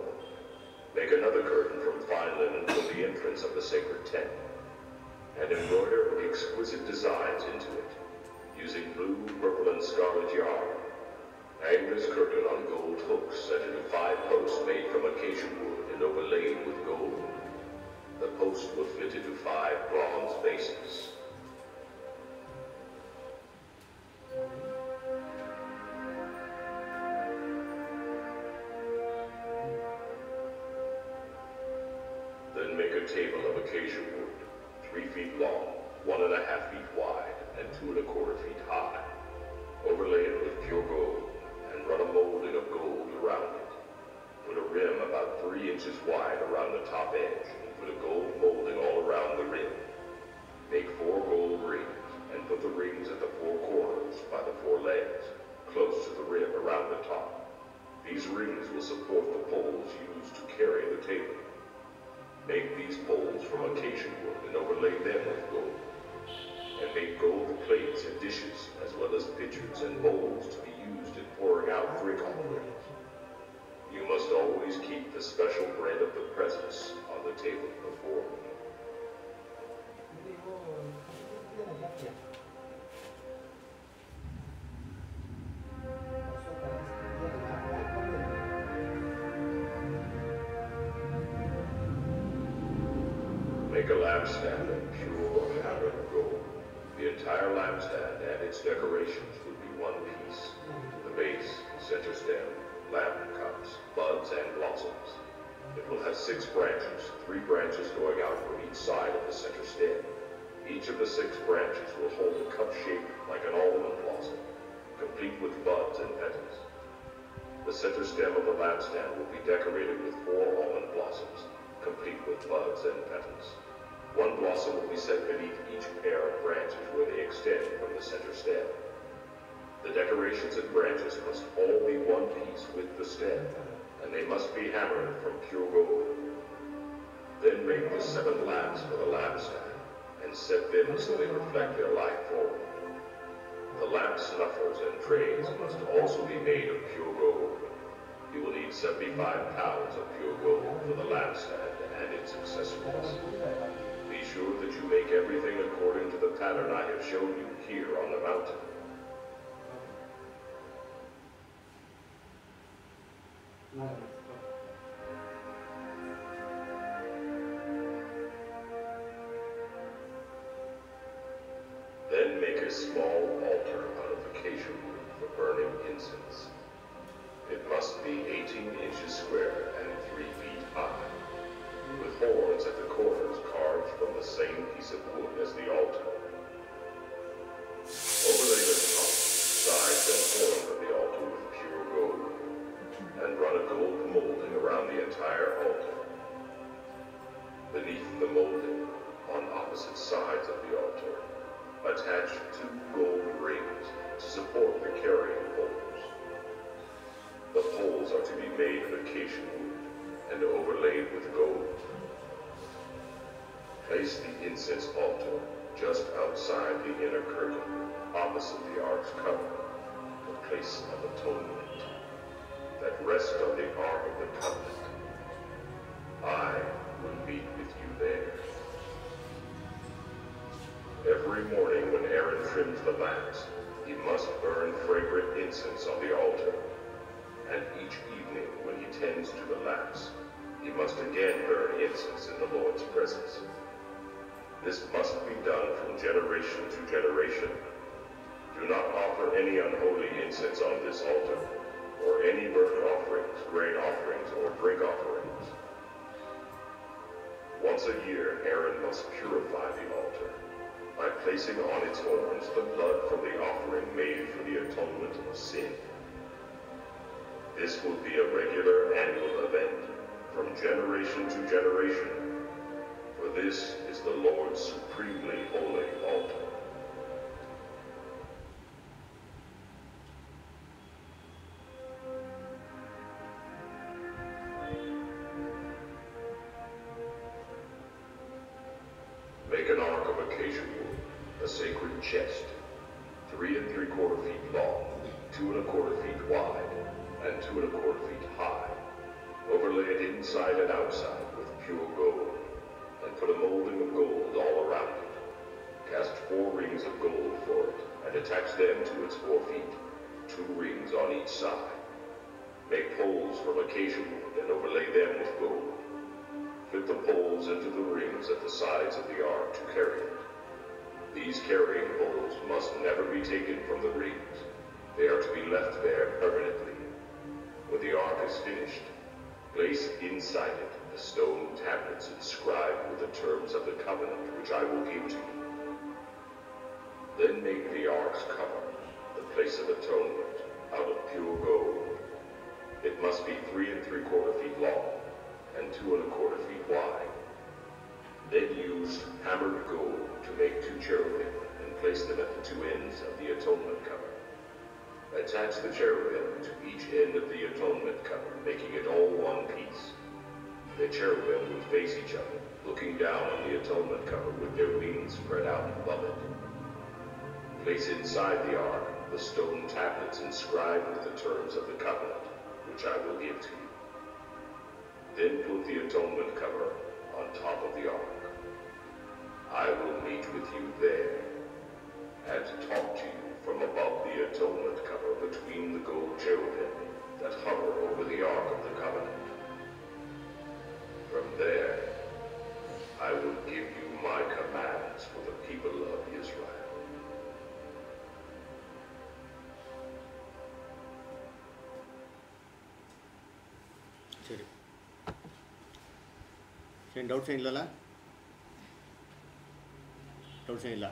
Make another curtain from fine linen for the entrance of the sacred tent, and embroider exquisite designs into it, using blue, purple, and scarlet yarn. Hang this curtain on gold hooks set into five posts made from acacia wood and overlaid with gold. The post will fit into five bronze bases. Then make a table of acacia wood, three feet long, one and a half feet wide, and two and a quarter feet high. Overlay it with pure gold, and run a molding of gold around it. Put a rim about three inches wide around the top edge, put a gold molding all around the rim. Make four gold rings, and put the rings at the four corners by the four legs, close to the rim around the top. These rings will support the poles used to carry the table. Make these poles from acacia wood and overlay them with gold. And make gold plates and dishes, as well as pitchers and bowls to be used in pouring out drink offerings. You must always keep the special bread of the presence the table before me. Make a lampstand of pure hammered gold. The entire lampstand and its decorations would be one piece. The base, center stem, lamp cups, buds, and blossoms. It will have six branches, three branches going out from each side of the center stem. Each of the six branches will hold a cup shaped like an almond blossom, complete with buds and petals. The center stem of the lampstand will be decorated with four almond blossoms, complete with buds and petals. One blossom will be set beneath each pair of branches where they extend from the center stem. The decorations and branches must all be one piece with the stem, and they must be hammered from pure gold. Then make the seven lamps for the lampstand, and set them so they reflect their light forward. The lamp snuffers and trays must also be made of pure gold. You will need 75 pounds of pure gold for the lampstand and its accessories. Be sure that you make everything according to the pattern I have shown you here on the mountain. Then make a small altar out of acacia wood for burning incense. It must be 18 inches square and 3 feet high, with horns at the corners carved from the same piece of wood as the altar. Place the incense altar just outside the inner curtain, opposite the ark's cover, the place of atonement, that rests on the ark of the covenant. I will meet with you there. Every morning when Aaron trims the lamps, he must burn fragrant incense on the altar. And each evening when he tends to the lamps, he must again burn incense in the Lord's presence. This must be done from generation to generation. Do not offer any unholy incense on this altar, or any burnt offerings, grain offerings, or drink offerings. Once a year, Aaron must purify the altar by placing on its horns the blood from the offering made for the atonement of sin. This will be a regular annual event from generation to generation, for this is the Lord's supremely holy the stone tablets inscribed with the terms of the covenant, which I will give to you. Then put the atonement cover on top of the ark. I will meet with you there and talk to you from above the atonement cover between the gold cherubim that hover over the ark of the covenant. From there, I will give you my commands for the people of Israel. ಏನು ಡೌಟ್ಸ್ ಏನಿಲ್ಲಲ್ಲ ಡೌಟ್ಸ್ ಏನಿಲ್ಲ